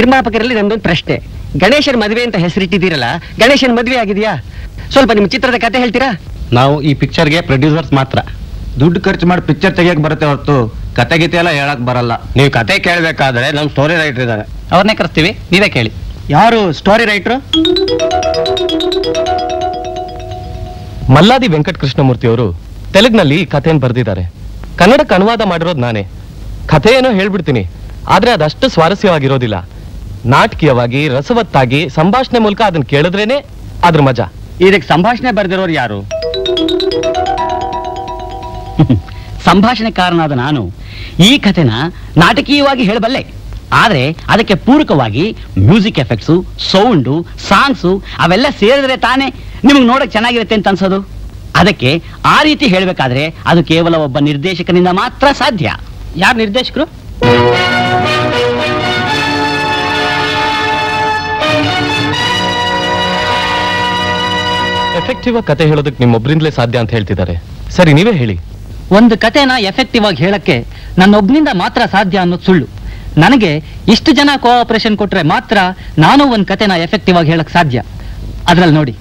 ನಿರ್ಮಾಪಕರಲ್ಲಿ ನಂದೊಂದು ಪ್ರಶ್ನೆ. ಗಣೇಶನ್ ಮದುವೆ ಅಂತ ಹೆಸರಿಟ್ಟಿದ್ದೀರಲ್ಲ ಗಣೇಶನ್ ಮದುವೆ ಆಗಿದೆಯಾ? ಸ್ವಲ್ಪ ನಿಮ್ಮ ಚಿತ್ರದ ಕತೆ ಹೇಳ್ತೀರಾ? ನಾವು ಈ ಪಿಕ್ಚರ್ಗೆ ಪ್ರೊಡ್ಯೂಸರ್ಸ್ ಮಾತ್ರ. ದುಡ್ಡು ಖರ್ಚು ಮಾಡಿ ಪಿಕ್ಚರ್ ತೆಗಿಯಕ್ಕೆ ಬರುತ್ತೆ ಹೊರತು ಕತೆ ಗೀತೆ ಎಲ್ಲ ಹೇಳಕ್ ಬರಲ್ಲ. ನೀವು ಕತೆ ಕೇಳಬೇಕಾದ್ರೆ ನಮ್ ಸ್ಟೋರಿ ರೈಟರ್ ಇದ್ದಾರೆ. ಅವ್ರನ್ನೇ ಕರೆಸ್ತೀವಿ ನೀವೇ ಕೇಳಿ. ಯಾರು ಸ್ಟೋರಿ ರೈಟ್ರು ಮಲ್ಲಾದಿ ವೆಂಕಟ ಕೃಷ್ಣಮೂರ್ತಿ ಅವರು ತೆಲುಗಿನಲ್ಲಿ ಈ ಕಥೆಯನ್ನು ಬರೆದಿದ್ದಾರೆ. ಕನ್ನಡಕ್ಕೆ ಅನುವಾದ ಮಾಡಿರೋದು ನಾನೇ. ಕಥೆ ಏನೋ ಹೇಳ್ಬಿಡ್ತೀನಿ ಆದ್ರೆ ಅದಷ್ಟು ಸ್ವಾರಸ್ಯವಾಗಿರೋದಿಲ್ಲ. ನಾಟಕೀಯವಾಗಿ ರಸವತ್ತಾಗಿ ಸಂಭಾಷಣೆ ಮೂಲಕ ಅದನ್ನ ಕೇಳಿದ್ರೇನೆ ಅದ್ರ ಮಜಾ. ಇದಕ್ಕೆ ಸಂಭಾಷಣೆ ಬರೆದಿರೋರು ಯಾರು? ಸಂಭಾಷಣೆ ಸಂಭಾಷಣೆಕಾರನಾದ ನಾನು ಈ ಕಥೆನ ನಾಟಕೀಯವಾಗಿ ಹೇಳಬಲ್ಲೆ. ಆದರೆ ಅದಕ್ಕೆ ಪೂರಕವಾಗಿ ಮ್ಯೂಸಿಕ್ ಎಫೆಕ್ಟ್ಸು ಸೌಂಡು ಸಾಂಗ್ಸು ಅವೆಲ್ಲ ಸೇರಿದ್ರೆ ತಾನೇ ನಿಮಗೆ ನೋಡಕ್ಕೆ ಚೆನ್ನಾಗಿರುತ್ತೆ ಅಂತ ಅನ್ಸೋದು. ಅದಕ್ಕೆ ಆ ರೀತಿ ಹೇಳಬೇಕಾದ್ರೆ ಅದು ಕೇವಲ ಒಬ್ಬ ನಿರ್ದೇಶಕನಿಂದ ಮಾತ್ರ ಸಾಧ್ಯ. ಯಾರು ನಿರ್ದೇಶಕರು? ಎಫೆಕ್ಟಿವ್ ಆಗಿ ಕತೆ ಹೇಳೋದಕ್ಕೆ ನಿಮ್ಮೊಬ್ಬರಿಂದಲೇ ಸಾಧ್ಯ ಅಂತ ಹೇಳ್ತಿದ್ದಾರೆ. ಸರಿ, ನೀವೇ ಹೇಳಿ. ಒಂದು ಕತೆನ ಎಫೆಕ್ಟಿವ್ ಆಗಿ ಹೇಳಕ್ಕೆ ನನ್ನೊಬ್ನಿಂದ ಮಾತ್ರ ಸಾಧ್ಯ ಅನ್ನೋದು ಸುಳ್ಳು. ನನಗೆ ಇಷ್ಟು ಜನ ಕೋಆಪರೇಷನ್ ಕೊಟ್ರೆ ಮಾತ್ರ ನಾನು ಒಂದು ಕತೆನ ಎಫೆಕ್ಟಿವ್ ಆಗಿ ಹೇಳಕ್ ಸಾಧ್ಯ. ಅದ್ರಲ್ಲಿ ನೋಡಿ.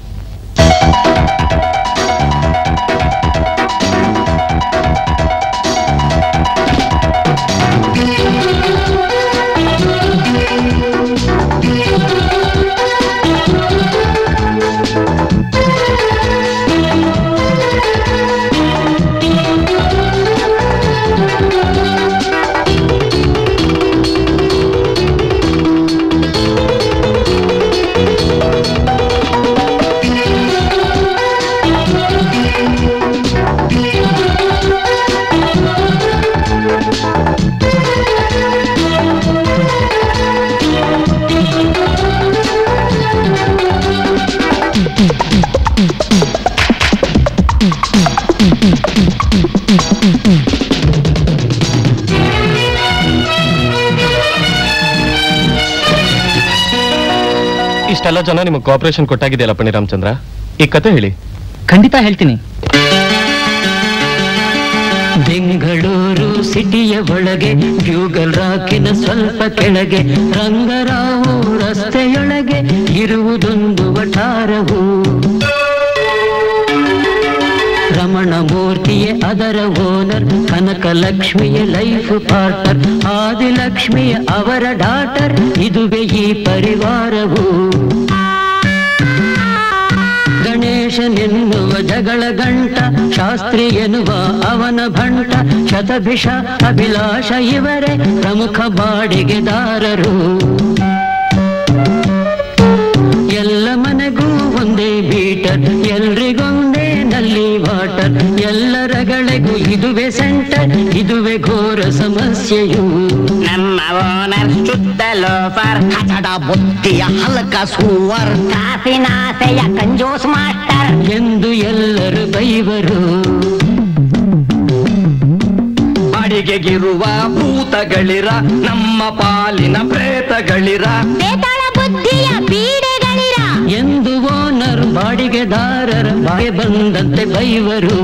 ಇಷ್ಟೆಲ್ಲ ಜನ ನಿಮಗೆ ಕೋಪರೇಷನ್ ಕೊಟ್ಟಾಗಿದೆಯಲ್ಲ ಪಣಿ ರಾಮಚಂದ್ರ ಈ ಕತೆ ಹೇಳಿ. ಖಂಡಿತ ಹೇಳ್ತೀನಿ. ಬೆಂಗಳೂರು ಸಿಟಿಯ ಒಳಗೆ ಬ್ಯೂಗಲ್ ರಾಕಿನ ಸ್ವಲ್ಪ ಕೆಳಗೆ ರಂಗರಾವು ರಸ್ತೆಯೊಳಗೆ ಇರುವುದೊಂದು ವಠಾರವು. ಮೂರ್ತಿಯ ಅದರ ಓನರ್, ಕನಕಲಕ್ಷ್ಮಿಯ ಲೈಫ್ ಪಾರ್ಟ್ನರ್. ಆದಿಲಕ್ಷ್ಮಿಯ ಅವರ ಡಾಟರ್, ಇದುವೇ ಈ ಪರಿವಾರವು. ಗಣೇಶನೆನ್ನುವ ಜಗಳ ಗಂಟ, ಶಾಸ್ತ್ರಿ ಎನ್ನುವ ಅವನ ಭಂಟ, ಶತಭಿಷ, ಅಭಿಲಾಷ ಇವರೇ ಪ್ರಮುಖ ಬಾಡಿಗೆದಾರರು. ಬೀಟರ್ ಎಲ್ರಿಗೊಂದೇ ನಲ್ಲಿ ವಾಟರ್ ಎಲ್ಲರಗಳಿಗೂ ಇದುವೇ ಸೆಂಟರ್ ಇದುವೇ ಘೋರ ಸಮಸ್ಯೆಯು. ನಮ್ಮ ಓನರ್ ಶುದ್ಧ ಲೋಫರ್ ಹಚಡ ಬುತ್ತಿಯ ಹಲಕ ಸೂವರ್ ಕಾಫಿನಾಸೆಯ ಕಂಜೋಸ್ ಮಾಸ್ಟರ್. ಎಂದು ಎಲ್ಲರೂ ಬೈವರು. ಬಾಡಿಗೆಗಿರುವ ಭೂತಗಳಿರ ನಮ್ಮ ಪಾಲಿನ ಪ್ರೇತಗಳಿರ. ಬೇತಾಳ ಬುದ್ಧಿಯ ಬೀಡೆಗಳಿರ ಎಂದು ಓನರ್ ಬಾಡಿಗೆದಾರರ ಬಾಯಿ ಬಂದಂತೆ ಬೈವರು.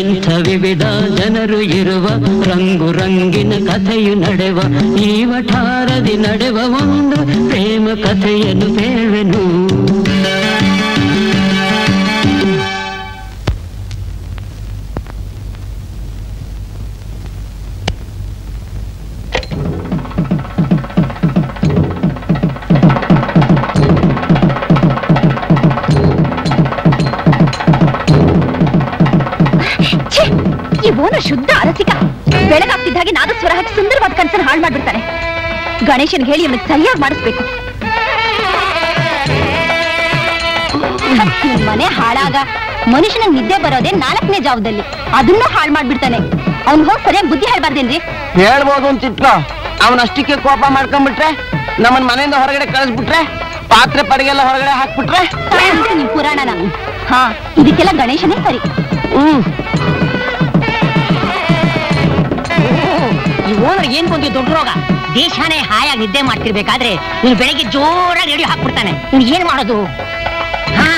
ಇಂಥ ವಿವಿಧ ಜನರು ಇರುವ ರಂಗು ರಂಗಿನ ಕಥೆಯು ನಡೆವ ಈ ವಠಾರದಿ ನಡೆವ ಒಂದು ಪ್ರೇಮ ಕಥೆಯನ್ನು ಹೇಳುವೆನು ಶುದ್ಧ ಅರಸಿಕ. ಬೆಳಗಾಗ್ತಿದ್ದ ಹಾಗೆ ನಾದಸ್ವರ ಹಾಕಿ ಸುಂದರವಾದ ಕನಸನ್ನು ಹಾಳು ಮಾಡ್ಬಿಡ್ತಾನೆ. ಗಣೇಶನ್ ಹೇಳಿ ಅವನಿಗೆ ಸರಿಯಾಗಿ ಮಾಡಿಸ್ಬೇಕು. ಮನೆ ಹಾಳಾಗ ಮನುಷ್ಯನ ನಿದ್ದೆ ಬರೋದೇ ನಾಲ್ಕನೇ ಜಾವದಲ್ಲಿ. ಅದನ್ನು ಹಾಳು ಮಾಡ್ಬಿಡ್ತಾನೆ. ಅವ್ನ್ ಹೋಗಿ ಸರಿಯಾಗಿ ಬುದ್ಧಿ ಹೇಳ್ಬಾರ್ದೇನ್ರಿ? ಹೇಳ್ಬೋದು ಅಂತ ಅವನ ಅಷ್ಟಕ್ಕೆ ಕೋಪ ಮಾಡ್ಕೊಂಡ್ಬಿಟ್ರೆ ನಮ್ಮನ್ ಮನೆಯಿಂದ ಹೊರಗಡೆ ಕಳಿಸ್ಬಿಟ್ರೆ ಪಾತ್ರೆ ಪಡೆಗೆಲ್ಲ ಹೊರಗಡೆ ಹಾಕ್ಬಿಟ್ರೆ. ಪುರಾಣ ನಿಮ್ ಪುರಾಣನ. ಹಾ ಇದಕ್ಕೆಲ್ಲ ಗಣೇಶನೇ ಸರಿ. ಹ್ಮ್. ಈ ಓನರ್ ಏನ್ ಕೊಂತೀವಿ ದೊಡ್ಡ ರೋಗ? ದೇಶನೇ ಹಾಯಾಗಿ ನಿದ್ದೆ ಮಾಡ್ತಿರ್ಬೇಕಾದ್ರೆ ಇವ್ನು ಬೆಳಗ್ಗೆ ಜೋರಾಗಿ ರೇಡಿಯೋ ಹಾಕ್ಬಿಡ್ತಾನೆ. ಇವ್ನು ಏನ್ ಮಾಡೋದು? ಹಾ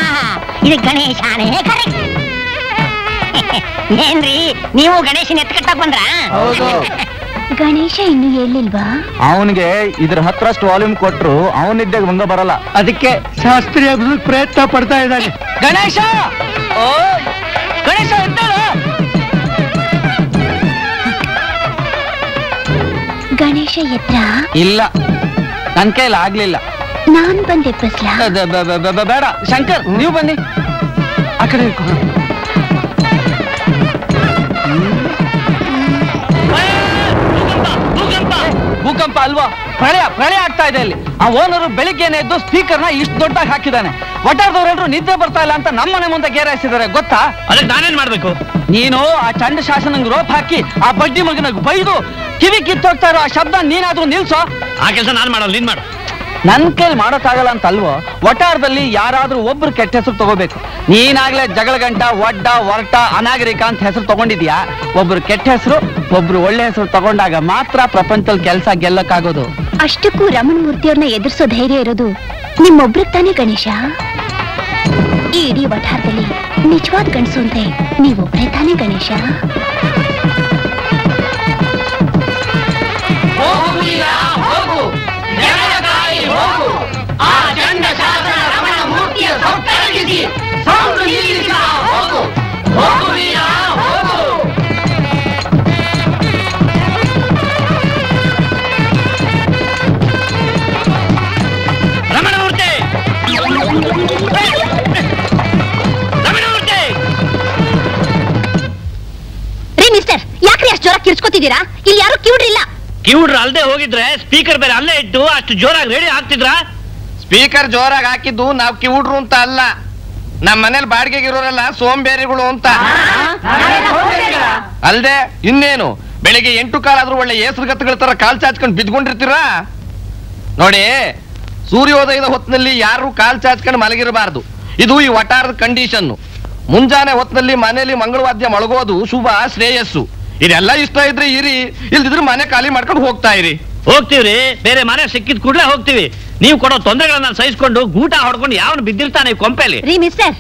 ಇದು ಗಣೇಶಾನೇ ಕರೆಕ್ಟ್ ಏನ್ರಿ ನೀವು ಗಣೇಶನ ಎತ್ಕಟ್ಟಾಕ್ ಬಂದ್ರ? ಗಣೇಶ ಇನ್ನು ಹೇಳಿಲ್ವಾ ಅವನಿಗೆ ಇದ್ರ ಹತ್ರಷ್ಟು ವಾಲ್ಯೂಮ್ ಕೊಟ್ರು ಅವನಿದ್ದಾಗ ಭಂಗ ಬರಲ್ಲ. ಅದಕ್ಕೆ ಶಾಸ್ತ್ರೀಯ ಪ್ರಯತ್ನ ಪಡ್ತಾ ಇದ್ದಾನೆ. ಗಣೇಶ! ಓ ಗಣೇಶ! ಗಣೇಶ ಎತ್ರ ಇಲ್ಲ. ನನ್ ಕೈಲಿ ಆಗ್ಲಿಲ್ಲ. ನಾನ್ ಬಂದೆ ಬೇಡ. ಶಂಕರ್ ನೀವು ಬನ್ನಿ. ಆ ಕಡೆ. ಭೂಕಂಪ ಅಲ್ವಾ? ಪ್ರಳಯ ಪ್ರಳಯ ಆಗ್ತಾ ಇದೆ ಅಲ್ಲಿ ಆ ಓನರು ಬೆಳಿಗ್ಗೆನೆ ಎದ್ದು ಸ್ಪೀಕರ್ನ ಇಷ್ಟು ದೊಡ್ಡದಾಗಿ ಹಾಕಿದ್ದಾನೆ. ಒಟ್ಟಾರದವರೆಲ್ಲರೂ ನಿದ್ದೆ ಬರ್ತಾ ಇಲ್ಲ ಅಂತ ನಮ್ಮನೆ ಮುಂದೆ ಗೇರಾಯಿಸಿದ್ದಾರೆ ಗೊತ್ತಾ? ಅದಕ್ಕೆ ನಾನೇನ್ ಮಾಡ್ಬೇಕು? ನೀನು ಆ ಚಂಡ ಶಾಸನಂಗ್ ರೋಪ್ ಹಾಕಿ ಆ ಬಡ್ಡಿ ಮಗನಿಗೆ ಬೈದು ಕಿವಿ ಕಿತ್ತೋಗ್ತಾ ಇರೋ ಆ ಶಬ್ದ ನೀನಾದ್ರೂ ನಿಲ್ಸೋ? ಆ ಕೆಲಸ ನಾನ್ ಮಾಡಲ್ಲ ನೀನ್ ಮಾಡು. ನನ್ ಕೈಲಿ ಮಾಡೋಕ್ಕಾಗಲ್ಲ ಅಂತ ಅಲ್ವೋ ಒಟ್ಟಾರದಲ್ಲಿ ಯಾರಾದ್ರೂ ಒಬ್ರು ಕೆಟ್ಟ ಹೆಸರು ತಗೋಬೇಕು. ನೀನಾಗ್ಲೇ ಜಗಳ ಗಂಟ ಒಡ್ಡ ಒರಟ ಅನಾಗರಿಕ ಅಂತ ಹೆಸರು ತಗೊಂಡಿದ್ಯಾ? ಒಬ್ರು ಕೆಟ್ಟ ಹೆಸರು ಒಬ್ರು ಒಳ್ಳೆ ಹೆಸರು ತಗೊಂಡಾಗ ಮಾತ್ರ ಪ್ರಪಂಚದಲ್ಲಿ ಕೆಲಸ ಗೆಲ್ಲಕ್ಕಾಗೋದು. ಅಷ್ಟಕ್ಕೂ ರಮಣ ಮೂರ್ತಿಯವ್ರನ್ನ ಎದುರಿಸೋ ಧೈರ್ಯ ಇರೋದು ನಿಮ್ಮೊಬ್ರಿಗೆ ತಾನೇ ಗಣೇಶ? ಈ ಇಡೀ ವಠಾರದಲ್ಲಿ ನಿಜವಾದ ಗಂಡಸು ಅಂತೆ. ನೀವೊಬ್ಬರೇ ತಾನೇ ಗಣೇಶ? ರಮಣಮೂರ್ತಿ ಮಿಸ್ಟರ್ ಯಾಕ್ರಿ ಅಷ್ಟು ಜೋರಾಗಿ ಕಿರ್ಚ್ಕೊತಿದ್ದೀರಾ? ಇಲ್ಲಿ ಯಾರು ಕಿವಿಡ್ರಿಲ್ಲ ಕಿವುಡ್ರು ಅಲ್ಲದೆ ಹೋಗಿದ್ರೆ ಸ್ಪೀಕರ್ ಬೇರೆ ಅಲ್ಲೇ ಇಟ್ಟು ಅಷ್ಟು ಜೋರಾಗಿ ರೆಡಿ ಹಾಕ್ತಿದ್ರ ಸ್ಪೀಕರ್ ಜೋರಾಗಿ ಹಾಕಿದ್ದು ನಾವ್ ಕಿವುಡ್ರು ಅಂತ ಅಲ್ಲ. ನಮ್ಮ ಮನೇಲಿ ಬಾಡಿಗೆಗೆ ಇರೋರೆಲ್ಲ ಸೋಂಬೇರಿಗಳು ಅಂತ. ಅಲ್ದೆ ಇನ್ನೇನು? ಬೆಳಿಗ್ಗೆ ಎಂಟು ಕಾಲಾದ್ರೂ ಒಳ್ಳೆ ಗತ್ತಗಳ ತರ ಕಾಲ್ ಚಾಚ್ಕೊಂಡು ಬಿದ್ಕೊಂಡಿರ್ತೀರಾ ನೋಡಿ ಸೂರ್ಯೋದಯದ ಹೊತ್ತಿನಲ್ಲಿ ಯಾರು ಕಾಲ್ ಚಾಚ್ಕೊಂಡು ಮಲಗಿರಬಾರ್ದು. ಇದು ಈ ವಟಾರದ ಕಂಡೀಷನ್ ಮುಂಜಾನೆ ಹೊತ್ತಿನಲ್ಲಿ ಮನೆಯಲ್ಲಿ ಮಂಗಳವಾದ್ಯ ಮಳಗೋದು ಶುಭ ಶ್ರೇಯಸ್ಸು. ಇದೆಲ್ಲ ಇಷ್ಟ ಇದ್ರೆ ಇರಿ ಇಲ್ದಿದ್ರೆ ಮನೆ ಖಾಲಿ ಮಾಡ್ಕೊಂಡು ಹೋಗ್ತಾ ಇರಿ. ಹೋಗ್ತೀವ್ರಿ ಬೇರೆ ಮನೆ ಸಿಕ್ಕಿದ ಕೂಡಲೇ ಹೋಗ್ತೀವಿ. ನೀವು ಕೊಡೋ ತೊಂದರೆಗಳನ್ನ ಸಹಿಸ್ಕೊಂಡು ಗೂಟ ಹೊಡ್ಕೊಂಡು ಯಾವನು ಬಿದ್ದಿರ್ತಾನೆ ಈ ಕೊಂಪೆಲಿ? ರೀ ಮಿಸ್ಟರ್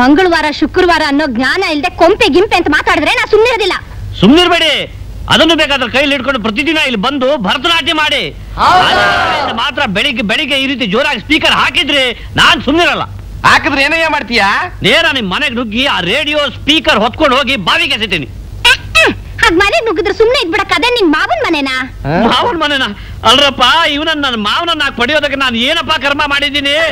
ಮಂಗಳವಾರ ಶುಕ್ರವಾರ ಅನ್ನೋ ಜ್ಞಾನ ಇಲ್ಲದೆ ಕೊಂಪೆ ಗಿಂಪೆ ಅಂತ ಮಾತಾಡಿದ್ರೆ ನಾ ಸುಮ್ಮನಿರೋದಿಲ್ಲ ಸುಮ್ನಿರ್ಬೇಡಿ. ಅದನ್ನು ಬೇಕಾದ್ರೆ ಕೈಲಿ ಹಿಡ್ಕೊಂಡು ಪ್ರತಿದಿನ ಇಲ್ಲಿ ಬಂದು ಭರತನಾಟ್ಯ ಮಾಡಿ. ಮಾತ್ರ ಬೆಳಿಗ್ಗೆ ಬೆಳಿಗ್ಗೆ ಈ ರೀತಿ ಜೋರಾಗಿ ಸ್ಪೀಕರ್ ಹಾಕಿದ್ರೆ ನಾನ್ ಸುಮ್ನಿರಲ್ಲ. ಹಾಕಿದ್ರೆ ಏನಯ್ಯ ಮಾಡ್ತೀಯಾ? ನೇರ ನಿಮ್ ಮನೆಗೆ ನುಗ್ಗಿ ಆ ರೇಡಿಯೋ ಸ್ಪೀಕರ್ ಹೊತ್ಕೊಂಡು ಹೋಗಿ ಬಾವಿ ಎಸಿತೀನಿ. ಹಾಗ್ ಮನೆ ನುಗ್ಗಿದ್ರೆ ಸುಮ್ನೆ ಇದ್ಬಿಡಕ್ ಅದೇ ನಿಮ್ ಮಾವನ್ ಮನೆನಾ? ಮಾವನ್ ಮನೆನ? ಅಲ್ರಪ್ಪ ಇವನನ್ನ ನನ್ನ ಮಾವನನ್ನ ಪಡೆಯೋದಕ್ಕೆ ನಾನು ಏನಪ್ಪ ಕರ್ಮ ಮಾಡಿದ್ದೀನಿ?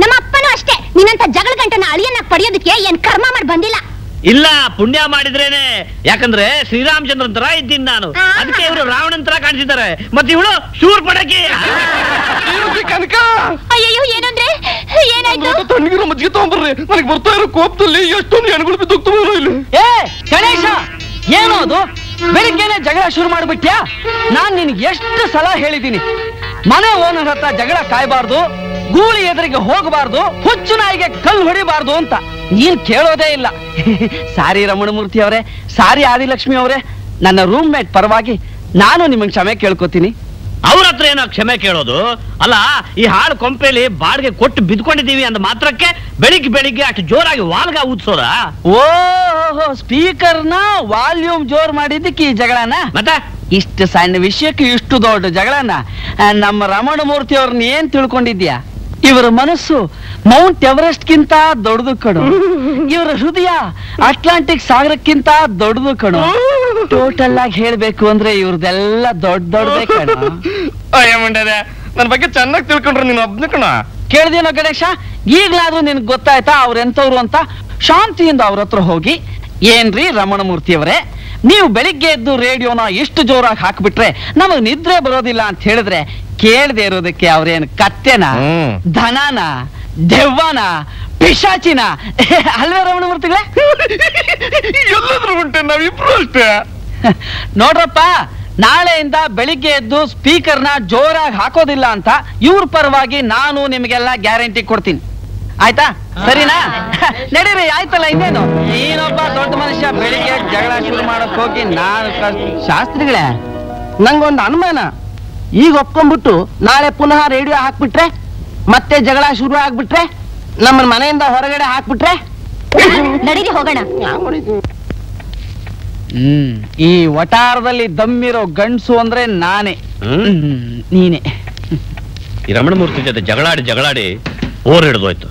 ನಮ್ಮ ಅಪ್ಪನೂ ಅಷ್ಟೇ. ನಿನ್ನಂತ ಜಗಳ ಗಂಟನ ಅಳಿಯನ್ನ ಪಡೆಯೋದಕ್ಕೆ ಏನ್ ಕರ್ಮ ಮಾಡಿ ಬಂದಿಲ್ಲ. ಇಲ್ಲ ಪುಣ್ಯ ಮಾಡಿದ್ರೇನೆ. ಯಾಕಂದ್ರೆ ಶ್ರೀರಾಮಚಂದ್ರನ್ ತರ ಇದ್ದೀನಿ ನಾನು. ಅದಕ್ಕೆ ಇವರು ರಾವಣನ್ ತರ ಕಾಣಿಸಿದ್ದಾರೆ. ಮತ್ತೆ ಇವಳು ಶೂರ್ ಪಡಕಿ. ಕನಕ? ಅಯ್ಯಯ್ಯೋ ಏನಂದ್ರೆ? ಏನಾಯ್ತು? ತಣ್ಣಗಿರೋ ಮಜ್ಜಿಗೆ ತಗೊಂಬರ್ರಿ ನನಗೆ ಬರ್ತಾ ಇರೋ ಕೋಪದಲ್ಲಿ ಎಷ್ಟೊಂದು ಹೆಣ್ಗಳು ಬಿದ್ದೋಗ್ತವೆ ಇಲ್ಲಿ. ಏ ಗಣೇಶ! ಏನು ಅದು? ಬೆಳಿಗ್ಗೆನೆ ಜಗಳ ಶುರು ಮಾಡ್ಬಿಟ್ಯಾ? ನಾನ್ ನಿನ್ಗೆ ಎಷ್ಟು ಸಲ ಹೇಳಿದ್ದೀನಿ. ಮನೆ ಓನರ್ ಹತ್ರ ಜಗಳ ಕಾಯಬಾರ್ದು. ಗೂಳಿ ಎದುರಿಗೆ ಹೋಗಬಾರ್ದು ಹುಚ್ಚು ನಾಯಿಗೆ ಕಲ್ಲು ಹೊಡಿಬಾರ್ದು ಅಂತ. ನೀನ್ ಕೇಳೋದೇ ಇಲ್ಲ. ಸಾರಿ ರಮಣಮೂರ್ತಿ ಅವರೇ ಸಾರಿ ಆದಿಲಕ್ಷ್ಮಿ ಅವರೇ. ನನ್ನ ರೂಮ್ ಮೇಟ್ ಪರವಾಗಿ ನಾನು ನಿಮಗೆ ಕ್ಷಮೆ ಕೇಳ್ಕೊತೀನಿ. ಅವ್ರ ಹತ್ರ ಏನೋ ಕ್ಷಮೆ ಕೇಳೋದು? ಅಲ್ಲ ಈ ಹಾಳು ಕೊಂಪೆಲಿ ಬಾಡಿಗೆ ಕೊಟ್ಟು ಬಿದ್ಕೊಂಡಿದ್ದೀವಿ ಅಂದ ಮಾತ್ರಕ್ಕೆ ಬೆಳಿಗ್ಗೆ ಬೆಳಿಗ್ಗೆ ಅಷ್ಟು ಜೋರಾಗಿ ವಾಲ್ಗ ಊದ್ಸೋದ? ಓಹೋ ಸ್ಪೀಕರ್ನ ವಾಲ್ಯೂಮ್ ಜೋರ್ ಮಾಡಿದ್ದಕ್ಕೆ ಈ ಜಗಳನ? ಮತ್ತೆ? ಇಷ್ಟು ಸಣ್ಣ ವಿಷಯಕ್ಕೆ ಇಷ್ಟು ದೊಡ್ಡ ಜಗಳನ? ನಮ್ಮ ರಮಣ ಮೂರ್ತಿ ಅವ್ರನ್ನ ಏನ್ ತಿಳ್ಕೊಂಡಿದ್ಯಾ ಇವರ ಮನಸ್ಸು ಮೌಂಟ್ ಎವರೆಸ್ಟ್ ಗಿಂತ ದೊಡ್ಡದು ಕಣು. ಇವರ ಹೃದಯ ಅಟ್ಲಾಂಟಿಕ್ ಸಾಗರಕ್ಕಿಂತ ದೊಡ್ಡದು ಕಣು. ಟೋಟಲ್ ಆಗಿ ಹೇಳ್ಬೇಕು ಅಂದ್ರೆ ಇವ್ರದೆಲ್ಲ ದೊಡ್ಡ ದೊಡ್ಡದೇ ಕಣ. ನನ್ನ ಬಗ್ಗೆ ಚೆನ್ನಾಗಿ ತಿಳ್ಕೊಂಡ್ರೆ ನೀನು ಒಬ್ನ ಕಣ. ಕೇಳ್ದೇನೋ ಗಣೇಶ ಈಗ್ಲಾದ್ರೂ ನಿನ್ಗೆ ಗೊತ್ತಾಯ್ತಾ ಅವ್ರೆಂತವ್ರು ಅಂತ? ಶಾಂತಿಯಿಂದ ಅವ್ರ ಹತ್ರ ಹೋಗಿ ಏನ್ರಿ ರಮಣಮೂರ್ತಿಯವರೇ? ನೀವು ಬೆಳಿಗ್ಗೆ ಎದ್ದು ರೇಡಿಯೋನ ಎಷ್ಟು ಜೋರಾಗಿ ಹಾಕ್ಬಿಟ್ರೆ ನಮಗ್ ನಿದ್ರೆ ಬರೋದಿಲ್ಲ ಅಂತ ಹೇಳಿದ್ರೆ ಕೇಳದೆ ಇರೋದಕ್ಕೆ ಅವ್ರೇನ್ ಕತ್ತೆನ? ಧನಾನ? ದೆವ್ವನ ಪಿಶಾಚಿನ? ಅಲ್ವೇ ರಮಣಮೂರ್ತಿಗಳೇ ಎಲ್ಲಾದ್ರೂ ಉಂಟೆ ನಾವಿಬ್ರು ಅಷ್ಟೇ. ನೋಡ್ರಪ್ಪ ನಾಳೆಯಿಂದ ಬೆಳಿಗ್ಗೆ ಎದ್ದು ಸ್ಪೀಕರ್ನ ಜೋರಾಗಿ ಹಾಕೋದಿಲ್ಲ ಅಂತ ಇವ್ರ ಪರವಾಗಿ ನಾನು ನಿಮಗೆಲ್ಲ ಗ್ಯಾರಂಟಿ ಕೊಡ್ತೀನಿ. ಆಯ್ತಾ? ಸರಿನಾ? ನಡೀರಿ ಆಯ್ತಲ್ಲ ಇನ್ನೇನು? ನೀನೊಬ್ಬ ದೊಡ್ಡ ಮನುಷ್ಯ ಬೆಳಿಗ್ಗೆ ಜಗಳ ಶುರು ಮಾಡಕ್ ಹೋಗಿ ನಾನು ಶಾಸ್ತ್ರಿಗಳೇ ನಂಗೊಂದು ಅನುಮಾನ. ಈಗ ಒಪ್ಕೊಂಡ್ಬಿಟ್ಟು ನಾಳೆ ಪುನಃ ರೇಡಿಯೋ ಹಾಕ್ಬಿಟ್ರೆ ಮತ್ತೆ ಜಗಳ ಶುರು ಆಗ್ಬಿಟ್ರೆ ನಮ್ಮನ್ನ ಮನೆಯಿಂದ ಹೊರಗಡೆ ಹಾಕ್ಬಿಟ್ರೆ? ನಡೀರಿ ಹೋಗೋಣ. ಹ್ಮ್ ಈ ವಟಾರದಲ್ಲಿ ದಮ್ಮಿರೋ ಗಂಡ್ಸು ಅಂದ್ರೆ ನಾನೇ. ನೀನೆ. ಈ ರಮಣಮೂರ್ತಿ ಜೊತೆ ಜಗಳಾಡಿ ಜಗಳಾಡಿ ಓರ್ ಹಿಡಿದೋಯ್ತು.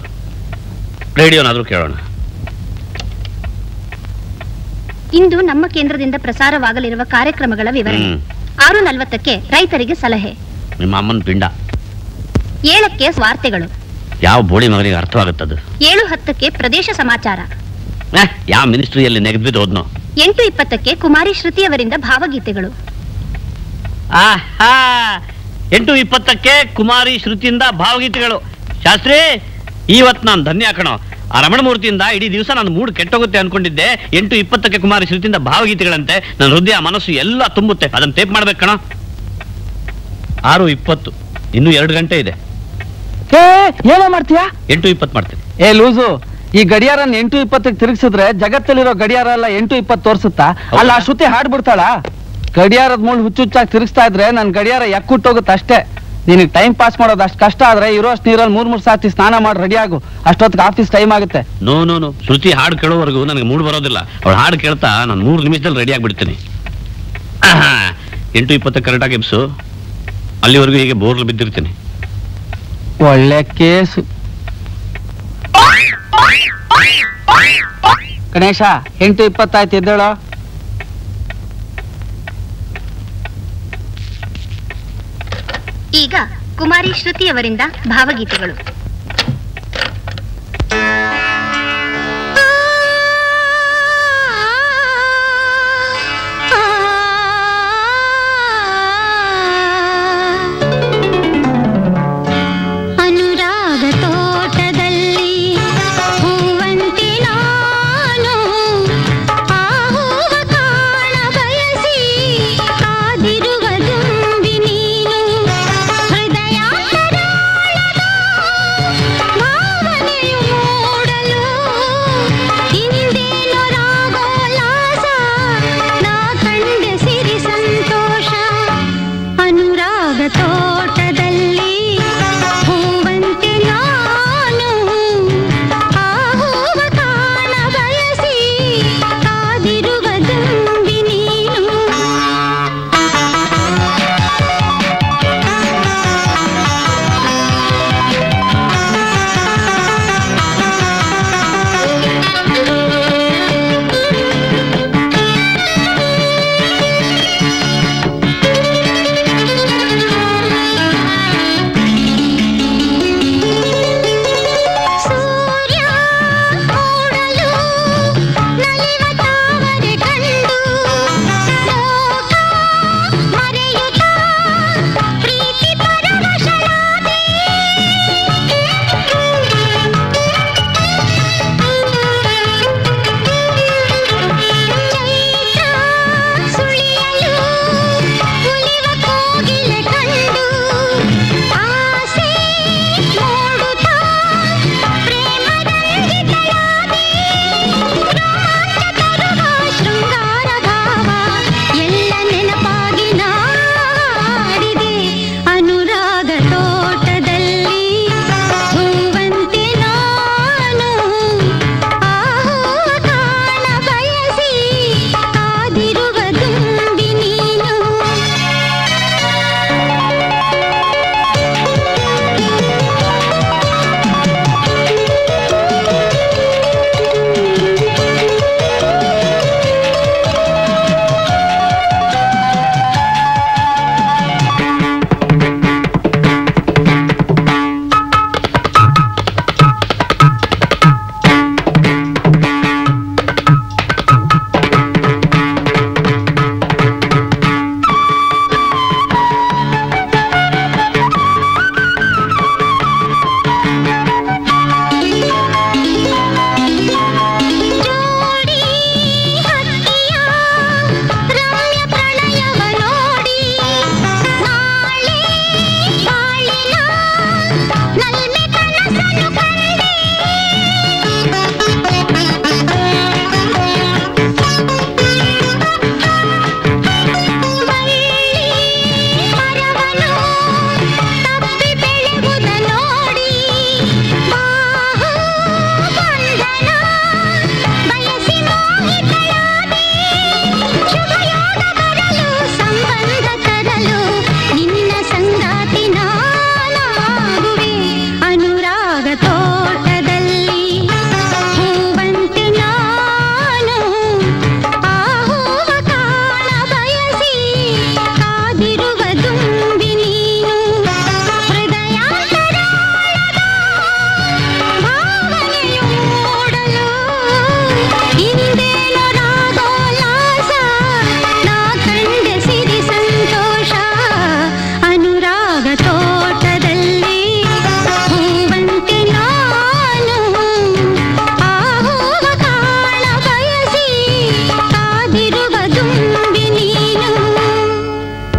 ರೇಡಿಯೋನಾದ್ರೂ ಕೇಳೋಣ. ಇಂದು ನಮ್ಮ ಕೇಂದ್ರದಿಂದ ಪ್ರಸಾರವಾಗಲಿರುವ ಕಾರ್ಯಕ್ರಮಗಳ ವಿವರಣೆ. ಆರು ನಲವತ್ತಕ್ಕೆ ರೈತರಿಗೆ ಸಲಹೆ. ನಿಮ್ಮ ಅಮ್ಮನ ಪಿಂಡ. ಏಳಕ್ಕೆ ವಾರ್ತೆಗಳು ಯಾವ ಬೋಳಿ ಮಗನಿಗೆ ಅರ್ಥವಾಗುತ್ತದು? ಏಳು ಹತ್ತಕ್ಕೆ ಪ್ರದೇಶ ಸಮಾಚಾರ. ಯಾವ ಮಿನಿಸ್ಟ್ರಿಯಲ್ಲಿ ನೆಗೆದ್ಬಿದ್ದು ಹೋದ್ನು? ಎಂಟು ಇಪ್ಪತ್ತಕ್ಕೆ ಕುಮಾರಿ ಶ್ರುತಿಯವರಿಂದ ಭಾವಗೀತೆಗಳು. ಆಹಾ! ಎಂಟು ಇಪ್ಪತ್ತಕ್ಕೆ ಕುಮಾರಿ ಶ್ರುತಿಯಿಂದ ಭಾವಗೀತೆಗಳು. ಶಾಸ್ತ್ರಿ ಇವತ್ತು ನಾನು ಧನ್ಯ ಕಣೋ. ಆ ರಮಣಮೂರ್ತಿಯಿಂದ ಇಡೀ ದಿವಸ ನಾನು ಮೂಡ್ ಕೆಟ್ಟೋಗುತ್ತೆ ಅನ್ಕೊಂಡಿದ್ದೆ. ಎಂಟು ಇಪ್ಪತ್ತಕ್ಕೆ ಕುಮಾರಿ ಶ್ರುತಿಯಿಂದ ಭಾವಗೀತೆಗಳಂತೆ ನನ್ನ ಹೃದಯ ಮನಸ್ಸು ಎಲ್ಲ ತುಂಬುತ್ತೆ. ಅದನ್ನ ಟೇಪ್ ಮಾಡ್ಬೇಕು ಕಣೋ. ಆರು ಇಪ್ಪತ್ತು. ಇನ್ನು ಎರಡು ಗಂಟೆ ಇದೆ. ಏನೋ ಮಾಡ್ತೀಯಾ? ಎಂಟು ಇಪ್ಪತ್ತು ಮಾಡ್ತೀನಿ. ಏ ಲೂಸು ಈ ಗಡಿಯಾರನ್ನ ಎಂಟು ಇಪ್ಪತ್ತಕ್ಕೆ ತಿರುಗಿಸಿದ್ರೆ ಜಗತ್ತಲ್ಲಿರೋ ಗಡಿಯಾರ ಎಲ್ಲ ಎಂಟು ಇಪ್ಪತ್ತು ತೋರಿಸುತ್ತಾ? ಅಲ್ಲ ಆ ಶ್ರುತಿ ಹಾಡ್ಬಿಡ್ತಾಳ? ಗಡಿಯಾರದ ಮುಳ್ಳು ಹುಚ್ಚುಚ್ಚಾಗಿ ತಿರುಗಿಸ್ತಾ ಇದ್ರೆ ನನ್ ಗಡಿಯಾರ ಎಕ್ಕುಟ್ಟೋಗುತ್ತೆ ಅಷ್ಟೇ. ನಿನಗೆ ಟೈಮ್ ಪಾಸ್ ಮಾಡೋದು ಅಷ್ಟು ಕಷ್ಟ ಆದ್ರೆ ಇರೋ ಅಷ್ಟು ನೀರಲ್ಲಿ ಮೂರ್ ಮೂರ್ ಸಾತಿ ಸ್ನಾನ ಮಾಡಿ ರೆಡಿ ಆಗು. ಅಷ್ಟೊತ್ತಿಗೆ ಆಫೀಸ್ ಟೈಮ್ ಆಗುತ್ತೆ. ನೋ ನೋ ನೋ ಶ್ರುತಿ ಹಾಡು ಕೇಳೋವರೆಗೂ ನನಗೆ ಮೂಡ್ ಬರೋದಿಲ್ಲ. ಅವಳು ಹಾಡು ಕೇಳ್ತಾ ನಾನು ಮೂರು ನಿಮಿಷದಲ್ಲಿ ರೆಡಿ ಆಗಿಬಿಡ್ತೀನಿ. ಎಂಟು ಇಪ್ಪತ್ತಕ್ಕೆ ಕರೆಕ್ಟಾಗಿ ಎಬ್ಸು. ಅಲ್ಲಿವರೆಗೂ ಹೀಗೆ ಬೋರ್ಲು ಬಿದ್ದಿರ್ತೀನಿ. ಒಳ್ಳೆ ಕೇಸು. ಗಣೇಶ ಎಂಟು ಇಪ್ಪತ್ತಾಯ್ತು ಎದ್ದೇಳೋ. ಈಗ ಕುಮಾರಿ ಶ್ರುತಿಯವರಿಂದ ಭಾವಗೀತೆಗಳು.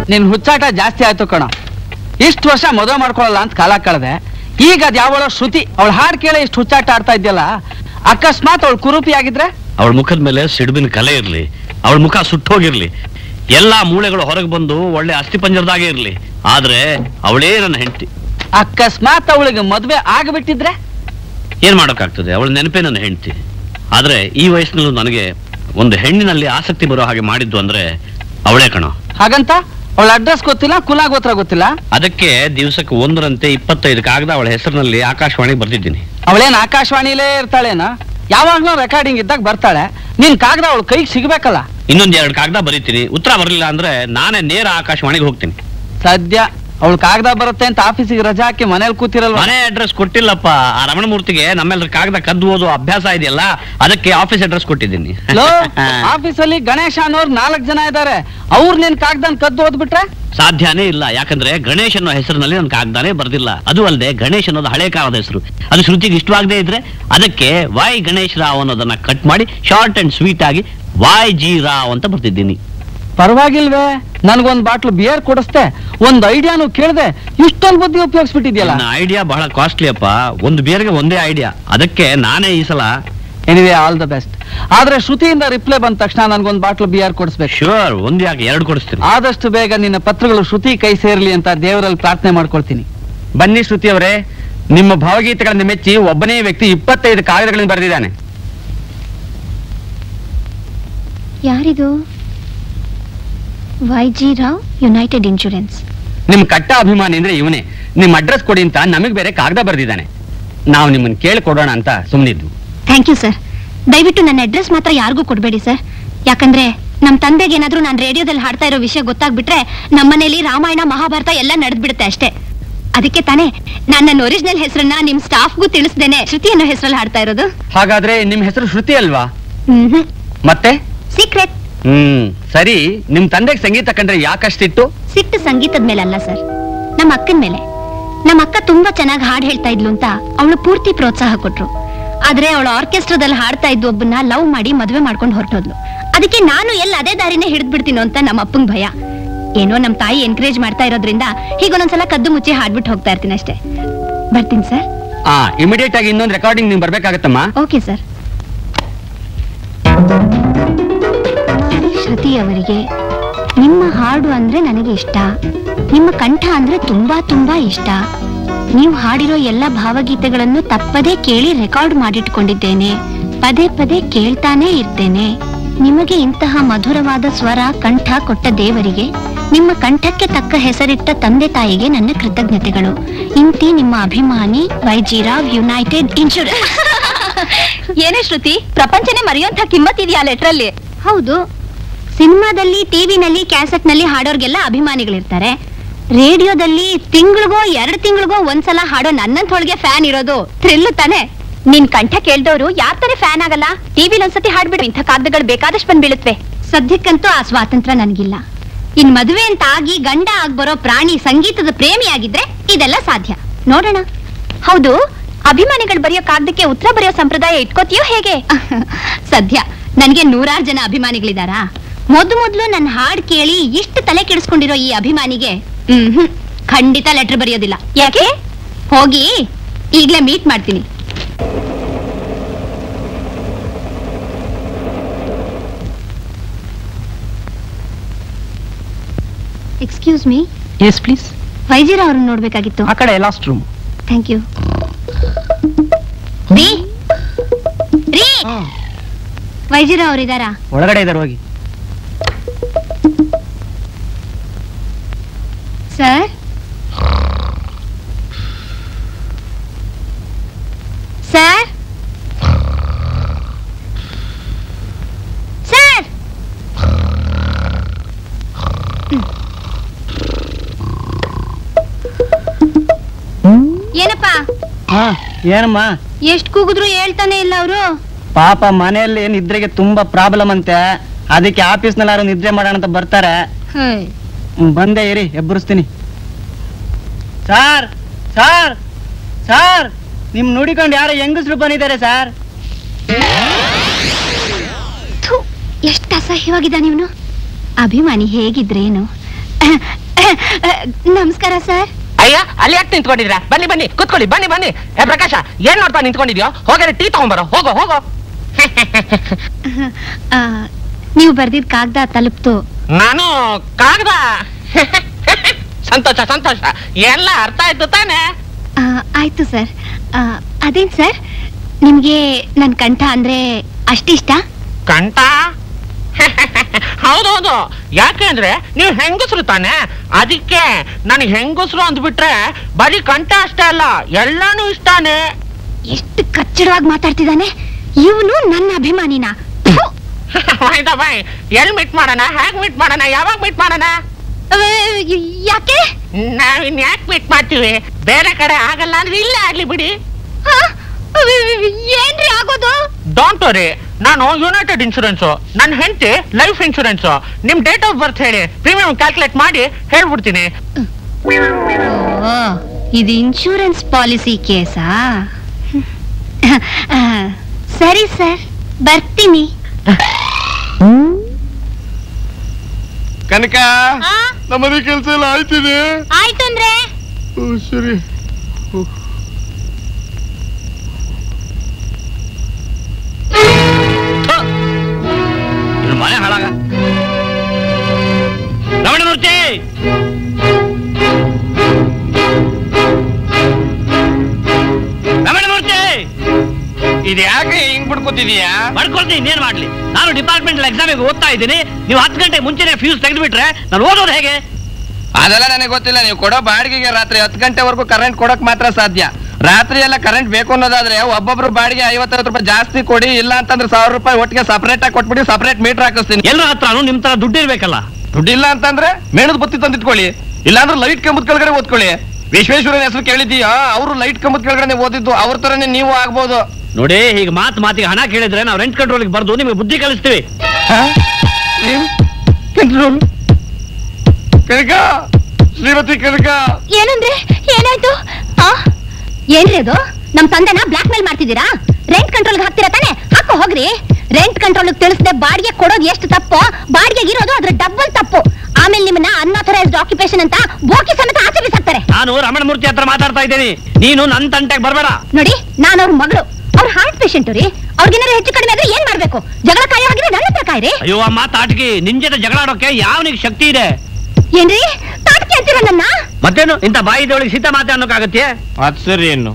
ನಿನ್ ಹುಚ್ಚಾಟ ಜಾಸ್ತಿ ಆಯ್ತು ಕಣ. ಇಷ್ಟು ವರ್ಷ ಮದುವೆ ಮಾಡ್ಕೊಳ್ಳಲ್ಲ ಅಂತ ಕಾಲ ಕಳೆದೆ. ಈಗ ಅದ್ ಯಾವಳ ಶ್ರುತಿ ಅವಳ ಹಾಡ್ ಕೇಳಿ ಇಷ್ಟು ಹುಚ್ಚಾಟ ಆಡ್ತಾ ಇದ್ಯಲ್ಲ ಅಕಸ್ಮಾತ್ ಅವಳು ಕುರೂಪಿ ಆಗಿದ್ರೆ? ಅವಳ ಮುಖದ ಮೇಲೆ ಸಿಡ್ಬಿನ ಕಲೆ ಇರ್ಲಿ ಅವಳ ಮುಖ ಸುಟ್ಟೋಗಿರ್ಲಿ ಎಲ್ಲಾ ಮೂಳೆಗಳು ಹೊರಗೆ ಬಂದು ಒಳ್ಳೆ ಅಸ್ಥಿಪಂಜರದಾಗೆ ಇರ್ಲಿ. ಆದ್ರೆ ಅವಳೇ ನನ್ನ ಹೆಂಡತಿ. ಅಕಸ್ಮಾತ್ ಅವಳಿಗೆ ಮದ್ವೆ ಆಗ್ಬಿಟ್ಟಿದ್ರೆ? ಏನ್ ಮಾಡೋಕ್ಕಾಗ್ತದೆ? ಅವಳ ನೆನಪೇ ನನ್ನ ಹೆಂಡತಿ. ಆದ್ರೆ ಈ ವಯಸ್ಸಿನಲ್ಲೂ ನನಗೆ ಒಂದು ಹೆಣ್ಣಿನಲ್ಲಿ ಆಸಕ್ತಿ ಬರೋ ಹಾಗೆ ಮಾಡಿದ್ದು ಅಂದ್ರೆ ಅವಳೇ ಕಣೋ. ಹಾಗಂತ? ಅವಳ ಅಡ್ರೆಸ್ ಗೊತ್ತಿಲ್ಲ ಕುಲ ಗೋತ್ರ ಗೊತ್ತಿಲ್ಲ? ಅದಕ್ಕೆ ದಿವಸಕ್ಕೆ ಒಂದರಂತೆ ಇಪ್ಪತ್ತೈದು ಕಾಗದ ಅವಳ ಹೆಸರಿನಲ್ಲಿ ಆಕಾಶವಾಣಿಗೆ ಬರ್ತಿದ್ದೀನಿ ಅವಳೇನ್ ಆಕಾಶವಾಣಿಲೇ ಇರ್ತಾಳೇನ? ಯಾವಾಗ್ಲೂ ರೆಕಾರ್ಡಿಂಗ್ ಇದ್ದಾಗ ಬರ್ತಾಳೆ. ನಿನ್ ಕಾಗದ ಅವಳ ಕೈಗೆ ಸಿಗ್ಬೇಕಲ್ಲ. ಇನ್ನೊಂದ್ ಎರಡು ಕಾಗದ ಬರೀತೀನಿ. ಉತ್ತರ ಬರಲಿಲ್ಲ ಅಂದ್ರೆ ನಾನೇ ನೇರ ಆಕಾಶವಾಣಿಗೆ ಹೋಗ್ತೀನಿ. ಸದ್ಯ ಅವಳು ಕಾಗದ ಬರುತ್ತೆ ಅಂತ ಆಫೀಸಿಗೆ ರಜಾ ಹಾಕಿ ಮನೇಲಿ ಕೂತಿರಲ್ವ? ಮನೆ ಅಡ್ರೆಸ್ ಕೊಟ್ಟಿಲ್ಲಪ್ಪ. ಆ ರಮಣಮೂರ್ತಿಗೆ ನಮ್ಮೆಲ್ಲರ ಕಾಗದ ಕದ್ದು ಓದೋ ಅಭ್ಯಾಸ ಇದೆಯಲ್ಲ ಅದಕ್ಕೆ ಆಫೀಸ್ ಅಡ್ರೆಸ್ ಕೊಟ್ಟಿದ್ದೀನಿ. ಆಫೀಸ್ ಆಫೀಸಲ್ಲಿ ಗಣೇಶ ಅನ್ನೋರ್ ನಾಲ್ಕು ಜನ ಇದ್ದಾರೆ ಅವ್ರು ನಿನ್ ಕಾಗದ ಕದ್ದು ಓದ್ಬಿಟ್ರೆ? ಸಾಧ್ಯನೇ ಇಲ್ಲ. ಯಾಕಂದ್ರೆ ಗಣೇಶ್ ಅನ್ನೋ ಹೆಸರಿನಲ್ಲಿ ನನ್ನ ಕಾಗದಾನೇ ಬರ್ದಿಲ್ಲ. ಅದು ಅಲ್ಲದೆ ಗಣೇಶ್ ಅನ್ನೋದು ಹಳೆ ಕಾಲದ ಹೆಸರು. ಅದು ಶ್ರುತಿಗೆ ಇಷ್ಟವಾಗದೇ ಇದ್ರೆ ಅದಕ್ಕೆ ವಾಯ್ ಗಣೇಶ್ ರಾವ್ ಅನ್ನೋದನ್ನ ಕಟ್ ಮಾಡಿ ಶಾರ್ಟ್ ಅಂಡ್ ಸ್ವೀಟ್ ಆಗಿ ವಾಯ್ ಜಿ ರಾವ್ ಅಂತ ಬರ್ತಿದ್ದೀನಿ ಪರವಾಗಿಲ್ವೇ? ನನ್ಗೊಂದ್ ಬಾಟ್ಲು ಬಿಯರ್ ಕೊಡಿಸ್ದೆ ಒಂದ್ ಐಡಿಯಾನು ಕೇಳ್ದೆ ಇಷ್ಟೊಂದು ಬುದ್ಧಿ ಉಪಯೋಗಿಸ್ಬಿಟ್ಟಿದ್ಯಲ್ಲ? ಐಡಿಯಾ ಬಹಳ ಕಾಸ್ಟ್ಲಿ ಅಪ್ಪ. ಒಂದು ಬಿಯರ್ಗೆ ಒಂದೇ ಐಡಿಯಾ ಅದಕ್ಕೆ ನಾನೇ ಈ ಸಲ ಎನಿವೆ ಆಲ್ ದ ಬೆಸ್ಟ್ ಆದ್ರೆ ಶ್ರುತಿಯಿಂದ ರಿಪ್ಲೈ ಬಂದ ತಕ್ಷಣ ನನ್ಗೊಂದ್ ಬಾಟ್ಲು ಬಿಯರ್ ಕೊಡಿಸ್ಬೇಕು. ಶೂರ್ ಒಂದ್ ಯಾಕೆ ಎರಡು ಕೊಡಿಸ್ತೀನಿ. ಆದಷ್ಟು ಬೇಗ ನಿನ್ನ ಪತ್ರಗಳು ಶ್ರುತಿ ಕೈ ಸೇರ್ಲಿ ಅಂತ ದೇವರಲ್ಲಿ ಪ್ರಾರ್ಥನೆ ಮಾಡ್ಕೊಳ್ತೀನಿ. ಬನ್ನಿ ಶ್ರುತಿ ಅವರೇ ನಿಮ್ಮ ಭಾವಗೀತೆಗಳನ್ನು ಮೆಚ್ಚಿ ಒಬ್ಬನೇ ವ್ಯಕ್ತಿ ಇಪ್ಪತ್ತೈದು ಕಾಗದಗಳನ್ನು ಬರೆದಿದ್ದಾನೆ. ಯಾರಿದು? Y G Rao United Insurance ನಿಮ್ ಕಟ್ಟ ಅಭಿಮಾನಿ ಅಂದ್ರೆ ಇವನೇ. ನಿಮ್ ಅಡ್ರೆಸ್ ಕೊಡಿ ಅಂತ ನಮಗ್ ಬೇರೆ ಕಾಗದ ಬರ್ದಿದ್ದಾನೆ. ನಾವು ನಿಮ್ಮನ್ನ ಕೇಳ್ಕೊಡೋಣ ಅಂತ ಸುಮ್ಮನಿದ್ವು ಥ್ಯಾಂಕ್ ಯು ಸರ್ ದಯವಿಟ್ಟು ನನ್ನ ಅಡ್ರೆಸ್ ಮಾತ್ರ ಯಾರಿಗೂ ಕೊಡಬೇಡಿ ಸರ್ ಯಾಕಂದ್ರೆ ನಮ್ ತಂದೆಗೆ ಏನಾದ್ರೂ ನಾನು ರೇಡಿಯೋದಲ್ಲಿ ಹಾಡ್ತಾ ಇರೋ ವಿಷಯ ಗೊತ್ತಾಗ್ಬಿಟ್ರೆ ನಮ್ಮನೇಲಿ ರಾಮಾಯಣ ಮಹಾಭಾರತ ಎಲ್ಲ ನಡೆದ್ಬಿಡುತ್ತೆ ಅಷ್ಟೇ. ಅದಕ್ಕೆ ತಾನೇ ನಾನು ನನ್ನ ಒರಿಜಿನಲ್ ಹೆಸರನ್ನ ನಿಮ್ ಸ್ಟಾಫ್ಗೂ ತಿಳಿಸ್ದೇನೆ. ಶ್ರುತಿ ಅನ್ನೋ ಹೆಸರಲ್ಲಿ ಹಾಡ್ತಾ ಇರೋದು. ಹಾಗಾದ್ರೆ ನಿಮ್ ಹೆಸರು ಶ್ರುತಿ ಅಲ್ವಾ? ಹ್ಮ್ ಮತ್ತೆ? ಸೀಕ್ರೆಟ್ ಹ್ಮ್. ಸರಿ ನಿಮ್ ತಂದೆಗೆ ಸಂಗೀತ ಕಂಡ್ರೆ ಯಾಕಷ್ಟಿತ್ತು? ಸಿಟ್ಟು ಸಂಗೀತದ ಮೇಲೆ ಅಲ್ಲ ಸರ್. ನಮ್ಮ ಅಕ್ಕನ ಮೇಲೆ. ನಮ್ಮ ಅಕ್ಕ ತುಂಬಾ ಚೆನ್ನಾಗಿ ಹಾಡ್ ಹೇಳ್ತಾ ಇದ್ಲು ಅಂತ ಅವಳು ಪೂರ್ತಿ ಪ್ರೋತ್ಸಾಹ ಕೊಟ್ರು. ಆದ್ರೆ ಅವಳು ಆರ್ಕೆಸ್ಟ್ರಾದಲ್ಲಿ ಹಾಡ್ತಾ ಇದ್ದು ಒಬ್ಬನ್ನ ಲವ್ ಮಾಡಿ ಮದುವೆ ಮಾಡ್ಕೊಂಡು ಹೊರಟೋದ್ಲು. ಅದಕ್ಕೆ ನಾನು ಎಲ್ಲ ಅದೇ ದಾರಿನೇ ಹಿಡಿದ್ ಬಿಡ್ತೀನೋ ಅಂತ ನಮ್ಮ ಅಪ್ಪಂಗ್ ಭಯ. ಏನೋ ನಮ್ಮ ತಾಯಿ ಎನ್ಕರೇಜ್ ಮಾಡ್ತಾ ಇರೋದ್ರಿಂದ ಹೀಗೊಂದೊಂದ್ಸಲ ಕದ್ದು ಮುಚ್ಚಿ ಹಾಡ್ಬಿಟ್ಟು ಹೋಗ್ತಾ ಇರ್ತೀನಿ ಅಷ್ಟೇ. ಬರ್ತೀನಿ ಸರ್. ಆ ಇಮಿಡಿಯೇಟ್ ಆಗಿ ಇನ್ನೊಂದು ರೆಕಾರ್ಡಿಂಗ್ ನೀವು ಬರ್ಬೇಕಾಗತ್ತಮ್ಮ? ಓಕೆ ಸರ್ ಶ್ರುತಿ ಅವರಿಗೆ ನಿಮ್ಮ ಹಾಡು ಅಂದ್ರೆ ನನಗೆ ಇಷ್ಟ. ನಿಮ್ಮ ಕಂಠ ಅಂದ್ರೆ ತುಂಬಾ ತುಂಬಾ ಇಷ್ಟ. ನೀವು ಹಾಡಿರೋ ಎಲ್ಲ ಭಾವಗೀತೆಗಳನ್ನು ತಪ್ಪದೇ ಕೇಳಿ ರೆಕಾರ್ಡ್ ಮಾಡಿಟ್ಕೊಂಡಿದ್ದೇನೆ. ಪದೇ ಪದೇ ಕೇಳ್ತಾನೇ ಇರ್ತೇನೆ. ನಿಮಗೆ ಇಂತಹ ಮಧುರವಾದ ಸ್ವರ ಕಂಠ ಕೊಟ್ಟ ದೇವರಿಗೆ ನಿಮ್ಮ ಕಂಠಕ್ಕೆ ತಕ್ಕ ಹೆಸರಿಟ್ಟ ತಂದೆ ತಾಯಿಗೆ ನನ್ನ ಕೃತಜ್ಞತೆಗಳು. ಇಂತಿ ನಿಮ್ಮ ಅಭಿಮಾನಿ ವೈಜಿರಾವ್ ಯುನೈಟೆಡ್ ಇನ್ಶೂರೆನ್ಸ್. ಏನೇ ಶ್ರುತಿ ಪ್ರಪಂಚನೇ ಮರೆಯುವಂತ ಕಿಮ್ಮತ್ ಇದೆಯಾ ಲೆಟ್ರಲ್ಲಿ ಹೌದು. ಸಿನಿಮಾದಲ್ಲಿ, ಟಿವಿನಲ್ಲಿ, ಕ್ಯಾಸೆಟ್ನಲ್ಲಿ ಹಾಡೋರ್ಗೆಲ್ಲ ಅಭಿಮಾನಿಗಳಿರ್ತಾರೆ. ರೇಡಿಯೋದಲ್ಲಿ ತಿಂಗಳಿಗೋ ಎರಡು ತಿಂಗಳಿಗೋ ಒಂದ್ಸಲ ಹಾಡೋ ನನ್ನಂಥೊಳಗೆ ಫ್ಯಾನ್ ಇರೋದು ಥ್ರಿಲ್ಲು ತಾನೆ. ನಿನ್ ಕಂಠ ಕೇಳ್ದವ್ರು ಯಾರ್ ತಾನೇ ಫ್ಯಾನ್ ಆಗಲ್ಲ? ಟಿವಿಲಿ ಒಂದ್ಸತಿ ಹಾಡ್ಬಿಡು, ಇಂಥ ಕಾಗದಗಳು ಬೇಕಾದಷ್ಟು ಬಂದ್ ಬೀಳುತ್ತೆ ಸದ್ಯಕ್ಕಂತೂ ಆ ಸ್ವಾತಂತ್ರ್ಯ ನನಗಿಲ್ಲ. ಇನ್ ಮದುವೆ ಅಂತ ಆಗಿ ಗಂಡ ಆಗ್ಬರೋ ಪ್ರಾಣಿ ಸಂಗೀತದ ಪ್ರೇಮಿ ಆಗಿದ್ರೆ ಇದೆಲ್ಲ ಸಾಧ್ಯ. ನೋಡೋಣ. ಹೌದು, ಅಭಿಮಾನಿಗಳು ಬರೆಯೋ ಕಾಗದಕ್ಕೆ ಉತ್ತರ ಬರೆಯೋ ಸಂಪ್ರದಾಯ ಇಟ್ಕೋತೀಯೋ ಹೇಗೆ? ಸದ್ಯ, ನನ್ಗೆ ನೂರಾರು ಜನ ಅಭಿಮಾನಿಗಳಿದಾರಾ? ಮೊದ್ ಮೊದ್ಲು ನನ್ನ ಹಾಡ್ ಕೇಳಿ ಇಷ್ಟು ತಲೆ ಕೆಡಿಸ್ಕೊಂಡಿರೋ ಈ ಅಭಿಮಾನಿಗೆ. ಹ್ಮ್ ಖಂಡಿತ ಲೆಟರ್ ಬರೆಯೋದಿಲ್ಲ. ಯಾಕೆ? ಹೋಗಿ ಈಗ್ಲೇ ಮೀಟ್ ಮಾಡ್ತೀನಿ. ಎಕ್ಸ್ಕ್ಯೂಸ್ ಮೀ ಎಸ್ ಪ್ಲೀಸ್ ವೈಜಿರ ಅವ್ರನ್ನ ನೋಡ್ಬೇಕಾಗಿತ್ತು. ಆ ಕಡೆ ಲಾಸ್ಟ್ ರೂಮ್ ಥ್ಯಾಂಕ್ ಯು ರೀ! ರೀ! ವೈದ್ಯರ ಅವರಿದಾರಾ? ಒಳಗಡೆ ಇದ್ದಾರೆ ಹೋಗಿ. ಸರ್ ಸರ್ ಸರ್ ಏನಪ್ಪ? ಏನಮ್ಮ? ಎಷ್ಟು ಕೂಗಿದ್ರು ಹೇಳ್ತಾನೆ ಇಲ್ಲ ಅವರು. ಪಾಪ ಮನೆಯಲ್ಲಿ ನಿದ್ರೆಗೆ ತುಂಬಾ ಪ್ರಾಬ್ಲಮ್ ಅಂತೆ. ಅದಕ್ಕೆ ಆಫೀಸ್ನಲ್ಲಿ ಯಾರು ನಿದ್ರೆ ಮಾಡೋಣ ಅಂತ ಬರ್ತಾರೆ. ಬಂದೆ ಇರಿ ಎಬ್ಬರಿಸ್ತೀನಿ. ಸಾರ್ ಸಾರ್ ಸಾರ್ ನಿಮ್ ನೋಡಿಕೊಂಡು ಯಾರೋ ಹೆಂಗಸ್ರು ಬಂದಿದ್ದಾರೆ ಸಾರ್? ಎಷ್ಟು ಅಸಹ್ಯವಾಗಿದ್ದ ನೀವು ಅಭಿಮಾನಿ ಹೇಗಿದ್ರೇನು ನಮಸ್ಕಾರ ಸರ್. ಅಯ್ಯ ಅಲ್ಲಿ ಯಾಕೆ ನಿಂತ್ಕೊಂಡಿದ್ರ ಬನ್ನಿ ಬನ್ನಿ ಕುತ್ಕೊಳ್ಳಿ ಬನ್ನಿ ಬನ್ನಿ. ಏ ಪ್ರಕಾಶ ಏನ್ ನೋಡ್ತಾ ನಿಂತ್ಕೊಂಡಿದ್ಯೋ? ಹೋಗಾರೆ ಟೀ ತಗೊಂಬರೋ ಹೋಗೋ ಹೋಗೋ. ಆ, ನೀವು ಬರ್ದಿದ್ ಕಾಗ್ದ ತಲುಪ್ತು. ನಾನು ಕಾಗದ. ಸಂತೋಷ ಸಂತೋಷ. ಎಲ್ಲ ಅರ್ಥ ಆಯ್ತು ತಾನೆ? ಆಯ್ತು ಸರ್. ಅದೇನ್ ಸರ್? ನಿಮ್ಗೆ ನನ್ ಕಂಠ ಅಂದ್ರೆ ಅಷ್ಟಿಷ್ಟ ಕಂಠ? ಹೌದೌದು ಯಾಕೆ ಅಂದ್ರೆ ನೀವು ಹೆಂಗಸರು ತಾನೆ? ಅದಕ್ಕೆ ನನಗೆ ಹೆಂಗಸರು ಅಂದ್ಬಿಟ್ರೆ ಬರೀ ಕಂಠ ಅಷ್ಟೇ ಅಲ್ಲ ಎಲ್ಲಾನು ಇಷ್ಟಾನೆ. ಎಷ್ಟು ಕಚ್ಚಡವಾಗಿ ಮಾತಾಡ್ತಿದ್ದಾನೆ. ಇವನು ನನ್ನ ಅಭಿಮಾನಿನ? ಬಾಯ್. ಎಲ್ಲಿ ಮೀಟ್ ಮಾಡೋಣ? ಹೇಗ್ ಮೀಟ್ ಮಾಡೋಣ? ಯಾವಾಗ ಮೀಟ್ ಮಾಡೋಣ? ಯಾಕೆ? ನಾವಿನ್ ಯಾಕೆ ಮೀಟ್ ಮಾಡ್ತೀವಿ? ಬೇರೆ ಕಡೆ ಆಗಲ್ಲ ಅಂದ್ರೆ ಇಲ್ಲೇ ಆಗ್ಲಿ ಬಿಡಿ. ಏನ್ರಿ ಆಗೋದು? ಡೋಂಟ್ ವರಿ ನಾನು ಯುನೈಟೆಡ್ ಇನ್ಶೂರೆನ್ಸ್ ನನ್ನ ಹೆಂಡತಿ ಲೈಫ್ ಇನ್ಶೂರೆನ್ಸ್ ನಿಮ್ ಡೇಟ್ ಆಫ್ ಬರ್ತ್ ಹೇಳಿ. ಪ್ರೀಮಿಯಂ ಕ್ಯಾಲ್ಕುಲೇಟ್ ಮಾಡಿ ಹೇಳ್ಬಿಡ್ತೀನಿ. ಇದು ಇನ್ಶೂರೆನ್ಸ್ ಪಾಲಿಸಿ ಕೇಸಾ ಸರಿ ಸರ್ ಬರ್ತೀನಿ. ಕನಕ ನಮ್ಮನೆ ಕೆಲಸ ಎಲ್ಲ ಆಯ್ತಿದೆ ಆಯ್ತಂದ್ರೆ ಓ, ಸರಿ ಇವ್ನ ಮನೆ ಹಾಳಾಗ ರಮಣಮೂರ್ತಿ ರಮಣಮೂರ್ತಿ ಇದು ಯಾಕೆ ಹಿಂಗ್ ಬಿಡ್ಕೊತಿದೀಯಾ? ಮಾಡ್ಕೊಳ್ತೀನಿ ಇನ್ನೇನ್ ಮಾಡ್ಲಿ. ನಾನು ಡಿಪಾರ್ಟ್ಮೆಂಟ್ ಎಕ್ಸಾಮಿಗೆ ಓದ್ತಾ ಇದ್ದೀನಿ. ನೀವು ಹತ್ತು ಗಂಟೆ ಮುಂಚೆನೆ ಫ್ಯೂಸ್ ತೆಗೆದುಬಿಟ್ರೆ ನಾನು ಓದೋದು ಹೇಗೆ? ಅದೆಲ್ಲ ನನಗೆ ಗೊತ್ತಿಲ್ಲ. ನೀವು ಕೊಡೋ ಬಾಡಿಗೆಗೆ ರಾತ್ರಿ ಹತ್ತು ಗಂಟೆವರೆಗೂ ಕರೆಂಟ್ ಕೊಡಕ್ ಮಾತ್ರ ಸಾಧ್ಯ. ರಾತ್ರಿ ಎಲ್ಲ ಕರೆಂಟ್ ಬೇಕು ಅನ್ನೋದಾದ್ರೆ ಒಬ್ಬೊಬ್ರು ಬಾಡಿಗೆ ಐವತ್ತೈವತ್ತು ರೂಪಾಯಿ ಜಾಸ್ತಿ ಕೊಡಿ ಇಲ್ಲ ಅಂತಂದ್ರೆ ಸಾವಿರ ರೂಪಾಯಿ ಒಟ್ಟಿಗೆ ಸಪರೇಟ್ ಆಗಿ ಕೊಟ್ಬಿಡಿ ಸಪರೇಟ್ ಮೀಟರ್ ಹಾಕಿಸ್ತೀನಿ. ಎಲ್ಲರ ಹತ್ರನು ನಿಮ್ ತರ ದುಡ್ಡು ಇರ್ಬೇಕಲ್ಲ ದುಡ್ಡಿಲ್ಲ ಅಂತಂದ್ರೆ ಮೇಣದ ಬತ್ತಿ ತಂದಿಟ್ಕೊಳ್ಳಿ. ಇಲ್ಲಾಂದ್ರೆ ಲೈಟ್ ಕಂಬದ ಕೆಳಗಡೆ ಓದ್ಕೊಳ್ಳಿ. ವಿಶ್ವೇಶ್ವರನ ಹೆಸರು ಕೇಳಿದೀಯಾ ಅವರು ಲೈಟ್ ಕಂಬದ ಕೆಳಗಡೆ ಓದಿದ್ದು ಅವ್ರ ತರನೇ ನೀವು ಆಗ್ಬೋದು. ನೋಡಿ ಈಗ ಮಾತು ಮಾತಿಗೆ ಹಣ ಕೇಳಿದ್ರೆ ನಾವು ರೆಂಟ್ ಕಂಟ್ರೋಲ್ಗೆ ಬರ್ದು ನಿಮಗೆ ಬುದ್ಧಿ ಕಲಿಸ್ತೀವಿ. ಕಂಟ್ರೋಲ್ ಕನಕ? ಶ್ರೀಮತಿ ಕನಕ? ಏನಂದ್ರೆ? ಏನಾಯ್ತು? ಆ? ಏನ್ರಿ ಅದು? ನಮ್ ತಂದೆನ ಬ್ಲಾಕ್ ಮೇಲ್ ಮಾಡ್ತಿದ್ದೀರಾ ರೆಂಟ್ ಕಂಟ್ರೋಲ್ ಹಾಕ್ತೀರಾ ತಾನೆ? ಹಾಕೋ ಹೋಗ್ರಿ. ರೆಂಟ್ ಕಂಟ್ರೋಲ್ ತಿಳಿಸದೆ ಬಾಡಿಗೆ ಕೊಡೋದು ಎಷ್ಟು ತಪ್ಪು? ಬಾಡಿಗೆ ಇರೋದು ಅದ್ರ ಡಬಲ್ ತಪ್ಪು. ಆಮೇಲೆ ನಿಮ್ಮನ್ನ ಅನ್ಆಥರೈಸ್ಡ್ ಆಕ್ಯುಪೇಷನ್ ಅಂತ ಬೋಕಿ ಸಮೇತ ಆಚೆ ಬಿಸಾಕ್ತಾರೆ. ನಾನು ರಮಣಮೂರ್ತಿ ಹತ್ರ ಮಾತಾಡ್ತಾ ಇದ್ದೀನಿ. ನೀನು ನನ್ನ ತಂಟೆಗೆ ಬರಬೇಡ. ನೋಡಿ ನಾನು ಅವ್ರ ಮಗಳು. ಅವ್ರ ಹಾರ್ಟ್ ಪೇಷಂಟ್ ರೀ. ಅವ್ರಿಗೇನಾದ್ರು ಹೆಚ್ಚು ಕಡಿಮೆ ಆದ್ರೆ ಏನ್ ಮಾಡ್ಬೇಕು? ಜಗಳ ಕಾಯ ಆಗಿದ್ರೆ ನನ್ನ ಹತ್ರ ಕಾಯ್ರಿ. ಅಯ್ಯೋ ಅಮ್ಮ ತಾಟಕಿ ನಿನ್ ಜೊತೆ ಜಗಳ ಆಡೋಕೆ ಯಾವನಿಗೆ ಶಕ್ತಿ ಇದೆ? ಏನ್ರಿ? ತಾಟಕಿ ಅಂತೀರ ನನ್ನ? ಮತ್ತೇನು? ಇಂಥ ಬಾಯಿದೊಳಗೆ ಸೀತಾ ಮಾತೆ ಅನ್ನೋಕ್ಕಾಗತ್ತೆ ಅದ್ ಸರಿ ಏನು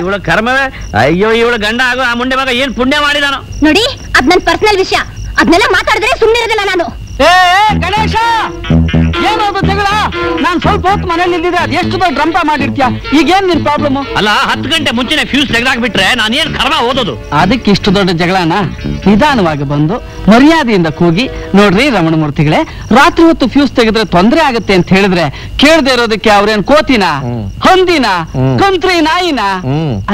ಇವಳ ಕರ್ಮವೇ? ಅಯ್ಯೋ ಇವಳ ಗಂಡ ಆಗೋ ಆ ಮುಂಡೆ ಮಗ ಏನ್ ಪುಣ್ಯ ಮಾಡಿದಾನು? ನೋಡಿ ಅದ್ ನನ್ ಪರ್ಸನಲ್ ವಿಷಯ. ಅದನ್ನೆಲ್ಲ ಮಾತಾಡಿದ್ರೆ ಸುಮ್ಮನೆ ಇರೋದಿಲ್ಲ ನಾನು. ಏ ಏ, ಗಣೇಶ! ಏನದು ಜಗಳ ನಾನ್ ಸ್ವಲ್ಪ ಹೊತ್ತು ಮನೇಲಿ ನಿಂತಿದ್ದೆ ಅದ್ ಎಷ್ಟು ದೊಡ್ಡ ರಂಪ ಮಾಡಿರ್ತೀಯ? ಈಗೇನ್ ನಿನ್ ಪ್ರಾಬ್ಲಮ್ ಅಲ್ಲ ಹತ್ತು ಗಂಟೆ ಮುಂಚೆನೆ ಫ್ಯೂಸ್ ತೆಗೆದಾಕ್ಬಿಟ್ರೆ ನಾನು ಏನ್ ಕರ್ಮ ಓದೋದು? ಅದಕ್ಕೆ ಇಷ್ಟು ದೊಡ್ಡ ಜಗಳನ? ನಿಧಾನವಾಗಿ ಬಂದು ಮರ್ಯಾದೆಯಿಂದ ಕೂಗಿ ನೋಡ್ರಿ ರಮಣಮೂರ್ತಿಗಳೇ ರಾತ್ರಿ ಹೊತ್ತು ಫ್ಯೂಸ್ ತೆಗೆದ್ರೆ ತೊಂದ್ರೆ ಆಗುತ್ತೆ ಅಂತ ಹೇಳಿದ್ರೆ ಕೇಳದೆ ಇರೋದಕ್ಕೆ ಅವ್ರೇನ್ ಕೋತಿನ? ಹೊಂದಿನ? ಕಂತ್ರಿ ನಾಯಿನ?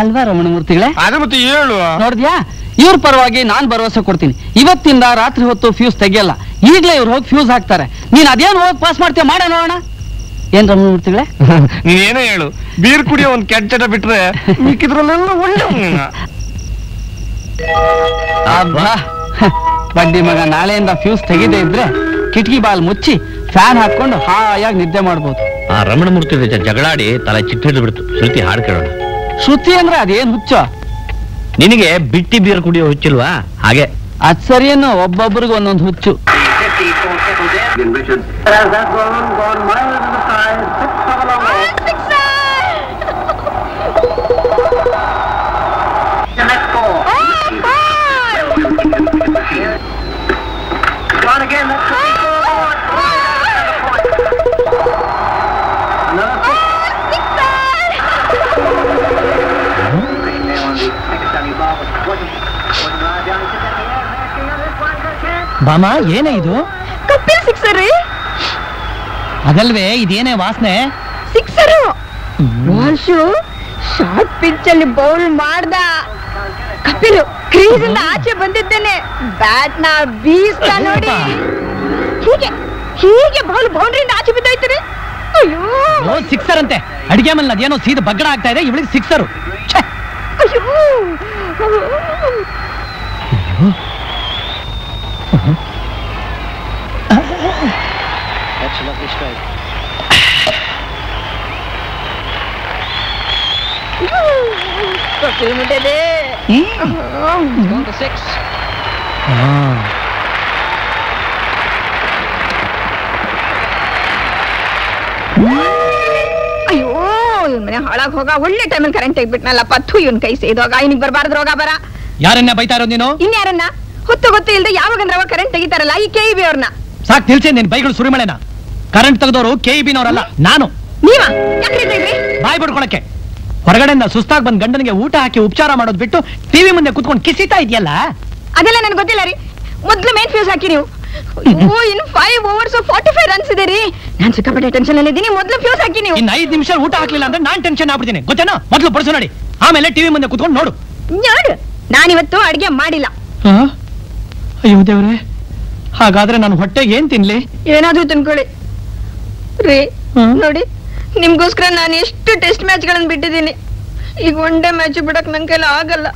ಅಲ್ವಾ ರಮಣಮೂರ್ತಿಗಳೇ ಅದೇ ಮತ್ತೆ ಹೇಳು? ನೋಡಿದ್ಯಾ? ಇವ್ರ ಪರವಾಗಿ ನಾನ್ ಭರವಸೆ ಕೊಡ್ತೀನಿ. ಇವತ್ತಿಂದ ರಾತ್ರಿ ಹೊತ್ತು ಫ್ಯೂಸ್ ತೆಗಿಯಲ್ಲ. ಈಗಲೇ ಇವ್ರು ಹೋಗಿ ಫ್ಯೂಸ್ ಹಾಕ್ತಾರೆ. ನೀನ್ ಅದೇನು ಹೋಗಿ ಪಾಸ್ ಮಾಡ್ತೀಯ ಮಾಡ ನೋಡೋಣ ಏನ್ ರಮಣಮೂರ್ತಿಗಳೇ ನೀನೇನೋ ಹೇಳು. ಬೀರ್ ಕುಡಿಯೋ ಒಂದ್ ಕೆಟ್ಟ ಚಟ ಬಿಟ್ರೆ ಮಿಕ್ಕಿದ್ರಲ್ಲೆಲ್ಲ ಒಳ್ಳೆ ಅಬ್ಬಾ. ಬಡ್ಡಿ ಮಗ ನಾಳೆಯಿಂದ ಫ್ಯೂಸ್ ತೆಗೆದೇ ಇದ್ರೆ ಕಿಟಕಿ ಬಾಲ್ ಮುಚ್ಚಿ ಫ್ಯಾನ್ ಹಾಕೊಂಡು ಹಾಯಾಗಿ ನಿದ್ದೆ ಮಾಡ್ಬೋದು. ಆ ರಮಣಮೂರ್ತಿ ಜೊತೆ ಜಗಳಾಡಿ ತಲೆ ಚಿಟ್ಟಿಡ್ದು ಬಿಡ್ತು. ಶ್ರುತಿ ಹಾಡು ಕೇಳೋಣ. ಶ್ರುತಿ ಅಂದ್ರೆ ಅದೇನ್ ಹುಚ್ಚ? ನಿನಗೆ ಬಿಟ್ಟಿ ಬೀರ್ ಕುಡಿಯೋ ಹುಚ್ಚಿಲ್ವಾ? ಹಾಗೆ. ಅದ್ ಸರಿಯನ್ನು ಒಬ್ಬೊಬ್ರಿಗೆ ಒಂದೊಂದು ಹುಚ್ಚು. ಬಾಮ ಏನೇ ಇದು? ಕಪ್ಪಿನ ಸಿಕ್ಸರ್? ಅದಲ್ವೇ ಇದೇನೇ ವಾಸನೆ? ಸಿಕ್ಸರು? ವಾಶು ಶಾರ್ಟ್ ಪಿಚ್ ಅಲ್ಲಿ ಬೌಲ್ ಮಾಡ್ದ. ಕಪಿಲ್ ಕ್ರೀಸ್ ಇಂದ ಆಚೆ ಬಂದಿದ್ದೇನೆ. ಬ್ಯಾಟ್ನ ಬೀಸ್ತಾ ನೋಡಿ. ಹೀಗೆ ಹೀಗೆ ಬೌಲ್ ಬೌಂಡ್ರಿಯಿಂದ ಆಚೆ ಬಿದ್ದೋಯ್ತಾರೆ ಅಯ್ಯೋ. ಸಿಕ್ಸರ್ ಅಂತೆ ಅಡಿಗೆ ಮೇಲೆ ಅದೇನೋ ಸೀದ ಬಗ್ಗಡ ಆಗ್ತಾ ಇದೆ ಇವಳಿಗೆ ಸಿಕ್ಸರು. ಅಯ್ಯೋ. ಅಯ್ಯೋ ಇವ್ನ ಮನೆ ಹಾಳಾಗ್ ಹೋಗ ಒಳ್ಳೆ ಟೈಮಲ್ಲಿ ಕರೆಂಟ್ ತೆಗ್ಬಿಟ್ನಲ್ಲ ಪತ್ತು ಇವನ್ ಕೈ ಸೇದೋಗ ಇನಿಗ್ ಬರ್ಬಾರ್ದು ರೋಗ ಬರ. ಯಾರನ್ನ ಬೈತಾ ಇರೋದು ನೀನು? ಇನ್ಯಾರನ್ನ? ಹೊತ್ತು ಗೊತ್ತು ಇಲ್ದೆ ಯಾವಾಗಂದ್ರೆ ಅವಾಗ ಕರೆಂಟ್ ತೆಗಿತಾರಲ್ಲ ಈ ಕೆ ಬಿ ಅವ್ರನ್ನ. ಸಾಕ್ ನಿಲ್ಸಿ ನಿನ್ ಬೈಗಳು ಸುರಿಮಳೆನ? ಕರೆಂಟ್ ತೆಗೆದವರು ಕೆ ಇ ಬಿನವರಲ್ಲ ನಾನು. ಬಾಯ್ ಬಿಡ್ಕೊಳಕ್ಕೆ. ಹೊರಗಡೆಯಿಂದ ಸುಸ್ತಾಗಿ ಬಂದ್ ಗಂಡನಿಗೆ ಊಟ ಹಾಕಿ ಉಪಚಾರ ಮಾಡೋದ್ ಬಿಟ್ಟು ಟಿವಿ ಮುಂದೆ ಕುತ್ಕೊಂಡು ಕಿಸಿತಾ ಇದೆಯಲ್ಲ? ಅದೆಲ್ಲ ನನ್ಗೆ ಗೊತ್ತಿಲ್ಲ ರೀ. ಮೊದ್ಲು ಮೇನ್ ಫ್ಯೂಸ್ ಹಾಕಿ ನೀವು. In five overs forty five runs ಇದೆ ರೀ. ನಾನ್ ಸಿಕ್ಕಾಪಟ್ಟೆ ಟೆನ್ಷನ್ ಅಲ್ಲಿ ಇದ್ದೀನಿ. ಮೊದ್ಲು ಫ್ಯೂಸ್ ಹಾಕಿ ನೀವು. ಇನ್ ಐದ್ ನಿಮಿಷ ಊಟ ಹಾಕ್ಲಿಲ್ಲ ಅಂದ್ರೆ ನಾನು ಟೆನ್ಷನ್ ಆಗ್ಬಿಡ್ತೀನಿ. ಗೊತ್ತೇನೋ? ಮೊದ್ಲು ಬಡಿಸು ನೋಡಿ. ಆಮೇಲೆ ಟಿವಿ ಮುಂದೆ ಕುತ್ಕೊಂಡು ನೋಡು. ನೋಡು. ನಾನಿವತ್ತು ಅಡ್ಗೆ ಮಾಡಿಲ್ಲ? ಅಯ್ಯೋ ದೇವ್ರೆ. ಹಾಗಾದ್ರೆ ನಾನು ಹೊಟ್ಟೆಗೆ ಏನ್ ತಿನ್ಲಿ? ಏನಾದ್ರೂ ತಿನ್ಕೊಳ್ಳಿ. ರೀ ನೋಡಿ ನಿಮ್ಗೋಸ್ಕರ ನಾನು ಎಷ್ಟು ಟೆಸ್ಟ್ ಮ್ಯಾಚ್ಗಳನ್ನ ಬಿಟ್ಟಿದ್ದೀನಿ. ಈಗ ಒನ್ ಡೇ ಮ್ಯಾಚ್ ಬಿಡಕ್ ನನ್ ಕೈಲ ಆಗಲ್ಲ.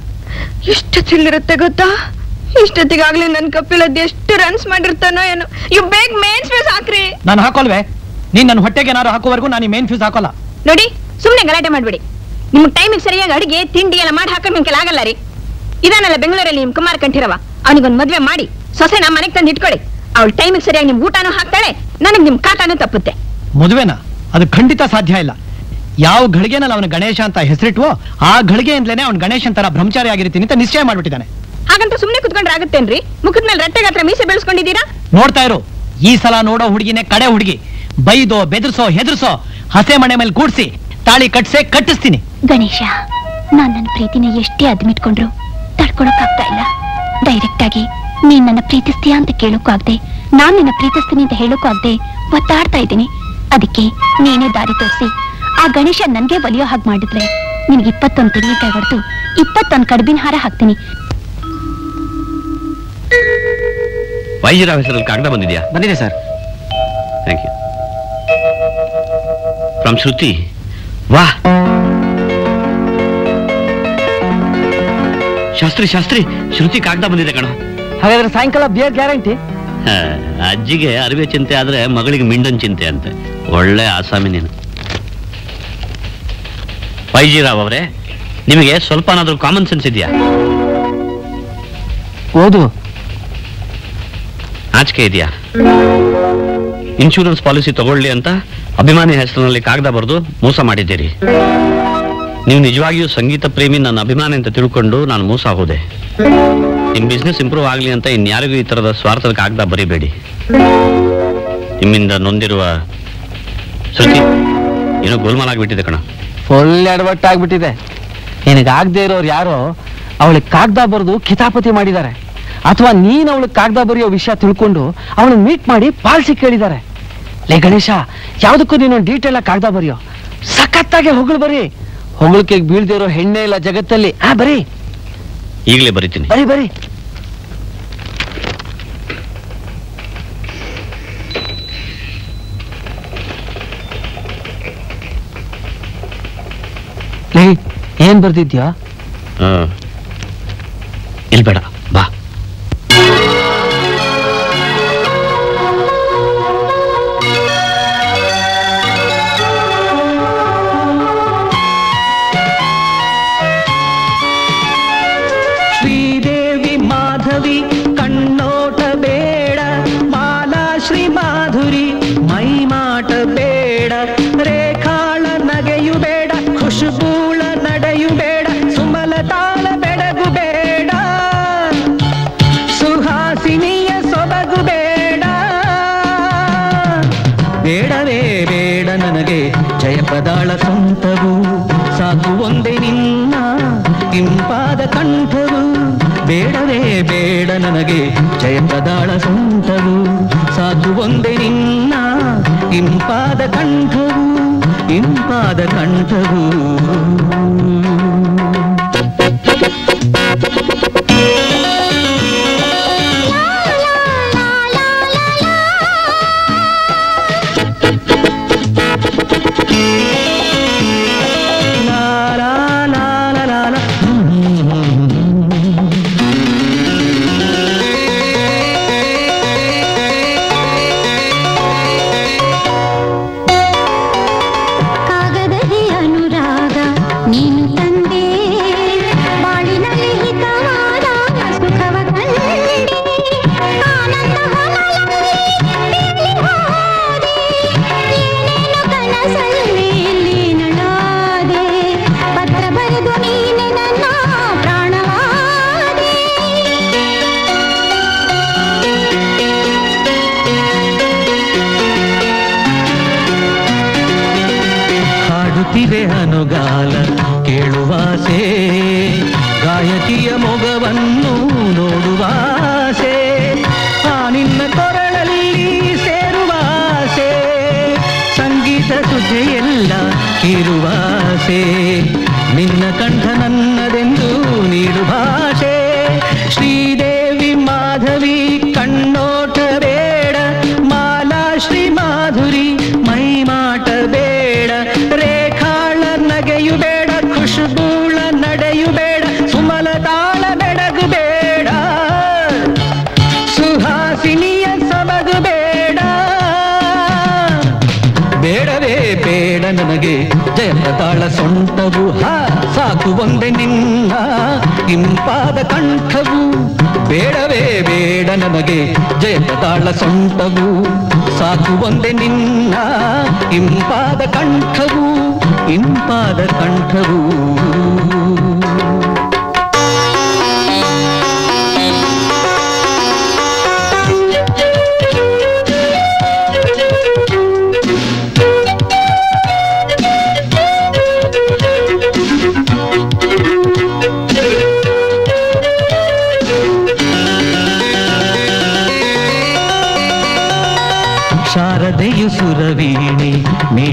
ಎಷ್ಟು ಥ್ರಿಲ್ಲಿರುತ್ತೆ ಗೊತ್ತಾ? ಇಷ್ಟೊತ್ತಿಗಾಗ್ಲಿ ನನ್ ಕಪಿಲದ್ ಎಷ್ಟು ರನ್ಸ್ ಮಾಡಿರ್ತಾನೋ ಏನು. ಇವ್ ಬೇಗ ಮೇನ್ ಫ್ಯೂಸ್ ಹಾಕ್ರಿ. ನಾನು ಹಾಕೋಲ್ವೆ ನೀನ್ ನನ್ನ ಹೊಟ್ಟೆಗೆ ಏನಾರು ಹಾಕೋವರೆಗೂ ನಾನು ಮೇನ್ ಫ್ಯೂಸ್ ಹಾಕೋಲ್ಲ. ನೋಡಿ ಸುಮ್ನೆ ಗಲಾಟೆ ಮಾಡ್ಬೇಡಿ. ನಿಮ್ ಟೈಮಿಗೆ ಸರಿಯಾಗಿ ಅಡಿಗೆ ತಿಂಡಿ ಎಲ್ಲ ಮಾಡಿ ಹಾಕೋ ನಿಮ್ ಆಗಲ್ಲ ರೀ. ಇದಾನಲ್ಲ ಬೆಂಗಳೂರಲ್ಲಿ ನಿಮ್ ಕುಮಾರ್ ಕಂಠಿರವ. ಅವನಿಗೊಂದು ಮದ್ವೆ ಮಾಡಿ. ಸೊಸೆ ನಮ್ಮ ಮನೆಗೆ ತಂದು ಇಟ್ಕೊಳ್ಳಿ. ಅವಳ ಟೈಮಿಗೆ ಸರಿಯಾಗಿ ನಿಮ್ ಊಟನೂ ಹಾಕ್ತಾಳೆ ನನಗೆ ನಿಮ್ ಕಾಟನೂ ತಪ್ಪುತ್ತೆ. ಮದುವೆನಾ? ಅದು ಖಂಡಿತ ಸಾಧ್ಯ ಇಲ್ಲ. ಯಾವ ಘಳಿಗೆನಲ್ಲಿ ಅವನು ಗಣೇಶ ಅಂತ ಹೆಸರಿಟ್ವೋ ಆ ಘಳಿಗೆಯಿಂದಲೇ ಅವನು ಗಣೇಶನ್ ತರ ಬ್ರಹ್ಮಚಾರಿ ಆಗಿರ್ತೀನಿ ಅಂತ ನಿಶ್ಚಯ ಮಾಡ್ಬಿಟ್ಟಿದ್ದಾನೆ. ಹಾಗಂತ ಸುಮ್ಮನೆ ಕುತ್ಕೊಂಡ್ರೆ ಆಗುತ್ತೇನ್ರಿ? ಮುಖದ ಮೇಲೆ ರಟ್ಟೆಗೆ ಹತ್ರ ಮೀಸೆ ಬೆಳೆಸ್ಕೊಂಡಿದ್ದೀರಾ? ನೋಡ್ತಾ ಇರು. ಈ ಸಲ ನೋಡೋ ಹುಡುಗಿನೇ ಕಡೆ ಹುಡುಗಿ. ಬೈದೋ ಬೆದರ್ಸೋ ಹೆದರ್ಸೋ ಹಸೆ ಮನೆ ಮೇಲೆ ಕೂಡ್ಸಿ ತಾಳಿ ಕಟ್ಸೆ ಕಟ್ಟಿಸ್ತೀನಿ. ಗಣೇಶ ನಾನ್ ನನ್ನ ಪ್ರೀತಿನ ಎಷ್ಟೇ ಅದ್ಮಿಟ್ಕೊಂಡ್ರು ತಡ್ಕೊಳಕ್ಕಾಗ್ತಾ ಇಲ್ಲ. ಡೈರೆಕ್ಟ್ ಆಗಿ ನೀನ್ ನನ್ನ ಪ್ರೀತಿಸ್ತೀಯಾ ಅಂತ ಕೇಳೋಕ್ಕೂ ಆಗ್ದೆ ನಾನ್ ನಿನ್ನ ಪ್ರೀತಿಸ್ತೀನಿ ಅಂತ ಹೇಳೋಕ್ಕೂ ಆಗ್ದೆ ಒತ್ತಾಡ್ತಾ ಇದ್ದೀನಿ. ಅದಕ್ಕೆ ನೀನೇ ದಾರಿ ತೋರಿಸಿ. ಆ ಗಣೇಶ ನನ್ಗೆ ಒಲಿಯೋ ಹಾಗೆ ಮಾಡಿದ್ರೆ ನಿನ್ಗೆ ಇಪ್ಪತ್ತೊಂದು ತೆಂಗಿನಕಾಯಿ ಹೊಡೆದು ಇಪ್ಪತ್ತೊಂದು ಕಡ್ಬಿನ ಹಾರ ಹಾಕ್ತೀನಿ. ವೈದ್ಯರಾವ್ ಹೆಸರಲ್ಲಿ ಕಾಗದ ಬಂದಿದ್ಯಾ? ಬಂದಿದೆ sir. Thank you from Shruti ವಾ ಶಾಸ್ತ್ರಿ ಶಾಸ್ತ್ರಿ ಶ್ರುತಿ ಕಾಗದ ಬಂದಿದೆ ಕಣ. ಹಾಗಾದ್ರೆ ಸಾಯಂಕಾಲ ಬಿಯರ್ ಗ್ಯಾರಂಟಿ ಅಜ್ಜಿಗೆ ಅರಿವೆ ಚಿಂತೆ ಆದ್ರೆ ಮಗಳಿಗೆ ಮಿಂಡನ್ ಚಿಂತೆ ಅಂತೆ. ಒಳ್ಳೆ ಆಸಾಮಿ ನೀನು. ವೈಜಿರಾವ್ ಅವರೇ ನಿಮಗೆ ಸ್ವಲ್ಪನಾದ್ರೂ ಕಾಮನ್ ಸೆನ್ಸ್ ಇದೆಯಾ? ಓದು ಆಚಿಕೆ ಇದೆಯಾ? ಇನ್ಶೂರೆನ್ಸ್ ಪಾಲಿಸಿ ತಗೊಳ್ಳಿ ಅಂತ ಅಭಿಮಾನಿ ಹೆಸರಿನಲ್ಲಿ ಕಾಗದ ಬರೆದು ಮೋಸ ಮಾಡಿದ್ದೀರಿ. ನೀವು ನಿಜವಾಗಿಯೂ ಸಂಗೀತ ಪ್ರೇಮಿ ನನ್ನ ಅಭಿಮಾನಿ ಅಂತ ತಿಳ್ಕೊಂಡು ನಾನು ಮೋಸ ಹೋದೆ. ನಿಮ್ ಬಿಸ್ನೆಸ್ ಇಂಪ್ರೂವ್ ಆಗಲಿ ಅಂತ ಇನ್ಯಾರಿಗೂ ಈ ತರದ ಸ್ವಾರ್ಥದ ಕಾಗದ ಬರಿಬೇಡಿ. ನಿಮ್ಮಿಂದ ನೊಂದಿರುವ ಶ್ರುತಿ ಏನೋ ಗೋಲ್ಮಾಲ್ ಆಗಿಬಿಟ್ಟಿದೆ ಕಣ. ಫುಲ್ ಎಡವಟ್ಟು ಆಗ್ಬಿಟ್ಟಿದೆ. ನಿನಗಾಗದೇ ಇರೋರು ಯಾರೋ, ಅವಳಿಗೆ ಕಾಗದ ಬರೆದು ಕಿತಾಪತಿ ಮಾಡಿದ್ದಾರೆ. ಅಥವಾ ನೀನು ಅವಳಿಗೆ ಕಾಗದ ಬರೆಯೋ ವಿಷಯ ತಿಳ್ಕೊಂಡು ಅವಳನ್ನ ಮೀಟ್ ಮಾಡಿ ಪಾಲ್ಸಿ ಕೇಳಿದ್ದಾರೆ. ಲೇ ಗಣೇಶ, ಯಾವುದಕ್ಕೂ ನೀನು ಡೀಟೇಲ್ ಆಗಿ ಕಾಗದ ಬರೆಯೋ. ಸಖತ್ತಾಗಿ ಹೊಗಳು ಬರೀ. ಹೊಗಳಿಕೆ ಬೀಳ್ದಿರೋ ಹೆಣ್ಣೆ ಇಲ್ಲ ಜಗತ್ತಲ್ಲಿ. ಆ, ಬರೀ. ಈಗಲೇ ಬರಿತೀನಿ. ಬರೀ ಬರೀ. ಏನ್ ಬರ್ದಿದ್ಯಾ? ಇಲ್ಬೇಡ ಇಲ್ ಬೇಡ ಬಾ. ನನಗೆ ಜಯಪದಾಳ ಸ್ವಂತವು ಸಾಕು ಒಂದೇ ನಿನ್ನ ಇಂಪಾದ ಕಂಠವು ಇಂಪಾದ ಕಂಠವು ಜಯಪ್ರತಾಳ ಸೊಂಟವು, ಹಾ, ಸಾಕು ಒಂದೆ ನಿನ್ನ. ಇಂಪಾದ ಕಂಠವು, ಬೇಡವೇ ಬೇಡ ನನಗೆ ಜಯಪ್ರತಾಳ ಸೊಂಟವು, ಸಾಕು ಒಂದೆ ನಿನ್ನ. ಇಂಪಾದ ಕಂಠವು ಇಂಪಾದ ಕಂಠವು.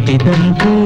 ಮೀಟಿದಂತೆ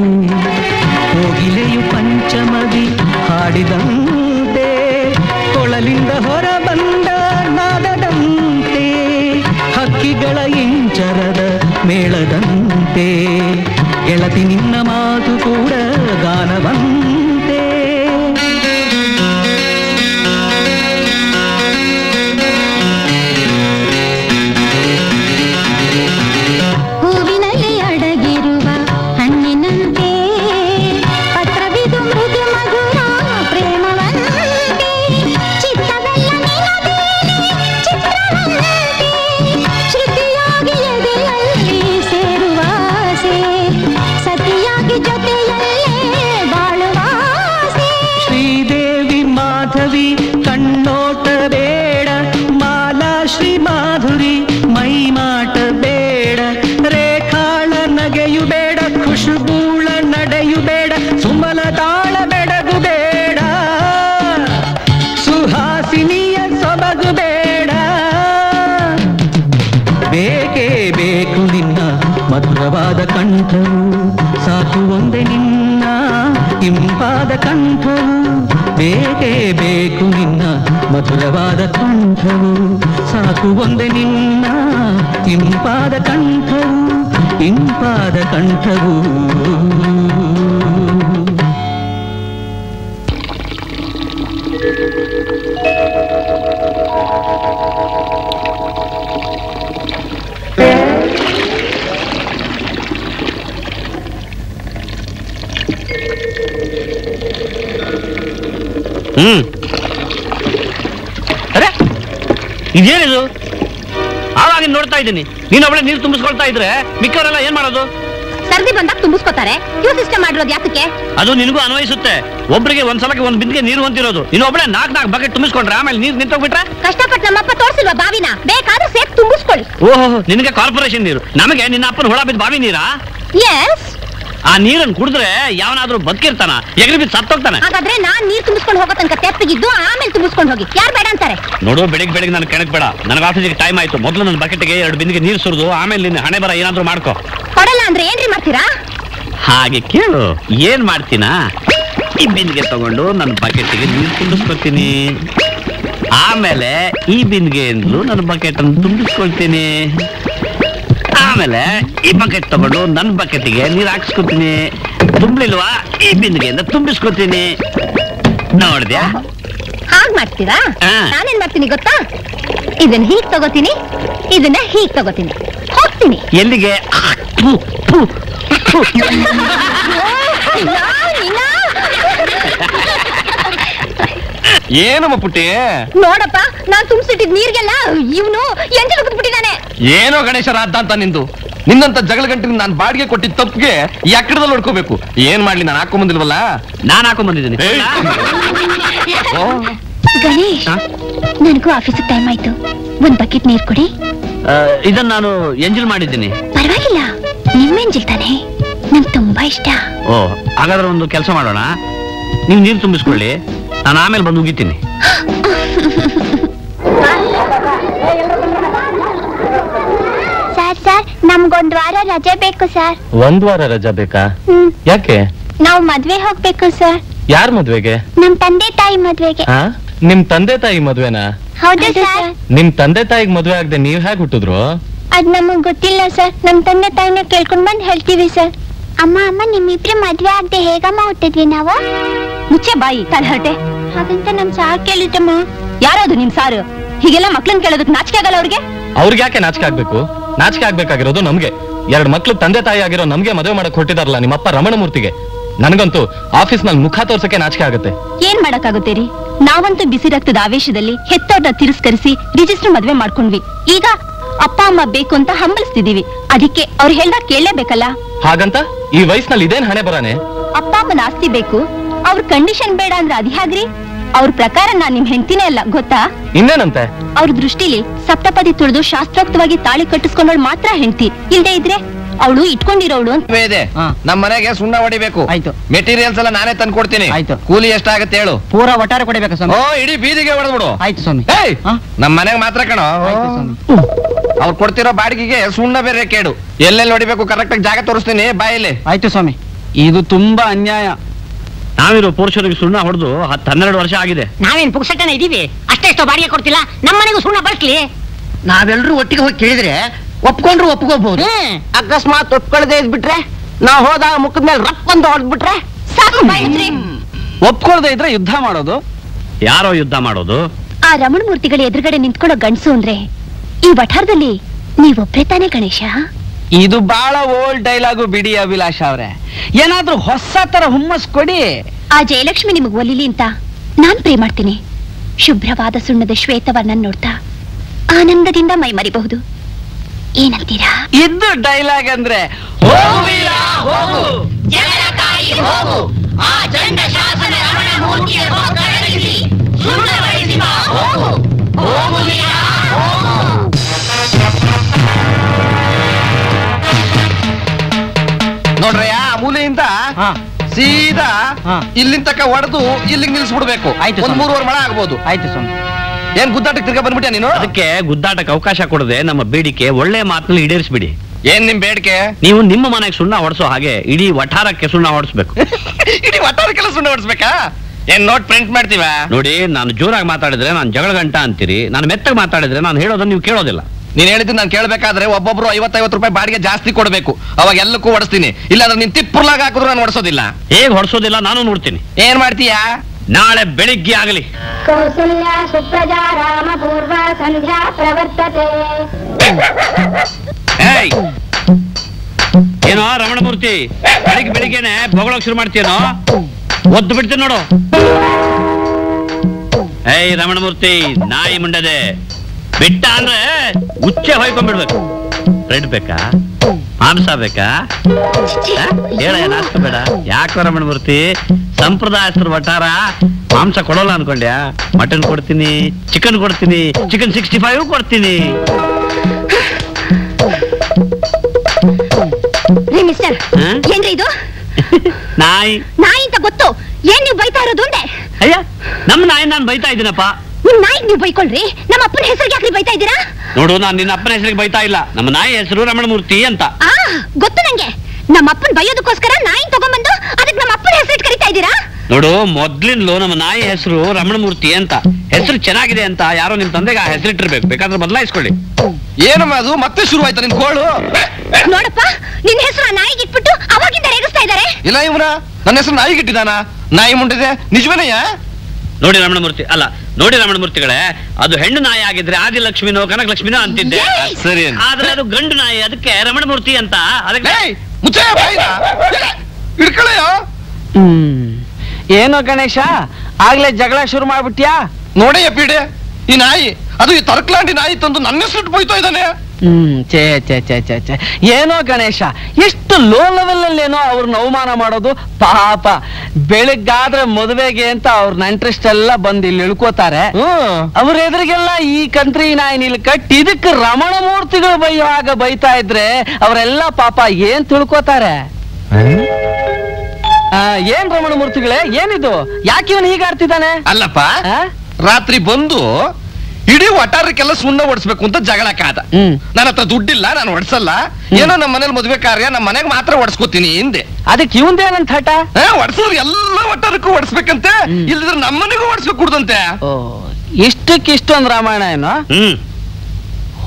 ಮಧುರವಾದ ಕಂಠವು ಸಾಕು ಒಂದೇ ನಿನ್ನ ಇಂಪಾದ ಕಂಠವು ಇಂಪಾದ ಕಂಠವು ಹ್ಮ್ ಅರೆ ಇದೇನಿದು? ಆವಾಗ ನೋಡ್ತಾ ಇದ್ದೀನಿ. ನೀನ್ ಅವಳೆ ನೀರು ತುಂಬಿಸ್ಕೊಳ್ತಾ ಇದ್ರೆ ಮಿಕ್ಕವರೆಲ್ಲ ಏನ್ ಮಾಡೋದು? ಸರ್ದಿ ಬಂದಾಗ ತುಂಬಿಸ್ಕೊತಾರೆ. ಇವ್ ಸಿಸ್ಟಮ್ ಮಾಡಿರೋದು ಯಾತಕ್ಕೆ ಅದು ನಿನಗೂ ಅನ್ವಯಿಸುತ್ತೆ. ಒಬ್ರಿಗೆ ಒಂದ್ ಸಲಕ್ಕೆ ಒಂದ್ ಬಿಂದಿಗೆ ನೀರು ಅಂತಿರೋದು ನೀನು ಒಬ್ಳೆ ನಾಲ್ಕು ನಾಲ್ಕು ಬಕೆಟ್ ತುಂಬಿಸ್ಕೊಂಡ್ರೆ ಆಮೇಲೆ ನೀರ್ ನಿಂತೋಗ್ಬಿಟ್ರೆ? ಕಷ್ಟಪಟ್ಟು ನಮ್ಮಪ್ಪ ತೋರಿಸಿಲ್ವಾ ಬಾವಿನ? ಬೇಕಾದ್ರೆ ಸೇಫ್ ತುಂಬಿಸ್ಕೊಳ್ಳಿ. ಓಹೋ ನಿನಗೆ ಕಾರ್ಪೊರೇಷನ್ ನೀರು. ನಮಗೆ ನಿನ್ನ ಅಪ್ಪನ ಹೊಳ ಬಿದ್ದ ಬಾವಿ ನೀರಾ? ಎಸ್ ಆ ನೀರನ್ನು ಕುಡಿದ್ರೆ ಯಾವನಾದ್ರೂ ಬದುಕಿರ್ತಾನ ಎಗರಿ ಬಿದ್ದು ಸತ್ತೋಗ್ತಾನೆ. ಹಾಗಾದ್ರೆ ನಾನ್ ನೀರ್ ತುಂಬಿಸ್ಕೊಂಡು ಹೋಗೋ ತನಕ ತೆಪ್ಪಗಿದ್ದು ಆಮೇಲೆ ತುಂಬಿಸ್ಕೊಂಡು ಹೋಗಿ. ಯಾರು ಬೇಡ ಅಂತಾರೆ? ನೋಡು ಬೆಳಿಗ್ಗೆ ಬೆಳಿಗ್ಗೆ ನಾನು ಕೆಣಕ್ ಬೇಡ. ನನಗೆ ಆಫೀಸಿಗೆ ಟೈಮ್ ಆಯ್ತು. ಮೊದಲು ನನ್ನ ಬಕೆಟ್ಗೆ ಎರಡು ಬಿಂದಿಗೆ ನೀರು ಸುರಿದು ಆಮೇಲೆ ನಿನ್ನ ಹಣೆ ಬರ ಏನಾದ್ರೂ ಮಾಡ್ಕೋ. ಕೊಡಲ್ಲ ಅಂದ್ರೆ ಏನ್ರಿ ಮಾಡ್ತೀರಾ? ಹಾಗೆ ಕೇಳು. ಏನ್ ಮಾಡ್ತೀನಾ? ಈ ಬಿಂದಿಗೆ ತಗೊಂಡು ನನ್ನ ಬಕೆಟ್ಗೆ ನೀರು ತುಂಬಿಸ್ಕೊತೀನಿ ಆಮೇಲೆ ಈ ಬಿಂದಿಗೆಯಿಂದಲೂ ನನ್ನ ಬಕೆಟ್ ಅನ್ನು ತುಂಬಿಸ್ಕೊಳ್ತೀನಿ. ಆಮೇಲೆ ಈ ಬಕೆಟ್ ತಗೊಂಡು ನನ್ನ ಬಕೆಟ್ಗೆ ನೀರು ಹಾಕ್ಸ್ಕೊತೀನಿ. ತುಂಬಲಿಲ್ವಾ? ಈ ಬಿಂದಿಗೆಯಿಂದ ತುಂಬಿಸ್ಕೊತೀನಿ. ನೋಡಿದ್ಯಾ? ಹಾಗ್ ಮಾಡ್ತೀರಾ. ನಾನೇನ್ ಮಾಡ್ತೀನಿ ಗೊತ್ತಾ? ಇದನ್ನ ಹೀಗ್ ತಗೋತೀನಿ ಇದನ್ನ ಹೀಗ್ ತಗೋತೀನಿ. ಹೋಗ್ತೀನಿ. ಎಲ್ಲಿಗೆ ಆ, ಥು, ಥು, ಥು. ಏನಮ್ಮ ಪುಟ್ಟಿ? ನೋಡಪ್ಪ ನಾನ್ ತುಂಬಿಸಿಟ್ಟಿದ್ ನೀರ್ಗೆಲ್ಲ ಇವನು ಎಂಜಲು ಬಿಟ್ಟಿದ್ದಾನೆ. ಏನೋ ಗಣೇಶ ರಾಧ ಅಂತ ನಿಂದು. ನಿನ್ನಂತ ಜಗಳ ಗಂಟಿನ ನಾನು ಬಾಡಿಗೆ ಕೊಟ್ಟಿದ್ದ ತಪ್ಪಿಗೆ ಎಕ್ಕಡದಲ್ಲಿ ಹೊಡ್ಕೋಬೇಕು. ಏನ್ ಮಾಡ್ಲಿ ನಾನು ಹಾಕೊಂಬಂದಿಲ್ವಲ್ಲ? ನಾನ್ ಹಾಕೊಂಡ್ ಬಂದಿದ್ದೀನಿ ಗಣೇಶ್ ನನಗೂ ಆಫೀಸ್ ಟೈಮ್ ಆಯ್ತು. ಒಂದ್ ಬಕೆಟ್ ನೀರ್ ಕೊಡಿ. ಇದನ್ನ ನಾನು ಎಂಜಲ್ ಮಾಡಿದ್ದೀನಿ. ಪರವಾಗಿಲ್ಲ ನಿಮ್ಮ ಎಂಜಿಲ್ ತಾನೆ? ನಿಮ್ ತುಂಬಾ ಇಷ್ಟ. ಓ ಹಾಗಾದ್ರೆ ಒಂದು ಕೆಲಸ ಮಾಡೋಣ. ನೀವು ನೀರು ತುಂಬಿಸ್ಕೊಳ್ಳಿ. ನಾನು ಆಮೇಲೆ ಬಂದು ಉಗಿತೀನಿ. ಸರ್ ಸರ್ ನಮ್ಗೊಂದ್ ವಾರ ರಜೆ ಬೇಕು ಸರ್. ಒಂದ್ ವಾರ ರಜಾ ಬೇಕಾ? ಹ್ಮ್. ಯಾಕೆ? ನಾವು ಮದ್ವೆ ಹೋಗ್ಬೇಕು ಸರ್. ಯಾರ್ ಮದ್ವೆಗೆ? ನಮ್ ತಂದೆ ತಾಯಿ ಮದ್ವೆಗೆ. ಆ? ನಿಮ್ ತಂದೆ ತಾಯಿ ಮದ್ವೆನಾ? ಹೌದು ಸರ್. ನಿಮ್ ತಂದೆ ತಾಯಿಗ್ ಮದ್ವೆ ಆಗದೆ ನೀವ್ ಹೇಗ್ ಹುಟ್ಟಿದ್ರು? ಅದ್ ನಮಗ್ ಗೊತ್ತಿಲ್ಲ ಸರ್. ನಮ್ ತಂದೆ ತಾಯಿನ ಕೇಳ್ಕೊಂಡ್ ಬಂದ್ ಹೇಳ್ತೀವಿ ಸರ್. ಅಮ್ಮ ಅಮ್ಮ ನಿಮ್ಮಿಬ್ರು ಮದ್ವೆ ಆಗದೆ ಹೇಗಮ್ಮ ಹುಟ್ಟಿದ್ವಿ ನಾವು? ಮುಚ್ಚೆ ಬಾಯಿ ತಲಹಟೆ ಹಾಗಂತ ನಮ್ ಸಾರ್ ಕೇಳಿದ್ದಮ್ಮ. ಯಾರದು ನಿಮ್ ಸಾರು? ಹೀಗೆಲ್ಲ ಮಕ್ಳನ್ ಕೇಳೋದಕ್ ನಾಚಿಕೆ ಆಗಲ್ಲ ಅವ್ರಿಗೆ? ಅವ್ರಿಗೆ ಯಾಕೆ ನಾಚಿಕೆ ಆಗ್ಬೇಕು? ನಾಚಿಕೆ ಆಗ್ಬೇಕಾಗಿರೋದು ನಮ್ಗೆ. ಎರಡ್ ಮಕ್ಳು ತಂದೆ ತಾಯಿ ಆಗಿರೋ ನಮ್ಗೆ ಮದುವೆ ಮಾಡಕ್ ಹೊಟ್ಟಿದಾರಲ್ಲ ನಿಮ್ಮಪ್ಪ ರಮಣಮೂರ್ತಿಗೆ. ನನಗಂತೂ ಆಫೀಸ್ನಲ್ಲಿ ಮುಖ ತೋರ್ಸಕ್ಕೆ ನಾಚಿಕೆ ಆಗುತ್ತೆ. ಏನ್ ಮಾಡಕ್ಕಾಗುತ್ತೆ ರೀ ನಾವಂತೂ ಬಿಸಿ ರಕ್ತದ ಆವೇಶದಲ್ಲಿ ಹೆತ್ತವ್ರನ್ನ ತಿರಸ್ಕರಿಸಿ ರಿಜಿಸ್ಟರ್ ಮದ್ವೆ ಮಾಡ್ಕೊಂಡ್ವಿ. ಈಗ ಅಪ್ಪ ಅಮ್ಮ ಬೇಕು ಅಂತ ಹಂಬಲಿಸ್ತಿದೀವಿ ಅದಕ್ಕೆ ಅವ್ರು ಹೇಳ್ದ ಕೇಳಲೇಬೇಕಲ್ಲ? ಹಾಗಂತ ಈ ವಯಸ್ಸಿನಲ್ಲಿ ಇದೇನ್ ಹಣೆ ಬರಾನೆ ಅಪ್ಪ ಅಮ್ಮನ ಆಸ್ತಿ ಬೇಕು. ಅವ್ರ ಕಂಡೀಷನ್ ಬೇಡ ಅಂದ್ರೆ ಅದ್ ಹೇಗ್ರಿ ಅವ್ರ ಪ್ರಕಾರ ನಾನ್ ನಿಮ್ ಹೆಂಡ್ತಿನೇ ಅಲ್ಲ ಗೊತ್ತಾ? ಇನ್ನೇನಂತೆ? ಅವ್ರ ದೃಷ್ಟಿಲಿ ಸಪ್ತಪದಿ ತುಳಿದು ಶಾಸ್ತ್ರೋಕ್ತವಾಗಿ ತಾಳಿ ಕಟ್ಟಿಸ್ಕೊಂಡವಳು ಮಾತ್ರ ಹೆಂಡ್ತಿ. ಇಲ್ದೆ ಇದ್ರೆ ಅವಳು ಇಟ್ಕೊಂಡಿರೋಳು ಅಂತ ಇದೆ. ನಮ್ ಮನೆಗೆ ಸುಣ್ಣ ಹೊಡಿಬೇಕು. ಆಯ್ತು. ಮೆಟೀರಿಯಲ್ಸ್ ಎಲ್ಲ ನಾನೇ ತಂದು ಕೊಡ್ತೀನಿ. ಆಯ್ತು. ಕೂಲಿ ಎಷ್ಟಾಗತ್ತೆ ಹೇಳು. ಪೂರ ಒಟ್ಟಾರೆ ಕೊಡಬೇಕು ಓ ಸ್ವಾಮಿ ಇಡೀ ಬೀದಿಗೆ ಹೊಡೆದ್ಬಿಡು. ಆಯ್ತು ಸ್ವಾಮಿ? ನಮ್ ಮನೆಗೆ ಮಾತ್ರ ಕಣೋ. ಆಯ್ತು ಸ್ವಾಮಿ. ಅವ್ರು ಕೊಡ್ತಿರೋ ಬಾಡಿಗೆಗೆ ಸುಣ್ಣ ಬೇರೆ ಕೇಡು. ಎಲ್ಲೆಲ್ಲಿ ಹೊಡಿಬೇಕು ಕರೆಕ್ಟ್ ಆಗಿ ಜಾಗ ತೋರಿಸ್ತೀನಿ. ಬಾಯಲ್ಲಿ ಆಯ್ತು ಸ್ವಾಮಿ. ಇದು ತುಂಬಾ ಅನ್ಯಾಯ. ನಾವಿರೋ ಪುರುಷರಿಗೆ ಸುಣ್ಣ ಹೊಡೆದು ಹತ್ತು ಹನ್ನೆರಡು ವರ್ಷ ಆಗಿದೆ. ನಾವೇನ್ ಪುಕ್ಸಟ್ಟನ ಇದೀವಿ? ಅಷ್ಟೆಷ್ಟೋ ಬಾಡಿಗೆ ಕೊಡ್ತಿಲ್ಲ? ನಮ್ಮ ಮನೆಗೂ ಸುಣ್ಣ ಬಳಸ್ಲಿ ನಾವೆಲ್ಲರೂ ಒಟ್ಟಿಗೆ ಹೋಗಿ ಕೇಳಿದ್ರೆ ಒಪ್ಕೊಂಡ್ರು ಒಪ್ಕೋಬಹುದು. ಅಕಸ್ಮಾತ್ ಒಪ್ಕೊಳ್ಳದೆ ಇದ್ಬಿಟ್ರೆ ನಾವ್ ಹೋದಾಗ ಮುಖದ ಮೇಲೆ ರಪ್ ಅಂತ ಹೊಡೆದ್ಬಿಟ್ರೆ ಒಪ್ಕೊಳ್ದೆ ಇದ್ರೆ ಯುದ್ಧ ಮಾಡೋದು? ಯಾರೋ ಯುದ್ಧ ಮಾಡೋದು? ಆ ರಮಣ ಮೂರ್ತಿಗಳ ಎದುರುಗಡೆ ನಿಂತ್ಕೊಳ್ಳೋ ಗಂಡಸು ಅಂದ್ರೆ ಈ ವಠಾರದಲ್ಲಿ ನೀವೊಬ್ಬರೇ ತಾನೇ ಗಣೇಶ? ಇದು ಬಹಳ ಓಲ್ಡ್ ಡೈಲಾಗು ಬಿಡಿ ಅಭಿಲಾಷ ಅವ್ರೆ. ಏನಾದ್ರೂ ಹೊಸ ತರ ಹುಮ್ಮಸ್ ಕೊಡಿ. ಆ ಜಯಲಕ್ಷ್ಮಿ ನಿಮಗೆ ಒಲಿಲಿ ಅಂತ ನಾನ್ ಪ್ರೇ ಮಾಡ್ತೀನಿ. ಶುಭ್ರವಾದ ಸುಣ್ಣದ ಶ್ವೇತವನ್ನ ನೋಡ್ತಾ ಆನಂದದಿಂದ ಮೈ ಮರಿಬಹುದು. ಏನಂತೀರಾ? ಇದು ಡೈಲಾಗ್ ಅಂದ್ರೆ ನೋಡ್ರಿ ಹಾ. ಸೀದಾ. ಇಲ್ಲಿಂದ ತಕ್ಕ ಹೊಡೆದು ಇಲ್ಲಿಗೆ ನಿಲ್ಸ್ಬಿಡ್ಬೇಕು. ಆಯ್ತು ಒಂದ್. ಮೂರುವರೆ ಮಳ ಆಗ್ಬೋದು. ಆಯ್ತು ಸ್ವಾಮಿ. ಏನ್ ಗುದ್ದಾಟಕ್ಕೆ ತಿರ್ಗಾ ಬಂದ್ಬಿಟ್ಟೆ ನೀನು? ಅದಕ್ಕೆ ಗುದ್ದಾಟಕ್ಕೆ ಅವಕಾಶ ಕೊಡದೆ ನಮ್ಮ ಬೇಡಿಕೆ ಒಳ್ಳೆ ಮಾತಲ್ಲಿ ಈಡೇರಿಸ್ಬಿಡಿ. ಏನ್ ನಿಮ್ ಬೇಡಿಕೆ? ನೀವು ನಿಮ್ಮ ಮನೆಗೆ ಸುಣ್ಣ ಹೊಡ್ಸೋ ಹಾಗೆ ಇಡೀ ವಠಾರಕ್ಕೆ ಸುಣ್ಣ ಹೊಡಿಸ್ಬೇಕು. ಇಡೀ ವಠಾರಕ್ಕೆಲ್ಲ ಸುಣ್ಣ ಹೊಡ್ಸ್ಬೇಕಾ? ಏನ್ ನೋಟ್ ಪ್ರಿಂಟ್ ಮಾಡ್ತೀವ? ನೋಡಿ ನಾನು ಜೋರಾಗಿ ಮಾತಾಡಿದ್ರೆ ನಾನು ಜಗಳ ಗಂಟ ಅಂತೀರಿ ನಾನು ಮೆತ್ತಗೆ ಮಾತಾಡಿದ್ರೆ ನಾನು ಹೇಳೋದನ್ನ ನೀವು ಕೇಳೋದಿಲ್ಲ. ನೀನ್ ಹೇಳಿದ್ದು ನಾನು ಕೇಳಬೇಕಾದ್ರೆ ಒಬ್ಬೊಬ್ರು ಐವತ್ತೈವತ್ತು ರೂಪಾಯಿ ಬಾಡಿಗೆ ಜಾಸ್ತಿ ಕೊಡಬೇಕು. ಅವಾಗ ಎಲ್ಲಕ್ಕೂ ಹೊಡಿಸ್ತೀನಿ ಇಲ್ಲಾಂದ್ರೆ ನೀನ್ ತಿಪ್ಪುರ್ಲಾಗ ಹಾಕಿದ್ರು ನಾನು ಹೊಡಿಸೋದಿಲ್ಲ ಹೇಗ್ ಹೊಡ್ಸೋದಿಲ್ಲ ನಾನು ನೋಡ್ತೀನಿ. ಏನ್ ಮಾಡ್ತೀಯಾ? ನಾಳೆ ಬೆಳಿಗ್ಗೆ ಆಗಲಿ. ಕೌಸಲ್ಯ ಸುಪ್ರಜಾ ರಾಮ ಪೂರ್ವ ಸಂಧ್ಯಾ ಪ್ರವರ್ತತೆ. ಏಯ್! ಏನೋ ರಮಣಮೂರ್ತಿ ಬೆಳಿಗ್ಗೆ ಬೆಳಿಗ್ಗೆನೆ ಬೊಗಳೋಕ್ ಶುರು ಮಾಡ್ತೀನೋ ಒದ್ದು ಬಿಡ್ತೀನಿ ನೋಡು. ಏಯ್ ರಮಣಮೂರ್ತಿ ನಾಯಿ ಮುಂಡದೆ. ಬಿಟ್ಟ ಅಂದ್ರೆ ಉಚ್ಚೆ ಹೊಯ್ಕೊಂಡ್ಬಿಡ್ಬೇಕು. ರೆಡ್ ಬೇಕಾ? ಮಾಂಸ ಬೇಕಾ? ಹೇಳ ನಾಸ್ಕ ಬೇಡ ಯಾಕೋ ರಮಣಮೂರ್ತಿ ಸಂಪ್ರದಾಯಸ್ಥರ ವಟಾರ ಮಾಂಸ ಕೊಡೋಲ್ಲ ಅನ್ಕೊಂಡ್ಯಾ? ಮಟನ್ ಕೊಡ್ತೀನಿ ಚಿಕನ್ ಕೊಡ್ತೀನಿ ಚಿಕನ್ ಸಿಕ್ಸ್ಟಿ ಫೈವ್ ಕೊಡ್ತೀನಿ ಮಿಸ್ಟರ್? ಏನ್ರಿ ಇದು? ನಾಯಿ. ನಾಯಿ ಅಂತ ಗೊತ್ತು. ಏನ್ ನೀವು ಬೈತಾ ಇರೋದು ಅಂದೆ? ಅಯ್ಯ ನಮ್ಮ ನಾಯಿ ನಾನು ಬೈತಾ ಇದ್ದೀನಪ್ಪ. ನಿಮ್ ನಾಯಿಗೆ ನೀವು ಬೈಕೊಳ್ರಿ. ನಮ್ಮ ಅಪ್ಪನ ಹೆಸರಿಗೆ ಯಾಕ್ರಿ ಬೈತಾ ಇದ್ದೀರಾ? ನೋಡು ನಾನು ನಿನ್ನ ಅಪ್ಪನ ಹೆಸರಿಗೆ ಬೈತಾ ಇಲ್ಲ. ನಮ್ಮ ನಾಯಿ ಹೆಸರು ರಮಣಮೂರ್ತಿ ಅಂತ. ಆ ಗೊತ್ತು ನಂಗೆ. ನಮ್ಮ ಅಪ್ಪನ್ ಬೈಯೋದಕ್ಕೋಸ್ಕರ ನಾಯಿ ತಗೊಂಡ್ಬಂದು ಅದಕ್ಕೆ ನಮ್ಮ ಅಪ್ಪನ ಹೆಸರು ಕರಿತಾ ಇದ್ದೀರಾ? ನೋಡು ಮೊದ್ಲಿಂದಲೂ ನಮ್ಮ ನಾಯಿ ಹೆಸರು ರಮಣಮೂರ್ತಿ ಅಂತ. ಹೆಸರು ಚೆನ್ನಾಗಿದೆ ಅಂತ ಯಾರೋ ನಿಮ್ ತಂದೆಗೆ ಆ ಹೆಸರಿಟ್ಟಿರ್ಬೇಕು ಬೇಕಾದ್ರೆ ಬದಲಾಯಿಸ್ಕೊಳ್ಳಿ. ಏನಮ್ಮ ಅದು ಮತ್ತೆ ಶುರು ಆಯ್ತಾ ನಿನ್ ಕೋಳು? ನೋಡಪ್ಪ ನಿನ್ ಹೆಸರು ಆ ನಾಯಿಗೆ ಇಟ್ಬಿಟ್ಟು ಅವಾಗಿಂದ ರೇಗಿಸ್ತಾ ಇದ್ದಾರೆ. ಇಲ್ಲ ಇವನ. ನನ್ನ ಹೆಸರು ನಾಯಿಗೆ ಇಟ್ಟಿದಾನ ನಾಯಿ ಮುಂಡಿದೆ. ನಿಜವೇನಯ್ಯ? ನೋಡಿ ರಮಣಮೂರ್ತಿ ಅಲ್ಲ ನೋಡಿ ರಮಣಮೂರ್ತಿಗಳೇ ಅದು ಹೆಣ್ಣು ನಾಯಿ ಆಗಿದ್ರೆ ಆದಿಲಕ್ಷ್ಮಿನೋ ಕನಕಲಕ್ಷ್ಮಿನೋ ಅಂತಿದ್ದೆ. ಸರಿ ಆದ್ರೆ ಅದು ಗಂಡು ನಾಯಿ ಅದಕ್ಕೆ ರಮಣಮೂರ್ತಿ ಅಂತ ಅದಕ್ಕೆ ಹ್ಮ್. ಏನೋ ಗಣೇಶ ಆಗ್ಲೇ ಜಗಳ ಶುರು ಮಾಡ್ಬಿಟ್ಯಾ? ನೋಡಿ ಪೀಡೆ ಈ ನಾಯಿ ಅದು ಈ ತರ್ಕ್ಲಾಂಡಿ ನಾಯಿ ತಂದು ನನ್ನ ಹೆಸರು ಬೈತಾ ಇದ್ದಾನೆ? ಹ್ಮ್ ಚೇ ಚೇ ಚೇ ಚೇ ಚೇ ಏನೋ ಗಣೇಶ ಎಷ್ಟು ಲೋ ಲೆವೆಲ್ ಅಲ್ಲಿ ಏನೋ ಅವ್ರನ್ನ ಅವಮಾನ ಮಾಡೋದು? ಪಾಪ. ಬೆಳಗ್ಗಾದ್ರೆ ಮದುವೆಗೆ ಅಂತ ಅವ್ರ ನೆಂಟ್ರೆಸ್ಟ್ ಎಲ್ಲ ಬಂದು ಇಲ್ಲಿ ಇಳ್ಕೋತಾರೆ. ಅವ್ರ ಎದುರಿಗೆಲ್ಲ ಈ ಕಂತ್ರಿ ನಾಯಿ ಇಲ್ಲಿ ಕಟ್ಟಿ ಇದಕ್ಕೆ ರಮಣ ಮೂರ್ತಿಗಳು ಬೈಯುವಾಗ ಬೈತಾ ಇದ್ರೆ ಅವರೆಲ್ಲ ಪಾಪ ಏನ್ ತಿಳ್ಕೋತಾರೆ? ಆ, ಏನ್ ರಮಣ ಮೂರ್ತಿಗಳೇ? ಏನಿದು? ಯಾಕೆ ಇವನು ಹೀಗಾಡ್ತಿದ್ದಾನೆ? ಅಲ್ಲಪ್ಪ ರಾತ್ರಿ ಬಂದು ಇಡೀ ಒಟ್ಟಾರಕ್ಕೆಲ್ಲ ಸುಣ್ಣ ಹೊಡಿಸ್ಬೇಕು ಅಂತ ಜಗಳ ಕಾದ. ನನ್ನ ಹತ್ರ ದುಡ್ಡಿಲ್ಲ ನಾನು ಹೊಡ್ಸಲ್ಲ ಏನೋ ನಮ್ಮ ಮನೇಲಿ ಮದುವೆ ಕಾರ್ಯ ನಮ್ಮ ಮನೆಗೆ ಮಾತ್ರ ಹೊಡ್ಸ್ಕೋತೀನಿ ಹಿಂದೆ. ಅದಕ್ಕೆ ಇವಂದೇನಂತ ಹಠ? ಹೊಡ್ಸೋರು ಎಲ್ಲ ಒಟ್ಟಾರಕ್ಕೂ ಹೊಡ್ಸ್ಬೇಕಂತೆ ಇಲ್ಲದ್ರೆ ನಮ್ಮ ಮನೆಗೂ ಹೊಡ್ಸ್ಬೇಕು ಕುಡ್ದಂತೆ. ಇಷ್ಟಕ್ಕಿಷ್ಟು ಒಂದ್ ರಾಮಾಯಣ ಏನು? ಹ್ಮ್.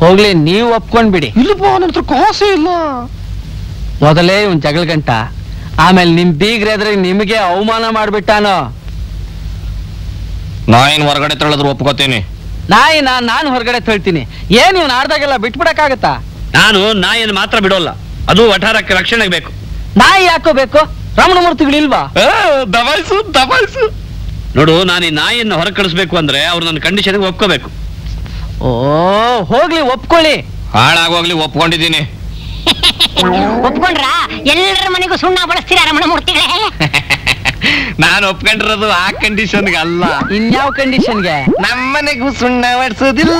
ಹೋಗ್ಲಿ ನೀವು ಒಪ್ಕೊಂಡ್ಬಿಡಿ ಇಲ್ಲಪ್ಪ ನನ್ನ ಹತ್ರ ಕಾಸೇ ಇಲ್ಲ. ಮೊದಲೇ ಇವ್ನ್ ಜಗಳ ಗಂಟ ಆಮೇಲೆ ನಿಮ್ ಬೀಗ್ರೆದ್ರೆ ನಿಮಗೆ ಅವಮಾನ ಮಾಡ್ಬಿಟ್ಟಾನೋ? ನಾ ಏನ್ ಹೊರಗಡೆ ತಳ್ಳದ್ರು ಒಪ್ಕೋತೀನಿ. ನಾಯಿ ನಾನ್ ನಾನು ಹೊರಗಡೆ ತಳ್ತೀನಿ. ಏನ್ ಇವ್ನ ಆಡ್ದಾಗೆಲ್ಲ ಬಿಟ್ಬಿಡಕ್ಕಾಗತ್ತಾ? ನಾನು ನಾಯಿಯನ್ನು ಮಾತ್ರ ಬಿಡೋಲ್ಲ. ಅದು ವಠಾರಕ್ಕೆ ರಕ್ಷಣೆಗೆ ಬೇಕು. ನಾಯಿ ಯಾಕೋಬೇಕು ರಮಣಮೂರ್ತಿಗಳಿಲ್ವಾ ದಬಾಯಿಸು ದಬಾಯಿಸು ನೋಡು ನಾನು ಈ ನಾಯಿಯನ್ನು ಹೊರಗೆ ಕಳಿಸ್ಬೇಕು ಅಂದ್ರೆ ಅವ್ರು ನನ್ನ ಕಂಡೀಷನ್ಗೆ ಒಪ್ಕೋಬೇಕು. ಓ ಹೋಗ್ಲಿ ಒಪ್ಕೊಳ್ಳಿ. ಹಾಳಾಗೋಗ್ಲಿ ಒಪ್ಕೊಂಡಿದ್ದೀನಿ. ಒಪ್ಕೊಂಡ್ರ? ಎಲ್ಲರ ಮನೆಗೂ ಸುಣ್ಣ ಬಳಸ್ತೀರಾ ರಮಣ ಮೂರ್ತಿಗಳೇ? ನಾನು ಒಪ್ಕೊಂಡಿರೋದು ಆ ಕಂಡೀಷನ್ಗೆ ಅಲ್ಲ ಇನ್ಯಾವ ಕಂಡೀಷನ್ಗೆ ನಮ್ಮನೆಗೂ ಸುಣ್ಣ ಹೊಡ್ಸೋದಿಲ್ಲ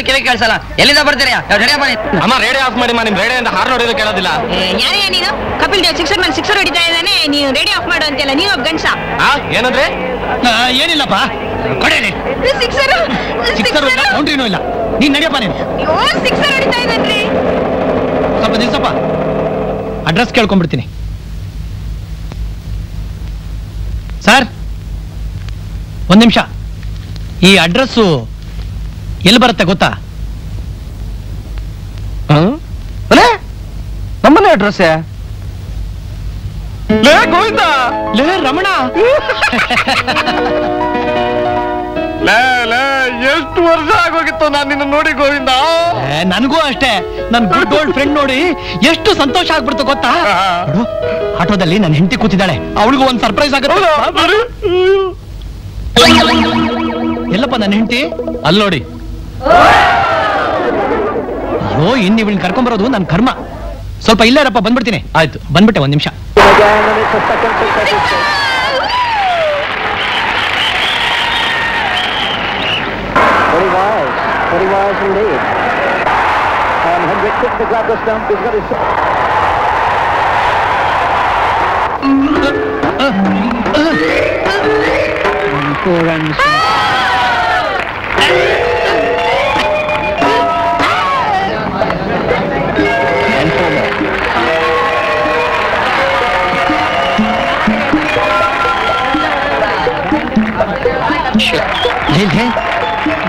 ಹಾರೋದ್ರೆ ಕಿವಿ ಕೇಳಿಸಲ್ಲ. ಎಲ್ಲಿಂದ ಬರ್ತೀರಾ? ರೆಡಿ ಮಾಡಿ. ಅಮ್ಮ ರೇಡಿಯೋ ಆಫ್ ಮಾಡಿ ನಿಮ್ ರೇಡಿಯೋ ಅಂತ ಹಾರ್ ನೋಡಿದ್ರೆ ಕೇಳೋದಿಲ್ಲ. ಯಾರೇ ನೀನು? ಕಪಿಲ್ ದೇವ್ ಸಿಕ್ಸರ್ ಮೇಲೆ ಸಿಕ್ಸರ್ ಹೊಡಿತಾ ಇದ್ದಾನೆ. ನೀನು ರೆಡಿ ಆಫ್ ಮಾಡು ಅಂತೆಲ್ಲ ನೀನು ಒಬ್ಬ ಗಂಡ್ಸ. ಆ ಏನಂದ್ರೆ? ಏನಿಲ್ಲಪ್ಪ. ಕೊಡೇಳಿ ಸಿಕ್ಸರ್. ಸಿಕ್ಸರ್ ಕೌಂಟ್ರಿನೂ ಇಲ್ಲ. ನೀನ್ ನಡೆಯಪ್ಪ ನೀನು. ಸಿಕ್ಸರ್ ಹೊಡಿತಾ ಇದ್ದಾನ್ರಿ. ಸ್ವಲ್ಪ ನಿಲ್ಸಪ್ಪ ಅಡ್ರೆಸ್ ಕೇಳ್ಕೊಂಡ್ಬಿಡ್ತೀನಿ. ಸರ್ ಒಂದ್ ನಿಮಿಷ. ಈ ಅಡ್ರೆಸ್ಸು ಎಲ್ಲಿ ಬರುತ್ತೆ ಗೊತ್ತಾ? ನಮ್ಮನೆ ಅಡ್ರೆಸ್ ಲೇ ಗೋವಿಂದ! ಲೇ ರಮಣ! ಲೇ ಲೇ ಎಷ್ಟು ವರ್ಷ ಆಗೋಗಿತ್ತು ನಾನು ನಿನ್ನ ನೋಡಿ ಗೋವಿಂದ? ನನಗೂ ಅಷ್ಟೇ. ನನ್ ಗುಡ್ ಓಲ್ಡ್ ಫ್ರೆಂಡ್ ನೋಡಿ ಎಷ್ಟು ಸಂತೋಷ ಆಗ್ಬಿಡ್ತು ಗೊತ್ತಾ? ಆಟೋದಲ್ಲಿ ನನ್ನ ಹೆಂಡತಿ ಕೂತಿದ್ದಾಳೆ. ಅವಳಿಗೂ ಒಂದ್ ಸರ್ಪ್ರೈಸ್ ಆಗುತ್ತೆ. ಎಲ್ಲಪ್ಪ ನನ್ನ ಹೆಂಡತಿ? ಅಲ್ಲಿ ನೋಡಿ. ಅಯ್ಯೋ ಇನ್ ಇವಳನ್ನ ಕರ್ಕೊಂಬರೋದು ನನ್ನ ಕರ್ಮ. ಸ್ವಲ್ಪ ಇಲ್ಲೇ ಇರಪ್ಪ ಬಂದ್ಬಿಡ್ತೀನಿ. ಆಯ್ತು ಬಂದ್ಬಿಟ್ಟೆ ಒಂದ್ ನಿಮಿಷ. Very wise,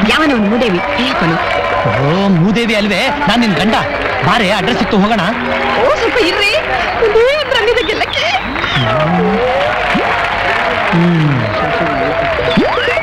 ಯಾವನ ಮೂದೇವಿ ಹೇಳಪ್ಪನು ಓ ಮೂದೇವಿ ಅಲ್ವೇ ನಾನ್ ನಿನ್ ಗಂಡ ಬಾರೆ ಅಡ್ರೆಸ್ ಇತ್ತು ಹೋಗೋಣ ಓ ಸ್ವಲ್ಪ ಇರ್ರಿ ಒಂದೇ ಒಂದ್ ರಂಗದ ಗೆಲ್ಲಕ್ಕೆ ಒಳ್ಳೆ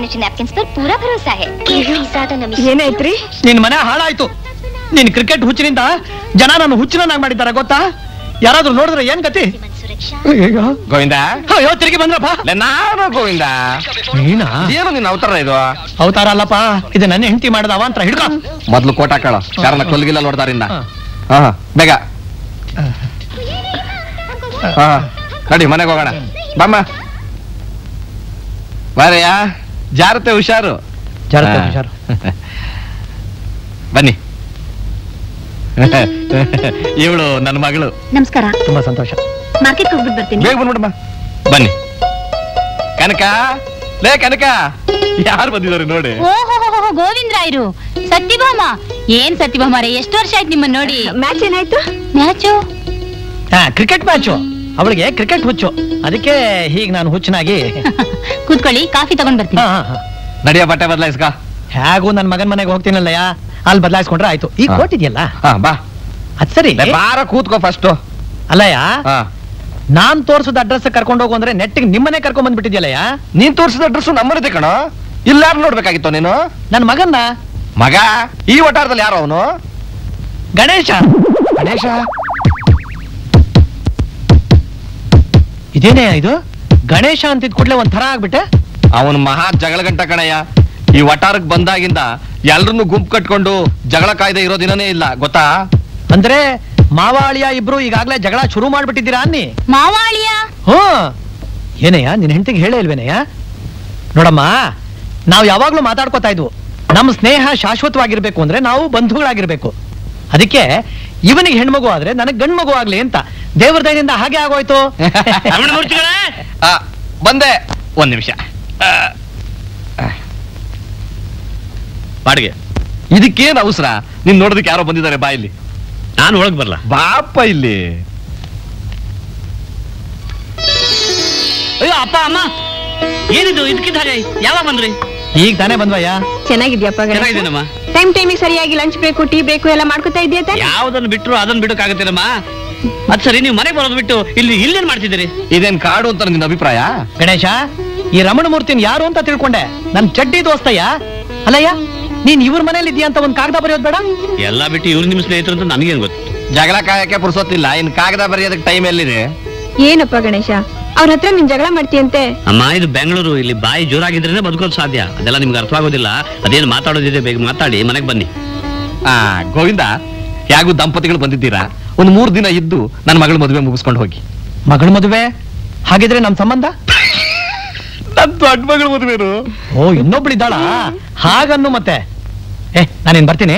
ಸ್ಯಾನಿಟರಿ ನ್ಯಾಪ್ಕಿನ್ಸ್ ಪರ್ ಪೂರಾ ಭರೋಸಾ ಏನಾಯ್ತ್ರಿ ನಿನ್ ಮನೆ ಹಾಳಾಯ್ತು. ನಿನ್ ಕ್ರಿಕೆಟ್ ಹುಚ್ಚಿನಿಂದ ಜನ ನನ್ನ ಹುಚ್ಚಿನಾಗ್ ಮಾಡಿದ್ದಾರೆ ಗೊತ್ತಾ? ಯಾರಾದ್ರೂ ನೋಡಿದ್ರೆ ಏನ್ ಗತಿ? ಗೋವಿಂದ. ಅಯ್ಯೋ ತಿರುಗಿ ಬಂದ್ರಪ್ಪ? ನಾನು ಗೋವಿಂದ. ನೀನಾ? ಏನು ನಿನ್ನ ಅವತಾರ ಇದು? ಅವತಾರ ಅಲ್ಲಪ್ಪ ಇದು ನನ್ನ ಹೆಂಡತಿ ಮಾಡಿದ ಅಂತ ಹಿಡ್ಕೊ. ಮೊದ್ಲು ಕೋಟ ಹಾಕಳ ಕಾರಣ ಕೊಲ್ಗಿಲ್ಲ ನೋಡ್ದಾರಿಂದ. ಹಾ. ಬೇಗ. ಹಾ. ನಡಿ ಮನೆಗೆ ಹೋಗೋಣ. ಬಮ್ಮ. ಬಾರಯ್ಯ. ಜಾರತೆ ಹುಷಾರು? ಜಾರತೆ ಹುಷಾರು. ಬನ್ನಿ. ಇವಳು ನನ್ನ ಮಗಳು. ನಮಸ್ಕಾರ. ತುಂಬಾ ಸಂತೋಷ. ಮಾರ್ಕೆಟ್ ಹೋಗ್ಬಿಟ್ಟು ಬರ್ತೀನಿ. ಬೇಗ ಬಂದ್ಬಿಡಮ್ಮ. ಬನ್ನಿ. ಕನಕ? ಲೇ ಕನಕ. ಯಾರು ಬಂದಿದ್ದಾರೆ ನೋಡಿ? ಓಹೋ ಗೋವಿಂದರಾಯರು ಸತ್ಯಭಾಮ. ಏನ್ ಸತ್ಯಭಾಮ ರೇ? ಎಷ್ಟು ವರ್ಷ ಆಯ್ತು ನಿಮ್ಮನ್ನ ನೋಡಿ? ಮ್ಯಾಚ್ ಏನಾಯ್ತು? ಮ್ಯಾಚು ಹಾ ಕ್ರಿಕೆಟ್ ಮ್ಯಾಚು ಅವಳಿಗೆ ಕ್ರಿಕೆಟ್ ಹುಚ್ಚು. ಅದಕ್ಕೆ ಹೀಗೆ ನಾನು ಹುಚ್ಚನಾಗಿ. ಕೂತ್ಕೊಳ್ಳಿ ಕಾಫಿ ತಗೊಂಡ್ ಬರ್ತೀನಿ. ನಡಿಯ ಬಟ್ಟೆ ಬದಲಾಯಿಸ್ಕ. ಹೇಗೂ ನನ್ ಮಗನ್ ಮನೆಗೆ ಹೋಗ್ತೀನಲ್ಲಯ್ಯ? ಅಲ್ಲಿ ಬದಲಾಯಿಸ್ಕೊಂಡ್ರೆ ಆಯ್ತು. ಈಗ ಕೋಟ್ ಕೊಟ್ಟಿದ್ಯಲ್ಲ? ಹಾ ಬಾ. ಅದ್ ಸರಿ. ಬಾರ ಕೂತ್ಕೋ ಫಸ್ಟ್ ಅಲ್ಲಯ್ಯ ನಾನ್ ತೋರ್ಸದ ಅಡ್ರೆಸ್ ಕರ್ಕೊಂಡು ಹೋಗು ಅಂದ್ರೆ ನೆಟ್ಟಿಗೆ ನಿಮ್ಮನೆ ಕರ್ಕೊಂಡ್ ಬಂದ್ಬಿಟ್ಟಿದ್ಯಲ್ಲಯ್ಯ? ನೀನ್ ತೋರ್ಸಿದ ಅಡ್ರೆಸ್ ನಮ್ಮನಿದೆ ಕಣ. ಇಲ್ಲಾರು ನೋಡ್ಬೇಕಾಗಿತ್ತು ನೀನು? ನನ್ ಮಗನ್ನ? ಮಗ? ಈ ವಟಾರದಲ್ಲಿ ಯಾರು ಅವನು? ಗಣೇಶ. ಗಣೇಶ? ಇದೇನೇ ಇದು? ಗಣೇಶ ಅಂತಿದ್ ಕೂಡಲೇ ಒಂದ್ ಥರ ಆಗ್ಬಿಟ್ಟೆ. ಅವನ್ ಮಹಾ ಜಗಳ ಗಂಟ ಕಣಯ್ಯ. ಈ ವಟಾರಕ್ ಬಂದಾಗಿಂದ ಎಲ್ರನ್ನು ಗುಂಪು ಕಟ್ಕೊಂಡು ಜಗಳ ಕಾಯ್ದೆ ಇರೋ ದಿನನೇ ಇಲ್ಲ ಗೊತ್ತಾ? ಅಂದ್ರೆ ಮಾವಾಳಿಯ ಇಬ್ರು ಈಗಾಗ್ಲೇ ಜಗಳ ಶುರು ಮಾಡ್ಬಿಟ್ಟಿದ್ದೀರಾ ಅನ್ನಿ? ಮಾವಾಳಿಯ? ಏನಯ್ಯ ನಿನ್ ಹೆಂಡತಿಗೆ ಹೇಳೇ ಇಲ್ವೇನಯ್ಯ? ನೋಡಮ್ಮ ನಾವು ಯಾವಾಗ್ಲೂ ಮಾತಾಡ್ಕೊತಾ ಇದ್ವು. ನಮ್ಮ ಸ್ನೇಹ ಶಾಶ್ವತವಾಗಿರ್ಬೇಕು ಅಂದ್ರೆ ನಾವು ಬಂಧುಗಳಾಗಿರ್ಬೇಕು. ಅದಕ್ಕೆ ಇವನಿಗೆ ಹೆಣ್ಮಗು ಆದ್ರೆ ನನಗೆ ಗಂಡ್ಮಗು ಆಗ್ಲಿ ಅಂತ ದೇವ್ರ ದಯದಿಂದ ಹಾಗೆ ಆಗೋಯ್ತು. ಬಂದೆ. ಒಂದ್ ನಿಮಿಷ. ಬಾಡಿಗೆ ಇದಕ್ಕೇನ್ ಅವಸರ? ನಿನ್ ನೋಡೋದಕ್ಕೆ ಯಾರೋ ಬಂದಿದ್ದಾರೆ ಬಾ ಇಲ್ಲಿ. ನಾನು ಒಳಗ್ ಬರ್ಲ? ಬಾಪ ಇಲ್ಲಿ. ಅಯ್ಯೋ ಅಪ್ಪ ಅಮ್ಮ. ಏನಿದು? ಇದಕ್ಕಿದ್ದ ಹಾಗೆ ಯಾವಾಗ ಬಂದ್ರಿ? ಈಗ ತಾನೇ ಬಂದ್ವಯ್ಯ? ಚೆನ್ನಾಗಿದ್ಯಪ್ಪ ಚೆನ್ನಾಗಿದ್ದೀನಮ್ಮ? ಟೈಮ್ ಟೈಮಿಗೆ ಸರಿಯಾಗಿ ಲಂಚ್ ಬೇಕು ಟೀ ಬೇಕು ಎಲ್ಲ ಮಾಡ್ಕೊತಾ ಇದೆಯಾ ಯಾವ್ದನ್ನು ಯಾವ್ದನ್ನ ಬಿಟ್ರು ಅದನ್ನ ಬಿಡಕ್ಕಾಗತ್ತೇನಮ್ಮ? ಅದ್ ಸರಿ ನೀವು ಮನೆಗೆ ಬರೋದು ಬಿಟ್ಟು ಇಲ್ಲಿ ಇಲ್ಲೇನ್ ಮಾಡ್ತಿದ್ದೀರಿ? ಇದೇನ್ ಕಾಡು ಅಂತ ನಿನ್ನ ಅಭಿಪ್ರಾಯ? ಗಣೇಶ ಈ ರಮಣ ಮೂರ್ತಿನ ಯಾರು ಅಂತ ತಿಳ್ಕೊಂಡೆ. ನನ್ ಚಡ್ಡಿ ದೋಸ್ತಯ್ಯ. ಅಲ್ಲಯ್ಯ ನೀನ್ ಇವ್ರ ಮನೇಲಿ ಇದೀಯ ಅಂತ ಒಂದ್ ಕಾಗದ ಬರೆಯೋದ್ ಬೇಡ? ಎಲ್ಲಾ ಬಿಟ್ಟು ಇವ್ರು ನಿಮ್ ಸ್ನೇಹಿತರು ಅಂತ ನನಗೇನ್ ಗೊತ್ತು? ಜಗಳ ಕಾಯಕ್ಕೆ ಪುರ್ಸೋತಿಲ್ಲ ಇನ್ ಕಾಗದ ಬರೆಯೋದಕ್ಕೆ ಟೈಮ್ ಎಲ್ಲಿದೆ? ಏನಪ್ಪ ಗಣೇಶ ಅವ್ರ ಹತ್ರ ನೀನ್ ಜಗಳ ಮಾಡ್ತೀಯಂತೆ? ಅಮ್ಮ ಇದು ಬೆಂಗಳೂರು ಇಲ್ಲಿ ಬಾಯಿ ಜೋರಾಗಿದ್ರೆ ಬದುಕೋದು ಸಾಧ್ಯ. ಅದೆಲ್ಲ ನಿಮ್ಗೆ ಅರ್ಥವಾಗೋದಿಲ್ಲ. ಅದೇನು ಮಾತಾಡೋದಿದೆ ಬೇಗ ಮಾತಾಡಿ ಮನೆಗೆ ಬನ್ನಿ. ಆ ಗೋವಿಂದ ಯಾಗೂ ದಂಪತಿಗಳು ಬಂದಿದ್ದೀರಾ? ಒಂದ್ ಮೂರು ದಿನ ಇದ್ದು ನನ್ನ ಮಗಳ ಮದುವೆ ಮುಗಿಸ್ಕೊಂಡು ಹೋಗಿ. ಮಗಳ ಮದುವೆ? ಹಾಗಿದ್ರೆ ನಮ್ ಸಂಬಂಧ? ನನ್ ದೊಡ್ಡ ಮಗಳ ಮದುವೆನು? ಓ ಇನ್ನೊಬ್ಳು ಇದ್ದಾಳ? ಹಾಗನ್ನು ಮತ್ತೆ. ಏ ನಾನೇನ್ ಬರ್ತೀನಿ?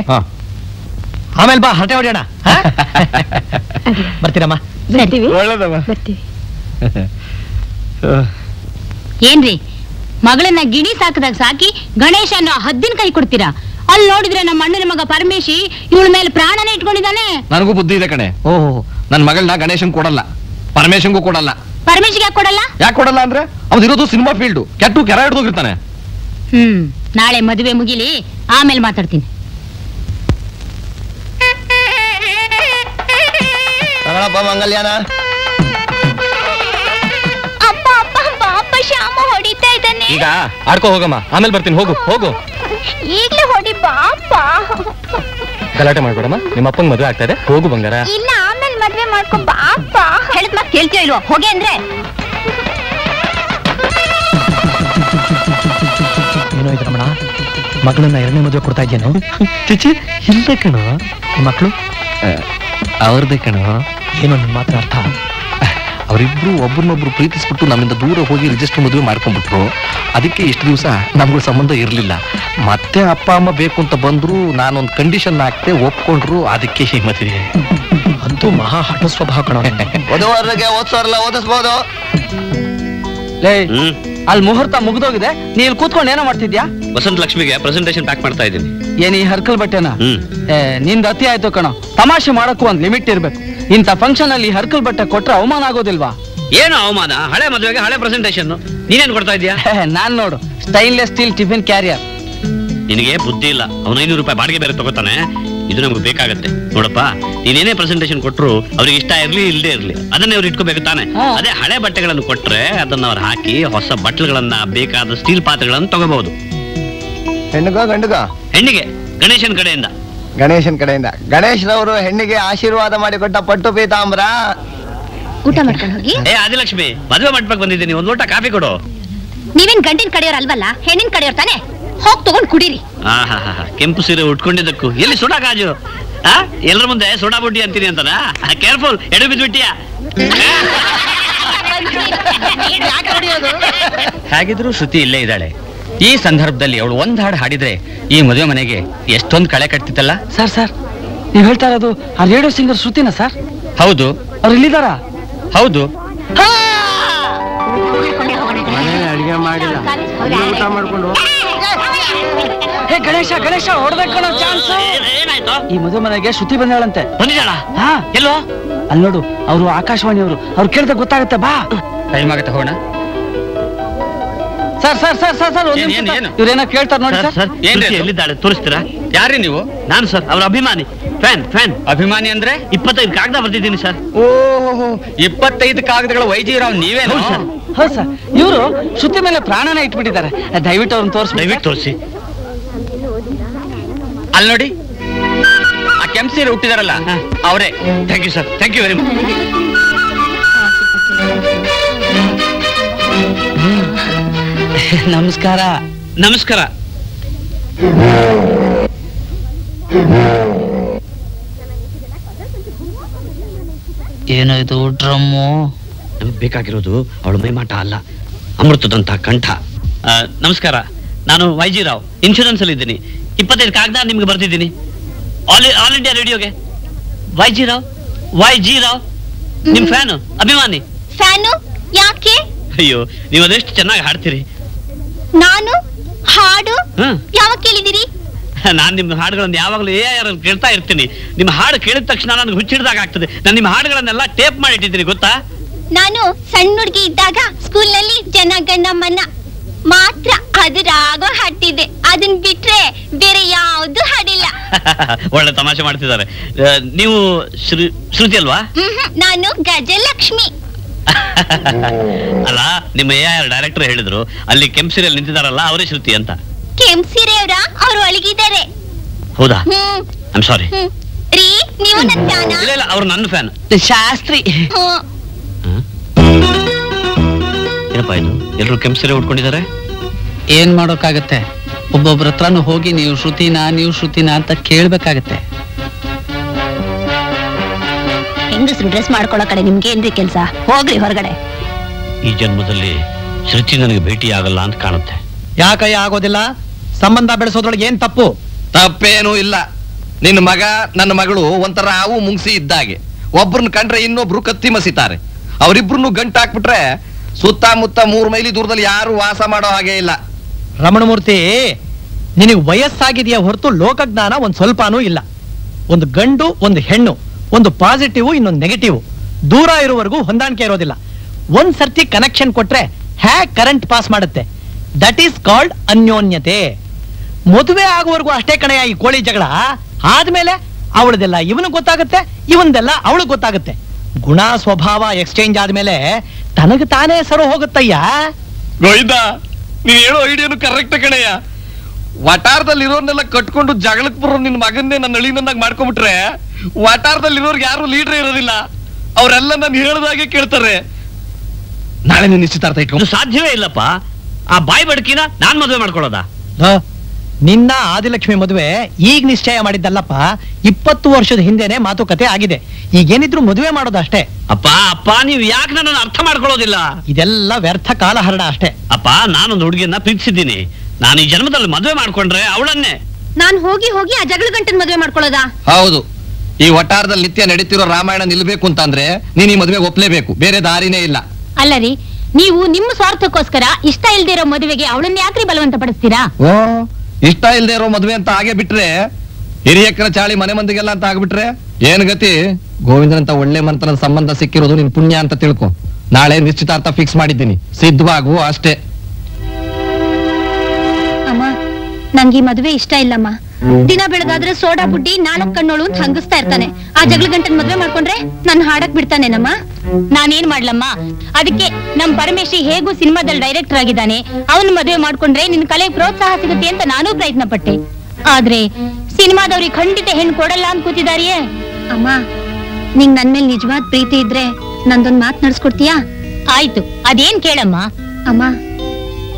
ಆಮೇಲೆ ಬಾ ಹರಟೆ ಹೊಡೆಯೋಣ. ಹಾ? ಬರ್ತೀರಮ್ಮ? ಬರ್ತೀವಿ. ಏನ್ರಿ ಮಗಳನ್ನ ಗಿಣಿ ಸಾಕದಾಗ ಸಾಕಿ ಗಣೇಶ ಅನ್ನೋ ಹದ್ದಿನ ಕೈ ಕೊಡ್ತೀರಾ? ಅಲ್ಲಿ ನೋಡಿದ್ರೆ ನಮ್ಮ ಅಣ್ಣನ ಮಗ ಪರಮೇಶಿ ಇವಳ ಮೇಲೆ ಪ್ರಾಣನೇ ಇಟ್ಕೊಂಡಿದ್ದಾನೆ. ನನಗೂ ಬುದ್ಧಿ ಇದೆ ಕಣೆ. ಓಹೋ. ನನ್ನ ಮಗಳನ್ನ ಗಣೇಶನ್ ಕೊಡಲ್ಲ. ಪರಮೇಶನ್ಗೂ ಕೊಡಲ್ಲ. ಪರಮೇಶಿಗೆ ಯಾಕೆ ಕೊಡಲ್ಲ? ಯಾಕೆ ಕೊಡಲ್ಲ ಅಂದ್ರೆ ಅವ್ನು ಇರೋದು ಸಿನಿಮಾ ಫೀಲ್ಡ್ ಕೆಟ್ಟು ಕೆರ ಹಿಡ್ದೋಗಿರ್ತಾನೆ ಹ್ಮ್ ನಾಳೆ ಮದುವೆ ಮುಗಿಲಿ ಆಮೇಲೆ ಮಾತಾಡ್ತೀನಿ. ತಗೊಳಪ್ಪ ಮಂಗಲ್ಯಾನ. ಅಪ್ಪ ಅಪ್ಪ ಅಪ್ಪ ಶ್ಯಾಮ ಹೊಡಿತಾ ಇದ್ದಾನೆ. ಈಗ ಆಡ್ಕೋ ಹೋಗಮ್ಮ. ಆಮೇಲೆ ಬರ್ತೀನಿ. ಹೋಗು ಹೋಗು. ಈಗ್ಲೇ ಹೊಡಿ ಬಾಪ್ಪ ಗಲಾಟೆ ಮಾಡ್ಬೇಡಮ್ಮ. ನಿಮ್ಮ ಅಪ್ಪನ ಮದುವೆ ಆಗ್ತಾ ಇದೆ. ಹೋಗು ಬಂಗಾರ. ಇಲ್ಲ ಆಮೇಲೆ ಮದ್ವೆ ಮಾಡ್ಕೊ ಬಾಪ್ಪ ಹೇಳಿದ್ ಮತ್ತೆ ಕೇಳ್ತೀಯ ಇಲ್ವಾ? ಹೋಗಿ ಅಂದ್ರೆ. ಏನೋ ಇದು ರಮಣ ಮಗಳನ್ನ ಎರಡನೇ ಮದುವೆ ಕೊಡ್ತಾ ಇದ್ದೇನು ಚಿಚಿ ಹಿಂದೆ ಕಣ. ಮಕ್ಕಳು ಅವ್ರದ್ದೇ ಕಣ. ಏನೋ ನಿಮ್ಮ ಮಾತ್ರ ಅರ್ಥ. ಅವರಿಬ್ರು ಒಬ್ರನ್ನೊಬ್ರು ಪ್ರೀತಿಸ್ಬಿಟ್ಟು ನಮ್ಮಿಂದ ದೂರ ಹೋಗಿ ರಿಜಿಸ್ಟರ್ ಮದುವೆ ಮಾಡ್ಕೊಂಡ್ಬಿಟ್ರು. ಅದಕ್ಕೆ ಇಷ್ಟು ದಿವಸ ನಮ್ಗಳ ಸಂಬಂಧ ಇರಲಿಲ್ಲ. ಮತ್ತೆ ಅಪ್ಪ ಅಮ್ಮ ಬೇಕು ಅಂತ ಬಂದ್ರು ನಾನೊಂದು ಕಂಡೀಷನ್ ಹಾಕ್ತೆ ಒಪ್ಕೊಂಡ್ರು ಅದಕ್ಕೆ ಈ ಮದುವೆ. ಅಂತೂ ಮಹಾ ಹಠ ಸ್ವಭಾವ ಕಣ ಓದಿಸ್ಬೋದು. ಲೇ ಅಲ್ಲಿ ಮುಹೂರ್ತ ಮುಗ್ದೋಗಿದೆ ನೀ ಇಲ್ಲಿ ಕೂತ್ಕೊಂಡು ಏನೋ ಮಾಡ್ತಿದ್ಯಾ? ವಸಂತ ಲಕ್ಷ್ಮಿಗೆ ಪ್ರೆಸೆಂಟೇಶನ್ ಪ್ಯಾಕ್ ಮಾಡ್ತಾ ಇದ್ದೀನಿ. ಏನ್ ಈ ಹರ್ಕಲ್ ಬಟ್ಟೆನಾ? ಹ್ಮ್. ಏ ನಿಂದ ಅತಿ ಆಯ್ತು ಕಣ. ತಮಾಷೆ ಮಾಡಕ್ಕೂ ಒಂದ್ ಲಿಮಿಟ್ ಇರ್ಬೇಕು. ಇಂಥ ಫಂಕ್ಷನ್ ಅಲ್ಲಿ ಹರ್ಕಲ್ ಬಟ್ಟೆ ಕೊಟ್ರೆ ಅವಮಾನ ಆಗೋದಿಲ್ವಾ? ಏನು ಅವಮಾನ? ಹಳೆ ಮದುವೆಗೆ ಹಳೆ ಪ್ರೆಸೆಂಟೇಷನ್ ನೀನೇನ್ ಕೊಡ್ತಾ ಇದೀಯಾ ನಾನ್ ನೋಡು. ಸ್ಟೈನ್ಲೆಸ್ ಸ್ಟೀಲ್ ಟಿಫಿನ್ ಕ್ಯಾರಿಯರ್ ನಿನಗೆ ಬುದ್ಧಿ ಇಲ್ಲ. ಅವನು ಐನೂರು ರೂಪಾಯಿ ಬಾಡಿಗೆ ಬೇರೆ ತಗೋತಾನೆ. ಇದು ನಮ್ಗೆ ಬೇಕಾಗತ್ತೆ. ನೋಡಪ್ಪ ನೀನೇನೇ ಪ್ರೆಸೆಂಟೇಷನ್ ಕೊಟ್ರು ಅವ್ರಿಗೆ ಇಷ್ಟ ಇರ್ಲಿ ಇಲ್ಲದೆ ಇರ್ಲಿ. ಅದನ್ನೇ ಅವ್ರು ಇಟ್ಕೋಬೇಕು ತಾನೆ. ಅದೇ ಹಳೆ ಬಟ್ಟೆಗಳನ್ನು ಕೊಟ್ರೆ ಅದನ್ನ ಅವ್ರು ಹಾಕಿ ಹೊಸ ಬಟ್ಟೆಗಳನ್ನು ಬೇಕಾದ ಸ್ಟೀಲ್ ಪಾತ್ರೆಗಳನ್ನು ತಗೋಬಹುದು. ಹೆಣ್ಣುಗ ಗಂಡುಗ? ಹೆಣ್ಣಿಗೆ ಗಣೇಶನ್ ಕಡೆಯಿಂದ. ಗಣೇಶನ್ ಕಡೆಯಿಂದ. ಗಣೇಶ್ರವರು ಹೆಣ್ಣಿಗೆ ಆಶೀರ್ವಾದ ಮಾಡಿಕೊಟ್ಟ ಪಟ್ಟು ಪೀತಾಂಬ್ರ. ಊಟ ಮಾಡ್ಕೊಂಡು ಹೋಗಿ. ಏ ಆದಿಲಕ್ಷ್ಮಿ ಮದುವೆ ಮಾಡ್ಬೇಕು ಬಂದಿದ್ದೀನಿ. ಒಂದ್ ಲೋಟ ಕಾಫಿ ಕೊಡು. ನೀವೇನ್ ಗಂಡಿನ ಕಡೆಯವ್ರ ಅಲ್ವಲ್ಲ? ಹೆಣ್ಣಿನ ಕಡೆಯವ್ರ ತಾನೆ? ಹೋಗ್ ತಗೊಂಡ್ ಕುಡೀರಿ. ಆಹಾಹಾ, ಕೆಂಪು ಸೀರೆ ಉಟ್ಕೊಂಡಿದ್ದಕ್ಕೂ. ಎಲ್ಲಿ ಸುಡಾ ಕಾಜು? ಆ ಎಲ್ಲರ ಮುಂದೆ ಸುಡಾ ಬುಡ್ಡಿ ಅಂತೀನಿ ಅಂತನಾ? ಕೇರ್ಫುಲ್ ಎಡು ಬಿದ್ಬಿಟ್ಟಿಯಾ? ಹಾಗಿದ್ರು ಶ್ರುತಿ ಇಲ್ಲೇ ಇದ್ದಾಳೆ. ಈ ಸಂದರ್ಭದಲ್ಲಿ ಅವಳು ಒಂದ್ ಹಾಡು ಹಾಡಿದ್ರೆ ಈ ಮದುವೆ ಮನೆಗೆ ಎಷ್ಟೊಂದು ಕಳೆ ಕಟ್ತಿತ್ತಲ್ಲ? ಸರ್ ಸರ್ ನೀವ್ ಹೇಳ್ತಾ ಇರೋದು ಆ ರೇಡಿಯೋ ಸಿಂಗರ್ ಶ್ರುತಿನ ಸರ್? ಹೌದು. ಅವ್ರು ಇಲ್ಲಿದಾರ ಹೌದು. ಅಡಿಗೆ ಮಾಡಿಲ್ಲ. ಊಟ ಮಾಡ್ಕೊಂಡು ಗಣೇಶ ಗಣೇಶ ಹೊಡ್ಬೇಕು ಕಣೋ ಚಾನ್ಸ್ ಈ ಮದುವೆ ಮನೆಗೆ ಶ್ರುತಿ ಬಂದಾಳಂತೆ. ಬಂದಿದ್ದಾಳ? ಹಾ. ಎಲ್ಲೋ? ಅಲ್ಲಿ ನೋಡು ಅವರು ಆಕಾಶವಾಣಿಯವರು. ಅವ್ರು ಕೇಳಿದ ಗೊತ್ತಾಗುತ್ತೆ ಬಾ. ಟೈಮ್ ಆಗತ್ತೆ ಹೋಗೋಣ. Sir sir sir sir sir ಏನ್, ಏನ್, ಏನು? ಇವ್ರೇನೋ ಕೇಳ್ತಾರೆ ನೋಡಿ ಸರ್ ಸರ್. ಏನ್ರಿ ಎಲ್ಲಿದ್ದಾಳೆ? ತೋರಿಸ್ತೀರಾ? ಯಾರಿ ನೀವು? ನಾನು ಸರ್ ಅವ್ರ ಅಭಿಮಾನಿ. Fan fan. ಅಭಿಮಾನಿ ಅಂದ್ರೆ? ಇಪ್ಪತ್ತೈದು ಕಾಗದ ಬರ್ತಿದ್ದೀನಿ ಸರ್. ಓಹೋ ಇಪ್ಪತ್ತೈದು ಕಾಗದಗಳ ವೈಜಿರಾವ್ ನೀವೇ ಹೌದು ಸರ್. ಹೌದು ಸರ್. ಇವರು ಶ್ರುತಿ ಮೇಲೆ ಪ್ರಾಣನ ಇಟ್ಬಿಟ್ಟಿದ್ದಾರೆ. ದಯವಿಟ್ಟು ಅವ್ರನ್ನ ತೋರಿಸಿ ದಯವಿಟ್ಟು ತೋರಿಸಿ. ಅಲ್ಲಿ ನೋಡಿ. ಆ ಕೆಂಪ್ ಸೀರೆ ಹುಟ್ಟಿದಾರಲ್ಲ ಅವರೇ. Thank you sir thank you very much ನಮಸ್ಕಾರ. ನಮಸ್ಕಾರ. ಏನೋ ಇದು ಡ್ರಮ್ಮು? ನಮಗೆ ಬೇಕಾಗಿರೋದು ಅವಳ ಮೈಮಾಟ ಅಲ್ಲ ಅಮೃತದಂತ ಕಂಠ. ಆ, ನಮಸ್ಕಾರ. ನಾನು ವೈ ಜಿ ರಾವ್ ಇನ್ಶೂರೆನ್ಸ್ ಅಲ್ಲಿ ಇದ್ದೀನಿ. ಇಪ್ಪತ್ತೈದು ಕಾಗದ ನಿಮ್ಗೆ ಬರ್ತಿದ್ದೀನಿ ಆಲ್ ಆಲ್ ಇಂಡಿಯಾ ರೇಡಿಯೋಗೆ Y G Rao Y G Rao. ನಿಮ್ ಫ್ಯಾನು ಅಭಿಮಾನಿ. ಫ್ಯಾನು? ಯಾಕೆ? ಅಯ್ಯೋ ನೀವು ಅದೆಷ್ಟು ಚೆನ್ನಾಗಿ ಹಾಡ್ತೀರಿ. ನಾನು ಹಾಡು ಯಾವಾಗ ಕೇಳಿದಿರಿ ನಾನು ನಿಮ್ಮ ಹಾಡುಗಳನ್ನು ಯಾವಾಗಲೂ ಏ ಆರ್ ಕೇಳ್ತಾ ಇರ್ತೀನಿ. ನಿಮ್ಮ ಹಾಡು ಕೇಳಿದ ತಕ್ಷಣ ನನಗೆ ಹುಚ್ಚಿಡ್ದಾಗ ಆಗ್ತದೆ. ನಾನು ನಿಮ್ಮ ಹಾಡುಗಳನ್ನೆಲ್ಲ ಟೇಪ್ ಮಾಡಿ ಇಟ್ಟಿದ್ದೀನಿ ಗೊತ್ತಾ? ನಾನು ಸಣ್ಣ ಹುಡುಗಿ ಇದ್ದಾಗ ಸ್ಕೂಲ್ನಲ್ಲಿ ಜನಗಣಮನ ಮಾತ್ರ ಅದರಾಗೋ ರಾಗ ಹಾಡ್ತಿದ್ದೆ ಅದನ್ ಬಿಟ್ರೆ ಬೇರೆ ಯಾವ್ದು ಹಾಡಿಲ್ಲ. ಒಳ್ಳೆ ತಮಾಷೆ ಮಾಡ್ತಿದ್ದಾರೆ. ನೀವು ಶ್ರು ಶ್ರುತಿ ಅಲ್ವಾ? ನಾನು ಗಜಲಕ್ಷ್ಮಿ. ಅಲ್ಲ ನಿಮ್ಮ ಎ ಆರ್ ಡೈರೆಕ್ಟರ್ ಹೇಳಿದ್ರು ಅಲ್ಲಿ ಕೆಂಪ್ ಸೀರಿಯಲ್ ನಿಂತಿದಾರಲ್ಲ ಅವರೇ ಶ್ರುತಿ ಅಂತ. ಕೆಂಪ್ ಸೀರೆ ಅವರ ಅವರು ಒಳಗಿದ್ದಾರೆ. ಹೌದಾ? ಐಮ್ ಸಾರಿ ರೀ ನೀವು ನನ್ನ ಫ್ಯಾನ್? ಇಲ್ಲ ಇಲ್ಲ ಅವರು ನನ್ನ ಫ್ಯಾನ್. ಶಾಸ್ತ್ರಿ. ಏನಪ್ಪ ಇದು? ಎಲ್ಲರೂ ಕೆಂಪ್ ಸೀರೆ ಉಟ್ಕೊಂಡಿದ್ದಾರೆ? ಏನ್ ಮಾಡೋಕ್ಕಾಗತ್ತೆ? ಒಬ್ಬೊಬ್ರ ಹತ್ರನೂ ಹೋಗಿ ನೀವು ಶ್ರುತಿನಾ ನೀವು ಶ್ರುತಿನಾ ಅಂತ ಕೇಳ್ಬೇಕಾಗತ್ತೆ. ಹೆಂಗಸ್ರು ಡ್ರೆಸ್ ಮಾಡ್ಕೊಳ್ಳೋ ಕಡೆ ನಿಮ್ಗೆ ಏನ್ರಿ ಕೆಲಸ? ಹೋಗ್ರಿ ಹೊರಗಡೆ. ಈ ಜನ್ಮದಲ್ಲಿ ಶೃತಿ ನನಗೆ ಭೇಟಿ ಆಗಲ್ಲ ಅಂತ ಕಾಣುತ್ತೆ. ಯಾಕಯ್ಯ ಆಗೋದಿಲ್ಲ? ಸಂಬಂಧ ಬೆಳೆಸೋದ್ರೊಳಗೆ ಏನ್ ತಪ್ಪು? ತಪ್ಪೇನೂ ಇಲ್ಲ. ನಿನ್ನ ಮಗ ನನ್ನ ಮಗಳು ಒಂಥರ ಹಾವು ಮುಂಗ್ಸಿ ಇದ್ದಾಗೆ. ಒಬ್ರನ್ನ ಕಂಡ್ರೆ ಇನ್ನೊಬ್ರು ಕತ್ತಿ ಮಸಿತಾರೆ. ಅವರಿಬ್ರು ಗಂಟು ಹಾಕ್ಬಿಟ್ರೆ ಸುತ್ತಮುತ್ತ ಮೂರ್ ಮೈಲಿ ದೂರದಲ್ಲಿ ಯಾರು ವಾಸ ಮಾಡೋ ಹಾಗೆ ಇಲ್ಲ. ರಮಣಮೂರ್ತಿ ನಿನಗೆ ವಯಸ್ಸಾಗಿದೆಯಾ ಹೊರತು ಲೋಕಜ್ಞಾನ ಒಂದ್ ಸ್ವಲ್ಪನೂ ಇಲ್ಲ. ಒಂದು ಗಂಡು ಒಂದು ಹೆಣ್ಣು. ಒಂದು ಪಾಸಿಟಿವ್ ಇನ್ನೊಂದು ನೆಗೆಟಿವ್ ದೂರ ಇರುವವರೆಗೂ ಹೊಂದಾಣಿಕೆ ಇರೋದಿಲ್ಲ. ಒಂದ್ ಸರ್ತಿ ಕನೆಕ್ಷನ್ ಕೊಟ್ರೆ ಹ್ಯಾಕ್ ಕರೆಂಟ್ ಪಾಸ್ ಮಾಡುತ್ತೆ. ದಟ್ ಈಸ್ ಕಾಲ್ಡ್ ಅನ್ಯೋನ್ಯತೆ. ಮದುವೆ ಆಗುವವರೆಗೂ ಅಷ್ಟೇ ಕಣೆಯ ಈ ಕೋಳಿ ಜಗಳ. ಆದ್ಮೇಲೆ ಅವಳದೆಲ್ಲ ಇವನು ಗೊತ್ತಾಗುತ್ತೆ, ಇವನ್ದೆಲ್ಲ ಅವಳು ಗೊತ್ತಾಗುತ್ತೆ. ಗುಣ ಸ್ವಭಾವ ಎಕ್ಸ್ಚೇಂಜ್ ಆದ್ಮೇಲೆ ತನಗ ತಾನೇ ಸರು ಹೋಗುತ್ತಯ್ಯ? ಗೋವಿಂದ ಹೇಳೋ ಐಡಿಯಾನು ಕರೆಕ್ಟ್ ಕಣಯ್ಯ. ವಟಾರದಲ್ಲಿ ಇರೋರ್ನೆಲ್ಲ ಕಟ್ಕೊಂಡು ಜಗಳಕ್ ಬರೋ ನಿನ್ ಮಗನ್ನೇ ನನ್ನ ಅಳಿನನ್ನಾಗಿ ಮಾಡ್ಕೊಂಡ್ಬಿಟ್ರೆ ಇರೋರ್ಗೆ ಯಾರು ಲೀಡರ್ ಇರೋದಿಲ್ಲ. ಅವರೆಲ್ಲ ನಾನು ಹೇಳದಾಗೆ ಕೇಳ್ತಾರೆ. ನಾಳೆ ನೀನ್ ನಿಶ್ಚಿತಾರ್ಥ ಇಟ್ಕೊಂಡು ಸಾಧ್ಯವೇ ಇಲ್ಲಪ್ಪ. ಆ ಬಾಯಿ ಬಡಕಿನ ನಾನ್ ಮದುವೆ ಮಾಡ್ಕೊಳ್ಳೋದ? ಹ? ನಿನ್ನ ಆದಿಲಕ್ಷ್ಮಿ ಮದುವೆ ಈಗ ನಿಶ್ಚಯ ಮಾಡಿದ್ದಲ್ಲಪ್ಪ. ಇಪ್ಪತ್ತು ವರ್ಷದ ಹಿಂದೆನೆ ಮಾತುಕತೆ ಆಗಿದೆ. ಈಗೇನಿದ್ರು ಮದುವೆ ಮಾಡೋದು ಅಷ್ಟೇ. ಅಪ್ಪ ಅಪ್ಪ ನೀವು ಯಾಕೆ ನನ್ನನ್ನು ಅರ್ಥ ಮಾಡ್ಕೊಳ್ಳೋದಿಲ್ಲ? ಇದೆಲ್ಲ ವ್ಯರ್ಥ ಕಾಲಹರಣ ಅಷ್ಟೇ. ಅಪ್ಪ ನಾನೊಂದು ಹುಡುಗಿಯನ್ನ ಪ್ರೀತಿಸಿದ್ದೀನಿ. ನಾನು ಈ ಜನ್ಮದಲ್ಲಿ ಮದುವೆ ಮಾಡ್ಕೊಂಡ್ರೆ ಅವಳನ್ನೇ. ನಾನು ಹೋಗಿ ಹೋಗಿ ಆ ಜಗಳ ಗಂಟನ್ ಮದುವೆ ಮಾಡ್ಕೊಳ್ಳೋದಾ? ಹೌದು. ಈ ವಟಾರದಲ್ಲಿ ನಿತ್ಯ ನಡೀತಿರೋ ರಾಮಾಯಣ ನಿಲ್ಬೇಕು ಅಂತಂದ್ರೆ ನೀನ್ ಈ ಮದುವೆಗೆ ಒಪ್ಲೇಬೇಕು. ಬೇರೆ ದಾರಿನೇ ಇಲ್ಲ. ಅಲ್ಲ ರೀ ನೀವು ನಿಮ್ಮ ಸ್ವಾರ್ಥಕ್ಕೋಸ್ಕರ ಇಷ್ಟ ಇಲ್ದೇ ಇರೋ ಮದುವೆಗೆ ಅವಳನ್ನ ಯಾಕ್ರಿ ಬಲವಂತ ಪಡಿಸ್ತೀರಾ ಓ ಇಷ್ಟ ಇಲ್ದೇ ಇರೋ ಮದ್ವೆ ಅಂತ ಹಾಗೆ ಬಿಟ್ರೆ ಹಿರಿಯಕ್ಕರ ಚಾಳಿ ಮನೆ ಮಂದಿಗೆಲ್ಲ ಅಂತ ಆಗ್ಬಿಟ್ರೆ ಏನ್ ಗತಿ? ಗೋವಿಂದನಂತ ಒಳ್ಳೆ ಮಂತ್ರನ ಸಂಬಂಧ ಸಿಕ್ಕಿರೋದು ನಿನ್ ಪುಣ್ಯ ಅಂತ ತಿಳ್ಕೊ. ನಾಳೆ ನಿಶ್ಚಿತಾರ್ಥ ಫಿಕ್ಸ್ ಮಾಡಿದ್ದೀನಿ. ಸಿದ್ಧವಾಗು ಅಷ್ಟೇ. ಅಮ್ಮ ನಂಗೆ ಈ ಮದುವೆ ಇಷ್ಟ ಇಲ್ಲಮ್ಮ. ದಿನ ಬೆಳಗಾದ್ರೆ ಸೋಡಾ ಬುಡ್ಡಿ ನಾಲ್ಕ್ ಕಣ್ಣೋಳು ಅಂತ ಹಂಗಿಸ್ತಾ ಇರ್ತಾನೆ. ಆ ಜಗಳ ಗಂಟನ್ ಮದ್ವೆ ಮಾಡ್ಕೊಂಡ್ರೆ ನನ್ ಹಾಡಕ್ ಬಿಡ್ತಾನೇನಮ್ಮ? ನಾನೇನ್ ಮಾಡ್ಲಮ್ಮ? ಅದಕ್ಕೆ ನಮ್ ಪರಮೇಶಿ ಹೇಗೂ ಸಿನಿಮಾದಲ್ಲಿ ಡೈರೆಕ್ಟರ್ ಆಗಿದ್ದಾನೆ. ಅವನ್ ಮದ್ವೆ ಮಾಡ್ಕೊಂಡ್ರೆ ನಿನ್ ಕಲೆ ಪ್ರೋತ್ಸಾಹ ಸಿಗುತ್ತೆ ಅಂತ ನಾನೂ ಪ್ರಯತ್ನ ಪಟ್ಟೆ ಆದ್ರೆ ಸಿನಿಮಾದವ್ರಿಗೆ ಖಂಡಿತ ಹೆಣ್ಣು ಕೊಡಲ್ಲ ಅಂತ ಕೂತಿದಾರಿಯೇ ಅಮ್ಮ ನಿಂಗ್ ನನ್ ಮೇಲೆ ನಿಜವಾದ ಪ್ರೀತಿ ಇದ್ರೆ ನಂದೊಂದ್ ಮಾತ್ ನಡ್ಸ್ಕೊಡ್ತೀಯಾ? ಆಯ್ತು ಅದೇನ್ ಕೇಳಮ್ಮ? ಅಮ್ಮ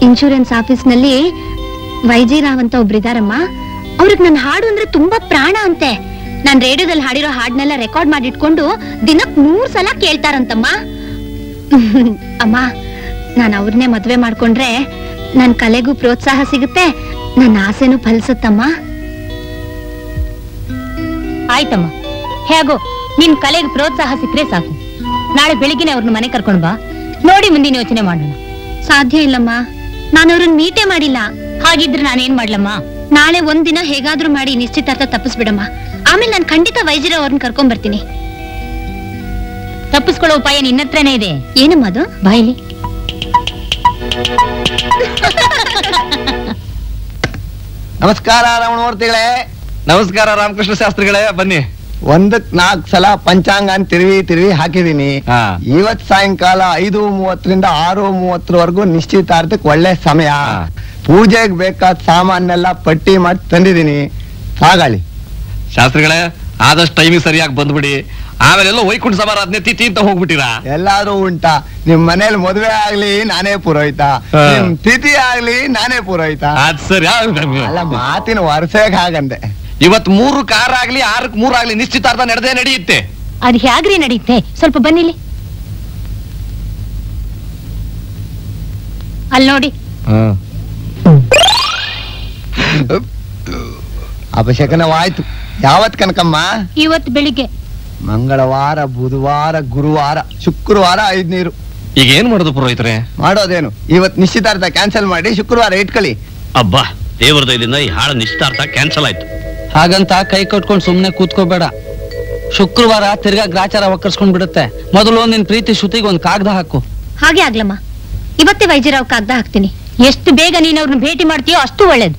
ಇನ್ಶೂರೆನ್ಸ್ ಆಫೀಸ್ನಲ್ಲಿ ವೈಜಿರಾವ್ ಅಂತ ಒಬ್ರಿದಾರಮ್ಮ. ಅವ್ರಿಗೆ ನನ್ನ ಹಾಡು ಅಂದ್ರೆ ತುಂಬಾ ಪ್ರಾಣ ಅಂತೆ. ನಾನ್ ರೇಡಿಯೋದಲ್ಲಿ ಹಾಡಿರೋ ಹಾಡ್ನೆಲ್ಲ ರೆಕಾರ್ಡ್ ಮಾಡಿಟ್ಕೊಂಡು ದಿನಕ್ ಮೂರ್ ಸಲ ಕೇಳ್ತಾರಂತಮ್ಮ. ಅಮ್ಮ ನಾನು ಅವ್ರನ್ನೇ ಮದ್ವೆ ಮಾಡ್ಕೊಂಡ್ರೆ ನನ್ನ ಕಲೆಗೂ ಪ್ರೋತ್ಸಾಹ ಸಿಗುತ್ತೆ ನನ್ನ ಆಸೆನೂ ಫಲಿಸುತ್ತಮ್ಮ. ಆಯ್ತಮ್ಮ. ಹೇಗೋ ನಿನ್ ಕಲೆಗೆ ಪ್ರೋತ್ಸಾಹ ಸಿಕ್ಕರೆ ಸಾಕು. ನಾಳೆ ಬೆಳಿಗ್ಗೆ ಅವ್ರನ್ನ ಮನೆ ಕರ್ಕೊಂಡು ಬಾ. ನೋಡಿ ಮುಂದಿನ ಯೋಚನೆ ಮಾಡೋಣ. ಸಾಧ್ಯ ಇಲ್ಲಮ್ಮ. ನಾನು ಅವ್ರನ್ನ ಮೀಟೇ ಮಾಡಿಲ್ಲ. ಹಾಗಿದ್ರೆ ನಾನೇನ್ ಮಾಡ್ಲಮ್ಮ? ನಾಳೆ ಒಂದಿನ ಹೇಗಾದ್ರೂ ಮಾಡಿ ನಿಶ್ಚಿತಾರ್ಥ ತಪ್ಪಿಸ್ಬಿಡಮ್ಮ. ಆಮೇಲೆ ನಾನು ಖಂಡಿತ ವೈದ್ಯರ ಅವ್ರನ್ನ ಕರ್ಕೊಂಡ್ ಬರ್ತೀನಿ ತಪ್ಪಿಸ್ಕೊಳ್ಳೋ ಉಪಾಯ ನಿನ್ನ ಹತ್ರನೇ ಇದೆ. ಏನಮ್ಮ ಅದು ಬಾಯಿಲಿ. ನಮಸ್ಕಾರ ರಮಣಮೂರ್ತಿಗಳೇ ನಮಸ್ಕಾರ ರಾಮಕೃಷ್ಣ ಶಾಸ್ತ್ರಿಗಳೇ ಬನ್ನಿ. ಒಂದಕ್ ನಾಲ್ಕು ಸಲ ಪಂಚಾಂಗ ಅಂತ ತಿರುವಿ ತಿರುವಿ ಹಾಕಿದೀನಿ. ಇವತ್ ಸಾಯಂಕಾಲ ಐದು ಮೂವತ್ತರಿಂದ ಆರು ಮೂವತ್ತರವರೆಗೂ ನಿಶ್ಚಿತಾರ್ಥಕ್ಕೆ ಒಳ್ಳೆ ಸಮಯ. ಪೂಜೆಗೆ ಬೇಕಾದ ಸಾಮಾನೆಲ್ಲ ಪಟ್ಟಿ ಮಾಡಿ ತಂದಿದೀನಿ. ಸಾಗಾಳಿ. ಶಾಸ್ತ್ರಿಗಳೇ ಆದಷ್ಟು ಟೈಮಿಗೆ ಸರಿಯಾಗಿ ಬಂದ್ಬಿಡಿ. ಆಮೇಲೆಲ್ಲ ವೈಕುಂಠ ಸಮಾರಾಧನೆ ತಿಥಿ ಅಂತ ಹೋಗ್ಬಿಟ್ಟಿರಾ? ಎಲ್ಲಾದ್ರೂ ಉಂಟಾ. ನಿಮ್ ಮನೇಲಿ ಮದುವೆ ಆಗ್ಲಿ ನಾನೇ ಪುರೋಹಿತ. ನಿಮ್ ತಿಥಿ ಆಗ್ಲಿ ನಾನೇ ಪುರೋಹಿತ. ಅದ್ ಸರಿ. ಅಲ್ಲ ಮಾತಿನ ವರ್ಷಕ್ಕೆ ಹಾಗಂದೆ. ಇವತ್ ಮೂರು ಕಾರ್ ಆಗ್ಲಿ ಆರಕ್ ಮೂರ್ ಆಗ್ಲಿ ನಿಶ್ಚಿತಾರ್ಥ ನಡೆದೇ ನಡೆಯುತ್ತೆ. ಅದ್ ಹೇಗ್ರಿ ನಡೆಯುತ್ತೆ? ಸ್ವಲ್ಪ ಬನ್ನಿಲಿ ಅಲ್ಲಿ ನೋಡಿ. ಅಪಶಕನವಾಯ್ತು ಯಾವತ್ ಕನಕಮ್ಮ? ಇವತ್ ಬೆಳಿಗ್ಗೆ. ಮಂಗಳವಾರ ಬುಧವಾರ ಗುರುವಾರ ಶುಕ್ರವಾರ ಐದ್ ನೀರು. ಈಗ ಏನ್ ಮಾಡೋದು ಪುರೋಹಿತರೆ? ಮಾಡೋದೇನು? ಇವತ್ ನಿಶ್ಚಿತಾರ್ಥ ಕ್ಯಾನ್ಸಲ್ ಮಾಡಿ ಶುಕ್ರವಾರ ಇಟ್ಕೊಳ್ಳಿ. ಅಬ್ಬಾ ದೇವರ ದಯದಿಂದ ಈ ಹಾಳ ನಿಶ್ಚಿತಾರ್ಥ ಕ್ಯಾನ್ಸಲ್ ಆಯ್ತು. ಹಾಗಂತ ಕೈ ಕಟ್ಕೊಂಡು ಸುಮ್ನೆ ಕೂತ್ಕೋಬೇಡ. ಶುಕ್ರವಾರ ತಿರ್ಗಾ ಗ್ರಾಚಾರ ಒಕ್ಕರ್ಸ್ಕೊಂಡ್ ಬಿಡುತ್ತೆ. ಮೊದಲು ನಿನ್ ಪ್ರೀತಿ ಶ್ರುತಿಗೆ ಒಂದ್ ಕಾಗದ ಹಾಕು. ಹಾಗೆ ಆಗ್ಲಮ್ಮ. ಇವತ್ತೇ ವೈದ್ಯರಾವ್ ಕಾಗದ ಹಾಕ್ತೀನಿ. ಎಷ್ಟು ಬೇಗ ನೀನ್ ಅವ್ರನ್ನ ಭೇಟಿ ಮಾಡ್ತೀಯೋ ಅಷ್ಟು ಒಳ್ಳೇದು.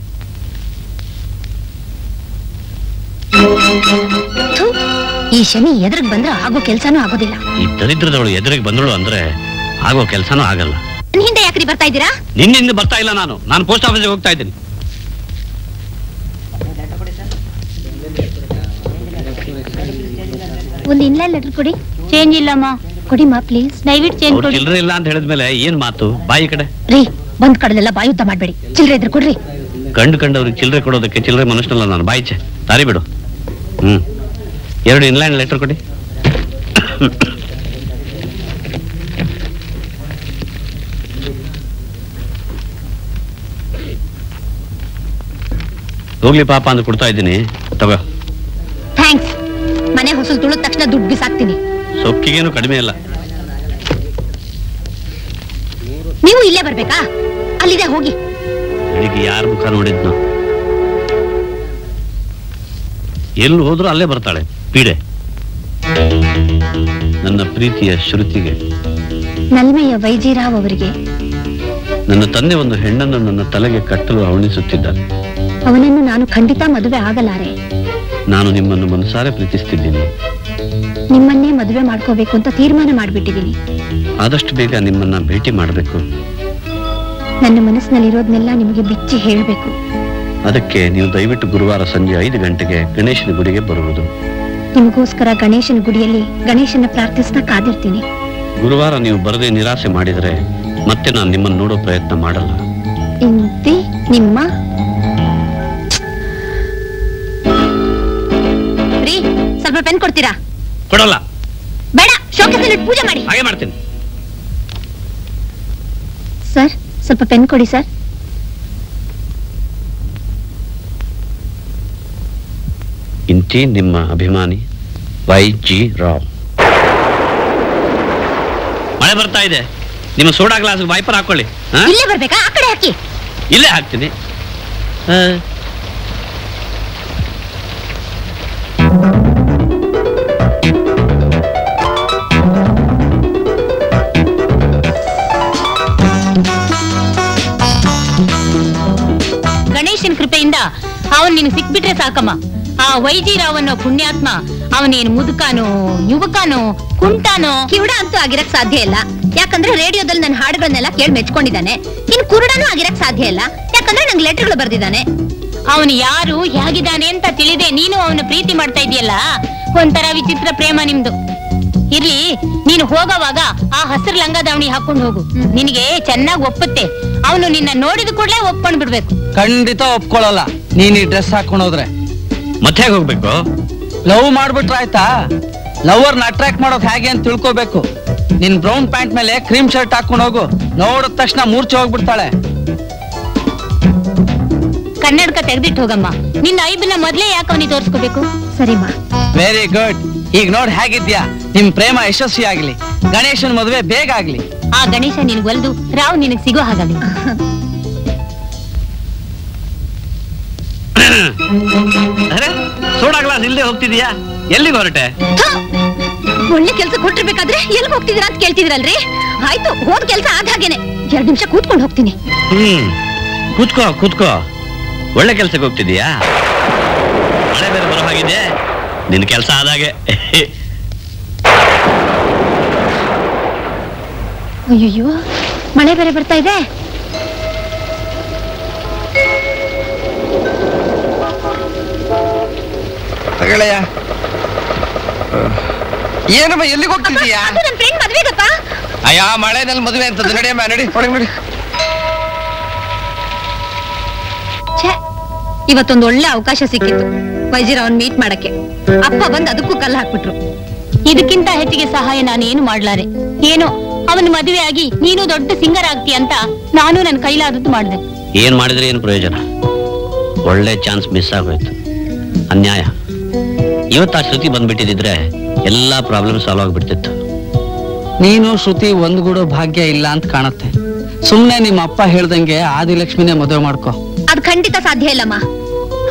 ಈ ಶನಿ ಎದುರಿಗೆ ಬಂದ್ರೆ ಆಗೋ ಕೆಲಸನೂ ಆಗೋದಿಲ್ಲ. ಈ ದರಿದ್ರದವಳು ಎದುರಿಗೆ ಬಂದಳು ಅಂದ್ರೆ ಆಗೋ ಕೆಲಸನೂ ಆಗಲ್ಲ. ನನ್ ಹಿಂದೆ ಯಾಕ್ರಿ ಬರ್ತಾ ಇದ್ದೀರಾ? ನಿನ್ನಿಂದ ಬರ್ತಾ ಇಲ್ಲ ನಾನು. ನಾನು ಪೋಸ್ಟ್ ಆಫೀಸ್ಗೆ ಹೋಗ್ತಾ ಇದ್ದೀನಿ. ಒಂದ್ ಇನ್ಲೈನ್ ಲೆಟರ್ ಕೊಡಿ. ಚೇಂಜ್ ಇಲ್ಲಮ್ಮ. ಕೊಡಿಮ್ಮ ಪ್ಲೀಸ್ ದಯವಿಟ್ಟು ಚೇಂಜ್ ಕೊಡಿ. ಚಿಲ್ಲರೆ ಇಲ್ಲ ಅಂತ ಹೇಳಿದ್ಮೇಲೆ ಏನ್ ಮಾತು? ಬಾಯಿ ಕಡೆ? ರೀ ಬಂದ್ ಕಡಲೆಲ್ಲ ಬಾಯುದ್ದ ಮಾಡ್ಬೇಡಿ. ಚಿಲ್ಲರೆ ಇದ್ರೆ ಕೊಡ್ರಿ. ಕಂಡು ಕಂಡವ್ರಿಗೆ ಚಿಲ್ಲರೆ ಕೊಡೋದಕ್ಕೆ ಚಿಲ್ಲರೆ ಮನುಷ್ಯನಲ್ಲ ನಾನು. ಬಾಯಿಚೆ ತಾರಿ ಬಿಡು. ಹ್ಮ್. ಎರಡು ಇನ್ಲ್ಯಾಂಡ್ ಲೆಟರ್ ಕೊಡಿ. ಹೋಗ್ಲಿ ಪಾಪ ಅಂತ ಕೊಡ್ತಾ ಇದ್ದೀನಿ. ತಗೋ. ಮನೆ ಹೊಸಲು ತುಳಿದ ತಕ್ಷಣ ದುಡ್ಡು ಬಿಸಾಕ್ತೀನಿ. ಸೊಕ್ಕಿಗೇನು ಕಡಿಮೆ ಇಲ್ಲ ನೀವು ಇಲ್ಲೇ ಬರ್ಬೇಕಾ? ಅಲ್ಲಿದೆ ಹೋಗಿ. ಬೆಳಿಗ್ಗೆ ಯಾರ ಮುಖ ನೋಡಿದ್ನು. ಎಲ್ಲಿ ಹೋದ್ರೂ ಅಲ್ಲೇ ಬರ್ತಾಳೆ ಪೀಡೆ. ನನ್ನ ಪ್ರೀತಿಯ ಶ್ರುತಿಗೆ. ನಲ್ಮೆಯ ವೈಜಿರಾವ್ ಅವರಿಗೆ. ನನ್ನ ತಂದೆ ಒಂದು ಹೆಣ್ಣನ್ನು ನನ್ನ ತಲೆಗೆ ಕಟ್ಟಲು ಅವಣಿಸುತ್ತಿದ್ದಾನೆ ಅವನನ್ನು ನಾನು ಖಂಡಿತ ಮದುವೆ ಆಗಲಾರೆ. ನಾನು ನಿಮ್ಮನ್ನು ಮನಸಾರೆ ಪ್ರೀತಿಸ್ತಿದ್ದೀನಿ. ನಿಮ್ಮನ್ನೇ ಮದುವೆ ಮಾಡ್ಕೋಬೇಕು ಅಂತ ತೀರ್ಮಾನ ಮಾಡಿಬಿಟ್ಟಿದ್ದೀನಿ. ಆದಷ್ಟು ಬೇಗ ನಿಮ್ಮನ್ನ ಭೇಟಿ ಮಾಡಬೇಕು. ನನ್ನ ಮನಸ್ಸಿನಲ್ಲಿರೋದನ್ನೆಲ್ಲ ನಿಮಗೆ ಬಿಚ್ಚಿ ಹೇಳಬೇಕು. ಅದಕ್ಕೆ ನೀವು ದಯವಿಟ್ಟು ಗುರುವಾರ ಸಂಜೆ ಐದು ಗಂಟೆಗೆ ಗಣೇಶನ ಗುಡಿಗೆ ಬರುವುದು. ನಿಮಗೋಸ್ಕರ ಗಣೇಶನ ಗುಡಿಯಲ್ಲಿ ಗಣೇಶನ ಪ್ರಾರ್ಥಿಸ್ತಾ ಕಾದಿರ್ತೀನಿ. ಗುರುವಾರ ನೀವು ಬರದೇ ನಿರಾಸೆ ಮಾಡಿದರೆ ಮತ್ತೆ ನಾನು ನಿಮ್ಮನ್ನು ನೋಡೋ ಪ್ರಯತ್ನ ಮಾಡಲ್ಲ. ಇಂತಿ ನಿಮ್ಮ ಸ್ವಲ್ಪ ಪೆನ್ ಕೊಡ್ತೀರಾ? ಕೊಡಲ್ಲ. ಬೇಡ ಅಲ್ಲಿ ಪೂಜೆ ಮಾಡಿ. ಹಾಗೆ ಮಾಡ್ತೀನಿ. ಸರ್ ಸ್ವಲ್ಪ ಪೆನ್ ಕೊಡಿ ಸರ್. ಇಂತಿ ನಿಮ್ಮ ಅಭಿಮಾನಿ ವೈ ಜಿ ರಾವ್. ಮಳೆ ಬರ್ತಾ ಇದೆ. ನಿಮ್ಮ ಸೋಡಾ ಗ್ಲಾಸ್ ವೈಪರ್ ಹಾಕೊಳ್ಳಿ ಹಾ? ಇಲ್ಲೇ ಬರ್ಬೇಕಾ? ಆ ಕಡೆ ಹಾಕಿ. ಇಲ್ಲೇ ಹಾಕ್ತೀನಿ. ಆ, ಅವನ್ ನಿನ್ ಸಿಕ್ಬಿಟ್ರೆ ಸಾಕಮ್ಮ. ಆ ವೈಜಿರಾವ್ ಅನ್ನೋ ಪುಣ್ಯಾತ್ಮ ಅವನೇನು ಮುದುಕಾನೋ ಯುವಕನೋ ಕುಂಟಾನೋ ಕಿವುಡ ಅಂತೂ ಆಗಿರಕ್ ಸಾಧ್ಯ ಇಲ್ಲ. ಯಾಕಂದ್ರೆ ರೇಡಿಯೋದಲ್ಲಿ ನನ್ನ ಹಾಡುಗಳನ್ನೆಲ್ಲ ಕೇಳಿ ಮೆಚ್ಕೊಂಡಿದ್ದಾನೆ. ಇನ್ ಕುರುಡನೂ ಆಗಿರಕ್ ಸಾಧ್ಯ ಇಲ್ಲ. ಯಾಕಂದ್ರೆ ನಂಗೆ ಲೆಟರ್ಗಳು ಬರ್ದಿದ್ದಾನೆ. ಅವನು ಯಾರು ಹೇಗಿದ್ದಾನೆ ಅಂತ ತಿಳಿದೆ ನೀನು ಅವನ ಪ್ರೀತಿ ಮಾಡ್ತಾ ಇದೆಯಲ್ಲ? ಒಂಥರ ವಿಚಿತ್ರ ಪ್ರೇಮ ನಿಮ್ದು. ಇರ್ಲಿ ನೀನು ಹೋಗೋವಾಗ ಆ ಹಸಿರು ಲಂಗ ದಾವಣಿ ಹಾಕೊಂಡು ಹೋಗು. ನಿನಗೆ ಚೆನ್ನಾಗಿ ಒಪ್ಪುತ್ತೆ. ಅವನು ನಿನ್ನ ನೋಡಿದ ಕೂಡಲೇ ಒಪ್ಕೊಂಡ್ ಬಿಡ್ಬೇಕು ಖಂಡಿತ ಒಪ್ಕೊಳ್ಳಲ್ಲ. ನೀನ್ ಈ ಡ್ರೆಸ್ ಹಾಕೊಂಡು ಹೋದ್ರೆ. ಮತ್ತೆ ಹೇಗೆ ಹೋಗ್ಬೇಕು? ಲವ್ ಮಾಡ್ಬಿಟ್ರೆ ಆಯ್ತಾ? ಲವರ್ನ ಅಟ್ರಾಕ್ಟ್ ಮಾಡೋದು ಹೇಗೆ ಅಂತ ತಿಳ್ಕೊಬೇಕು. ನಿನ್ ಬ್ರೌನ್ ಪ್ಯಾಂಟ್ ಮೇಲೆ ಕ್ರೀಮ್ ಶರ್ಟ್ ಹಾಕೊಂಡು ಹೋಗು. ನೋಡಿದ ತಕ್ಷಣ ಮೂರ್ಛೆ ಹೋಗ್ಬಿಡ್ತಾಳೆ. ಕನ್ನಡಕ ತೆಗ್ದಿಟ್ಟು ಹೋಗಮ್ಮ. ನಿನ್ನ ಐಬಿನ ಮೊದ್ಲೇ ಯಾಕೆ ಅವನಿಗೆ ತೋರಿಸ್ಕೋಬೇಕು? ಸರಿಮ್ಮ. ವೆರಿ ಗುಡ್ ಈಗ ನೋಡ್ ಹೇಗಿದ್ಯಾ? ನಿಮ್ ಪ್ರೇಮ ಯಶಸ್ವಿ ಆಗ್ಲಿ ಗಣೇಶನ್ ಮದುವೆ ಬೇಗ ಆಗ್ಲಿ. ಆ ಗಣೇಶ ನಿನ್ಗೆ ಒಲ್ದು ರಾವ್ ನಿನಗ್ ಸಿಗೋ ಹಾಗಾಗ್ಲಿ. ಅರೆ ಸೋಡಾ ಗ್ಲಾಸ್ ಇಲ್ಲದೆ ಹೋಗ್ತಿದ್ಯಾ? ಎಲ್ಲಿಗೆ ಹೊರಟೆ? ಒಳ್ಳೆ ಕೆಲಸ ಕೊಟ್ಟಿರ್ಬೇಕಾದ್ರೆ ಎಲ್ಲಿ ಹೋಗ್ತಿದ್ದೀರಾ ಅಂತ ಕೇಳ್ತಿದ್ರಲ್ರಿ? ಆಯ್ತು ಹೋದ ಕೆಲಸ ಆದ ಹಾಗೇನೆ. ಎರಡು ನಿಮಿಷ ಕೂತ್ಕೊಂಡು ಹೋಗ್ತೀನಿ. ಹ್ಮ್ ಕೂತ್ಕೋ ಕೂತ್ಕೋ. ಒಳ್ಳೆ ಕೆಲ್ಸಕ್ಕೆ ಹೋಗ್ತಿದ್ಯಾ? ಮಳೆ ಬೇರೆ ಬರೋ ಹಾಗಿದೆ ನಿನ್ ಕೆಲಸ ಆದಾಗೆ ಅಯ್ಯಯ್ಯೋ ಮಳೆ ಬೇರೆ ಬರ್ತಾ ಇದೆ. ತಗೊಳ್ಳಯ್ಯ ಏನಮ್ಮ ಎಲ್ಲಿಗೆ ಹೋಗ್ತಿದ್ದೀಯಾ? ಅಯ್ಯ ಮಳೆನಲ್ಲಿ ಮದುವೆ ಅಂತದ್ದು. ನಡಿಯಮ್ಮ ನಡಿ. ನಡಿ ಛೇ ಇವತ್ತೊಂದು ಒಳ್ಳೆ ಅವಕಾಶ ಸಿಕ್ಕಿತ್ತು. ವೈಜಿರಾವನ್ ಮೀಟ್ ಮಾಡಕ್ಕೆ. ಅಪ್ಪ ಬಂದ್ ಅದಕ್ಕೂ ಕಲ್ಲು ಹಾಕ್ಬಿಟ್ರು. ಇದಕ್ಕಿಂತ ಹೆಚ್ಚಿಗೆ ಸಹಾಯ ನಾನು ಏನು ಮಾಡ್ಲಾರೆ? ಏನೋ ಅವನ ಮದುವೆ ಆಗಿ ನೀನು ದೊಡ್ಡ ಸಿಂಗರ್ ಆಗ್ತಿ ಅಂತ ನಾನು ನನ್ನ ಕೈಲಾದದ್ದು ಮಾಡಿದೆ. ಏನ್ ಮಾಡಿದ್ರೆ ಏನ್ ಪ್ರಯೋಜನ? ಒಳ್ಳೆ ಚಾನ್ಸ್ ಮಿಸ್ ಆಗೋಯ್ತು. ಅನ್ಯಾಯ. ಇವತ್ತು ಆ ಶ್ರುತಿ ಬಂದ್ಬಿಟ್ಟಿದ್ರೆ ಎಲ್ಲಾ ಪ್ರಾಬ್ಲಮ್ ಸಾಲ್ವ್ ಆಗ್ಬಿಡ್ತಿತ್ತು. ನೀನು ಶ್ರುತಿ ಒಂದ್ಗೂಡೋ ಭಾಗ್ಯ ಇಲ್ಲ ಅಂತ ಕಾಣತ್ತೆ. ಸುಮ್ನೆ ನಿಮ್ಮ ಅಪ್ಪ ಹೇಳ್ದಂಗೆ ಆದಿಲಕ್ಷ್ಮಿನೇ ಮದುವೆ ಮಾಡ್ಕೋ. ಅದ್ ಖಂಡಿತ ಸಾಧ್ಯ ಇಲ್ಲಮ್ಮ.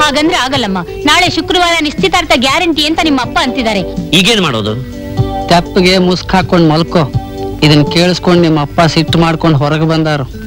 ಹಾಗಂದ್ರೆ ಆಗಲ್ಲಮ್ಮ. ನಾಳೆ ಶುಕ್ರವಾರ ನಿಶ್ಚಿತಾರ್ಥ ಗ್ಯಾರಂಟಿ ಅಂತ ನಿಮ್ಮ ಅಪ್ಪ ಅಂತಿದ್ದಾರೆ. ಈಗೇನ್ ಮಾಡೋದು? ತೆಪ್ಪಗೆ ಮುಸ್ಕ್ ಹಾಕೊಂಡ್ ಮಲ್ಕೋ. ಇದನ್ ಕೇಳಿಸ್ಕೊಂಡ್ ನಿಮ್ಮ ಅಪ್ಪ ಸಿಟ್ಟು ಮಾಡ್ಕೊಂಡ್ ಹೊರಗೆ ಬಂದಾರು.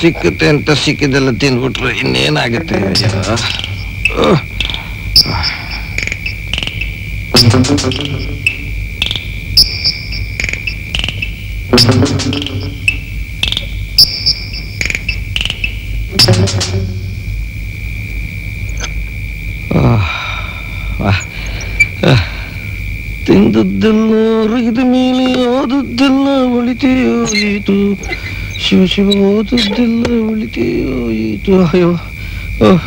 ಸಿಕ್ಕುತ್ತೆ ಅಂತ ಸಿಕ್ಕಿದ್ದೆಲ್ಲ ತಿಂದ್ಬಿಟ್ರೆ ಇನ್ನೇನಾಗುತ್ತೆ ಅಯ್ಯೋ. ಓ. ತಿಂದದ್ದೆಲ್ಲ ಒರಗಿದ ಮೇಲೆ ಓದದ್ದೆಲ್ಲ ಉಳಿತೆಯೋಯಿತು ಶಿವ ಶಿವ ಓದದ್ದೆಲ್ಲ ಉಳಿತೆಯೋಯಿತು ಅಯ್ಯೋ ಓಹ್.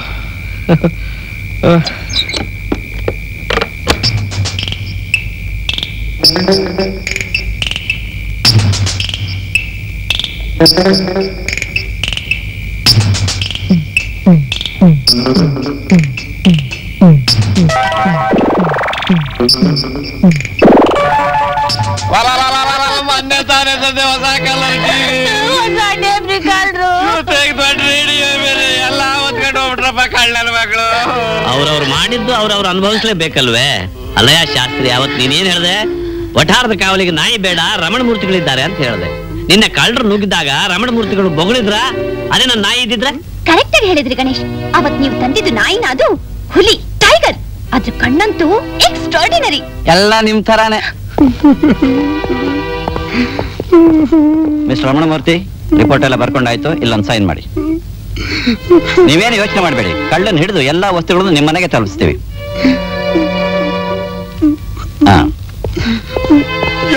ಆಹ್. ಮೊನ್ನೆ ತಾನೇ ತಂದೆ ಹೊಸ ಕಲರ್. ದೊಡ್ಡ ರೇಡಿಯೋ ಅವ್ರ ಎಲ್ಲ ಹೋಗ್ಬಿಟ್ರಪ್ಪ ಕಳ್ಳನ ಅವ್ರವ್ರು ಮಾಡಿದ್ದು ಅವ್ರವ್ರು ಅನುಭವಿಸ್ಲೇಬೇಕಲ್ವೇ ಅಲ್ಲಯ್ಯ ಶಾಸ್ತ್ರಿ ಅವತ್ ನೀನೇನ್ ಹೇಳ್ದೆ? ವಠಾರದ ಕಾವಲಿಗೆ ನಾಯಿ ಬೇಡ ರಮಣ ಮೂರ್ತಿಗಳಿದ್ದಾರೆ ಅಂತ ಹೇಳ್ದೆ. ನಿನ್ನೆ ಕಳ್ಳರು ನುಗ್ಗಿದಾಗ ರಮಣ ಮೂರ್ತಿಗಳು ಬೊಗಳಿದ್ರ? ಅದೇ ನನ್ನ ನಾಯಿ ಇದ್ದಿದ್ರೆ? ಕರೆಕ್ಟ್ ಆಗಿ ಹೇಳಿದ್ರಿ ಗಣೇಶ್. ಅವತ್ ನೀವು ತಂದಿದ್ದು ನಾಯಿನ ಅದು ಹುಲಿ ಟೈಗರ್ ಅದ್ರ ಕಣ್ಣಂತೂ ಎಕ್ಸ್ಟ್ರಾರ್ಡಿನರಿ ಎಲ್ಲ ನಿಮ್ ತರಾನೇ ಮಿಸ್ಟರ್ ರಮಣಮೂರ್ತಿ ರಿಪೋರ್ಟ್ ಎಲ್ಲ ಬರ್ಕೊಂಡಾಯ್ತು. ಇಲ್ಲೊಂದು ಸೈನ್ ಮಾಡಿ. ನೀವೇನು ಯೋಚನೆ ಮಾಡಬೇಡಿ. ಕಳ್ಳನ್ನು ಹಿಡಿದು ಎಲ್ಲಾ ವಸ್ತುಗಳನ್ನು ನಿಮ್ಮ ಮನೆಗೆ ತಲುಪಿಸ್ತೀವಿ.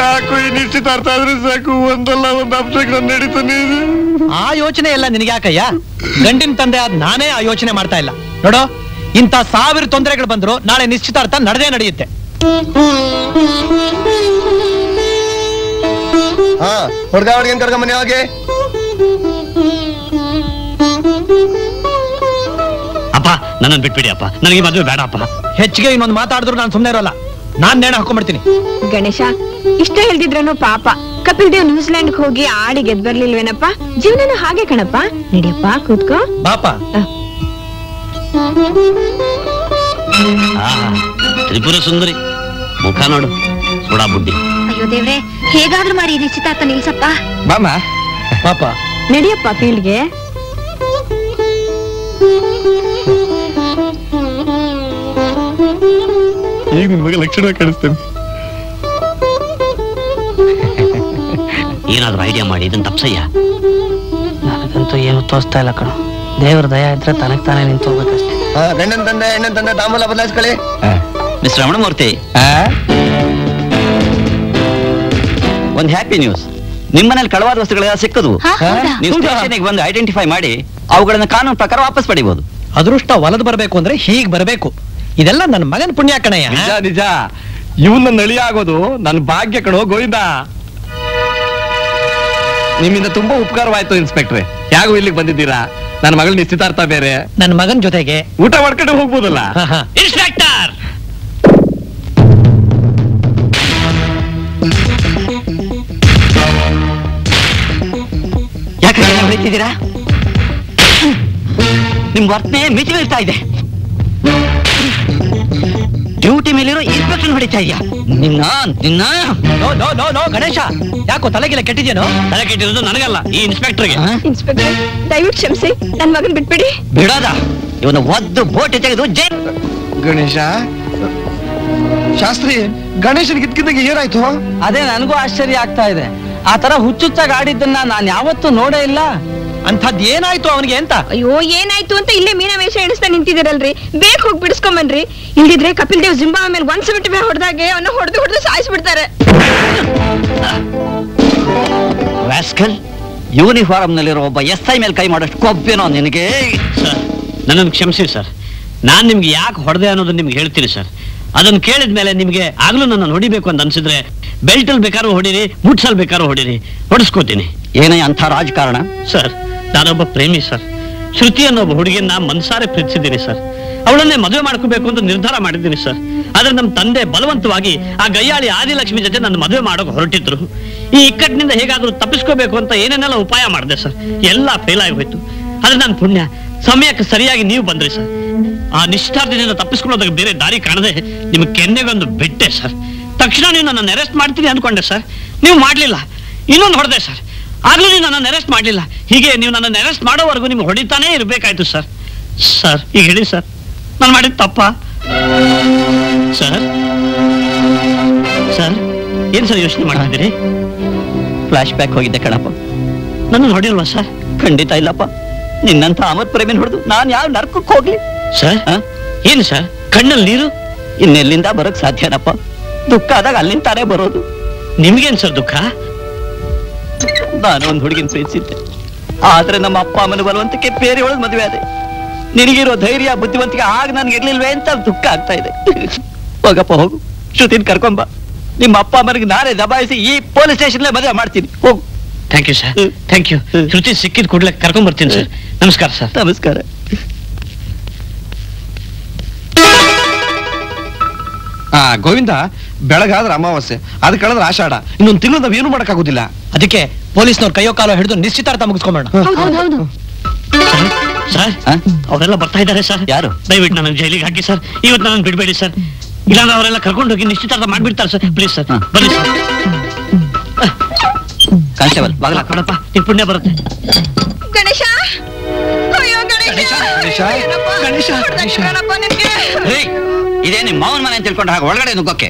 ಯಾಕೋ ಈ ನಿಶ್ಚಿತಾರ್ಥ ಆದ್ರೆ ಸಾಕು ಒಂದಲ್ಲ ಒಂದು ಅಪ್ಸೆಗಳು ನಡೀತಾನೆ ಇದೆ ಆ ಯೋಚನೆ ಎಲ್ಲ ನಿನಗ್ಯಾಕಯ್ಯ ಗಂಡಿನ ತಂದೆ ಆದ್ ನಾನೇ ಆ ಯೋಚನೆ ಮಾಡ್ತಾ ಇಲ್ಲ. ನೋಡೋ ಇಂಥ ಸಾವಿರ ತೊಂದರೆಗಳು ಬಂದ್ರು ನಾಳೆ ನಿಶ್ಚಿತಾರ್ಥ ನಡೆದೇ ನಡೆಯುತ್ತೆ. ಹಾ ಹುಡ್ಗ ಹುಡ್ಗಿನ್ ಕರ್ಕೊಂಡ್ ಮನೆ ಹೋಗಿ? ಅಪ್ಪ ನನ್ನನ್ನು ಬಿಟ್ಬಿಡಿ ಅಪ್ಪ. ನನಗೆ ಮದುವೆ ಬೇಡ ಅಪ್ಪ. ಹೆಚ್ಚಿಗೆ ಇನ್ನೊಂದು ಮಾತಾಡಿದ್ರು ನಾನು ಸುಮ್ಮನೆ ಇರೋಲ್ಲ. ನಾನ್ ನೇಣ ಹಾಕೊಂಡ್ಬಿಡ್ತೀನಿ. ಗಣೇಶ ಇಷ್ಟ ಹೇಳ್ದಿದ್ರನು ಪಾಪ. ಕಪಿಲ್ ದೇವ್ ನ್ಯೂಜಿಲೆಂಡ್ ಹೋಗಿ ಆಡಿ ಗೆದ್ ಬರ್ಲಿಲ್ವೇನಪ್ಪ? ಜೀವನನು ಹಾಗೆ ಕಣಪ್ಪ. ನಡಿಯಪ್ಪ ಕೂತ್ಕೋ. ಪಾಪ ಆ, ತ್ರಿಪುರ ಸುಂದರಿ. ಮುಖ ನೋಡು ಸುಡಾ ಬುಡ್ಡಿ ಅಯ್ಯೋ ದೇವ್ರೆ ಹೇಗಾದ್ರೂ ಮಾಡಿ ನಿಶ್ಚಿತಾರ್ಥ ನಿಲ್ಸಪ್ಪ. ಬಾಮ ಪಾಪ. ನಡಿಯಪ್ಪ ಫೀಲ್ಡ್ಗೆ. ಈಗ ನಿಮಗೆ ಲಕ್ಷಣ ಕಾಣಿಸ್ತೇನೆ. ಏನಾದ್ರೂ ಐಡಿಯಾ ಮಾಡಿ ಇದನ್ನ ತಪ್ಸಯ್ಯ. ನನಗಂತೂ ಏನು ತೋರಿಸ್ತಾ ಇಲ್ಲ ಕಣ. ದೇವ್ರ ದಯ ಇದ್ರೆ ತನಕ್ ತಾನೇ ನಿಂತು ಹೋಗ್ಬೇಕಷ್ಟೇ. ಗಂಡನ್ ತಂದೆ ಹೆಣ್ಣನ್ ತಂದೆ ತಾಂಬೂಲ ಬದಲಾಯಿಸ್ಕೊಳ್ಳಿ. ಮಿಸ್ ರಮಣಮೂರ್ತಿ. ಒಂದು ಹ್ಯಾಪಿ ನ್ಯೂಸ್ ನಿಮ್ಮನೇಲಿ ಕಳವಾದ ವಸ್ತುಗಳೆಲ್ಲ ಸಿಕ್ಕದು? ನೀವು ಸ್ಟೇಷನ್ಗೆ ಬಂದು ಐಡೆಂಟಿಫೈ ಮಾಡಿ ಅವುಗಳನ್ನ ಕಾನೂನು ಪ್ರಕಾರ ವಾಪಸ್ ಪಡಿಬಹುದು ಅದೃಷ್ಟ ಹೊಲದ ಬರಬೇಕು ಅಂದ್ರೆ ಹೀಗ್ ಬರಬೇಕು. ಇದೆಲ್ಲ ನನ್ನ ಮಗನ ಪುಣ್ಯ ಕಣಯ್ಯ. ನಿಜ ನಿಜ. ಇವನ್ನ ನಳಿ ಆಗೋದು ನನ್ನ ಭಾಗ್ಯ ಕಣೋ ಗೋವಿಂದ. ನಿಮ್ಮಿಂದ ತುಂಬಾ ಉಪಕಾರವಾಯ್ತು ಇನ್ಸ್ಪೆಕ್ಟ್ರೆ ಯಾಗೂ ಇಲ್ಲಿಗೆ ಬಂದಿದ್ದೀರಾ? ನನ್ನ ಮಗಳ ನಿಶ್ಚಿತಾರ್ಥ ಬೇರೆ. ನನ್ನ ಮಗನ್ ಜೊತೆಗೆ ಊಟ ಮಾಡ್ಕೊಂಡು ಹೋಗ್ಬೋದಲ್ಲ? ಇನ್ಸ್ಪೆಕ್ಟರ್ ಹೊಡಿತಿದ್ದೀರಾ ನಿಮ್ ವರ್ತನೆ ಮಿತಿ ಬೀಳ್ತಾ ಇದೆ. ಡ್ಯೂಟಿ ಮೇಲಿರೋ ಇನ್ಸ್ಪೆಕ್ಷನ್ ಹೊಡಿತಾ ಇದೆಯಾ? ನಿನ್ನ ನಿನ್ನ? No no no no Ganesha! ಯಾಕೋ ತಲೆಗಿಲ್ಲ ಕೆಟ್ಟಿದ್ಯೇನೋ? ತಲೆ ಕೆಟ್ಟಿರೋದು ನನಗಲ್ಲ ಈ ಇನ್ಸ್ಪೆಕ್ಟರ್ಗೆ. ಇನ್ಸ್ಪೆಕ್ಟರ್ ದಯವಿಟ್ಟು ಕ್ಷಮಿಸಿ ನನ್ ಮಗನ್ ಬಿಟ್ಬಿಡಿ. ಬಿಡೋದ? ಇವನ ಒದ್ದು ಬೋಟ್ ತೆಗೆದು ಜೈ ಗಣೇಶ ಶಾಸ್ತ್ರಿ ಗಣೇಶನ್ ಕಿತ್ಕಿದ್ದಂಗೆ ಏನಾಯ್ತು? ಅದೇ ನನಗೂ ಆಶ್ಚರ್ಯ ಆಗ್ತಾ ಇದೆ. ಆ ತರ ಹುಚ್ಚುಚ್ಚಾಗಿ ಆಡಿದ್ದನ್ನ ನಾನು ಯಾವತ್ತೂ ನೋಡೇ ಇಲ್ಲ. ಅಂಥದ್ ಏನಾಯ್ತು ಅವನಿಗೆ ಅಂತ? ಅಯ್ಯೋ ಏನಾಯ್ತು ಅಂತ ಇಲ್ಲೇ ಮೀನ ವೇಷ ಎಣಿಸ್ತಾ ನಿಂತಿದ್ದೀರಲ್ರಿ. ಬೇಗ ಹೋಗಿ ಬಿಡಿಸ್ಕೊಂಬನ್ರಿ. ಇಲ್ಲಿದ್ರೆ ಕಪಿಲ್ ದೇವ್ ಜಿಂಬಾ ಮೇಲೆ ಒಂದ್ ಸಿಮಿಟ್ ಮೇಲೆ ಹೊಡೆದಾಗೆ ಅವನ್ನ ಹೊಡೆದು ಹೊಡೆದು ಸಾಯಿಸ್ಬಿಡ್ತಾರೆ. ವ್ಯಾಸ್ಕಲ್ ಯೂನಿಫಾರ್ಮ್ ನಲ್ಲಿರೋ ಒಬ್ಬ ಎಸ್ ಐ ಮೇಲೆ ಕೈ ಮಾಡೋಷ್ಟು ಕೊಬ್ಬೇನೋ ನಿನಗೆ? ಸರ್ ನನ್ನನ್ನು ಕ್ಷಮಿಸಿ ಸರ್. ನಾನು ನಿಮ್ಗೆ ಯಾಕೆ ಹೊಡೆದೆ ಅನ್ನೋದನ್ನ ನಿಮ್ಗೆ ಹೇಳ್ತೀನಿ ಸರ್. ಅದನ್ನು ಕೇಳಿದ ಮೇಲೆ ನಿಮ್ಗೆ ಆಗ್ಲೂ ನನ್ನ ಹೊಡಿಬೇಕು ಅಂತ ಅನ್ಸಿದ್ರೆ ಬೆಲ್ಟಲ್ಲಿ ಬೇಕಾದ್ರೂ ಹೊಡೀರಿ ಮುಟ್ಸಲ್ ಬೇಕಾದ್ರೂ ಹೊಡೀರಿ ಹೊಡಿಸ್ಕೋತೀನಿ. ಏನೇ ಅಂಥ ರಾಜಕಾರಣ? ಸರ್ ನಾನೊಬ್ಬ ಪ್ರೇಮಿ ಸರ್. ಶ್ರುತಿ ಅನ್ನೋ ಒಬ್ಬ ಹುಡುಗಿಯನ್ನ ಮನ್ಸಾರೆ ಪ್ರೀತಿಸಿದ್ದೀನಿ ಸರ್. ಅವಳನ್ನೇ ಮದುವೆ ಮಾಡ್ಕೋಬೇಕು ಅಂತ ನಿರ್ಧಾರ ಮಾಡಿದ್ದೀನಿ ಸರ್. ಆದ್ರೆ ನಮ್ಮ ತಂದೆ ಬಲವಂತವಾಗಿ ಆ ಗಯ್ಯಾಳಿ ಆದಿಲಕ್ಷ್ಮಿ ಜೊತೆ ನನ್ನ ಮದುವೆ ಮಾಡೋಕೆ ಹೊರಟಿದ್ರು. ಈ ಇಕ್ಕಟ್ಟಿನಿಂದ ಹೇಗಾದ್ರೂ ತಪ್ಪಿಸ್ಕೋಬೇಕು ಅಂತ ಏನೇನೆಲ್ಲ ಉಪಾಯ ಮಾಡಿದೆ ಸರ್. ಎಲ್ಲ ಫೇಲ್ ಆಗಿ ಹೋಯ್ತು. ಆದ್ರೆ ನನ್ನ ಪುಣ್ಯ ಸಮಯಕ್ಕೆ ಸರಿಯಾಗಿ ನೀವು ಬಂದ್ರಿ ಸರ್. ಆ ನಿಷ್ಠಾರ್ಥದಿಂದ ತಪ್ಪಿಸ್ಕೊಳ್ಳೋದಕ್ಕೆ ಬೇರೆ ದಾರಿ ಕಾಣದೆ ನಿಮ್ಗೆ ಕೆನ್ನೆಗೊಂದು ಬಿಟ್ಟೆ ಸರ್. ತಕ್ಷಣ ನೀವು ನನ್ನನ್ನು ಅರೆಸ್ಟ್ ಮಾಡ್ತೀನಿ ಅಂದ್ಕೊಂಡೆ ಸರ್ ನೀವು ಮಾಡಲಿಲ್ಲ. ಇನ್ನೊಂದು ಹೊಡೆದೆ ಸರ್ ಆಗಲೂ ನೀವು ನನ್ನನ್ನು ಅರೆಸ್ಟ್ ಮಾಡಲಿಲ್ಲ. ಹೀಗೆ ನೀವು ನನ್ನನ್ನು ಅರೆಸ್ಟ್ ಮಾಡೋವರೆಗೂ ನಿಮ್ಗೆ ಹೊಡಿತಾನೇ ಇರಬೇಕಾಯ್ತು ಸರ್ ಸರ್ ಈಗ ಹೇಳಿ ಸರ್ ನಾನು ಮಾಡಿದ ತಪ್ಪ? ಸರ್ ಸರ್ ಏನು ಸರ್ ಯೋಚನೆ ಮಾಡಿದ್ರಿ ಫ್ಲಾಶ್ ಬ್ಯಾಕ್ ಹೋಗಿದ್ದೆ ಕಣಪ್ಪ. ನನ್ನ ಹೊಡಿಲ್ವಾ ಸರ್ ಖಂಡಿತ ಇಲ್ಲಪ್ಪ. ನಿನ್ನಂತ ಅಮತ್ ಪ್ರೇಮಿನ ಹೊಡೆದು ನಾನು ಯಾವ ನರ್ಕಕ್ಕೆ ಹೋಗ್ಲಿ? ಸರ್ ಏನು ಸರ್ ಕಣ್ಣಲ್ಲಿ ನೀರು? ಇನ್ನೆಲ್ಲಿಂದ ಬರಕ್ ಸಾಧ್ಯನಪ್ಪ ದುಃಖ ಆದಾಗ ಅಲ್ಲಿಂದ ತಾನೇ ಬರೋದು. ನಿಮ್ಗೇನ್ ಸರ್ ದುಃಖ? ನಾನು ಒಂದು ಹುಡುಗಿನ ಪ್ರೀತಿಸಿದ್ದೆ. ಆದ್ರೆ ನಮ್ಮ ಅಪ್ಪ ಅಮ್ಮನ ಬಲವಂತಕ್ಕೆ ಬೇರೆ ಒಳಗೆ ಮದುವೆ ಆದೆ. ನಿನಗಿರೋ ಧೈರ್ಯ ಬುದ್ಧಿವಂತಿಕೆ ಆಗ ನನ್ಗೆ ಇರ್ಲಿಲ್ವೇ ಅಂತ ದುಃಖ ಆಗ್ತಾ ಇದೆ. ಹೋಗಪ್ಪ ಹೋಗು. ಶ್ರುತಿನ್ ಕರ್ಕೊಂಬ ನಿಮ್ಮ ಅಪ್ಪ ಅಮ್ಮನಿಗೆ ನಾನೇ ದಬಾಯಿಸಿ ಈ ಪೊಲೀಸ್ ಸ್ಟೇಷನ್ ಮದುವೆ ಮಾಡ್ತೀನಿ. ಹೋಗು. Thank you sir thank you Shruti ಸಿಕ್ಕಿದ ಕೂಡಲೇ ಕರ್ಕೊಂಡ್ ಬರ್ತೀನಿ ಸರ್ ನಮಸ್ಕಾರ ಸರ್ ನಮಸ್ಕಾರ. ಆ ಗೋವಿಂದ ಬೆಳಗಾದ್ರೆ ಅಮಾವಾಸ್ಯೆ. ಅದ್ ಕಳೆದ್ರೆ ಆಷಾಢ. ಇನ್ನೊಂದು ತಿಂಗಳು ನಾವ್ ಏನು ಮಾಡಕ್ಕಾಗೋದಿಲ್ಲ. ಅದಕ್ಕೆ ಪೊಲೀಸ್ನವ್ರು ಕೈಯೋ ಕಾಲೋ ಹಿಡಿದು ನಿಶ್ಚಿತಾರ್ಥ ಮುಗಿಸ್ಕೊಂಬೋಣ ಹೌದೌದು ಸರ್ ಅವರೆಲ್ಲ ಬರ್ತಾ ಇದ್ದಾರೆ ಸರ್. ಯಾರು? ದಯವಿಟ್ಟು ನನ್ನ ಜೈಲಿಗೆ ಹಾಕಿ ಸರ್. ಇವತ್ತು ನನ್ನ ಬಿಡಬೇಡಿ ಸರ್. ಇಲ್ಲಾಂದ್ರೆ ಅವರೆಲ್ಲ ಕರ್ಕೊಂಡು ಹೋಗಿ ನಿಶ್ಚಿತಾರ್ಥ ಮಾಡ್ಬಿಡ್ತಾರೆ ಸರ್. Please sir. ಬನ್ನಿ ಸರ್. ಕಾನ್ಸ್ಟೇಬಲ್ ಬಾಗಲ ಕೊಡಪ್ಪ ನಿಮ್ ಪುಣ್ಯ ಬರುತ್ತೆ. ಗಣೇಶ! ಅಯ್ಯೋ ಗಣೇಶ! ಗಣೇಶ ನಿನ್ಗೆ? ಇದೇ ನಿಮ್ ಮೌನ್ ಮನೆ ಅಂತ ತಿಳ್ಕೊಂಡು ಹಾಗೆ ಒಳಗಡೆ ನುಗ್ಗೋಕೆ.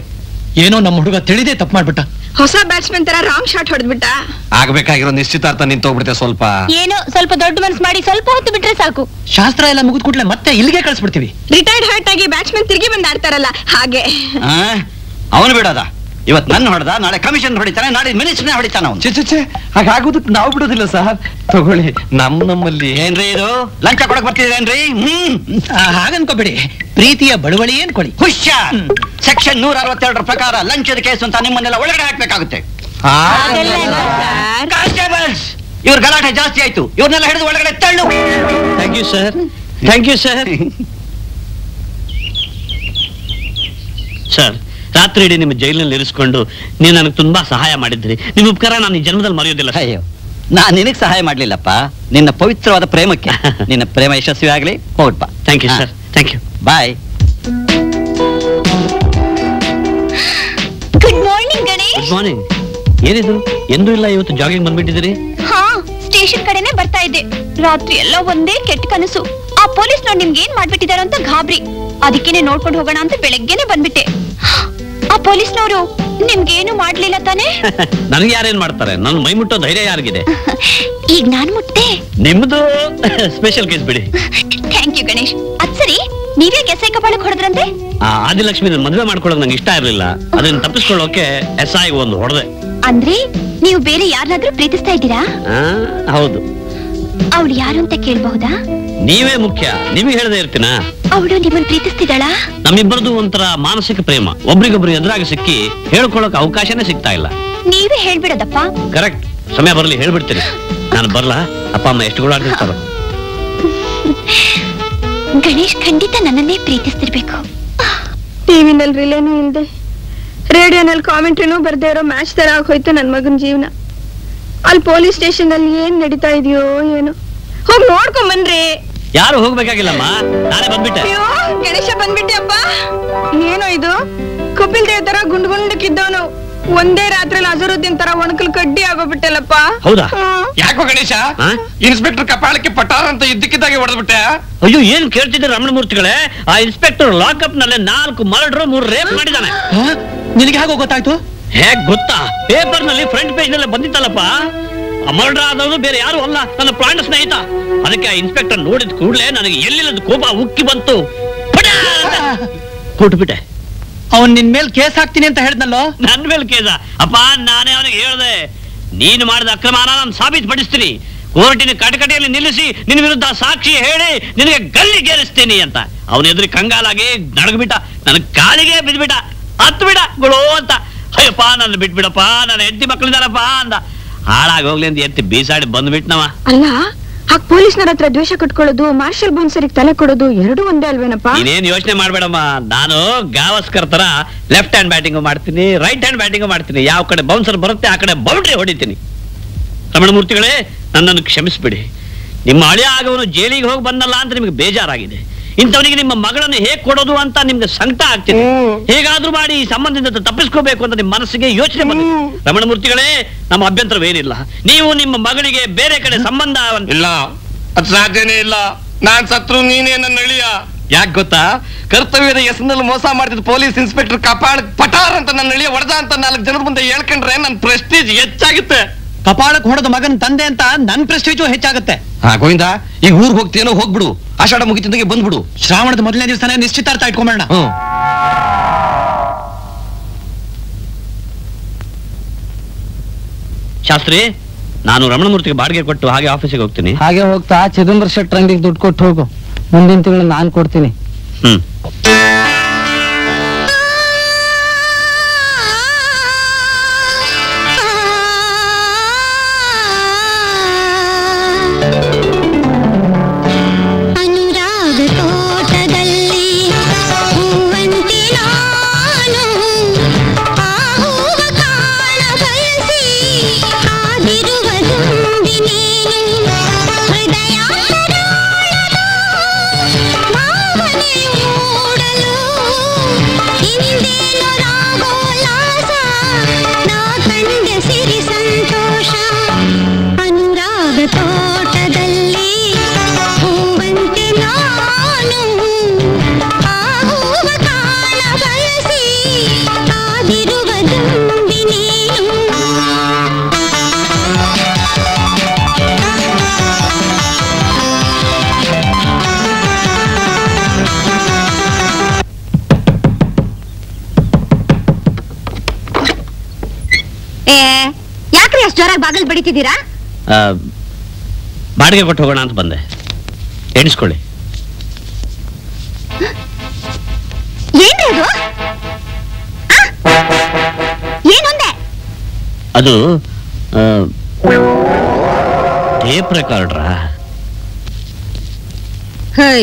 ಏನೋ ನಮ್ಮ ಹುಡುಗ ತಿಳಿದೇ ತಪ್ಪು ಮಾಡ್ಬಿಟ್ಟ. ಹೊಸ ಬ್ಯಾಟ್ಸ್ಮನ್ ತರ ರಾಂಗ್ ಶಾಟ್ ಹೊಡೆದ್ಬಿಟ್ಟ. ಆಗ್ಬೇಕಾಗಿರೋ ನಿಶ್ಚಿತಾರ್ಥ ನಿಂತೋಗ್ಬಿಡುತ್ತೆ ಸ್ವಲ್ಪ. ಏನು ಸ್ವಲ್ಪ ದೊಡ್ಡ ಮನ್ಸ್ ಮಾಡಿ ಸ್ವಲ್ಪ ಹೊತ್ತು ಬಿಟ್ರೆ ಸಾಕು. ಶಾಸ್ತ್ರ ಎಲ್ಲ ಮುಗಿದ್ ಕೂಡ್ಲೆ ಮತ್ತೆ ಇಲ್ಲಿಗೆ ಕಳಿಸ್ಬಿಡ್ತೀವಿ. ರಿಟೈರ್ಡ್ ಹರ್ಟ್ ಆಗಿ ಬ್ಯಾಟ್ಸ್ಮನ್ ತಿರುಗಿ ಬಂದ್ ಆಡ್ತಾರಲ್ಲ ಹಾಗೆ. ಅವನು ಬಿಡೋದ? ಇವತ್ ನನ್ನ ಹೊಡೆದ ನಾಳೆ ಕಮಿಷನ್ ಹೊಡಿತಾನೆ ನಾಳೆ ಮಿನಿಸ್ಟರ್ನೇ ಹೊಡಿತಾನ ಅವನು. ಚೆ ಹಾಗಾಗೋದಕ್ಕೆ ನಾವು ಬಿಡೋದಿಲ್ಲ ಸರ್ ತಗೊಳ್ಳಿ ನಮ್ ನಮ್ಮಲ್ಲಿ. ಏನ್ರಿ ಇದು? ಲಂಚ ಕೊಡಕ್ ಬರ್ತಿದೇನ್ರಿ ಹ್ಮ್. ಹಾಗನ್ಕೋಬೇಡಿ. ಪ್ರೀತಿಯ ಬಳುವಳಿ ಏನ್ ಕೊಡಿ ಹುಷಾರ್ ಸೆಕ್ಷನ್ ನೂರ ಅರವತ್ತೆರಡರ ಪ್ರಕಾರ ಲಂಚದ ಕೇಸ್ ಅಂತ ನಿಮ್ಮನ್ನೆಲ್ಲ ಒಳಗಡೆ ಹಾಕ್ಬೇಕಾಗುತ್ತೆ. ಕಾನ್ಸ್ಟೇಬಲ್ಸ್ ಇವ್ರ ಗಲಾಟೆ ಜಾಸ್ತಿ ಆಯ್ತು. ಇವ್ರನ್ನೆಲ್ಲ ಹಿಡಿದು ಒಳಗಡೆ ತಳ್ಳು. Thank you sir thank you sir sir ರಾತ್ರಿ ಇಡೀ ನಿಮ್ಮ ಜೈಲಿನಲ್ಲಿ ಇರಿಸ್ಕೊಂಡು ನೀವು ನನಗೆ ತುಂಬಾ ಸಹಾಯ ಮಾಡಿದ್ರಿ. ನಿಮ್ಮ ಉಪಕಾರ ನಾನು ಈ ಜನ್ಮದಲ್ಲಿ ಮರೆಯೋದಿಲ್ಲ ಅಯ್ಯೋ ನಾನ್ ನಿನಗೆ ಸಹಾಯ ಮಾಡ್ಲಿಲ್ಲಪ್ಪ. ನಿನ್ನ ಪವಿತ್ರವಾದ ಪ್ರೇಮಕ್ಕೆ. ನಿನ್ನ ಪ್ರೇಮ ಯಶಸ್ವಿ ಆಗಲಿ. ಹೋಗ್ಬಾ thank you sir thank you bye good morning Ganesh morning ಏನಿದು? ಎಂದೂ ಇಲ್ಲ ಇವತ್ತು ಜಾಗಿಂಗ್ ಬಂದ್ಬಿಟ್ಟಿದ್ದೀರಿ? ಹಾ ಸ್ಟೇಷನ್ ಕಡೆನೆ ಬರ್ತಾ ಇದ್ದೆ. ರಾತ್ರಿ ಎಲ್ಲ ಒಂದೇ ಕೆಟ್ಟ ಕನಸು. ಆ ಪೊಲೀಸ್ ನೋಡಿ ನಿಮ್ಗೆ ಏನ್ ಮಾಡ್ಬಿಟ್ಟಿದಾರೋ ಅಂತ ಗಾಬರಿ. ಅದಕ್ಕೇನೆ ನೋಡ್ಕೊಂಡು ಹೋಗೋಣ ಅಂತ ಬೆಳಗ್ಗೆನೆ ಬಂದ್ಬಿಟ್ಟೆ. ಆ ಪೊಲೀಸ್ನವರು ನಿಮ್ಗೇನು ಮಾಡ್ಲಿಲ್ಲ ತಾನೆ? ನನ್ಗೆ ಯಾರೇನ್ ಮಾಡ್ತಾರೆ? ನನ್ನ ಮೈ ಮುಟ್ಟೋ ಧೈರ್ಯ ಯಾರಿಗಿದೆ? ಈಗ ನಾನ್ ಮುಟ್ಟೆ. ನಿಮ್ದು? ಸ್ಪೆಷಲ್ ಕೇಸ್ ಬಿಡಿ. Thank you Ganesh. ಅದ್ ಸರಿ ನೀವೇ ಕೆಸೆ ಕಪಾಳಕ್ ಹೊಡೆದ್ರಂತೆ? ಆದಿಲಕ್ಷ್ಮಿ ನನ್ನ ಮದುವೆ ಮಾಡ್ಕೊಳ್ಳೋದು ನಂಗೆ ಇಷ್ಟ ಇರಲಿಲ್ಲ ಅದನ್ನ ತಪ್ಪಿಸ್ಕೊಳ್ಳೋಕೆ ಎಸ್ ಐ ಒಂದು ಹೊಡೆದೆ. ಅಂದ್ರೆ ನೀವು ಬೇರೆ ಯಾರನ್ನಾದ್ರೂ ಪ್ರೀತಿಸ್ತಾ ಇದ್ದೀರಾ? ಹೌದು. ಅವಳು ಯಾರು ಅಂತ ಕೇಳ್ಬಹುದಾ? ನೀವೇ ಮುಖ್ಯ. ನಿಮಗೆ ಹೇಳದೆ ಇರ್ತೀನ? ಅವಳು ನಿಮ್ಮನ್ ಪ್ರೀತಿಸ್ತಿದ್ದಾಳ? ನಮ್ಮಿಬ್ಬರದು ಒಂಥರ ಮಾನಸಿಕ ಪ್ರೇಮ. ಒಬ್ರಿಗೊಬ್ರು ಎದುರಾಗಿ ಸಿಕ್ಕಿ ಹೇಳ್ಕೊಳಕ್ ಅವಕಾಶನೇ ಸಿಗ್ತಾ ಇಲ್ಲ. ನೀವೇ ಹೇಳ್ಬಿಡದಪ್ಪ. ಕರೆಕ್ಟ್. ಸಮಯ ಬರಲಿ ಹೇಳ್ಬಿಡ್ತೀರಿ ನಾನು ಬರ್ಲಾ? ಅಪ್ಪ ಅಮ್ಮ ಎಷ್ಟು ಗೋಳಾಡ್ತಿರ್ತಾರೋ? ಗಣೇಶ್ ಖಂಡಿತ ನನ್ನನ್ನೇ ಪ್ರೀತಿಸ್ತಿರ್ಬೇಕು. ಟಿವಿನಲ್ಲಿ ರಿಲೇನೂ ಇಲ್ದೆ ರೇಡಿಯೋನಲ್ಲಿ ಕಾಮೆಂಟ್ರಿನೂ ಬರ್ದೇ ಇರೋ ಮ್ಯಾಚ್ ತರ ಆಗೋಯ್ತು ನನ್ ಮಗನ ಜೀವನ. ಅಲ್ಲಿ ಪೊಲೀಸ್ ಸ್ಟೇಷನ್ ಅಲ್ಲಿ ಏನ್ ನಡೀತಾ ಇದೆಯೋ ಏನೋ. ಹೋಗಿ ನೋಡ್ಕೊಂಡ್ ಬನ್ರಿ. ಯಾರು ಹೋಗ್ಬೇಕಾಗಿಲ್ಲಮ್ಮ? ನಾಳೆ ಬಂದ್ಬಿಟ್ಟೆ. ಅಯ್ಯೋ ಗಣೇಶ ಬಂದ್ಬಿಟ್ಟೆಪ್ಪ ಏನು ಇದು? ಕಪಿಲ್ ದೇವ್ ತರ ಗುಂಡ್ ಗುಂಡಕ್ಕಿದ್ದವನು ಒಂದೇ ರಾತ್ರಿ ಅಜರುದ್ದೀನ್ ತರ ಒಣಕಲ್ ಕಡ್ಡಿ ಆಗೋಗ್ಬಿಟ್ಟಲ್ಲಪ್ಪ. ಹೌದಾ? ಯಾಕೋ ಗಣೇಶ? ಇನ್ಸ್ಪೆಕ್ಟರ್ ಕಪಾಳಕ್ಕೆ ಪಟಾರ ಅಂತ ಇದ್ದಕ್ಕಿದ್ದಾಗೆ ಹೊಡೆದ್ಬಿಟ್ಟೆ. ಅಯ್ಯೋ ಏನ್ ಕೇಳ್ತಿದ್ದೆ ರಮಣಮೂರ್ತಿಗಳೇ ಆ ಇನ್ಸ್ಪೆಕ್ಟರ್ ಲಾಕಪ್ನಲ್ಲಿ ನಾಲ್ಕು ಮರ್ಡರ್ ಮೂರು ರೇಪ್ ಮಾಡಿದಾನೆ ನಿನಗೆ ಹೇಗೆ ಗೊತ್ತಾಯ್ತು? ಹೇಗ್ ಗೊತ್ತಾ? ಪೇಪರ್ನಲ್ಲಿ ಫ್ರಂಟ್ ಪೇಜ್ನಲ್ಲಿ ಬಂದಿತ್ತಲ್ಲಪ್ಪ. ಮರ್ಡರ್ ಆದವನು ಬೇರೆ ಯಾರು ಅಲ್ಲ. ನನ್ನ ಪ್ರಾಣ ಸ್ನೇಹಿತ. ಅದಕ್ಕೆ ಆ ಇನ್ಸ್ಪೆಕ್ಟರ್ ನೋಡಿದ ಕೂಡಲೇ ನನಗೆ ಎಲ್ಲಿಲ್ಲದ ಕೋಪ ಉಕ್ಕಿ ಬಂತು. ಕೊಟ್ಬಿಟ್ಟೆ ಅವನ್ ನಿನ್ ಮೇಲೆ ಕೇಸ್ ಹಾಕ್ತೀನಿ ಅಂತ ಹೇಳ್ದಲ್ಲೋ ನನ್ ಮೇಲೆ ಕೇಸ? ಅಪ್ಪ ನಾನೇ ಅವನಿಗೆ ಹೇಳ್ದೆ. ನೀನು ಮಾಡಿದ ಅಕ್ರಮನ ನಾನು ಸಾಬೀತುಪಡಿಸ್ತೀನಿ. ಕೋರ್ಟಿನ ಕಟಕಟೆಯಲ್ಲಿ ನಿಲ್ಲಿಸಿ ನಿನ್ನ ವಿರುದ್ಧ ಸಾಕ್ಷಿ ಹೇಳಿ ನಿನಗೆ ಗಲ್ಲಿಗೇರಿಸ್ತೀನಿ ಅಂತ. ಅವನ ಎದುರು ಕಂಗಾಲಾಗಿ ನಡಗ್ಬಿಟ್ಟ. ನನ್ನ ಕಾಲಿಗೆ ಬಿದ್ಬಿಟ್ಟ. ಹತ್ತು ಬಿಡ ಗುಳೋ ಅಂತ. ಅಯ್ಯಪ್ಪ ನನ್ನ ಬಿಟ್ಬಿಡಪ್ಪ. ನನ್ನ ಹೆಂಡತಿ ಮಕ್ಕಳಿದಾರಪ್ಪ ಅಂದ. ಹಾಳಾಗೋಗ್ಲಿ ಅಂತ ಎತ್ತಿ ಬೀಸಾಡಿ ಬಂದ್ಬಿಟ್ನವ. ಅಲ್ಲ ಆ ಪೊಲೀಸ್ನರ ಹತ್ರ ದ್ವೇಷ ಕಟ್ಕೊಳ್ಳೋದು ಮಾರ್ಷಲ್ ಬೌನ್ಸರಿಗೆ ತಲೆ ಕೊಡೋದು ಎರಡು ಒಂದೇ ಅಲ್ವೇನಪ್ಪ? ನೀನೇನ್ ಯೋಚನೆ ಮಾಡ್ಬೇಡಮ್ಮ. ನಾನು ಗಾವಸ್ಕರ್ ತರ ಲೆಫ್ಟ್ ಹ್ಯಾಂಡ್ ಬ್ಯಾಟಿಂಗ್ ಮಾಡ್ತೀನಿ ರೈಟ್ ಹ್ಯಾಂಡ್ ಬ್ಯಾಟಿಂಗ್ ಮಾಡ್ತೀನಿ. ಯಾವ ಕಡೆ ಬೌನ್ಸರ್ ಬರುತ್ತೆ ಆ ಕಡೆ ಬೌಂಡ್ರಿ ಹೊಡಿತೀನಿ. ರಮಣಮೂರ್ತಿಗಳೇ ನನ್ನನ್ನು ಕ್ಷಮಿಸ್ಬಿಡಿ. ನಿಮ್ಮ ಹಳೆ ಆಗವನು ಜೈಲಿಗೆ ಹೋಗಿ ಬಂದಲ್ಲ ಅಂತ ನಿಮಗೆ ಬೇಜಾರಾಗಿದೆ. ಇಂಥವನಿಗೆ ನಿಮ್ಮ ಮಗಳನ್ನು ಹೇಗ್ ಕೊಡೋದು ಅಂತ ನಿಮ್ಗೆ ಸಂಕಟ ಆಗ್ತಿದೆ. ಹೇಗಾದ್ರೂ ಮಾಡಿ ಈ ಸಂಬಂಧದಿಂದ ತಪ್ಪಿಸ್ಕೋಬೇಕು ಅಂತ ನಿಮ್ಮ ಮನಸ್ಸಿಗೆ ಯೋಚನೆ ಬಂದಿದೆ. ರಮಣಮೂರ್ತಿಗಳೇ ನಮ್ಮ ಅಭ್ಯಂತರವೇನಿಲ್ಲ. ನೀವು ನಿಮ್ಮ ಮಗಳಿಗೆ ಬೇರೆ ಕಡೆ ಸಂಬಂಧ ಇಲ್ಲ. ಅದು ಸಾಧ್ಯನೇ ಇಲ್ಲ. ನಾನ್ ಸತ್ರು ನೀನೇ ನನ್ನ ಅಳಿಯ. ಯಾಕೆ ಗೊತ್ತಾ? ಕರ್ತವ್ಯದ ಹೆಸರಿನಲ್ಲಿ ಮೋಸ ಮಾಡ್ತಿದ್ದ ಪೊಲೀಸ್ ಇನ್ಸ್ಪೆಕ್ಟರ್ ಕಪಾಳ ಪಟಾರ್ ಅಂತ ನನ್ನ ಅಳಿಯ ಹೊಡೆದ ಅಂತ ನಾಲ್ಕು ಜನದ ಮುಂದೆ ಹೇಳ್ಕೊಂಡ್ರೆ ನನ್ನ ಪ್ರೆಸ್ಟೀಜ್ ಹೆಚ್ಚಾಗುತ್ತೆ. ಕಪಾಳಕ್ ಹೊಡೆದ ಮಗನ್ ತಂದೆ ಅಂತ ನನ್ ಪ್ರೆಸ್ಟೀಜು ಹೆಚ್ಚಾಗುತ್ತೆ. ಹಾ ಗೋವಿಂದ ಈಗ ಊರ್ಗ್ ಹೋಗ್ತೀನೋ ಹೋಗ್ಬಿಡು. ಆಷಾಢ ಮುಗಿತಿದ್ದಂಗೆ ಬಂದ್ಬಿಡು. ಶ್ರಾವಣದ ಮೊದಲನೇ ದಿವಸನೇ ನಿಶ್ಚಿತಾರ್ಥ ಇಟ್ಕೊಂಬಣ್ಣ ಹ್ಮ್. ಶಾಸ್ತ್ರಿ ನಾನು ರಮಣಮೂರ್ತಿಗೆ ಬಾಡಿಗೆ ಕೊಟ್ಟು ಹಾಗೆ ಆಫೀಸಿಗೆ ಹೋಗ್ತೀನಿ. ಹಾಗೆ ಹೋಗ್ತಾ ಚಿದಂಬರ ಶೆಟ್ಟರ್ ಅಂಗಡಿಗೆ ದುಡ್ಡು ಕೊಟ್ಟು ಹೋಗು. ಮುಂದಿನ ತಿಂಗಳು ನಾನು ಕೊಡ್ತೀನಿ. ಹ್ಮ್. ಬಾಗಿಲು ಬಡಿತಿದ್ದೀರಾ? ಬಾಡಿಗೆ ಕೊಟ್ಟು ಹೋಗೋಣ ಅಂತ ಬಂದೆ. ಎಣಿಸ್ಕೊಳ್ಳಿ. ಏನು? ಏನೊಂದೆ ಅದು ಟೇಪ್ ರೆಕಾರ್ಡ್ರಾ? ಹೈ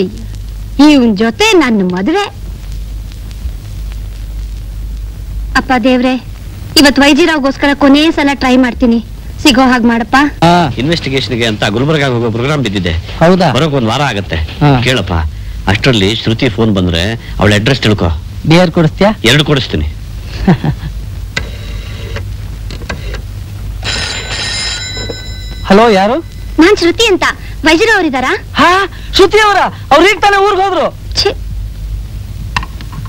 ಇವನ್ ಜೊತೆ ನನ್ನ ಮದುವೆ. ಅಪ್ಪ ದೇವ್ರೆ ಇವತ್ ವೈದ್ಯರಾಗೋಸ್ಕರ ಕೊನೇ ಸಲ ಟ್ರೈ ಮಾಡ್ತೀನಿ. ಸಿಗೋ ಹಾಗೆ ಮಾಡಪ್ಪ. ಇನ್ವೆಸ್ಟಿಗೇಷನ್ಗೆ ಅಂತ ಗುಲ್ಬರ್ಗ ಹೋಗೋ ಪ್ರೋಗ್ರಾಮ್ ಬಿದ್ದಿದೆ. ಹೌದಾ? ಬರೋಕ್ ಒಂದ್ ವಾರ ಆಗತ್ತೆ. ಕೇಳಪ್ಪ ಅಷ್ಟರಲ್ಲಿ ಶ್ರುತಿ ಫೋನ್ ಬಂದ್ರೆ ಅವಳ ಅಡ್ರೆಸ್ ತಿಳ್ಕೊ. ಬಿಯರ್ ಕೊಡಿಸ್ತೀಯಾ? ಎರಡು ಕೊಡಿಸ್ತೀನಿ. ಹಲೋ ಯಾರು? ನಾನ್ ಶ್ರುತಿ ಅಂತ. ವೈದ್ಯರು ಅವರಿದಾರಾ? ಹಾ ಶ್ರುತಿ ಅವರ. ಅವ್ರು ಈಗ ತಾನೇ ಊರಿಗೆ ಹೋದ್ರು?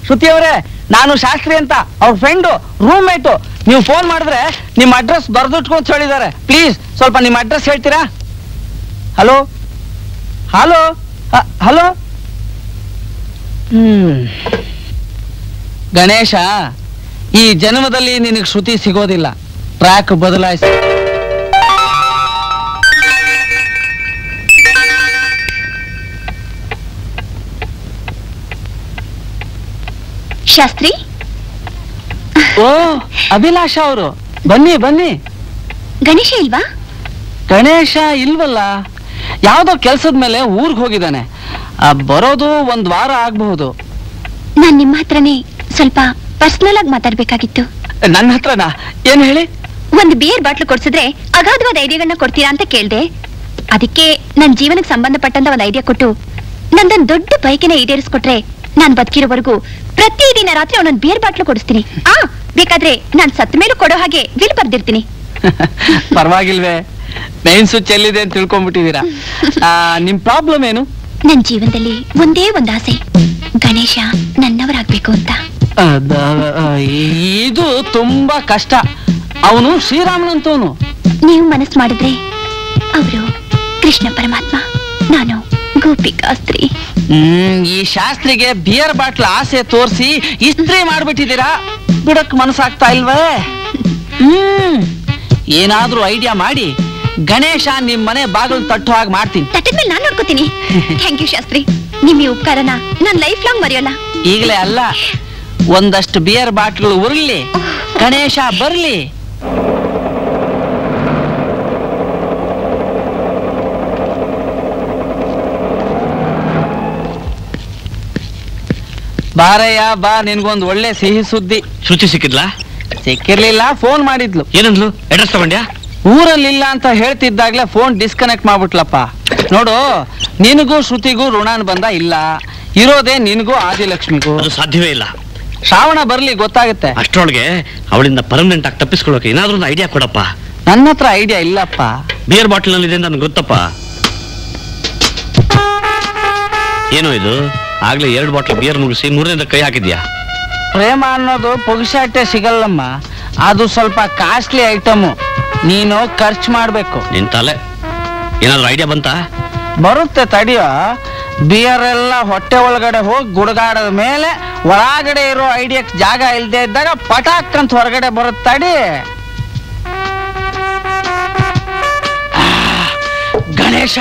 ಶ್ರುತಿ ಅವರೇ ನಾನು ಶಾಸ್ತ್ರಿ ಅಂತ. ಅವ್ರ ಫ್ರೆಂಡು ರೂಮ್ ಮೇಟು ನೀವು ಫೋನ್ ಮಾಡಿದ್ರೆ ನಿಮ್ಮ ಅಡ್ರೆಸ್ ಬರೆದಿಟ್ಕೊಂತ ಹೇಳಿದ್ದಾರೆ. ಪ್ಲೀಸ್ ಸ್ವಲ್ಪ ನಿಮ್ಮ ಅಡ್ರೆಸ್ ಹೇಳ್ತೀರಾ? ಹಲೋ ಹಲೋ ಹಲೋ ಹ್ಮ್. ಗಣೇಶ, ಈ ಜನ್ಮದಲ್ಲಿ ನಿನಗೆ ಶ್ರುತಿ ಸಿಗೋದಿಲ್ಲ. ಟ್ರ್ಯಾಕ್ ಬದಲಾಯಿಸಿ. ಶಾಸ್ತ್ರಿ? ಓ ಅಭಿಲಾಷ ಅವರು. ಬನ್ನಿ ಬನ್ನಿ. ಗಣೇಶ ಇಲ್ವಾ? ಗಣೇಶ ಇಲ್ವಲ್ಲ? ಯಾವ್ದೋ ಕೆಲ್ಸದ ಮೇಲೆ ಊರ್ಗ್ ಹೋಗಿದ್ದಾನೆ. ಬರೋದು ಒಂದ್ ವಾರ ಆಗ್ಬಹುದು. ನಾನ್ ನಿಮ್ಮ ಹತ್ರನೇ ಸ್ವಲ್ಪ ಪರ್ಸನಲ್ ಆಗಿ ಮಾತಾಡ್ಬೇಕಾಗಿತ್ತು. ನನ್ನ ಹತ್ರನಾ? ಏನ್ ಹೇಳಿ? ಒಂದು ಬಿಯರ್ ಬಾಟ್ಲು ಕೊಡ್ಸಿದ್ರೆ ಅಗಾಧವಾದ ಐಡಿಯಾಗಳನ್ನ ಕೊಡ್ತೀರಾ ಅಂತ ಕೇಳ್ದೆ. ಅದಕ್ಕೆ ನನ್ ಜೀವನಕ್ಕೆ ಸಂಬಂಧಪಟ್ಟಂತ ಒಂದು ಐಡಿಯಾ ಕೊಟ್ಟು ನಂದೊಂದು ದೊಡ್ಡ ಬೈಕಿನ ಈಡೇರಿಸ್ಕೊಟ್ರೆ ನಾನ್ ಬದುಕಿರೋವರೆಗೂ ಪ್ರತಿದಿನ ರಾತ್ರಿ ಅವನೊಂದು ಬಿಯರ್ ಬಾಟ್ಲು ಕೊಡಿಸ್ತೀನಿ. ಆ ಬೇಕಾದ್ರೆ ನಾನ್ ಸತ್ತ ಮೇಲೂ ಕೊಡೋ ಹಾಗೆ ಬಿಲ್ ಬರ್ದಿರ್ತೀನಿ. ಪರವಾಗಿಲ್ವೇ. ಮೇನ್ ಸ್ವಿಚ್ ಎಲ್ಲಿದೆ ಅಂತ ತಿಳ್ಕೊಂಡ್ಬಿಟ್ಟಿದ್ದೀರಾ? ನಿಮ್ ಪ್ರಾಬ್ಲಮ್ ಏನು? ನನ್ ಜೀವನದಲ್ಲಿ ಒಂದೇ ಒಂದ್ ಆಸೆ. ಗಣೇಶ ನನ್ನವರಾಗ್ಬೇಕು ಅಂತ. ಇದು ತುಂಬಾ ಕಷ್ಟ. ಅವನು ಶ್ರೀರಾಮನಂತವನು. ನೀವು ಮನಸ್ಸು ಮಾಡಿದ್ರೆ ಅವರು ಕೃಷ್ಣ ಪರಮಾತ್ಮ ನಾನು. ಗೋಪಿಕಾಸ್ತ್ರಿ ಹ್ಮ್ ಈ ಶಾಸ್ತ್ರಿಗೆ ಬಿಯರ್ ಬಾಟ್ಲ್ ಆಸೆ ತೋರಿಸಿ ಇಸ್ತ್ರಿ ಮಾಡ್ಬಿಟ್ಟಿದ್ದೀರಾ? ಬಿಡಕ್ ಮನಸ್ಸಾಗ್ತಾ ಇಲ್ವೇ? ಹ್ಮ್. ಏನಾದ್ರೂ ಐಡಿಯಾ ಮಾಡಿ ಗಣೇಶ ನಿಮ್ ಮನೆ ಬಾಗಿಲು ತಟ್ಟು ಹಾಗೆ ಮಾಡ್ತೀನಿ. ತಟ್ಟಿದ ಮೇಲೆ ನಾನು ನೋಡ್ಕೋತೀನಿ. Thank you Shastri. ನಿಮ್ ಈ ಉಪಕಾರನ ನಾನ್ ಲೈಫ್ ಲಾಂಗ್ ಮರೆಯೋಲ್ಲ. ಈಗಲೇ ಅಲ್ಲ ಒಂದಷ್ಟು ಬಿಯರ್ ಬಾಟ್ಲು ಉರ್ಲಿ ಗಣೇಶ ಬರ್ಲಿ. ಬಾರಯ್ಯ ಬಾ ನಿನ್ಗೊಂದು ಒಳ್ಳೆ ಸಿಹಿ ಸುದ್ದಿ. ಶುಚಿ ಸಿಕ್ಕಿದ್ಲಾ? ಸಿಕ್ಕಿರ್ಲಿಲ್ಲ ಫೋನ್ ಮಾಡಿದ್ಲು. ಏನಂದ್ಲು? ಅಡ್ರೆಸ್ ತಗೊಂಡ್ಯಾ? ಊರಲ್ಲಿಲ್ಲ ಅಂತ ಹೇಳ್ತಿದ್ದಾಗ್ಲೇ ಫೋನ್ ಡಿಸ್ಕನೆಕ್ಟ್ ಮಾಡ್ಬಿಟ್ಲಪ್ಪ. ನೋಡು ನಿನಗೂ ಶ್ರುತಿಗೂ ಋಣಾನ್ ಬಂದ ಇಲ್ಲ. ಇರೋದೇ ನಿನಗೂ ಆದಿಲಕ್ಷ್ಮಿಗೂ. ಅದು ಸಾಧ್ಯವೇ ಇಲ್ಲ. ಶ್ರಾವಣ ಬರ್ಲಿ ಗೊತ್ತಾಗುತ್ತೆ. ಅಷ್ಟರೊಳಗೆ ಅವಳಿಂದ ಪರ್ಮನೆಂಟ್ ಆಗಿ ತಪ್ಪಿಸ್ಕೊಳ್ಳೋಕೆ ಏನಾದ್ರೂ ಒಂದು ಐಡಿಯಾ ಕೊಡಪ್ಪ. ನನ್ನ ಹತ್ರ ಐಡಿಯಾ ಇಲ್ಲಪ್ಪ. ಬಿಯರ್ ಬಾಟ್ಲ್ನಲ್ಲಿ ಇದೆ ನನಗೆ ಗೊತ್ತಪ್ಪ. ಏನೋ ಇದು? ಆಗ್ಲೇ ಎರಡು ಬಾಟಲ್ ಬಿಯರ್ ಮುಗಿಸಿ ಮೂರನೇದ ಕೈ ಹಾಕಿದ್ಯಾ? ಪ್ರೇಮ ಅನ್ನೋದು ಪುಗ್ಸಾಟೆ ಸಿಗಲ್ಲಮ್ಮ. ಅದು ಸ್ವಲ್ಪ ಕಾಸ್ಟ್ಲಿ ಐಟಮು ನೀನು ಖರ್ಚು ಮಾಡಬೇಕು. ನಿನ್ ತಲೆ. ಏನಾದ್ರೂ ಐಡಿಯಾ ಬಂತಾ? ಬರುತ್ತೆ ತಡಿಯೋ. ಬಿಯರ್ ಎಲ್ಲ ಹೊಟ್ಟೆ ಒಳಗಡೆ ಹೋಗಿ ಗುಡುಗಾಡದ ಮೇಲೆ ಒಳಗಡೆ ಇರೋ ಐಡಿಯಾಕ್ ಜಾಗ ಇಲ್ಲದೆ ಇದ್ದಾಗ ಪಟಾಕ್ ಅಂತ ಹೊರಗಡೆ ಬರುತ್ತೆ ತಡಿ. ಗಣೇಶ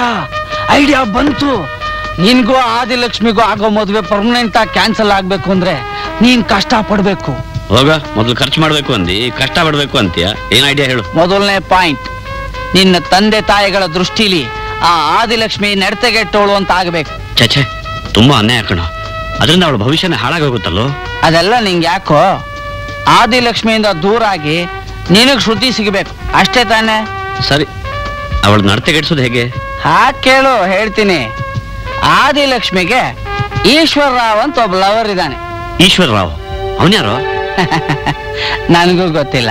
ಐಡಿಯಾ ಬಂತು. ನಿನ್ಗೂ ಆದಿಲಕ್ಷ್ಮಿಗೂ ಆಗೋ ಮದುವೆ ಪರ್ಮನೆಂಟ್ ಆಗಿ ಕ್ಯಾನ್ಸಲ್ ಆಗ್ಬೇಕು ಅಂದ್ರೆ ನೀನ್ ಕಷ್ಟ ಪಡ್ಬೇಕು ಹೋಗ ಮೊದಲು ಖರ್ಚು ಮಾಡ್ಬೇಕು ಅಂದಿ ಕಷ್ಟ ಪಡ್ಬೇಕು ಅಂತೀಯ? ಏನ್ ಐಡಿಯಾ ಹೇಳು? ಮೊದಲನೇ ಪಾಯಿಂಟ್ ನಿನ್ನ ತಂದೆ ತಾಯಿಗಳ ದೃಷ್ಟಿಲಿ ಆ ಆದಿಲಕ್ಷ್ಮಿ ನಡತೆಗೆಟ್ಟೋಳು ಅಂತ ಆಗ್ಬೇಕು. ಚಚೆ ತುಂಬಾ ಅನ್ಯಾಯ ಕಣ. ಅದರಿಂದ ಅವಳ ಭವಿಷ್ಯನೇ ಹಾಳಾಗೋಗುತ್ತಲ್ಲೋ? ಅದೆಲ್ಲ ನಿಂಗೆ ಯಾಕೋ? ಆದಿಲಕ್ಷ್ಮಿಯಿಂದ ದೂರ ಆಗಿ ನಿನಗ್ ಶ್ರುತಿ ಸಿಗಬೇಕು. ಅಷ್ಟೇ ತಾನೇ? ಸರಿ ಅವಳ ನಡತೆಗೆಡ್ಸೋದು ಹೇಗೆ? ಹಾ ಕೇಳು ಹೇಳ್ತೀನಿ. ಆದಿಲಕ್ಷ್ಮಿಗೆ ಈಶ್ವರ್ ರಾವ್ ಅಂತ ಒಬ್ಬ ಲವರ್ ಇದ್ದಾನೆ. ಈಶ್ವರ್ ರಾವ್ ಅವನ್ಯಾರೋ? ನನಗೂ ಗೊತ್ತಿಲ್ಲ.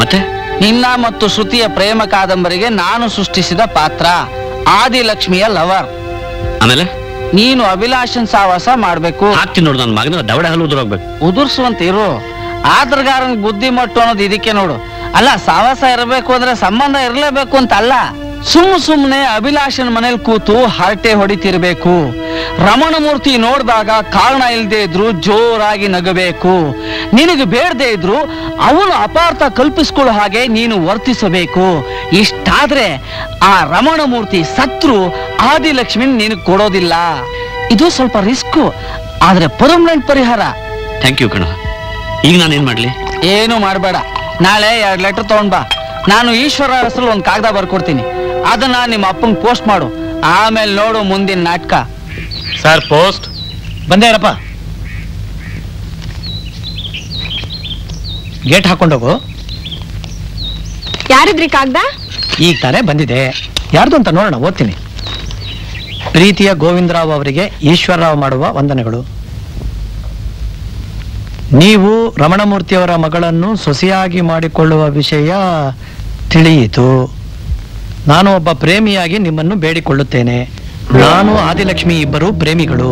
ಮತ್ತೆ? ನಿನ್ನ ಮತ್ತು ಶ್ರುತಿಯ ಪ್ರೇಮ ಕಾದಂಬರಿಗೆ ನಾನು ಸೃಷ್ಟಿಸಿದ ಪಾತ್ರ ಆದಿಲಕ್ಷ್ಮಿಯ ಲವರ್ ಆಮೇಲೆ? ನೀನು ಅಭಿಲಾಷನ್ ಸಾವಾಸ ಮಾಡ್ಬೇಕು. ಹಾಕ್ತೀನಿ ನೋಡು ನನ್ನ ಮಗನ ದವಡೆ ಹಲ್ಲು ಉದುರೋಗ್ಬೇಕು. ಉದುರ್ಸುವಂತ ಇರು. ಆದ್ರಗಾರನ್ ಬುದ್ಧಿ ಮಟ್ಟು ಅನ್ನೋದು ಇದಕ್ಕೆ ನೋಡು. ಅಲ್ಲ ಸಾವಾಸ ಇರಬೇಕು ಅಂದ್ರೆ ಸಂಬಂಧ ಇರಲೇಬೇಕು ಅಂತ ಅಲ್ಲ ಸುಮ್ ಸುಮ್ಮನೆ ಅಭಿಲಾಷನ್ ಮನೇಲಿ ಕೂತು ಹರಟೆ ಹೊಡಿತಿರ್ಬೇಕು. ರಮಣಮೂರ್ತಿ ನೋಡಿದಾಗ ಕಾರಣ ಇಲ್ಲದೆ ಇದ್ರು ಜೋರಾಗಿ ನಗಬೇಕು. ನಿನಗೆ ಬೇಡದೆ ಇದ್ರು ಅವನು ಅಪಾರ್ಥ ಕಲ್ಪಿಸ್ಕೊಳ್ಳೋ ಹಾಗೆ ನೀನು ವರ್ತಿಸಬೇಕು. ಇಷ್ಟಾದ್ರೆ ಆ ರಮಣಮೂರ್ತಿ ಸತ್ರು ಆದಿಲಕ್ಷ್ಮಿ ನಿನಗೆ ಕೊಡೋದಿಲ್ಲ. ಇದು ಸ್ವಲ್ಪ ರಿಸ್ಕು ಆದ್ರೆ ಪರ್ಮನೆಂಟ್ ಪರಿಹಾರ. ಥ್ಯಾಂಕ್ ಯು ಕಣ. ಈಗ ನಾನು ಏನ್ ಮಾಡ್ಲಿ? ಏನು ಮಾಡಬೇಡ. ನಾಳೆ ಎರಡು ಲೆಟರ್ ತಗೊಂಡ್ ಬಾ. ನಾನು ಈಶ್ವರ ಹೆಸರು ಒಂದು ಕಾಗದ ಬರ್ಕೊಡ್ತೀನಿ. ಅದನ್ನ ನಿಮ್ಮ ಅಪ್ಪಂಗ್ ಪೋಸ್ಟ್ ಮಾಡು. ಆಮೇಲೆ ನೋಡು ಮುಂದಿನ ನಾಟಕ. Sir post? ಬಂದೇರಪ್ಪ ಗೇಟ್ ಹಾಕೊಂಡೋಗು ಯಾರಿದ್ರಿ ಕಾಗ್ದ? ಈಗ ತಾನೇ ಬಂದಿದೆ. ಯಾರ್ದು ಅಂತ ನೋಡೋಣ ಓದ್ತೀನಿ. ಪ್ರೀತಿಯ ಗೋವಿಂದರಾವ್ ಅವರಿಗೆ ಈಶ್ವರರಾವ್ ಮಾಡುವ ವಂದನೆಗಳು. ನೀವು ರಮಣಮೂರ್ತಿಯವರ ಮಗಳನ್ನು ಸೊಸೆಯಾಗಿ ಮಾಡಿಕೊಳ್ಳುವ ವಿಷಯ ತಿಳಿಯಿತು. ನಾನು ಒಬ್ಬ ಪ್ರೇಮಿಯಾಗಿ ನಿಮ್ಮನ್ನು ಬೇಡಿಕೊಳ್ಳುತ್ತೇನೆ. ನಾನು ಆದಿಲಕ್ಷ್ಮಿ ಇಬ್ಬರು ಪ್ರೇಮಿಗಳು.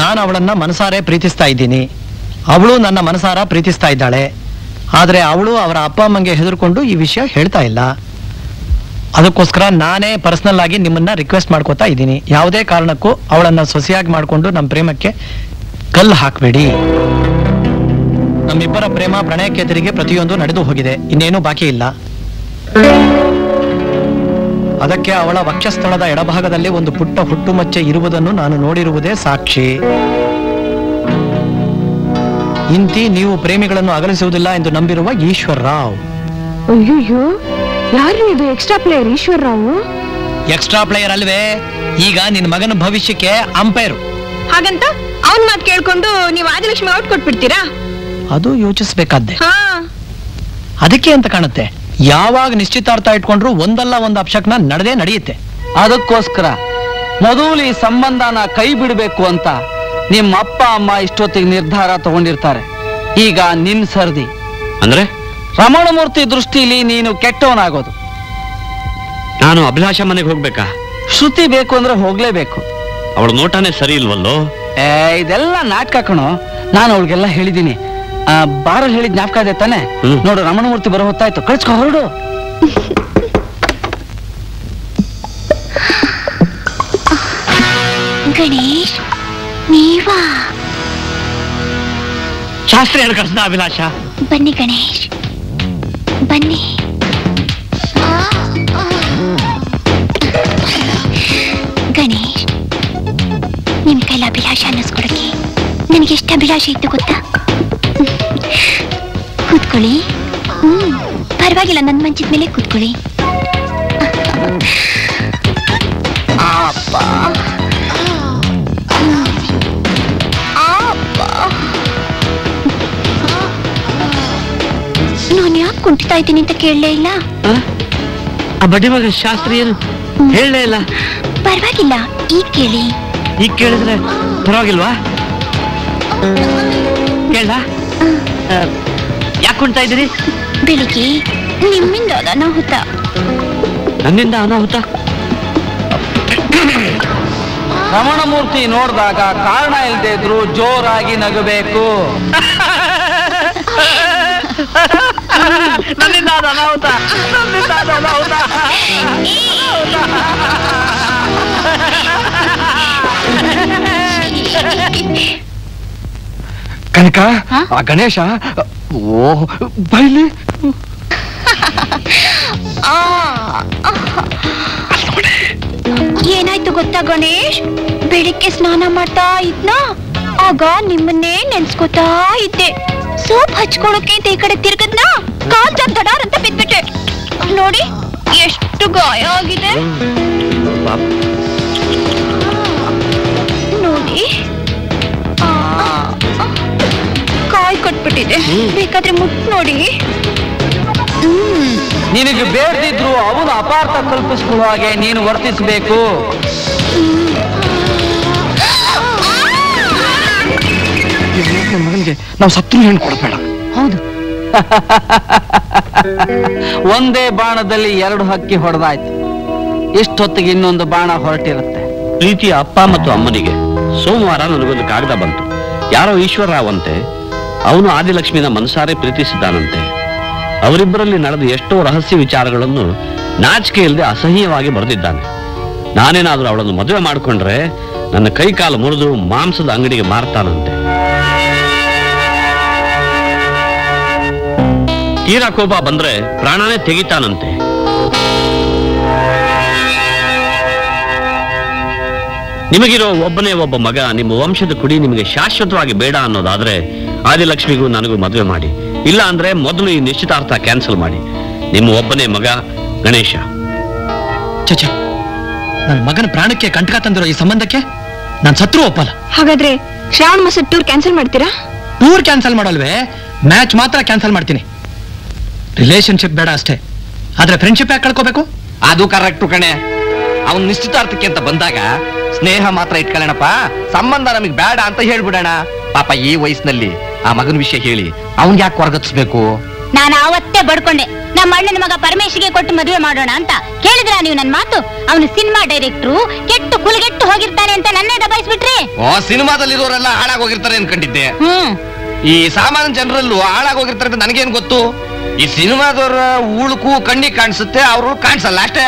ನಾನು ಅವಳನ್ನ ಮನಸಾರೆ ಪ್ರೀತಿಸ್ತಾ ಇದ್ದೀನಿ. ಅವಳು ನನ್ನ ಮನಸಾರ ಪ್ರೀತಿಸ್ತಾ ಇದ್ದಾಳೆ. ಆದರೆ ಅವಳು ಅವರ ಅಪ್ಪ ಅಮ್ಮಂಗೆ ಹೆದರ್ಕೊಂಡು ಈ ವಿಷಯ ಹೇಳ್ತಾ ಇಲ್ಲ. ಅದಕ್ಕೋಸ್ಕರ ನಾನೇ ಪರ್ಸನಲ್ ಆಗಿ ನಿಮ್ಮನ್ನ ರಿಕ್ವೆಸ್ಟ್ ಮಾಡ್ಕೋತಾ ಇದ್ದೀನಿ. ಯಾವುದೇ ಕಾರಣಕ್ಕೂ ಅವಳನ್ನ ಸೊಸೆಯಾಗಿ ಮಾಡಿಕೊಂಡು ನಮ್ಮ ಪ್ರೇಮಕ್ಕೆ ಕಲ್ಲು ಹಾಕಬೇಡಿ. ನಮ್ಮಿಬ್ಬರ ಪ್ರೇಮ ಪ್ರಣಯಕ್ಕೆ ತೆರಿಗೆ ಪ್ರತಿಯೊಂದು ನಡೆದು ಹೋಗಿದೆ. ಇನ್ನೇನು ಬಾಕಿ ಇಲ್ಲ. ಅದಕ್ಕೆ ಅವಳ ವಕ್ಷಸ್ಥಳದ ಎಡಭಾಗದಲ್ಲಿ ಒಂದು ಪುಟ್ಟ ಹುಟ್ಟುಮಚ್ಚೆ ಇರುವುದನ್ನು ನಾನು ನೋಡಿರುವುದೇ ಸಾಕ್ಷಿ. ಇಂತಿ ನೀವು ಪ್ರೇಮಿಗಳನ್ನು ಅಗಲಿಸುವುದಿಲ್ಲ ಎಂದು ನಂಬಿರುವ ಈಶ್ವರ್ ರಾವ್ ಯಾರು ಇದು ಎಕ್ಸ್ಟ್ರಾ ಪ್ಲೇಯರ್ ಈಶ್ವರ್ರಾವು? ಎಕ್ಸ್ಟ್ರಾ ಪ್ಲೇಯರ್ ಅಲ್ವೇ? ಈಗ ನಿನ್ ಮಗನ ಭವಿಷ್ಯಕ್ಕೆ ಅಂಪೈರ್ ಹಾಗಂತ? ಅವನ್ ಮಾತು ಕೇಳ್ಕೊಂಡು ನೀವು ಆದಿಲಕ್ಷ್ಮಿ ಔಟ್ ಕೊಟ್ಬಿಡ್ತೀರಾ? ಅದು ಯೋಚಿಸ್ಬೇಕಾದ್ದೆ ಹಾ. ಅದಕ್ಕೆ ಅಂತ ಕಾಣುತ್ತೆ ಯಾವಾಗ ನಿಶ್ಚಿತಾರ್ಥ ಇಟ್ಕೊಂಡ್ರು ಒಂದಲ್ಲ ಒಂದು ಅಪಶಕ್ನ ನಡೆದೇ ನಡೆಯುತ್ತೆ. ಅದಕ್ಕೋಸ್ಕರ ಮೊದಲು ಈ ಸಂಬಂಧನ ಕೈ ಬಿಡಬೇಕು ಅಂತ ನಿಮ್ಮ ಅಪ್ಪ ಅಮ್ಮ ಇಷ್ಟೊತ್ತಿಗೆ ನಿರ್ಧಾರ ತಗೊಂಡಿರ್ತಾರೆ. ಈಗ ನಿನ್ ಸರ್ದಿ. ಅಂದ್ರೆ? ರಮಣಮೂರ್ತಿ ದೃಷ್ಟಿಲಿ ನೀನು ಕೆಟ್ಟವನಾಗೋದು. ನಾನು ಅಭಿಲಾಷ ಮನೆಗೆ ಹೋಗ್ಬೇಕಾ? ಶ್ರುತಿ ಬೇಕು ಅಂದ್ರೆ ಹೋಗ್ಲೇಬೇಕು. ಅವಳ ನೋಟನೇ ಸರಿ ಇಲ್ವಲ್ಲೋ? ಏ ಇದೆಲ್ಲ ನಾಟಕ ಕಣೋ. ನಾನು ಅವಳಿಗೆಲ್ಲ ಹೇಳಿದ್ದೀನಿ. ಬಾರಲ್ಲಿ ಹೇಳಿದ್ ಜ್ಞಾಪಕ ಇದೆ ತಾನೆ. ನೋಡು ರಮಣಮೂರ್ತಿ ಬರೋ ಹೊತ್ತಾಯ್ತು. ಕಳ್ಸ್ಕೊ ಹೊರಡು. ಗಣೇಶ್ ನೀವಾ? ಶಾಸ್ತ್ರಿ ಏನು ಕಳ್ಸ್ದ ಅಭಿಲಾಷ. ಬನ್ನಿ ಗಣೇಶ್. ಬನ್ನಿ. ಗಣೇಶ್ ನಿಮ್ ಕೈಲ ಅಭಿಲಾಷ ಅನ್ನಿಸ್ಕೊಡಕ್ಕೆ ನನಗೆ ಎಷ್ಟು ಅಭಿಲಾಷೆ ಇತ್ತು ಗೊತ್ತಾ? ಕೂತ್ಕೊಳ್ಳಿ. ಹ್ಮ್ ಪರವಾಗಿಲ್ಲ ನನ್ನ ಮಂಚದ ಮೇಲೆ ಕೂತ್ಕೊಳ್ಳಿ. ನಾನು ಯಾಕೆ ಕುಂಟಿತಾ ಇದ್ದೀನಿ ಅಂತ ಕೇಳಲೇ ಇಲ್ಲ? ಆ? ಬಡ್ಡಿ ಮಗ ಶಾಸ್ತ್ರಿ ಏನು ಹೇಳಲೇ ಇಲ್ಲ? ಪರವಾಗಿಲ್ಲ ಈಗ ಕೇಳಿ. ಈಗ ಕೇಳಿದ್ರೆ ಪರವಾಗಿಲ್ವಾ? ಕೇಳ ಯಾಕೆ ಕುಣ್ತಾ ಇದ್ದೀರಿ? ಬೆಳಿಗ್ಗೆ ನಿಮ್ಮಿಂದ ಅನಾಹುತ. ನನ್ನಿಂದ ಅನಾಹುತ? ರಮಣಮೂರ್ತಿ ನೋಡಿದಾಗ ಕಾರಣ ಇಲ್ಲದೆ ಇದ್ರು ಜೋರಾಗಿ ನಗಬೇಕು. ನನ್ನಿಂದ ಅದು ಅನಾಹುತ. ನನ್ನಿಂದ ಅದು ಅನಾಹುತ. ಕನಕ? ಆ ಗಣೇಶ? ಓ ಬೈಲಿ? ಏನಾಯ್ತು ಗೊತ್ತಾ ಗಣೇಶ್? ಬೆಳಿಗ್ಗೆ ಸ್ನಾನ ಮಾಡ್ತಾ ಇದ್ನ? ಆಗ ನಿಮ್ಮನ್ನೇ ನೆನ್ಸ್ಕೊತಾ ಇದ್ದೆ. ಸೋಪ್ ಹಚ್ಕೊಳಕ್ಕೆ ಅಂತ ಈ ಕಡೆ ತಿರ್ಗದ್ನ? ಕಾಲ್ ತಡಾರ್ ದಡಾರ್ ಅಂತ ಬಿದ್ಬಿಟ್ಟೆ ನೋಡಿ ಎಷ್ಟು ಗಾಯ ಆಗಿದೆ. ನೋಡಿ. ಕಾಯ್ ಕೊಟ್ಬಿಟ್ಟಿದೆ ಬೇಕಾದ್ರೆ ಮುಟ್ ನೋಡಿ. ನಿನಗೆ ಬೇಡದಿದ್ರು ಅವನು ಅಪಾರ್ಥ ಕಲ್ಪಿಸ್ಕೊಳ್ಳೋ ಹಾಗೆ ನೀನು ವರ್ತಿಸಬೇಕು. ಮಗನಿಗೆ ನಾವು ಸತ್ರು ಹೆಣ್ಣು ಕೊಡಬೇಡ? ಹೌದು. ಒಂದೇ ಬಾಣದಲ್ಲಿ ಎರಡು ಹಕ್ಕಿ ಹೊಡೆದಾಯ್ತು. ಇಷ್ಟೊತ್ತಿಗೆ ಇನ್ನೊಂದು ಬಾಣ ಹೊರಟಿರುತ್ತೆ. ಪ್ರೀತಿಯ ಅಪ್ಪ ಮತ್ತು ಅಮ್ಮನಿಗೆ ಸೋಮವಾರ ನನಗೊಂದು ಕಾಗದ ಬಂತು. ಯಾರೋ ಈಶ್ವರರಾವ್ ಅಂತೆ ಅವನು ಆದಿಲಕ್ಷ್ಮಿನ ಮನಸಾರೆ ಪ್ರೀತಿಸಿದ್ದಾನಂತೆ. ಅವರಿಬ್ಬರಲ್ಲಿ ನಡೆದ ಎಷ್ಟೋ ರಹಸ್ಯ ವಿಚಾರಗಳನ್ನು ನಾಚಿಕೆ ಅಸಹ್ಯವಾಗಿ ಬರೆದಿದ್ದಾನೆ. ನಾನೇನಾದರೂ ಅವಳನ್ನು ಮದುವೆ ಮಾಡಿಕೊಂಡ್ರೆ ನನ್ನ ಕೈ ಕಾಲು ಮುರಿದು ಮಾಂಸದ ಅಂಗಡಿಗೆ ಮಾರ್ತಾನಂತೆ. ತೀರಾ ಕೋಪ ಬಂದ್ರೆ ಪ್ರಾಣನೇ ತೆಗಿತಾನಂತೆ. ನಿಮಗಿರೋ ಒಬ್ಬನೇ ಒಬ್ಬ ಮಗ ನಿಮ್ಮ ವಂಶದ ಕುಡಿ ನಿಮಗೆ ಶಾಶ್ವತವಾಗಿ ಬೇಡ ಅನ್ನೋದಾದ್ರೆ ಆದಿಲಕ್ಷ್ಮಿಗೂ ನನಗೂ ಮದುವೆ ಮಾಡಿ. ಇಲ್ಲ ಅಂದ್ರೆ ಮೊದಲು ಈ ನಿಶ್ಚಿತಾರ್ಥ ಕ್ಯಾನ್ಸಲ್ ಮಾಡಿ. ನಿಮ್ಮ ಒಬ್ಬನೇ ಮಗ ಗಣೇಶ. ಚಚ ನನ್ನ ಮಗನ ಪ್ರಾಣಕ್ಕೆ ಕಂಟಕ ತಂದಿರೋ ಈ ಸಂಬಂಧಕ್ಕೆ ನಾನು ಸತ್ರು ಒಪ್ಪಲ್ಲ. ಹಾಗಾದ್ರೆ ಶ್ರಾವಣ ಮಾಸ ಟೂರ್ ಕ್ಯಾನ್ಸಲ್ ಮಾಡ್ತೀರಾ? ಟೂರ್ ಕ್ಯಾನ್ಸಲ್ ಮಾಡಲ್ವೇ? ಮ್ಯಾಚ್ ಮಾತ್ರ ಕ್ಯಾನ್ಸಲ್ ಮಾಡ್ತೀನಿ. ರಿಲೇಶನ್ಶಿಪ್ ಬೇಡ ಅಷ್ಟೇ. ಆದ್ರೆ ಫ್ರೆಂಡ್ಶಿಪ್ ಯಾಕೆ ಕಳ್ಕೋಬೇಕು? ಅದು ಕರೆಕ್ಟ್ ಕಣೆ. ಅವನ್ ನಿಶ್ಚಿತಾರ್ಥಕ್ಕೆ ಅಂತ ಬಂದಾಗ ಸ್ನೇಹ ಮಾತ್ರ ಇಟ್ಕೊಳ್ಳೋಣಪ್ಪ ಸಂಬಂಧ ನಮಗ್ ಬೇಡ ಅಂತ ಹೇಳ್ಬಿಡೋಣ. ಪಾಪ ಈ ವಯಸ್ಸಿನಲ್ಲಿ ಆ ಮಗನ ವಿಷಯ ಹೇಳಿ ಅವನ್ ಯಾಕೆ ಹೊರಗತ್ಸ್ಬೇಕು? ನಾನು ಅವತ್ತೇ ಬಡ್ಕೊಂಡೆ. ನಮ್ಮ ಅಣ್ಣನ ಮಗ ಪರಮೇಶ್ಗೆ ಕೊಟ್ಟು ಮದುವೆ ಮಾಡೋಣ ಅಂತ ಕೇಳಿದ್ರ ನೀವು ನನ್ನ ಮಾತು? ಅವನು ಸಿನಿಮಾ ಡೈರೆಕ್ಟ್ರು ಕೆಟ್ಟು ಕುಲಗೆಟ್ಟು ಹೋಗಿರ್ತಾನೆ ಅಂತ ನನ್ನೇ ದಬಾಯಿಸ್ಬಿಟ್ರಿ. ಓ ಸಿನಿಮಾದಲ್ಲಿರೋರೆಲ್ಲ ಹಾಳಾಗೋಗಿರ್ತಾರೆ ಅನ್ಕೊಂಡಿದ್ದೆ. ಹ್ಮ್. ಈ ಸಾಮಾನ್ಯ ಜನರಲ್ಲೂ ಹಾಳಾಗೋಗಿರ್ತಾರೆ ಅಂತ ನನಗೇನ್ ಗೊತ್ತು? ಈ ಸಿನಿಮಾದವರ ಉಳುಕು ಕಣ್ಣಿಗೆ ಕಾಣಿಸುತ್ತೆ ಅವರು ಕಾಣಿಸಲ್ಲ ಅಷ್ಟೇ.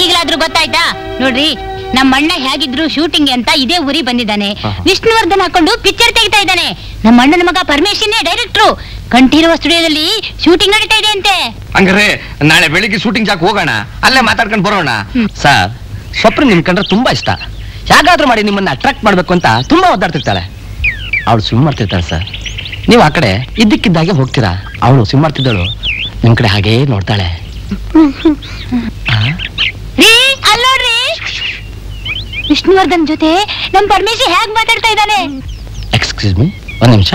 ಈಗಲಾದ್ರೂ ಗೊತ್ತಾಯ್ತಾ? ನೋಡ್ರಿ ನಮ್ಮ ಅಣ್ಣ ಹೇಗಿದ್ರು ಶೂಟಿಂಗ್ ಅಂತ ಇದೇ ಊರಿ ಬಂದಿದ್ದಾನೆ. ವಿಷ್ಣುವರ್ಧನ್ ಹಾಕೊಂಡು ಪಿಕ್ಚರ್ ತೆಗಿತಾ ಇದ್ದಾನೆ. ನಮ್ಮ ಅಣ್ಣನ ಮಗ ಪರಮೇಶನ್ನೇ ಡೈರೆಕ್ಟ್ರು ಕಂಠೀರುವ ಸ್ಟುಡಿಯೋದಲ್ಲಿ ಶೂಟಿಂಗ್ ನಡೀತಾ ಇದೆ ಅಂತೆ. ಹಂಗಾರೆ ನಾಳೆ ಬೆಳಿಗ್ಗೆ ಶೂಟಿಂಗ್ ಜಾಕ್ ಹೋಗೋಣ. ಅಲ್ಲೇ ಮಾತಾಡ್ಕೊಂಡು ಬರೋಣ. ಸರ್ ಸ್ವಪ್ನ ನಿಮ್ ಕಂಡ್ರೆ ತುಂಬಾ ಇಷ್ಟ. ಯಾಕಾದ್ರೂ ಮಾಡಿ ನಿಮ್ಮನ್ನ ಅಟ್ರಾಕ್ಟ್ ಮಾಡ್ಬೇಕು ಅಂತ ತುಂಬಾ ಒದ್ದಾಡ್ತಿರ್ತಾಳೆ. ಅವಳು ಸ್ವಿಮ್ ಮಾಡ್ತಿರ್ತಾಳೆ ಸರ್ ನೀವು ಆ ಕಡೆ ಇದ್ದಕ್ಕಿದ್ದಾಗೆ ಹೋಗ್ತೀರಾ? ಅವಳು ಸ್ವಿಮ್ ಮಾಡ್ತಿದ್ದಳು. ನಿಮ್ ಕಡೆ ಹಾಗೇ ನೋಡ್ತಾಳೆ. ವಿಷ್ಣುವರ್ಧನ್ ಜೊತೆ ನಮ್ ಪರಮೇಶಿ ಹೇಗ್ ಮಾತಾಡ್ತಾ ಇದ್ದಾನೆ? ಎಕ್ಸ್ಕ್ಯೂಸ್ ಮೀ ಒಂದ್ ನಿಮಿಷ.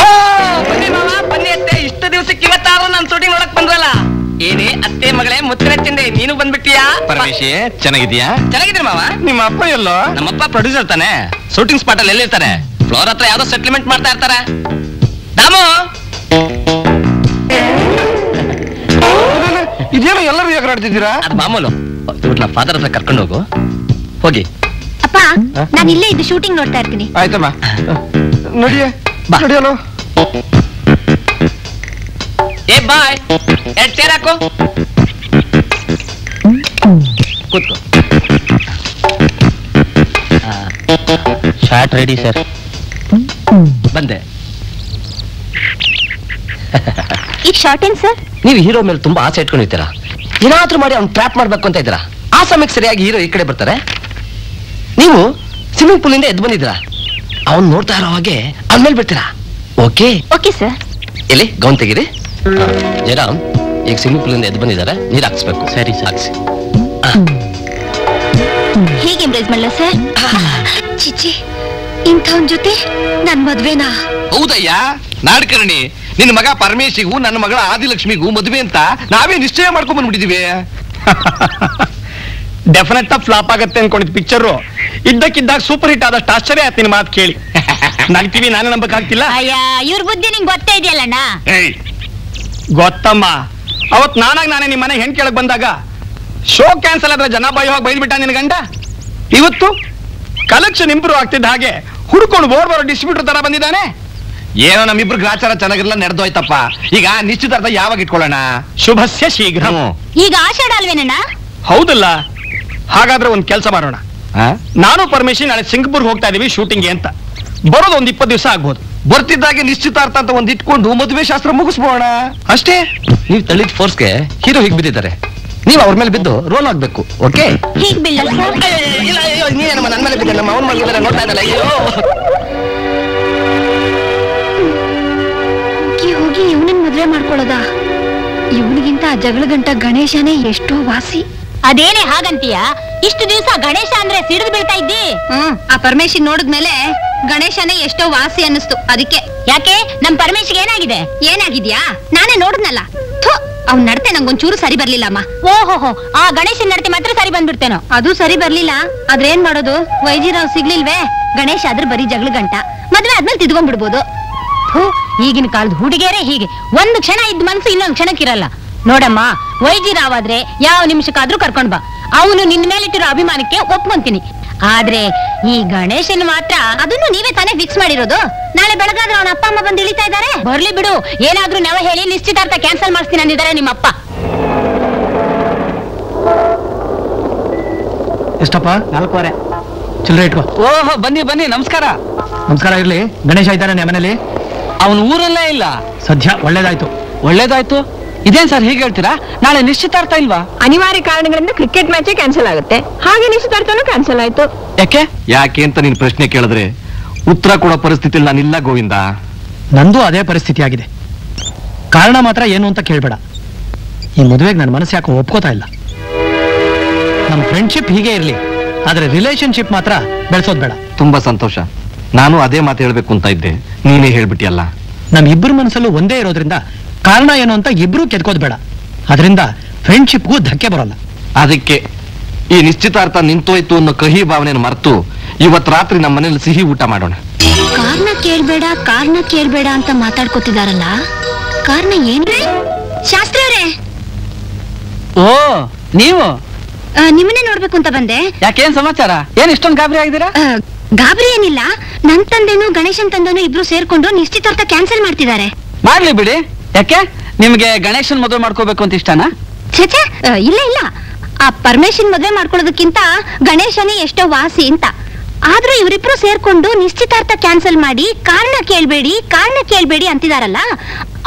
ಓ ಬನ್ನಿ ಮಾವ ಬನ್ನಿ ಅತ್ತೆ. ಇಷ್ಟು ದಿವಸಕ್ಕೆ ಇವತ್ತಾರು ನನ್ ಶೂಟಿಂಗ್ ನೋಡಕ್ ಬಂದ್ರಲ್ಲ ಏನೇ ಅತ್ತೆ ಮಗಳೇ ಮುತ್ತಿನ ಚಂದೆ ನೀನು ಬಂದ್ಬಿಟ್ಟಿಯಾ? ಪರಮೇಶಿ ಚೆನ್ನಾಗಿದ್ಯಾ ಚೆನ್ನಾಗಿದ್ರಿ ಮಾವ. ನಿಮ್ಮ ಅಪ್ಪ ಎಲ್ಲೋ? ನಮ್ಮಪ್ಪ ಪ್ರೊಡ್ಯೂಸರ್ ತಾನೆ. ಶೂಟಿಂಗ್ ಸ್ಪಾಟ್ ಅಲ್ಲಿ ಎಲ್ಲಿರ್ತಾರೆ? ಫ್ಲೋರ್ ಹತ್ರ ಯಾವ್ದೋ ಸೆಟ್ಲ್ಮೆಂಟ್ ಮಾಡ್ತಾ ಇರ್ತಾರೆ. ದಾಮು ಇದೇನು ಎಲ್ಲರೂ ಎಗರಾಡ್ತಿದ್ದೀರಾ ಅದು ಮಾಮೂಲು. ಇವ್ರನ್ನ ಫಾದರ್ ಹತ್ರ ಕರ್ಕೊಂಡು ಹೋಗು. ಹೋಗಿ. ಅಪ್ಪ ನಾನು ಇಲ್ಲೇ ಇದ್ದು ಶೂಟಿಂಗ್ ನೋಡ್ತಾ ಇರ್ತೀನಿ. ಆಯ್ತಮ್ಮ. ನಡಿಯೇ ನಡಿಯಲು ಏ ಬಾಯ್. ಎರಡು ಚೇರ್ ಹಾಕು. ಕೂತ್ಕೋ. ಶಾರ್ಟ್ ರೆಡಿ ಸರ್ ಬಂದೆ. ಈಗ ಶಾರ್ಟ್ ಏನ್ ಸರ್ ನೀವು ಹೀರೋ ಮೇಲೆ ತುಂಬಾ ಆಸೆ ಇಟ್ಕೊಂಡಿರ್ತೀರಾ? ಏನಾದ್ರೂ ಮಾಡಿ ಅವ್ನು ಟ್ರ್ಯಾಪ್ ಮಾಡ್ಬೇಕು ಅಂತ ಇದ್ದೀರಾ? ಆ ಸಮಯಕ್ಕೆ ಸರಿಯಾಗಿ ಹೀರೋ ಈ ಕಡೆ ಬರ್ತಾರೆ. ನೀವು ಸ್ವಿಮ್ಮಿಂಗ್ ಪೂಲ್ ಇಂದ ಎದ್ದು ಬಂದಿದ್ದೀರಾ? ಅವ್ನು ನೋಡ್ತಾ ಇರೋ ಹಾಗೆ ಅವ್ನ ಮೇಲೆ ಬಿಡ್ತೀರಾ? ಓಕೆ ಓಕೆ ಸರ್ ಎಲ್ಲಿ? ಗೌನ್ ತೆಗೀರಿ. ಜಯರಾಮ್ ಈಗ ಸ್ವಿಮ್ಮಿಂಗ್ ಪೂಲ್ ಇಂದ ಎದ್ದು ಬಂದಿದ್ದಾರೆ. ನೀರು ಹಾಕ್ಸ್ಬೇಕು. ಸರಿ ಹಾಕ್ಸಿ. ಹೇಗೆ ಎಂಬ್ರೇಸ್ ಮಾಡಲ ಸರ್ ಚಿಚ್ಚಿ ಇಂಥವನ್ ಜೊತೆ ನನ್ ಮದ್ವೆನಾ? ಹೌದಯ್ಯ. ನಾಡ್ಕರ್ಣಿ. ನಿನ್ನ ಮಗ ಪರಮೇಶಿಗೂ ನನ್ನ ಮಗಳ ಆದಿಲಕ್ಷ್ಮಿಗೂ ಮದುವೆ ಅಂತ ನಾವೇ ನಿಶ್ಚಯ ಮಾಡ್ಕೊಂಡ್ ಬಂದ್ಬಿಟ್ಟಿದೀವಿ. ಡೆಫಿನೆಟ್ ಆಗಿ ಫ್ಲಾಪ್ ಆಗತ್ತೆ ಅನ್ಕೊಂಡಿದ್ ಪಿಕ್ಚರು ಇದ್ದಕ್ಕಿದ್ದಾಗ ಸೂಪರ್ ಹಿಟ್ ಆದಷ್ಟು ಆಶ್ಚರ್ಯ ಆಯ್ತು ನಿನ್ ಮಾತು ಕೇಳಿ. ನಗ್ತೀವಿ ನಾನೇ ನಂಬಕ್ಕಾಗ್ತಿಲ್ಲ? ಅಯ್ಯ ಇವ್ರ ಬುದ್ಧಿ ನಿಂಗೆ ಗೊತ್ತೇ ಇದೆಯಲ್ಲಣ್ಣ? ಏಯ್. ಗೊತ್ತಮ್ಮ. ಅವತ್ ನಾನಾಗ ನಾನೇ ನಿಮ್ಮನೆ ಹೆಣ್ ಕೇಳಕ್ ಬಂದಾಗ ಶೋ ಕ್ಯಾನ್ಸಲ್ ಆದ್ರೆ ಜನ ಬಾಯಿ ಹೋಗಿ ಬೈದ್ಬಿಟ್ಟ ನಿನ್ ಗಂಡ? ಇವತ್ತು ಕಲೆಕ್ಷನ್ ಇಂಪ್ರೂವ್ ಆಗ್ತಿದ್ದ ಹಾಗೆ ಹುಡ್ಕೊಂಡು ಬೋರ್ ಬರೋ ಡಿಸ್ಟ್ರಿಬ್ಯೂಟರ್ ತರ ಬಂದಿದ್ದಾನೆ? ಏನೋ ನಮ್ಮಿಬ್ರು ಗ್ರಾಚಾರ ಚೆನ್ನಾಗಿರಲ್ಲ ನಡೆದೋಯ್ತಪ್ಪ. ಈಗ ನಿಶ್ಚಿತಾರ್ಥ ಯಾವಾಗ ಇಟ್ಕೊಳ್ಳೋಣ? ಶುಭಸ್ಯ ಶೀಘ್ರ. ಈಗ ಆಷಾಢ ಅಲ್ವೇನಣ್ಣ? ಹೌದಲ್ಲ. ಹಾಗಾದ್ರೆ ಒಂದ್ ಕೆಲಸ ಮಾಡೋಣ. ನಾನು ಪರ್ಮಿಷನ್ ನಾಳೆ ಸಿಂಗಪುರ್ಗೆ ಹೋಗ್ತಾ ಇದೀವಿ ಶೂಟಿಂಗ್ ಅಂತ. ಬರೋದು ಒಂದ್ ಇಪ್ಪತ್ತು ದಿವಸ ಆಗ್ಬೋದು. ಬರ್ತಿದ್ದಾಗೆ ನಿಶ್ಚಿತಾರ್ಥ ಅಂತ ಒಂದ್ ಇಟ್ಕೊಂಡು ಮದುವೆ ಶಾಸ್ತ್ರ ಮುಗಿಸ್ಬೋಣ. ಅಷ್ಟೇ? ನೀವು ತಳಿದ ಫೋರ್ಸ್ಗೆ ಹೀರೋ ಹೀಗೆ ಬಿದ್ದಿದ್ದಾರೆ. ನೀವು ಅವ್ರ ಮೇಲೆ ಬಿದ್ದು ರೋಲ್ ಆಗ್ಬೇಕು ಓಕೆ? ಹೀಗ್ ಬಿಲ್ಲ ನನ್ನ ಮೇಲೆ ಬಿದ್ದ ನಮ್ಮ ಅವನ ನೋಡ್ತಾ ಇದ್ದಲ್ಲ ಅಯ್ಯೋ ಮದ್ವೆ ಮಾಡ್ಕೊಳ್ಳೋದಾ? ಇವನಿಗಿಂತ ಆ ಜಗಳ ಗಂಟ ಗಣೇಶನೇ ಎಷ್ಟೋ ವಾಸಿ. ಅದೇನೇ ಹಾಗಂತೀಯ? ಇಷ್ಟು ದಿವಸ ಗಣೇಶ ಅಂದ್ರೆ ಸಿಡಿದು ಬೀಳ್ತಾ ಇದ್ದಿ? ಹ್ಮ್ ಆ ಪರಮೇಶಿ ನೋಡಿದ್ಮೇಲೆ ಗಣೇಶನೇ ಎಷ್ಟೋ ವಾಸಿ ಅನ್ನಿಸ್ತು ಅದಕ್ಕೆ. ಯಾಕೆ? ನಮ್ ಪರಮೇಶ್ಗೆ ಏನಾಗಿದೆ? ಏನಾಗಿದ್ಯಾ? ನಾನೇ ನೋಡಿದ್ನಲ್ಲ. ಅವ್ನ್ ನಡತೆ ನಂಗೊಂಚೂರು ಸರಿ ಬರ್ಲಿಲ್ಲಮ್ಮ. ಓಹೋಹೋ ಆ ಗಣೇಶನ್ ನಡತೆ ಮಾತ್ರ ಸರಿ ಬಂದ್ಬಿಡ್ತೇನೋ. ಅದು ಸರಿ ಬರ್ಲಿಲ್ಲ. ಆದ್ರೆ ಏನ್ ಮಾಡೋದು? ವೈಜಿರಾವ್ ಸಿಗ್ಲಿಲ್ವೇ? ಗಣೇಶ ಆದ್ರೆ ಬರೀ ಜಗಳ ಗಂಟ ಮದ್ವೆ ಆದ್ಮೇಲೆ ತಿದ್ಕೊಂಡ್ಬಿಡ್ಬೋದು. ಥು, ಈಗಿನ ಕಾಲದ ಹುಡುಗಿಯರೇ ಹೀಗೆ. ಒಂದು ಕ್ಷಣ ಇದ್ದ ಮನ್ಸು ಇನ್ನೊಂದು ಕ್ಷಣಕ್ಕಿರಲ್ಲ ನೋಡಮ್ಮ ವೈಜಿರಾವ್ ಆದ್ರೆ ಯಾವ ನಿಮಿಷಕ್ಕಾದ್ರೂ ಕರ್ಕೊಂಡ್ ಬಾ. ಅವನು ನಿನ್ನ ಮೇಲಿಟ್ಟಿರೋ ಅಭಿಮಾನಕ್ಕೆ ಒಪ್ಕೊಂತೀನಿ. ಆದ್ರೆ ಈ ಗಣೇಶನ್ ಮಾತ್ರ ಅದನ್ನು ನೀವೇ ತಾನೇ ಫಿಕ್ಸ್ ಮಾಡಿರೋದು. ನಾಳೆ ಬೆಳಗಾದ್ರೆ ಅವನ ಅಪ್ಪ ಅಮ್ಮ ಬಂದು ಇಳಿತಾ ಇದ್ದಾರೆ. ಬರ್ಲಿ ಬಿಡು ಏನಾದ್ರೂ ನೆವ ಹೇಳಿ ನಿಶ್ಚಿತಾರ್ಥ ಕ್ಯಾನ್ಸಲ್ ಮಾಡಿಸ್ತೀನಿ ಅಂದಿದ್ದಾರೆ ನಿಮ್ಮಪ್ಪ. ಎಷ್ಟಪ್ಪ? ನಾಲ್ಕೂವರೆ. ಚಿಲ್ಲರೆ ಇಟ್ಕೋ. ಓಹೋ ಬನ್ನಿ ಬನ್ನಿ ನಮಸ್ಕಾರ. ನಮಸ್ಕಾರ ಇರ್ಲಿ. ಗಣೇಶ ಇದ್ದಾನೆ ಮನೇಲಿ ಅವನು ಊರಲ್ಲೇ ಇಲ್ಲ. ಸದ್ಯ ಒಳ್ಳೇದಾಯ್ತು. ಒಳ್ಳೇದಾಯ್ತು? ಇದೇನ್ ಸರ್ ಹೀಗೆ ಹೇಳ್ತೀರಾ? ನಾಳೆ ನಿಶ್ಚಿತಾರ್ಥ ಇಲ್ವಾ? ಅನಿವಾರ್ಯ ಕಾರಣಗಳಿಂದ ಕ್ರಿಕೆಟ್ ಮ್ಯಾಚ್ ಕ್ಯಾನ್ಸಲ್ ಆಗುತ್ತೆ. ಹಾಗೆ ನಿಶ್ಚಿತಾರ್ಥನೂ ಕ್ಯಾನ್ಸಲ್ ಆಯ್ತು. ಯಾಕೆ? ಯಾಕೆ ಅಂತ ನೀನ್ ಪ್ರಶ್ನೆ ಕೇಳಿದ್ರೆ ಉತ್ತರ ಕೊಡೋ ಪರಿಸ್ಥಿತಿಯಲ್ಲಿ ನಾನಿಲ್ಲ ಗೋವಿಂದ. ನಂದು ಅದೇ ಪರಿಸ್ಥಿತಿ ಆಗಿದೆ. ಕಾರಣ ಮಾತ್ರ ಏನು ಅಂತ ಕೇಳ್ಬೇಡ. ಈ ಮದುವೆಗೆ ನನ್ನ ಮನಸ್ಸು ಯಾಕೋ ಒಪ್ಕೋತಾ ಇಲ್ಲ. ನಮ್ಮ ಫ್ರೆಂಡ್ಶಿಪ್ ಹೀಗೆ ಇರಲಿ ಆದರೆ ರಿಲೇಷನ್ಶಿಪ್ ಮಾತ್ರ ಬೆಳೆಸೋದು ಬೇಡ. ತುಂಬಾ ಸಂತೋಷ. ನಾನು ಅದೇ ಮಾತು ಹೇಳ್ಬೇಕು ಅಂತ ಇದ್ದೆ. ನೀನೇ ಹೇಳ್ಬಿಟ್ಟಿಯಲ್ಲ. ನಮ್ಮ ಇಬ್ಬರ ಮನಸ್ಸಲ್ಲೂ ಒಂದೇ ಇರೋದ್ರಿಂದ ಕಾರಣ ಏನು ಅಂತ ಇಬ್ರು ಕೆದ್ಕೋದ್ ಬೇಡ. ಅದರಿಂದ ಫ್ರೆಂಡ್ಶಿಪ್ಗೂ ಧಕ್ಕೆ ಬರೋಲ್ಲ. ಅದಕ್ಕೆ ಈ ನಿಶ್ಚಿತಾರ್ಥ ನಿಂತೋಯ್ತು ಅನ್ನೋ ಕಹಿ ಭಾವನೆಯನ್ನು ಮರೆತು ಇವತ್ ರಾತ್ರಿ ನಮ್ಮ ಮನೇಲಿ ಸಿಹಿ ಊಟ ಮಾಡೋಣ. ಕಾರಣ ಕೇಳ್ಬೇಡ ಕಾರಣ ಕೇಳ್ಬೇಡ ಅಂತ ಮಾತಾಡ್ಕೊತಿದಾರಲ್ಲ? ಕಾರಣ ಏನ್ರಿ ಶಾಸ್ತ್ರಿ ಅವರೇ ಓ ನೀವು? ನಿಮ್ಮನ್ನೇ ನೋಡ್ಬೇಕು ಅಂತ ಬಂದೆ. ಯಾಕೇನ್ ಸಮಾಚಾರ? ಏನ್ ಇಷ್ಟೊಂದು ಗಾಬರಿ ಆಗಿದ್ದೀರಾ? ಆ, ಗಾಬರಿ ಏನಿಲ್ಲ. ನನ್ ತಂದೆನು ಗಣೇಶನ್ ತಂದೆನು ಇಬ್ರು ಸೇರ್ಕೊಂಡು ನಿಶ್ಚಿತಾರ್ಥ ಕ್ಯಾನ್ಸಲ್ ಮಾಡ್ತಿದ್ದಾರೆ. ಮಾಡ್ಲಿ ಬಿಡಿ. ಯಾಕೆ? ನಿಮ್ಗೆ ಗಣೇಶನ್ ಮದುವೆ ಮಾಡ್ಕೋಬೇಕು ಅಂತ ಇಷ್ಟನಾ? ಛೇ ಇಲ್ಲ ಇಲ್ಲ. ಆ ಪರಮೇಶನ್ ಮದ್ವೆ ಮಾಡ್ಕೊಳ್ಳೋದಕ್ಕಿಂತ ಗಣೇಶನೇ ಎಷ್ಟೋ ವಾಸಿ ಅಂತ. ಆದ್ರೂ ಇವರಿಬ್ರು ಸೇರ್ಕೊಂಡು ನಿಶ್ಚಿತಾರ್ಥ ಕ್ಯಾನ್ಸಲ್ ಮಾಡಿ ಕಾರಣ ಕೇಳ್ಬೇಡಿ ಕಾರಣ ಕೇಳ್ಬೇಡಿ ಅಂತಿದಾರಲ್ಲ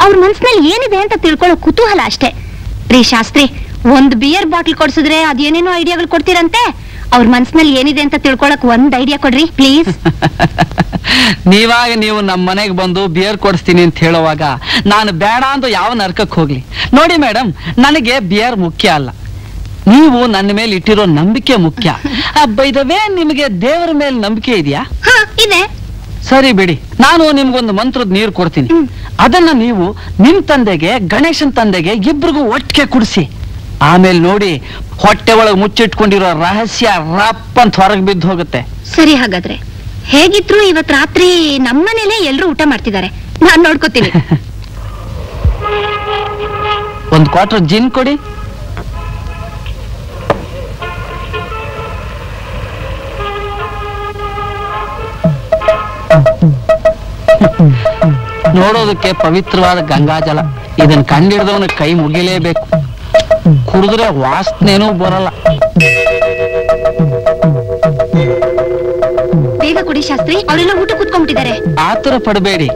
ಅವ್ರ ಮನ್ಸಿನಲ್ಲಿ ಏನಿದೆ ಅಂತ ತಿಳ್ಕೊಳ್ಳೋ ಕುತೂಹಲ ಅಷ್ಟೇ. ರೀ ಶಾಸ್ತ್ರಿ ಒಂದ್ ಬಿಯರ್ ಬಾಟ್ಲ್ ಕೊಡ್ಸಿದ್ರೆ ಅದೇನೇನೋ ಐಡಿಯಾಗಳು ಕೊಡ್ತೀರಂತೆ? ಅವ್ರ ಮನ್ಸಿನಲ್ಲಿ ಏನಿದೆ ಅಂತ ತಿಳ್ಕೊಳಕ್ ಒಂದ್ ಐಡಿಯಾ ಕೊಡ್ರಿ ಪ್ಲೀಸ್ ನೀವಾಗ ನೀವು ನಮ್ಮ ಮನೆಗೆ ಬಂದು ಬಿಯರ್ ಕೊಡಿಸ್ತೀನಿ ಅಂತ ಹೇಳುವಾಗ ನಾನು ಬೇಡ ಅಂತ ಯಾವ ನರ್ಕಕ್ಕೆ ಹೋಗ್ಲಿ. ನೋಡಿ ಮೇಡಮ್ ನನಗೆ ಬಿಯರ್ ಮುಖ್ಯ ಅಲ್ಲ. ನೀವು ನನ್ನ ಮೇಲೆ ಇಟ್ಟಿರೋ ನಂಬಿಕೆ ಮುಖ್ಯ. ಬೈದವೇ ನಿಮಗೆ ದೇವರ ಮೇಲೆ ನಂಬಿಕೆ ಇದೆಯಾ? ಇದೆ. ಸರಿ ಬಿಡಿ ನಾನು ನಿಮ್ಗೊಂದು ಮಂತ್ರದ ನೀರು ಕೊಡ್ತೀನಿ. ಅದನ್ನ ನೀವು ನಿಮ್ ತಂದೆಗೆ ಗಣೇಶನ್ ತಂದೆಗೆ ಇಬ್ರಿಗೂ ಒಟ್ಟಿಗೆ ಕುಡಿಸಿ. ಆಮೇಲೆ ನೋಡಿ ಹೊಟ್ಟೆ ಒಳಗೆ ಮುಚ್ಚಿಟ್ಕೊಂಡಿರೋ ರಹಸ್ಯ ರಪ್ ಅಂತ ಹೊರಗೆ ಬಿದ್ದು ಹೋಗುತ್ತೆ. ಸರಿ ಹಾಗಾದ್ರೆ. ಹೇಗಿದ್ರು ಇವತ್ ರಾತ್ರಿ ನಮ್ಮನೇಲೆ ಎಲ್ಲರೂ ಊಟ ಮಾಡ್ತಿದ್ದಾರೆ. ನಾನ್ ನೋಡ್ಕೋತೀನಿ. ಒಂದು ಕ್ವಾರ್ಟರ್ ಜಿನ್ ಕೊಡಿ. ನೋಡೋದಕ್ಕೆ ಪವಿತ್ರವಾದ ಗಂಗಾಜಲ. ಇದನ್ನ ಕಂಡಿಡ್ದವನ ಕೈ ಮುಗಿಲೇಬೇಕು. ಕುಡಿದ್ರೆ ವಾಸನೆನೂ ಬರಲ್ಲ. ಬೇಗ ಕುಡಿ ಶಾಸ್ತ್ರಿ ಅವರೆಲ್ಲ ಊಟ ಕೂತ್ಕೊಂಡ್ಬಿಟ್ಟಿದ್ದಾರೆ. ಆತರ ಪಡಬೇಡಿ.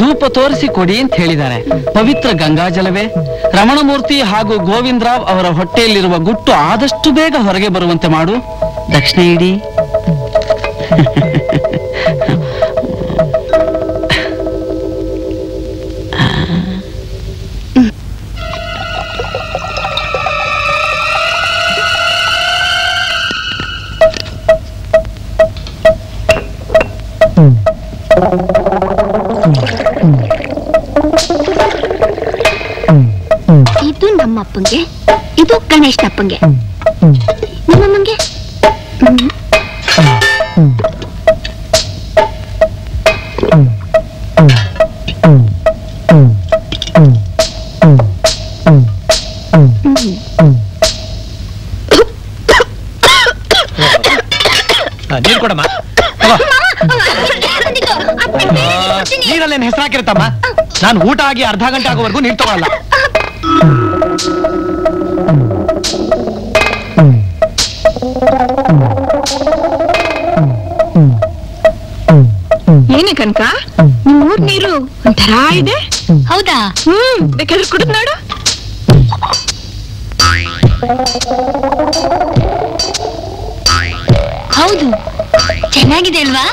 ಧೂಪ ತೋರಿಸಿ ಕೊಡಿ ಅಂತ ಹೇಳಿದ್ದಾರೆ. ಪವಿತ್ರ ಗಂಗಾಜಲವೇ ರಮಣಮೂರ್ತಿ ಹಾಗೂ ಗೋವಿಂದರಾವ್ ಅವರ ಹೊಟ್ಟೆಯಲ್ಲಿರುವ ಗುಟ್ಟು ಆದಷ್ಟು ಬೇಗ ಹೊರಗೆ ಬರುವಂತೆ ಮಾಡು. ದಕ್ಷಿಣ ಇಡಿ. ಇದು ನಮ್ಮ ಅಪ್ಪಂಗೆ ಇದು ಗಣೇಶ್ ಅಪ್ಪಂಗೆ ಆಗಿ ಅರ್ಧ ಗಂಟೆ ಆಗೋವರೆಗೂ ನೀರು ತಗೊಳಲ್ಲ. ಏನೇ ಕನಕ? ನಿಮ್ ಊರ್ ನೀರು ಒಂಥರ ಇದೆ? ಹೌದಾ? ಹ್ಮ್ ಬೇಕಾದ್ರೆ ಕುಡಿದ್ ನೋಡು. ಹೌದು. ಚೆನ್ನಾಗಿದೆ ಅಲ್ವಾ?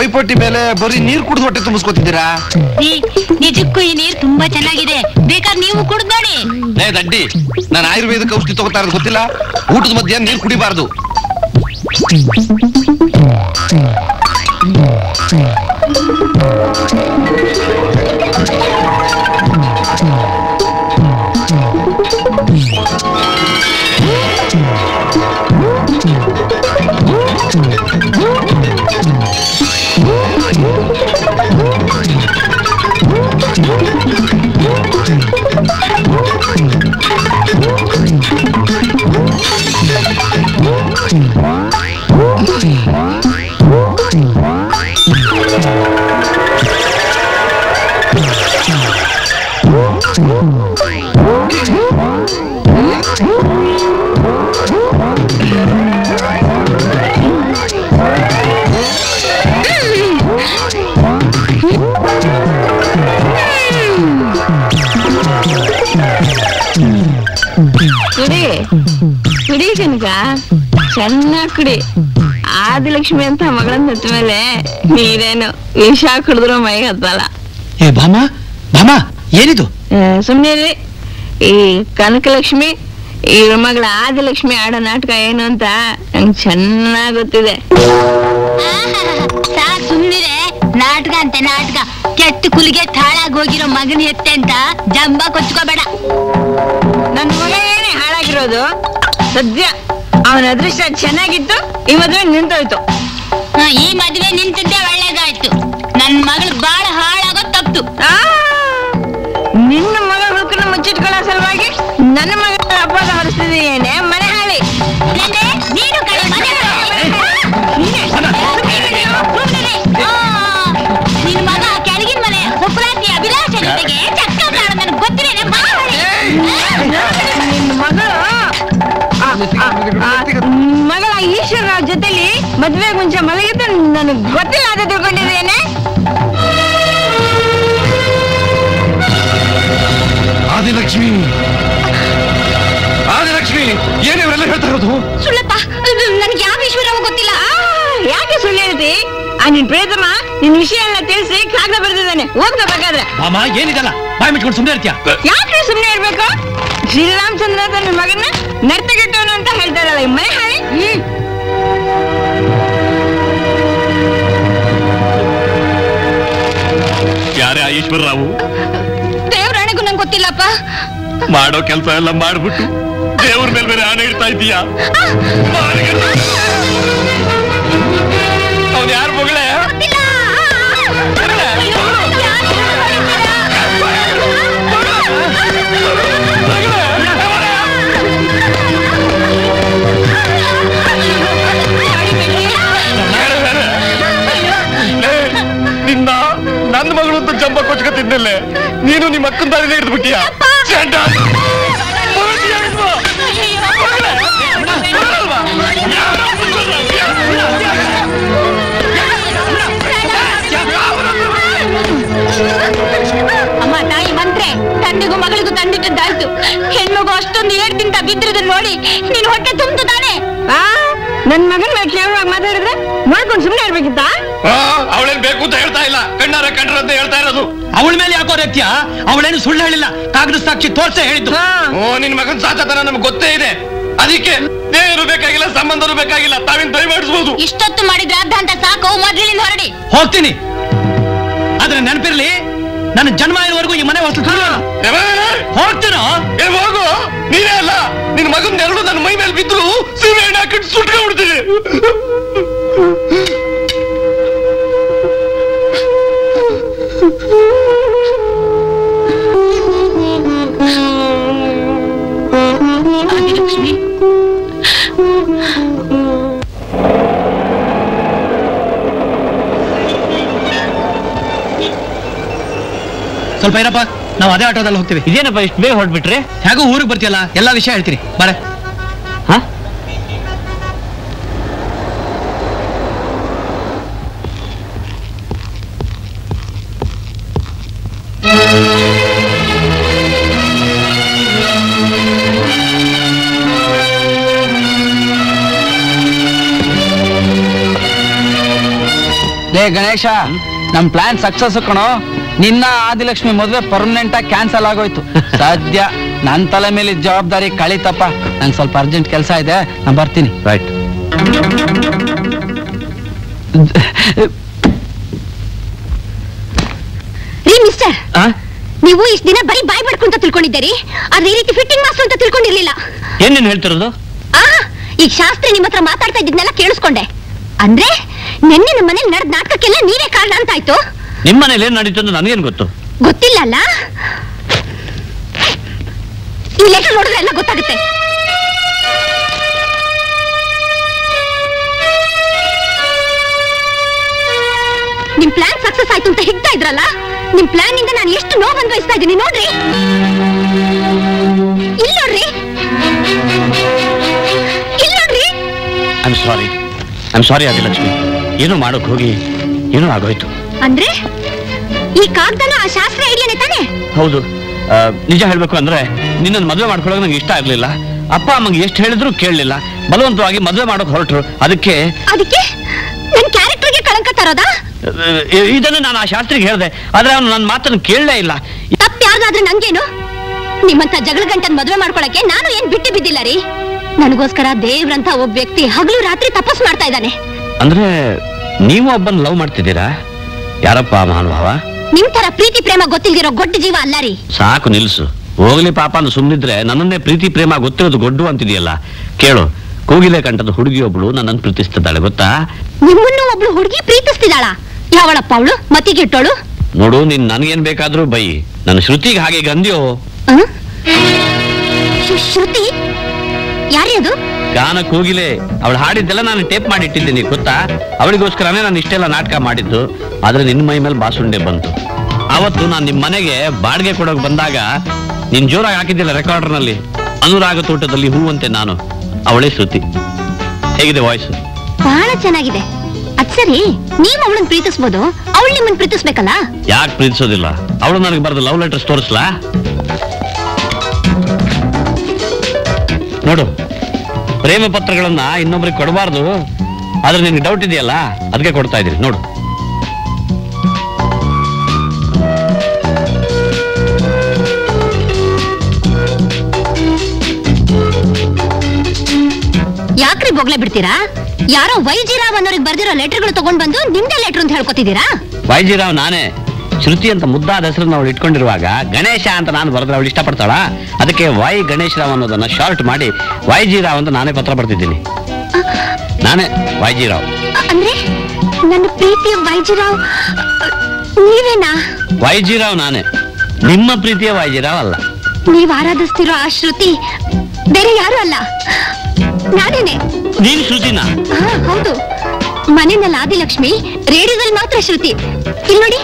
ಪೈಪೋಟಿ ಮೇಲೆ ಬರೀ ನೀರ್ ಕುಡಿದು ಹೊಟ್ಟೆ ತುಂಬಿಸ್ಕೊತಿದ್ದೀರಾ? ನಿಜಕ್ಕೂ ಈ ನೀರ್ ತುಂಬಾ ಚೆನ್ನಾಗಿದೆ. ಬೇಕಾದ್ರೆ ನೀವು ಕುಡ್ದ್ ನೋಡಿ. ಲೇ ದಡ್ಡಿ ನಾನು ಆಯುರ್ವೇದಕ್ಕೆ ಔಷಧಿ ತಗೋತಾ ಇರೋದು ಗೊತ್ತಿಲ್ಲ? ಊಟದ ಮಧ್ಯ ನೀರ್ ಕುಡಿಬಾರ್ದು. ಚೆನ್ನಾಗ್ ಕುಡಿ. ಆದಿಲಕ್ಷ್ಮಿ ಅಂತ ಮಗಳನ್ನ ಹೆತ್ತ ಮೇಲೆ ನೀರೇನು ವಿಷ ಕುಡಿದ್ರು ಮೈಗೆ ಹತ್ತಲ್ಲ ಏ ಭಾಮ ಭಾಮ ಏನಿದು? ಸುಮ್ನೆ ಇರ್ರಿ. ಈ ಕನಕಲಕ್ಷ್ಮಿ ಈ ಮಗಳ ಆದಿಲಕ್ಷ್ಮಿ ಆಡೋ ನಾಟಕ ಏನು ಅಂತ ನಂಗೆ ಚೆನ್ನಾಗ್ ಗೊತ್ತಿದೆ. ಸಾ ಸುಮ್ನಿರೆ. ನಾಟಕ ಅಂತೆ ನಾಟಕ. ಕೆಟ್ಟ ಕುಲಿಗೆ ಹಾಳಾಗಿ ಹೋಗಿರೋ ಮಗನ ಎತ್ತೆ ಅಂತ ಜಂಬ ಕೊಚ್ಕೋಬೇಡ. ನನ್ ಮಗ ಏನೇ ಹಾಳಾಗಿರೋದು? ಸದ್ಯ. ಅವನ ಅದೃಷ್ಟ ಚೆನ್ನಾಗಿತ್ತು ಈ ಮದುವೆ ನಿಂತೋಯ್ತು. ಈ ಮದುವೆ ನಿಂತಿದ್ದೆ ಒಳ್ಳೇದಾಯ್ತು. ನನ್ ಮಗಳು ಬಾಳ ಹಾಳಾಗೋ ತಪ್ಪು. ಆ, ನಿನ್ನ ಮಗ ಹುಕ್ಕನ್ನು ಮುಚ್ಚಿಟ್ಕೊಳ್ಳೋ ಸಲುವಾಗಿ ನನ್ನ ಮಗಳ ಹಬ್ಬದ ಹೊರಿಸ್ತಿದೀಯೇನೆ ಮನೆ ಹಾಳಿ. ಮುಂಚೆ ಮಲಗಿದ್ದು ನನಗೆ ಗೊತ್ತಿಲ್ಲ ಅದು ತಿಳ್ಕೊಂಡಿದ್ದೇನೆ. ಆದಿಲಕ್ಷ್ಮಿ. ಆದಿಲಕ್ಷ್ಮಿ ಏನ್ ಇವರೆಲ್ಲ ಹೇಳ್ತಾ ಇರೋದು? ಸುಳ್ಳಪ್ಪ ನನ್ಗೆ ಯಾವ ಈಶ್ವರವ ಗೊತ್ತಿಲ್ಲ. ಯಾಕೆ ಸುಳ್ಳು ಹೇಳ್ತಿ ಆ ನಿನ್ ಪ್ರೇತಮ್ಮ ನಿನ್ ವಿಷಯ ಎಲ್ಲ ತಿಳಿಸಿ ಕಾಗದ ಬರೆದಿದ್ದಾನೆ. ಓದ್ಕೋ ಬೇಕಾದ್ರೆ. ಮಾಮ ಏನಿದಲ್ಲ? ಬಾಯ್ ಮುಚ್ಕೊಂಡು ಸುಮ್ಮನೆ ಇರ್ತೀಯ? ಯಾಕೆ ಸುಮ್ಮನೆ ಇರ್ಬೇಕು? ಶ್ರೀರಾಮಚಂದ್ರ ತನ್ನ ಮಗನ ನರ್ತಗೆಟ್ಟವನು ಅಂತ ಹೇಳ್ತಾರಲ್ಲ ಈ ಮನೆ ಹಾಳಿ? ಯಾರೇ ಆ ಈಶ್ವರರಾವು ದೇವ್ರಾಣೆಗೂ ನಂಗೆ ಗೊತ್ತಿಲ್ಲಪ್ಪ. ಮಾಡೋ ಕೆಲಸ ಎಲ್ಲ ಮಾಡ್ಬಿಟ್ಟು ದೇವ್ರ ಮೇಲೆ ಬೇರೆ ಆಣೆ ಇಡ್ತಾ ಇದೀಯಾ ಅವ್ನು ಯಾರು? ತಿನ್ನಲ್ಲೇ ನೀನು ನಿಮ್ಮ ಅಕ್ಕನ ದಾರಿನೇ ಹಿಡಿದ್ಬಿಟ್ಟಿಯ? ಅಮ್ಮ ತಾಯಿ ಮಂತ್ರೆ ತಂದೆಗೂ ಮಗಳಿಗೂ ತಂದಿಟ್ಟದ್ದಾಯ್ತು. ಹೆಣ್ಮಗು ಅಷ್ಟೊಂದು ಏಟ್ ತಿಂತ ಬಿದ್ದಿರೋದನ್ನ ನೋಡಿ ನೀನ್ ಹೊಟ್ಟೆ ತಾನೆ? ಆ ನನ್ ಮಗನ್ ಮೇಲೆ ಕೇಳುವಾಗ ಮಾತಾಡಿದ್ರೆ ನೋಡ್ಕೊಂಡು ಸುಮ್ಮನೆ ಇರ್ಬೇಕಿತ್ತ? ಅವಳೇನ್ ಬೇಕು ಅಂತ ಹೇಳ್ತಾ ಇಲ್ಲ. ಕಣ್ಣಾರ ಕಂಡ್ರಂತ ಹೇಳ್ತಾ ಇರೋದು. ಅವಳ ಮೇಲೆ ಯಾಕೋ ರೀತಿಯ ಅವಳೇನು ಸುಳ್ಳು ಹೇಳಿಲ್ಲ. ಕಾಗದ ಸಾಕ್ಷಿ ತೋರ್ಸೆ ಹೇಳಿದ್ದು. ಓ ನಿನ್ ಮಗನ್ ಸಾಚತನ ನಮ್ಗೆ ಗೊತ್ತೇ ಇದೆ. ಅದಕ್ಕೆ ದೇವರು ಬೇಕಾಗಿಲ್ಲ ಸಂಬಂಧರು ಬೇಕಾಗಿಲ್ಲ ತಾವಿನ ದಯ ಮಾಡಿಸ್ಬೋದು ಇಷ್ಟೊತ್ತು ಮಾಡಿದ್ರೆ ಅರ್ಧ ಅಂತ ಸಾಕು ಮೊದ್ಲಿನಿಂದ ಹೊರಡಿ. ಹೋಗ್ತೀನಿ. ಆದ್ರೆ ನೆನಪಿರ್ಲಿ ನನ್ನ ಜನ್ಮ ಇರುವವರೆಗೂ ಈ ಮನೆ ಹೊಸ ಹೋಗ್ತೀನೋ ಏ ಹೋಗು. ನೀನೇ ಅಲ್ಲ. ನಿನ್ ಮಗನ್ ನೆರಳು ನನ್ನ ಮೈ ಮೇಲೆ ಬಿದ್ರು ಸೀಮೆ ಎಣ್ಣೆ ಹಾಕಿಟ್ಟು ಸುಟ್ಕೊಂಡ್ಬಿಡ್ತೀನಿ. ಸ್ವಲ್ಪ ಇರಪ್ಪ ನಾವು ಅದೇ ಆಟೋದಲ್ಲಿ ಹೋಗ್ತೀವಿ. ಇದೇನಪ್ಪ ಇಷ್ಟು ಬೇಗ ಹೊರಟ್ಬಿಟ್ರೆ? ಹೇಗೂ ಊರಿಗೆ ಬರ್ತೀಯಲ್ಲ ಎಲ್ಲ ವಿಷಯ ಹೇಳ್ತೀರಿ ಬಾರೆ. ಹಾ? ಲೇ ಗಣೇಶ ನಮ್ ಪ್ಲಾನ್ ಸಕ್ಸಸ್ ಕಣೋ. ನಿನ್ನ ಆದಿಲಕ್ಷ್ಮಿ ಮದ್ವೆ ಪರ್ಮನೆಂಟ್ ಆಗಿ ಕ್ಯಾನ್ಸಲ್ ಆಗೋಯ್ತು. ಸದ್ಯ ನನ್ನ ತಲೆ ಮೇಲೆ ಜವಾಬ್ದಾರಿ ಕಳೀತಪ್ಪ. ನಂಗೆ ಸ್ವಲ್ಪ ಅರ್ಜೆಂಟ್ ಕೆಲಸ ಇದೆ ನಾನು ಬರ್ತೀನಿ. ರೈಟ್ ರೀ ಮಿಸ್ಟರ್ ನೀವು ಇಷ್ಟ ದಿನ ಬರೀ ಬಾಯ್ ಬಡ್ಕೊಂತ ತಿಳ್ಕೊಂಡಿದ್ದೀರಿ? ಆದ್ರೆ ಈ ರೀತಿ ಫಿಟ್ಟಿಂಗ್ ಮಾಸ್ಟರ್ ಅಂತ ತಿಳ್ಕೊಂಡಿರ್ಲಿಲ್ಲ. ಏನೇನು ಹೇಳ್ತಿರೋದು? ಆ ಈಗ ಶಾಸ್ತ್ರಿ ನಿಮ್ಮ ಹತ್ರ ಮಾತಾಡ್ತಾ ಇದ್ದಿದ್ನೆಲ್ಲ ಕೇಳಿಸ್ಕೊಂಡೆ. ಅಂದ್ರೆ ನಿನ್ನೆ ನಮ್ಮ ಮನೇಲಿ ನಡೆದ ನಾಟಕಕ್ಕೆಲ್ಲ ನೀವೇ ಕಾರಣ ಅಂತಾಯ್ತು? ನಿಮ್ಮ ಮನೇಲಿ ಏನ್ ನಡೀತು ಅಂತ ನನಗೇನು ಗೊತ್ತು? ಗೊತ್ತಿಲ್ಲ ಅಲ್ಲ ಈ ಲೆಟರ್ ನೋಡಿದ್ರೆ ಎಲ್ಲ ಗೊತ್ತಾಗುತ್ತೆ. ನಿಮ್ ಪ್ಲಾನ್ ಸಕ್ಸಸ್ ಆಯ್ತು ಅಂತ ಹಿಗ್ತಾ ಇದ್ರಲ್ಲ ನಿಮ್ ಪ್ಲಾನ್ ಇಂದ ನಾನು ಎಷ್ಟು ನೋವು ಅನ್ವಯಿಸ್ತಾ ಇದ್ದೀನಿ ನೋಡ್ರಿ. ಇಲ್ಲ ನೋಡ್ರಿ. ಇಲ್ಲ ನೋಡ್ರಿ. I am sorry I am sorry Adilakshmi. ಏನು ಮಾಡೋಕ್ ಹೋಗಿ ಏನೋ ಆಗೋಯ್ತು. ಅಂದ್ರೆ? ಈ ಕಾಗ್ದನ ಆ ಶಾಸ್ತ್ರ ಐಡಿಯಾನೆ ತಾನೆ? ಹೌದು. ನಿಜ ಹೇಳ್ಬೇಕು ಅಂದ್ರೆ ನಿನ್ನನ್ನು ಮದುವೆ ಮಾಡ್ಕೊಳ್ಳೋಕೆ ನಂಗೆ ಇಷ್ಟ ಆಗ್ಲಿಲ್ಲ. ಅಪ್ಪ ಅಮ್ಮಂಗೆ ಎಷ್ಟು ಹೇಳಿದ್ರು ಕೇಳಲಿಲ್ಲ. ಬಲವಂತವಾಗಿ ಮದುವೆ ಮಾಡೋಕೆ ಹೊರಟ್ರು. ಅದಕ್ಕೆ ಅದಕ್ಕೆ? ನನ್ನ ಕ್ಯಾರೆಕ್ಟರ್ಗೆ ಕಳಂಕ ತರೋದಾ? ಇದನ್ನು ನಾನು ಆ ಶಾಸ್ತ್ರಿಗೆ ಹೇಳಿದೆ. ಆದ್ರೆ ಅವನು ನನ್ನ ಮಾತನ್ನು ಕೇಳಲೇ ಇಲ್ಲ. ತಪ್ಪು ಯಾರ್ದಾದ್ರೆ ನಂಗೇನು? ನಿಮ್ಮಂತ ಜಗಳ ಗಂಟನ್ ಮದುವೆ ಮಾಡ್ಕೊಳಕ್ಕೆ ನಾನು ಏನ್ ಬಿಟ್ಟು ಬಿದ್ದಿಲ್ಲ ರೀ? ನನಗೋಸ್ಕರ ದೇವ್ರಂತ ಒಬ್ಬ ವ್ಯಕ್ತಿ ಹಗಲು ರಾತ್ರಿ ತಪಸ್ ಮಾಡ್ತಾ ಇದ್ದಾನೆ. ಅಂದ್ರೆ ನೀವು ಒಬ್ಬನ್ ಲವ್ ಮಾಡ್ತಿದ್ದೀರಾ? ಯಾರಪ್ಪ ಮಹಾನುಭಾವ ನಿಮ್ ತರ ಪ್ರೀತಿ ಪ್ರೇಮ ಗೊತ್ತಿಲ್ದಿರೋ ಗೊಡ್ಡ ಜೀವ ಅಲ್ಲ ರೀ. ಸಾಕು ನಿಲ್ಸು. ಹೋಗ್ಲಿ ಪಾಪ ಅಂತ ಸುಮ್ಮನಿದ್ರೆ ನನ್ನನ್ನೇ ಪ್ರೀತಿ ಪ್ರೇಮ ಗೊತ್ತಿರೋದು ಗೊಡ್ಡು ಅಂತಿದೆಯಲ್ಲ. ಕೇಳು ಕೂಗಿಲೆ ಕಂಠದ ಹುಡುಗಿಯೊಬ್ಳು ನನ್ನನ್ನು ಪ್ರೀತಿಸ್ತಿದ್ದಾಳೆ ಗೊತ್ತಾ? ನಿಮ್ಮನ್ನು ಒಬ್ಳು ಹುಡುಗಿ ಪ್ರೀತಿಸ್ತಿದ್ದಾಳ? ಯಾವಳಪ್ಪ ಅವಳು? ಮತಿಗೆಟ್ಟೋಳು ನೋಡು ನಿನ್ ನನ್ಗೇನ್ ಬೇಕಾದ್ರೂ ಬೈ. ನನ್ನ ಶ್ರುತಿಗೆ ಹಾಗೆ ಗಂದ್ಯೋ. ಶ್ರುತಿ? ಯಾರೇ ಅದು? ಗಾನ ಕೂಗಿಲೆ. ಅವಳು ಹಾಡಿದ್ದೆಲ್ಲ ನಾನು ಟೇಪ್ ಮಾಡಿ ಇಟ್ಟಿದ್ದೀನಿ ಗೊತ್ತಾ? ಅವಳಿಗೋಸ್ಕರನೇ ನಾನು ಇಷ್ಟೆಲ್ಲ ನಾಟಕ ಮಾಡಿದ್ದು ಆದ್ರೆ ನಿನ್ನ ಮೈ ಮೇಲೆ ಬಾಸುಂಡೆ ಬಂತು. ಅವತ್ತು ನಾನು ನಿಮ್ಮ ಮನೆಗೆ ಬಾಡಿಗೆ ಕೊಡೋಕೆ ಬಂದಾಗ ನೀನ್ ಜೋರಾಗಿ ಹಾಕಿದ್ದಿಲ್ಲ ರೆಕಾರ್ಡರ್ನಲ್ಲಿ. ಅನುರಾಗ ತೋಟದಲ್ಲಿ ಹೂವಂತೆ ನಾನು ಅವಳೇ ಶ್ರುತಿ. ಹೇಗಿದೆ ವಾಯ್ಸ್ ಬಹಳ ಚೆನ್ನಾಗಿದೆ. ಅದ್ ಸರಿ ನೀವು ಅವಳನ್ನ ಪ್ರೀತಿಸ್ಬೋದು ಅವಳು ನಿಮ್ಮನ್ನ ಪ್ರೀತಿಸ್ಬೇಕಲ್ಲ? ಯಾಕೆ ಪ್ರೀತಿಸೋದಿಲ್ಲ? ಅವಳು ನನಗೆ ಬರೆದ ಲವ್ ಲೆಟರ್ಸ್ ತೋರಿಸ್ಲಾ? ನೋಡು ಪ್ರೇಮ ಪತ್ರಗಳನ್ನ ಇನ್ನೊಬ್ರಿಗೆ ಕೊಡಬಾರ್ದು. ಆದ್ರೆ ನಿನ್ಗೆ ಡೌಟ್ ಇದೆಯಲ್ಲ ಅದಕ್ಕೆ ಕೊಡ್ತಾ ಇದ್ದೀನಿ ನೋಡು. ಯಾಕ್ರಿ ಬೊಗ್ಲೆ ಬಿಡ್ತೀರಾ? ಯಾರೋ ವೈಜಿರಾವ್ ಅನ್ನೋರಿಗೆ ಬರ್ದಿರೋ ಲೆಟರ್ಗಳು ತಗೊಂಡ್ ಬಂದು ನಿಮ್ದೇ ಲೆಟರ್ ಅಂತ ಹೇಳ್ಕೊತಿದ್ದೀರಾ? ವೈಜಿರಾವ್ ನಾನೇ. ಶ್ರುತಿ ಅಂತ ಮುದ್ದಾದ ಹೆಸರನ್ನ ಅವಳು ಇಟ್ಕೊಂಡಿರುವಾಗ ಗಣೇಶ ಅಂತ ನಾನು ಬರೆದ್ರೆ ಅವಳು ಇಷ್ಟಪಡ್ತಾಳ? ಅದಕ್ಕೆ ವೈ ಗಣೇಶ್ ರಾವ್ ಅನ್ನೋದನ್ನ ಶಾರ್ಟ್ ಮಾಡಿ ವೈ ಜಿ ರಾವ್ ಅಂತ ನಾನೇ ಪತ್ರ ಬರ್ತಿದ್ದೀನಿ ನಾನೇ ವೈ ಜಿ ರಾವ್. ಅಂದ್ರೆ ನನ್ನ ಪ್ರೀತಿಯ ವೈಜಿರಾವ್ ನೀವೇನಾ? ವೈ ಜಿ ರಾವ್ ನಾನೇ. ನಿಮ್ಮ ಪ್ರೀತಿಯ ವೈ ಜಿ ರಾವ್ ಅಲ್ಲ. ನೀವು ಆರಾಧಿಸ್ತಿರೋ ಆ ಶ್ರುತಿ ಬೇರೆ ಯಾರು ಅಲ್ಲ. ನಾನೇನೆ. ನೀನ್ ಶ್ರುತಿನಾ? ಹೌದು. ಮನೆಯಲ್ಲಿ ಆದಿಲಕ್ಷ್ಮಿ ರೇಡಿಯೋದಲ್ಲಿ ಮಾತ್ರ ಶ್ರುತಿ. ಇಲ್ಲಿ ನೋಡಿ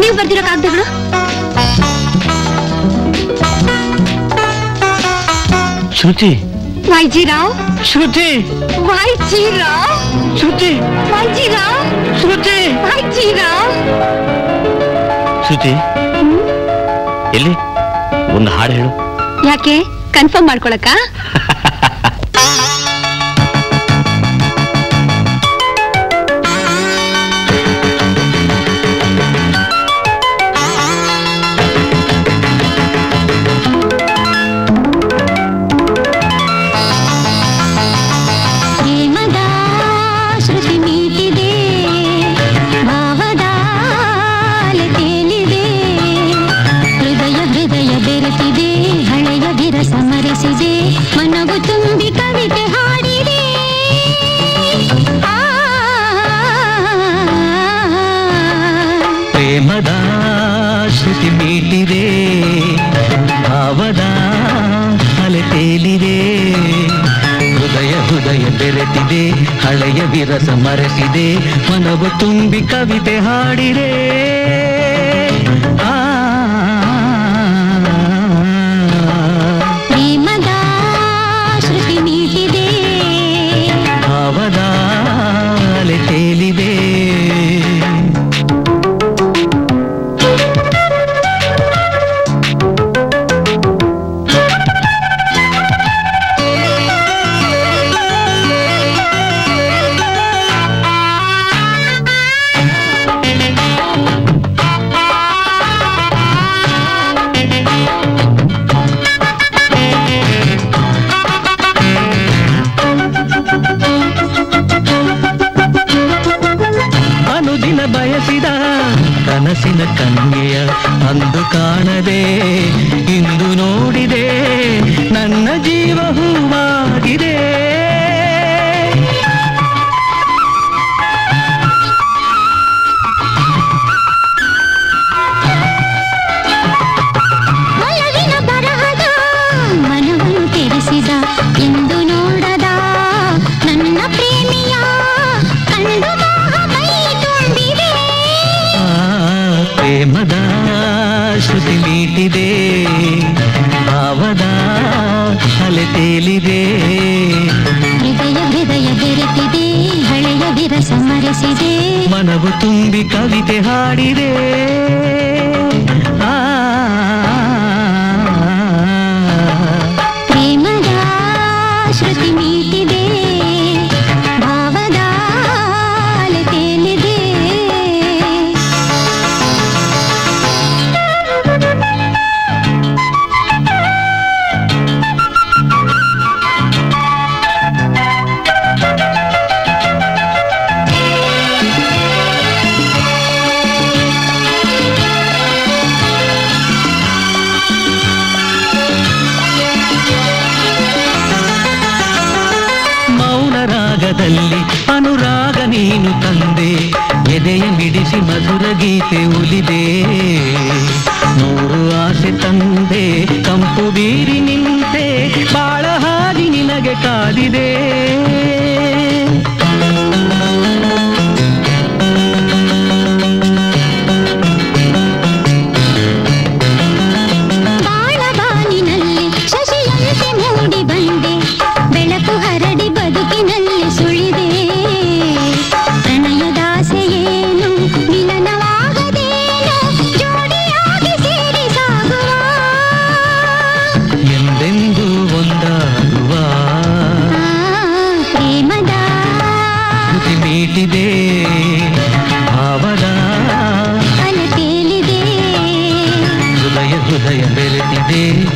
ನೀವು ಬರ್ದಿರೋ ಕಾಗದಗಳು? ಶ್ರುತಿ. ವೈಜಿರಾವ್? ಶ್ರುತಿ. ವೈಜಿರಾವ್? ಶ್ರುತಿ. ವೈಜಿರಾವ್? ಶ್ರುತಿ. ವೈಜಿರಾವ್? ಶ್ರುತಿ. ಎಲ್ಲಿ? ಒಂದು ಹಾಡು ಹೇಳು. ಯಾಕೆ? ಕನ್ಫರ್ಮ್ ಮಾಡ್ಕೊಳಕ ತೇಲಿದೆ ಹೃದಯ ಹೃದಯ ಬೆರೆತಿದೆ ಹಳೆಯ ವಿರಸ ಮರೆಸಿದೆ ಮನವು ತುಂಬಿ ಕವಿತೆ ಹಾಡಿದೆ. ಕಾಣದೆ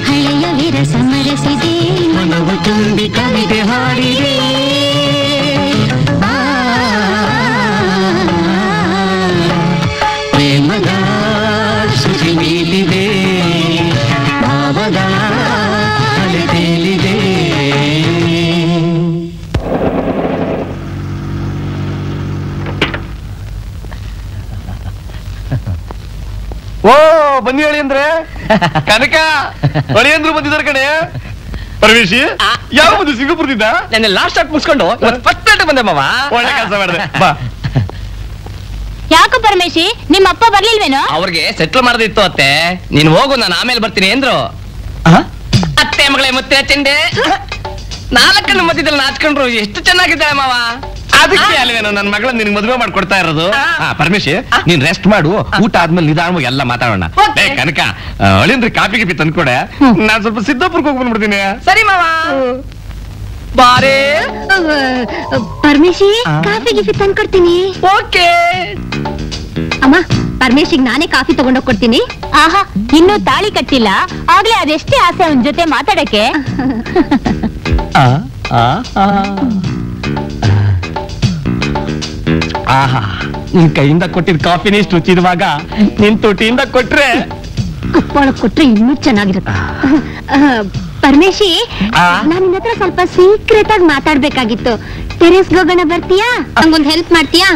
ಹಳೆಯ ವಿರಸ ಕನಕ ಅಳಿಯಂದ್ರು ಬಂದಿದ್ದಾರೆ ಕಣೆ. ಪರಮೇಶಿ ಯಾವ ಬಂದು ಸಿಂಗಪುರದಿಂದ? ನನ್ನ ಲಾಸ್ಟ್ ಆಗಿ ಮುಗಿಸ್ಕೊಂಡು ಫಸ್ಟ್ ಬಂದೆ ಮಾವ. ಒಳ್ಳೆ ಕೆಲಸ ಮಾಡಿದೆ. ಬಾ. ಯಾಕೋ ಪರಮೇಶಿ ನಿಮ್ಮ ಅಪ್ಪ ಬರ್ಲಿಲ್ವೇನೋ? ಅವ್ರಿಗೆ ಸೆಟ್ಲ್ ಮಾಡದಿತ್ತು ಅತ್ತೆ. ನೀನ್ ಹೋಗು ನಾನು ಆಮೇಲೆ ಬರ್ತೀನಿ ಅಂದ್ರು. ಅತ್ತೆ ಮಗಳೇ ಮುತ್ತೆ ಚೆಂಡೆ. ನಾಲ್ಕನ್ನು ಮಧ್ಯದಲ್ಲಿ ನಾಚ್ಕೊಂಡ್ರು. ಎಷ್ಟು ಚೆನ್ನಾಗಿದ್ದಾಳೆ ಮಾವ. ಅದಕ್ಕೆ ಅಲ್ವೇನೋ ನನ್ನ ಮಗಳ ನಿನ್ ಮದುವೆ ಮಾಡ್ಕೊಡ್ತಾ ಇರೋದು? ಹಾ. ಪರಮೇಶಿ ನೀನ್ ರೆಸ್ಟ್ ಮಾಡು. ಊಟ ಆದ್ಮೇಲೆ ನಿಧಾನವಾಗಿ ಎಲ್ಲ ಮಾತಾಡೋಣ. ಏ ಕನಕ ಅಳಿಂದ್ರಿ ಕಾಫಿ ಗಿಪಿ ತಂದ್ಕೊಡೆ. ನಾನ್ ಸ್ವಲ್ಪ ಸಿದ್ದಾಪುರಕ್ಕೆ ಹೋಗಿ ಬಂದ್ಬಿಡ್ತೀನಿ. ಸರಿ ಮಾವ. ಬಾರೆ. ಪರಮೇಶಿ ಕಾಫಿ ಗಿಫಿ ತಂದ್ಕೊಡ್ತೀನಿ. ಓಕೆ. ಅಮ್ಮ ಪರಮೇಶಿಗೆ ನಾನೇ ಕಾಫಿ ತಗೊಂಡೋಗ್ ಕೊಡ್ತೀನಿ. ಆಹಾ ಇನ್ನು ತಾಳಿ ಕಟ್ಟಿಲ್ಲ. ಆಗ್ಲೇ ಅದೆಷ್ಟೇ ಆಸೆ ಅವನ್ ಜೊತೆ ಮಾತಾಡಕ್ಕೆ? ಆಹಾ ನಿನ್ ಕೈಯಿಂದ ಕೊಟ್ಟಿದ್ ಕಾಫಿನೇ ಇಷ್ಟು ರುಚಿರುವಾಗ ನಿನ್ ತುಟಿಯಿಂದ ಕೊಟ್ರೆ? ಕುಪ್ಪಳ ಕೊಟ್ರೆ ಇನ್ನೂ ಚೆನ್ನಾಗಿರುತ್ತೆ. ಪರಮೇಶಿ ನಾನು ನಿನ್ನ ಹತ್ರ ಸ್ವಲ್ಪ ಸೀಕ್ರೆಟ್ ಆಗಿ ಮಾತಾಡ್ಬೇಕಾಗಿತ್ತು. ಟೆರೆಸ್ ಹೋಗೋಣ ಬರ್ತೀಯಾ? ನಂಗೊಂದ್ ಹೆಲ್ಪ್ ಮಾಡ್ತೀಯಾ?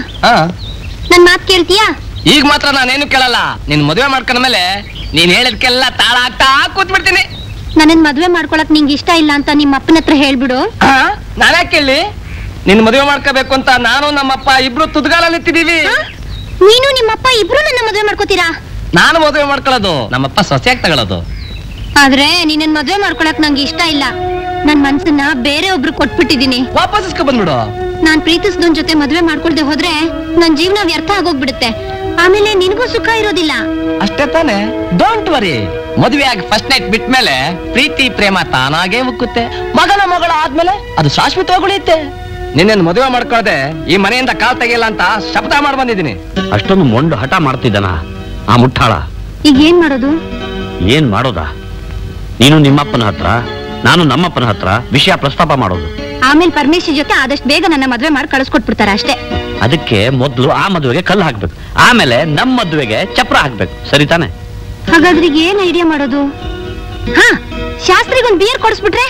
ನನ್ ಮಾತ್ ಕೇಳ್ತೀಯಾ? ಈಗ ಮಾತ್ರ ನಾನೇನು ಕೇಳಲ್ಲ. ನಿನ್ ಮದುವೆ ಮಾಡ್ಕೊಂಡ್ಮೇಲೆ ನೀನ್ ಹೇಳಿದ್ಕೆಲ್ಲ ತಾಳ ಆಗ್ತಾ ಕೂತ್ ಬಿಡ್ತೀನಿ ನನ್ನನ್ ಮದ್ವೆ ಮಾಡ್ಕೊಳಕ್ ನಿಂಗೆ ಇಷ್ಟ ಇಲ್ಲ ಅಂತ ನಿಮ್ಮ ಅಪ್ಪನ ಹತ್ರ ಹೇಳ್ಬಿಡು. ನಾನೇ ಕೇಳಿ ನಿನ್ ಮದುವೆ ಮಾಡ್ಕೋಬೇಕು ಅಂತ ನಾನು ನಮ್ಮಪ್ಪ ಇಬ್ರು ನಿಂತಿದೀವಿ ನೀನು ನಿಮ್ಮಪ್ಪ ಇಬ್ರು ನನ್ನ ಮದುವೆ ಮಾಡ್ಕೋತೀರಾ? ನಾನು ಮದುವೆ ಮಾಡ್ಕೊಳ್ಳೋದು ನಮ್ಮಪ್ಪ ಸೊಸೆಯಾಗಿ ತಗೊಳ್ಳೋದು. ಆದ್ರೆ ನಿನ್ನನ್ ಮದುವೆ ಮಾಡ್ಕೊಳಕ್ ನಂಗೆ ಇಷ್ಟ ಇಲ್ಲ. ನನ್ ಮನ್ಸನ್ನ ಬೇರೆ ಒಬ್ರು ಕೊಟ್ಬಿಟ್ಟಿದೀನಿ ವಾಪಸ್ ಬಂದ್ಬಿಡು ನಾನ್ ಪ್ರೀತಿಸ್ದೋನ್ ಜೊತೆ ಮದ್ವೆ ಮಾಡ್ಕೊಳ್ದೆ ಹೋದ್ರೆ ನನ್ ಜೀವನ ವ್ಯರ್ಥ ಆಗೋಗ್ಬಿಡುತ್ತೆ. ಆಮೇಲೆ ನಿನಗೂ ಸುಖ ಇರೋದಿಲ್ಲ. ಅಷ್ಟೇ ತಾನೆ. ಡೋಂಟ್ ವರಿ ಮದುವೆ ಆಗಿ ಫಸ್ಟ್ ನೈಟ್ ಬಿಟ್ಮೇಲೆ ಪ್ರೀತಿ ಪ್ರೇಮ ತಾನಾಗೇ ಉಕ್ಕುತ್ತೆ ಮಗನ ಮಗಳ ಆದ್ಮೇಲೆ ಅದು ಶಾಶ್ವತವಾಗಿ ಉಳಿಯುತ್ತೆ. ನಿನ್ನ ಮದುವೆ ಮಾಡ್ಕೊಳ್ಳದೆ ಈ ಮನೆಯಿಂದ ಕಾಲ್ ತೆಗಿಯಲ್ಲ ಅಂತ ಶಪಥ ಮಾಡಿ ಬಂದಿದ್ದೀನಿ. ಅಷ್ಟೊಂದು ಮೊಂಡು ಹಠ ಮಾಡ್ತಿದ್ದಾನ ಆ ಮುಟ್ಟಾಳ. ಈಗ ಏನ್ ಮಾಡೋದು? ಏನ್ ಮಾಡೋದಾ? ನೀನು ನಿಮ್ಮಪ್ಪನ ಹತ್ರ ನಾನು ನಮ್ಮಪ್ಪನ ಹತ್ರ ವಿಷಯ ಪ್ರಸ್ತಾಪ ಮಾಡೋದು. ಆಮೇಲೆ ಪರಮೇಶ್ವರ್ ಜೊತೆ ಆದಷ್ಟು ಬೇಗ ನನ್ನ ಮದುವೆ ಮಾಡಿ ಕಳಿಸ್ಕೊಟ್ಬಿಡ್ತಾರೆ ಅಷ್ಟೇ. ಅದಕ್ಕೆ ಮೊದಲು ಆ ಮದುವೆಗೆ ಕಲ್ಲು ಹಾಕ್ಬೇಕು. ಆಮೇಲೆ ನಮ್ಮ ಮದುವೆಗೆ ಚಪ್ರ ಹಾಕ್ಬೇಕು. ಸರಿ ತಾನೆ? ಹಾಗಾದ್ರೆ ಈಗ ಏನ್ ಐಡಿಯಾ ಮಾಡೋದು? ಹಾ ಶಾಸ್ತ್ರಿಗೊಂದು ಬಿಯರ್ ಕೊಡಿಸ್ಬಿಟ್ರೆ?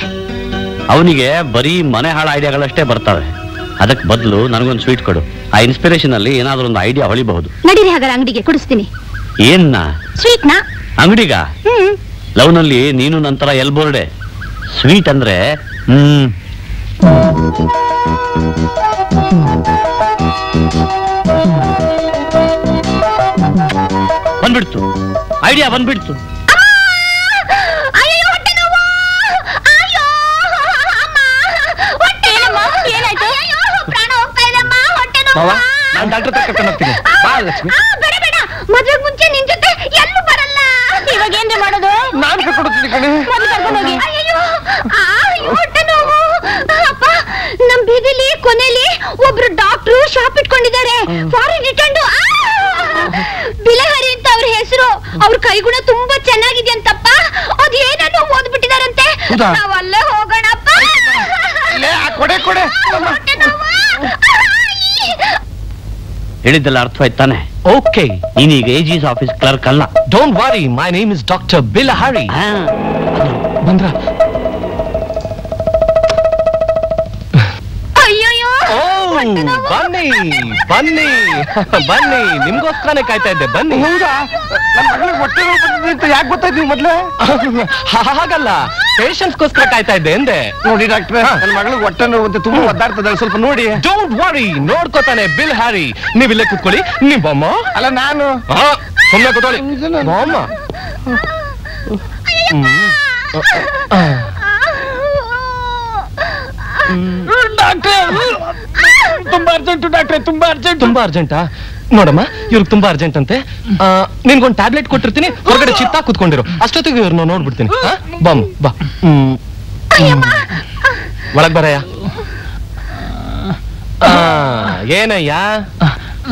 ಅವನಿಗೆ ಬರೀ ಮನೆ ಹಾಳ ಐಡಿಯಾಗಳಷ್ಟೇ ಬರ್ತವೆ. ಅದಕ್ಕೆ ಬದಲು ನನಗೊಂದು ಸ್ವೀಟ್ ಕೊಡು. ಆ ಇನ್ಸ್ಪಿರೇಷನ್ ಅಲ್ಲಿ ಏನಾದ್ರೂ ಒಂದು ಐಡಿಯಾ ಹೊಳಿಬಹುದು. ನಡೀರಿ ಹಾಗಾದ್ರೆ ಅಂಗಡಿಗೆ ಕೊಡಿಸ್ತೀನಿ. ಏನ್ನ? ಸ್ವೀಟ್ನಾ ಅಂಗಡಿಗ? ಹ್ಮ್. ಲವ್ನಲ್ಲಿ ನೀನು ನಂತರ ಎಲ್ಬೋರ್ಡೆ. ಸ್ವೀಟ್ ಅಂದ್ರೆ ಹ್ಮ್. ಬಂದ್ಬಿಡ್ತು. ಐಡಿಯಾ ಬಂದ್ಬಿಡ್ತು. ಮಾವ ನಾನು ಡಾಕ್ಟರ್ ಹತ್ರ ಕರ್ಕೊಂಡು ಹೋಗ್ತೀನಿ. ಬಾ ಲಕ್ಷ್ಮಿ. ಆ, ಬೇಡ ಬೇಡ. ಮದ್ವೆಗ್ ಮುಂಚೆ ನಿನ್ ಜೊತೆ ಎಲ್ಲೂ ಬರಲ್ಲ. ಇವಾಗ ಏನ್ರಿ ಮಾಡೋದು? ನಾನು ಕರ್ಕೊಂಡು ಹೋಗ್ತೀನಿ ಕಣೆ. ಮೊದ್ಲು ಕರ್ಕೊಂಡು ಹೋಗಿ. ಅಯ್ಯೋ ಆ, ಅಯ್ಯೋ, ಹೊಟ್ಟೆ ನೋವು. ಅಪ್ಪ ನಮ್ ಬೀದಿಲಿ ಕೊನೆಲಿ ಒಬ್ರು ಡಾಕ್ಟ್ರು ಶಾಪ್ ಇಟ್ಕೊಂಡಿದ್ದಾರೆ. Foreign returned. ಬಿಲಹರಿ ಅಂತ ಅವ್ರ ಹೆಸರು. ಅವ್ರ ಕೈಗುಣ ತುಂಬಾ ಚೆನ್ನಾಗಿದೆ ಅಂತಪ್ಪ. ಅದ್ ಏನನ್ನು ಓದ್ಬಿಟ್ಟಿದಾರಂತೆ. ಹೌದಾ? ನಾವ್ ಅಲ್ಲೇ ಹೋಗೋಣಪ್ಪ. ಲೇ, ಆ ಕೊಡೆ ಕೊಡೆ. ಹೊಟ್ಟೆ ನೋವು. ಹೇಳಿದ್ದೆಲ್ಲ ಅರ್ಥವಾಯ್ತು ತಾನೆ. ಓಕೆ ನೀನೀಗ ಎಜಿಸ್ ಆಫೀಸ್ ಕ್ಲರ್ಕ್ ಅಲ್ಲ. Don't worry my name is doctor Bilahari ಬಂದ್ರ? ಅಯ್ಯೋ ಬನ್ನಿ ಬನ್ನಿ ಬನ್ನಿ ನಿಮ್ಗೋಸ್ಕರನೇ ಕಾಯ್ತಾ ಇದ್ದೆ ಬನ್ನಿ. ಹೌದಾ? ಹೊಟ್ಟೆ ನೋವು ಅಂತ ಯಾಕೆ ಗೊತ್ತಾಯ್ತು ಮೊದ್ಲೇ? ಹಾಗಲ್ಲ ಪೇಷಂಟ್ಸ್ಗೋಸ್ಕರ ಕಾಯ್ತಾ ಇದ್ದೆ ಎಂದೆ. ನೋಡಿ ಡಾಕ್ಟ್ರೆ ನನ್ನ ಮಗಳಿಗೆ ಹೊಟ್ಟೆ ನೋವು ಅಂತ ತುಂಬಾ ಒದ್ದಾಡ್ತದೆ ಸ್ವಲ್ಪ ನೋಡಿ. ಡೋಂಟ್ ವರಿ ನೋಡ್ಕೋತಾನೆ ಬಿಲ್ ಹಾರಿ ನೀವ್ ಇಲ್ಲೇ ಕುತ್ಕೊಳ್ಳಿ. ನೀವ್ ಬಮ್ಮ ಅಲ್ಲ ನಾನು. ಸುಮ್ಮನೆ ಕೂತ್ಕೊಳ್ಳಿ. ಅಮ್ಮ ಡಾಕ್ಟ್ರೆ! ತುಂಬಾ ಅರ್ಜೆಂಟ್ ಡಾಕ್ಟ್ರೆ ತುಂಬಾ ಅರ್ಜೆಂಟ್ ತುಂಬಾ ಅರ್ಜೆಂಟಾ ನೋಡಮ್ಮ ಇವ್ರಿಗೆ ತುಂಬಾ ಅರ್ಜೆಂಟ್ ಅಂತೆ. ನಿನ್ಗೊಂದು ಟ್ಯಾಬ್ಲೆಟ್ ಕೊಟ್ಟಿರ್ತೀನಿ ಹೊರಗಡೆ ಚಿತ್ತ ಕುತ್ಕೊಂಡಿರು. ಅಷ್ಟೊತ್ತಿಗೆ ಇವ್ರನ್ನ ನೋಡ್ಬಿಡ್ತೀನಿ. ಬಾಮ್ ಬಾ ಹ್ಮ್. ಒಳಗ್ ಬರಯ್ಯ. ಆ, ಏನಯ್ಯ?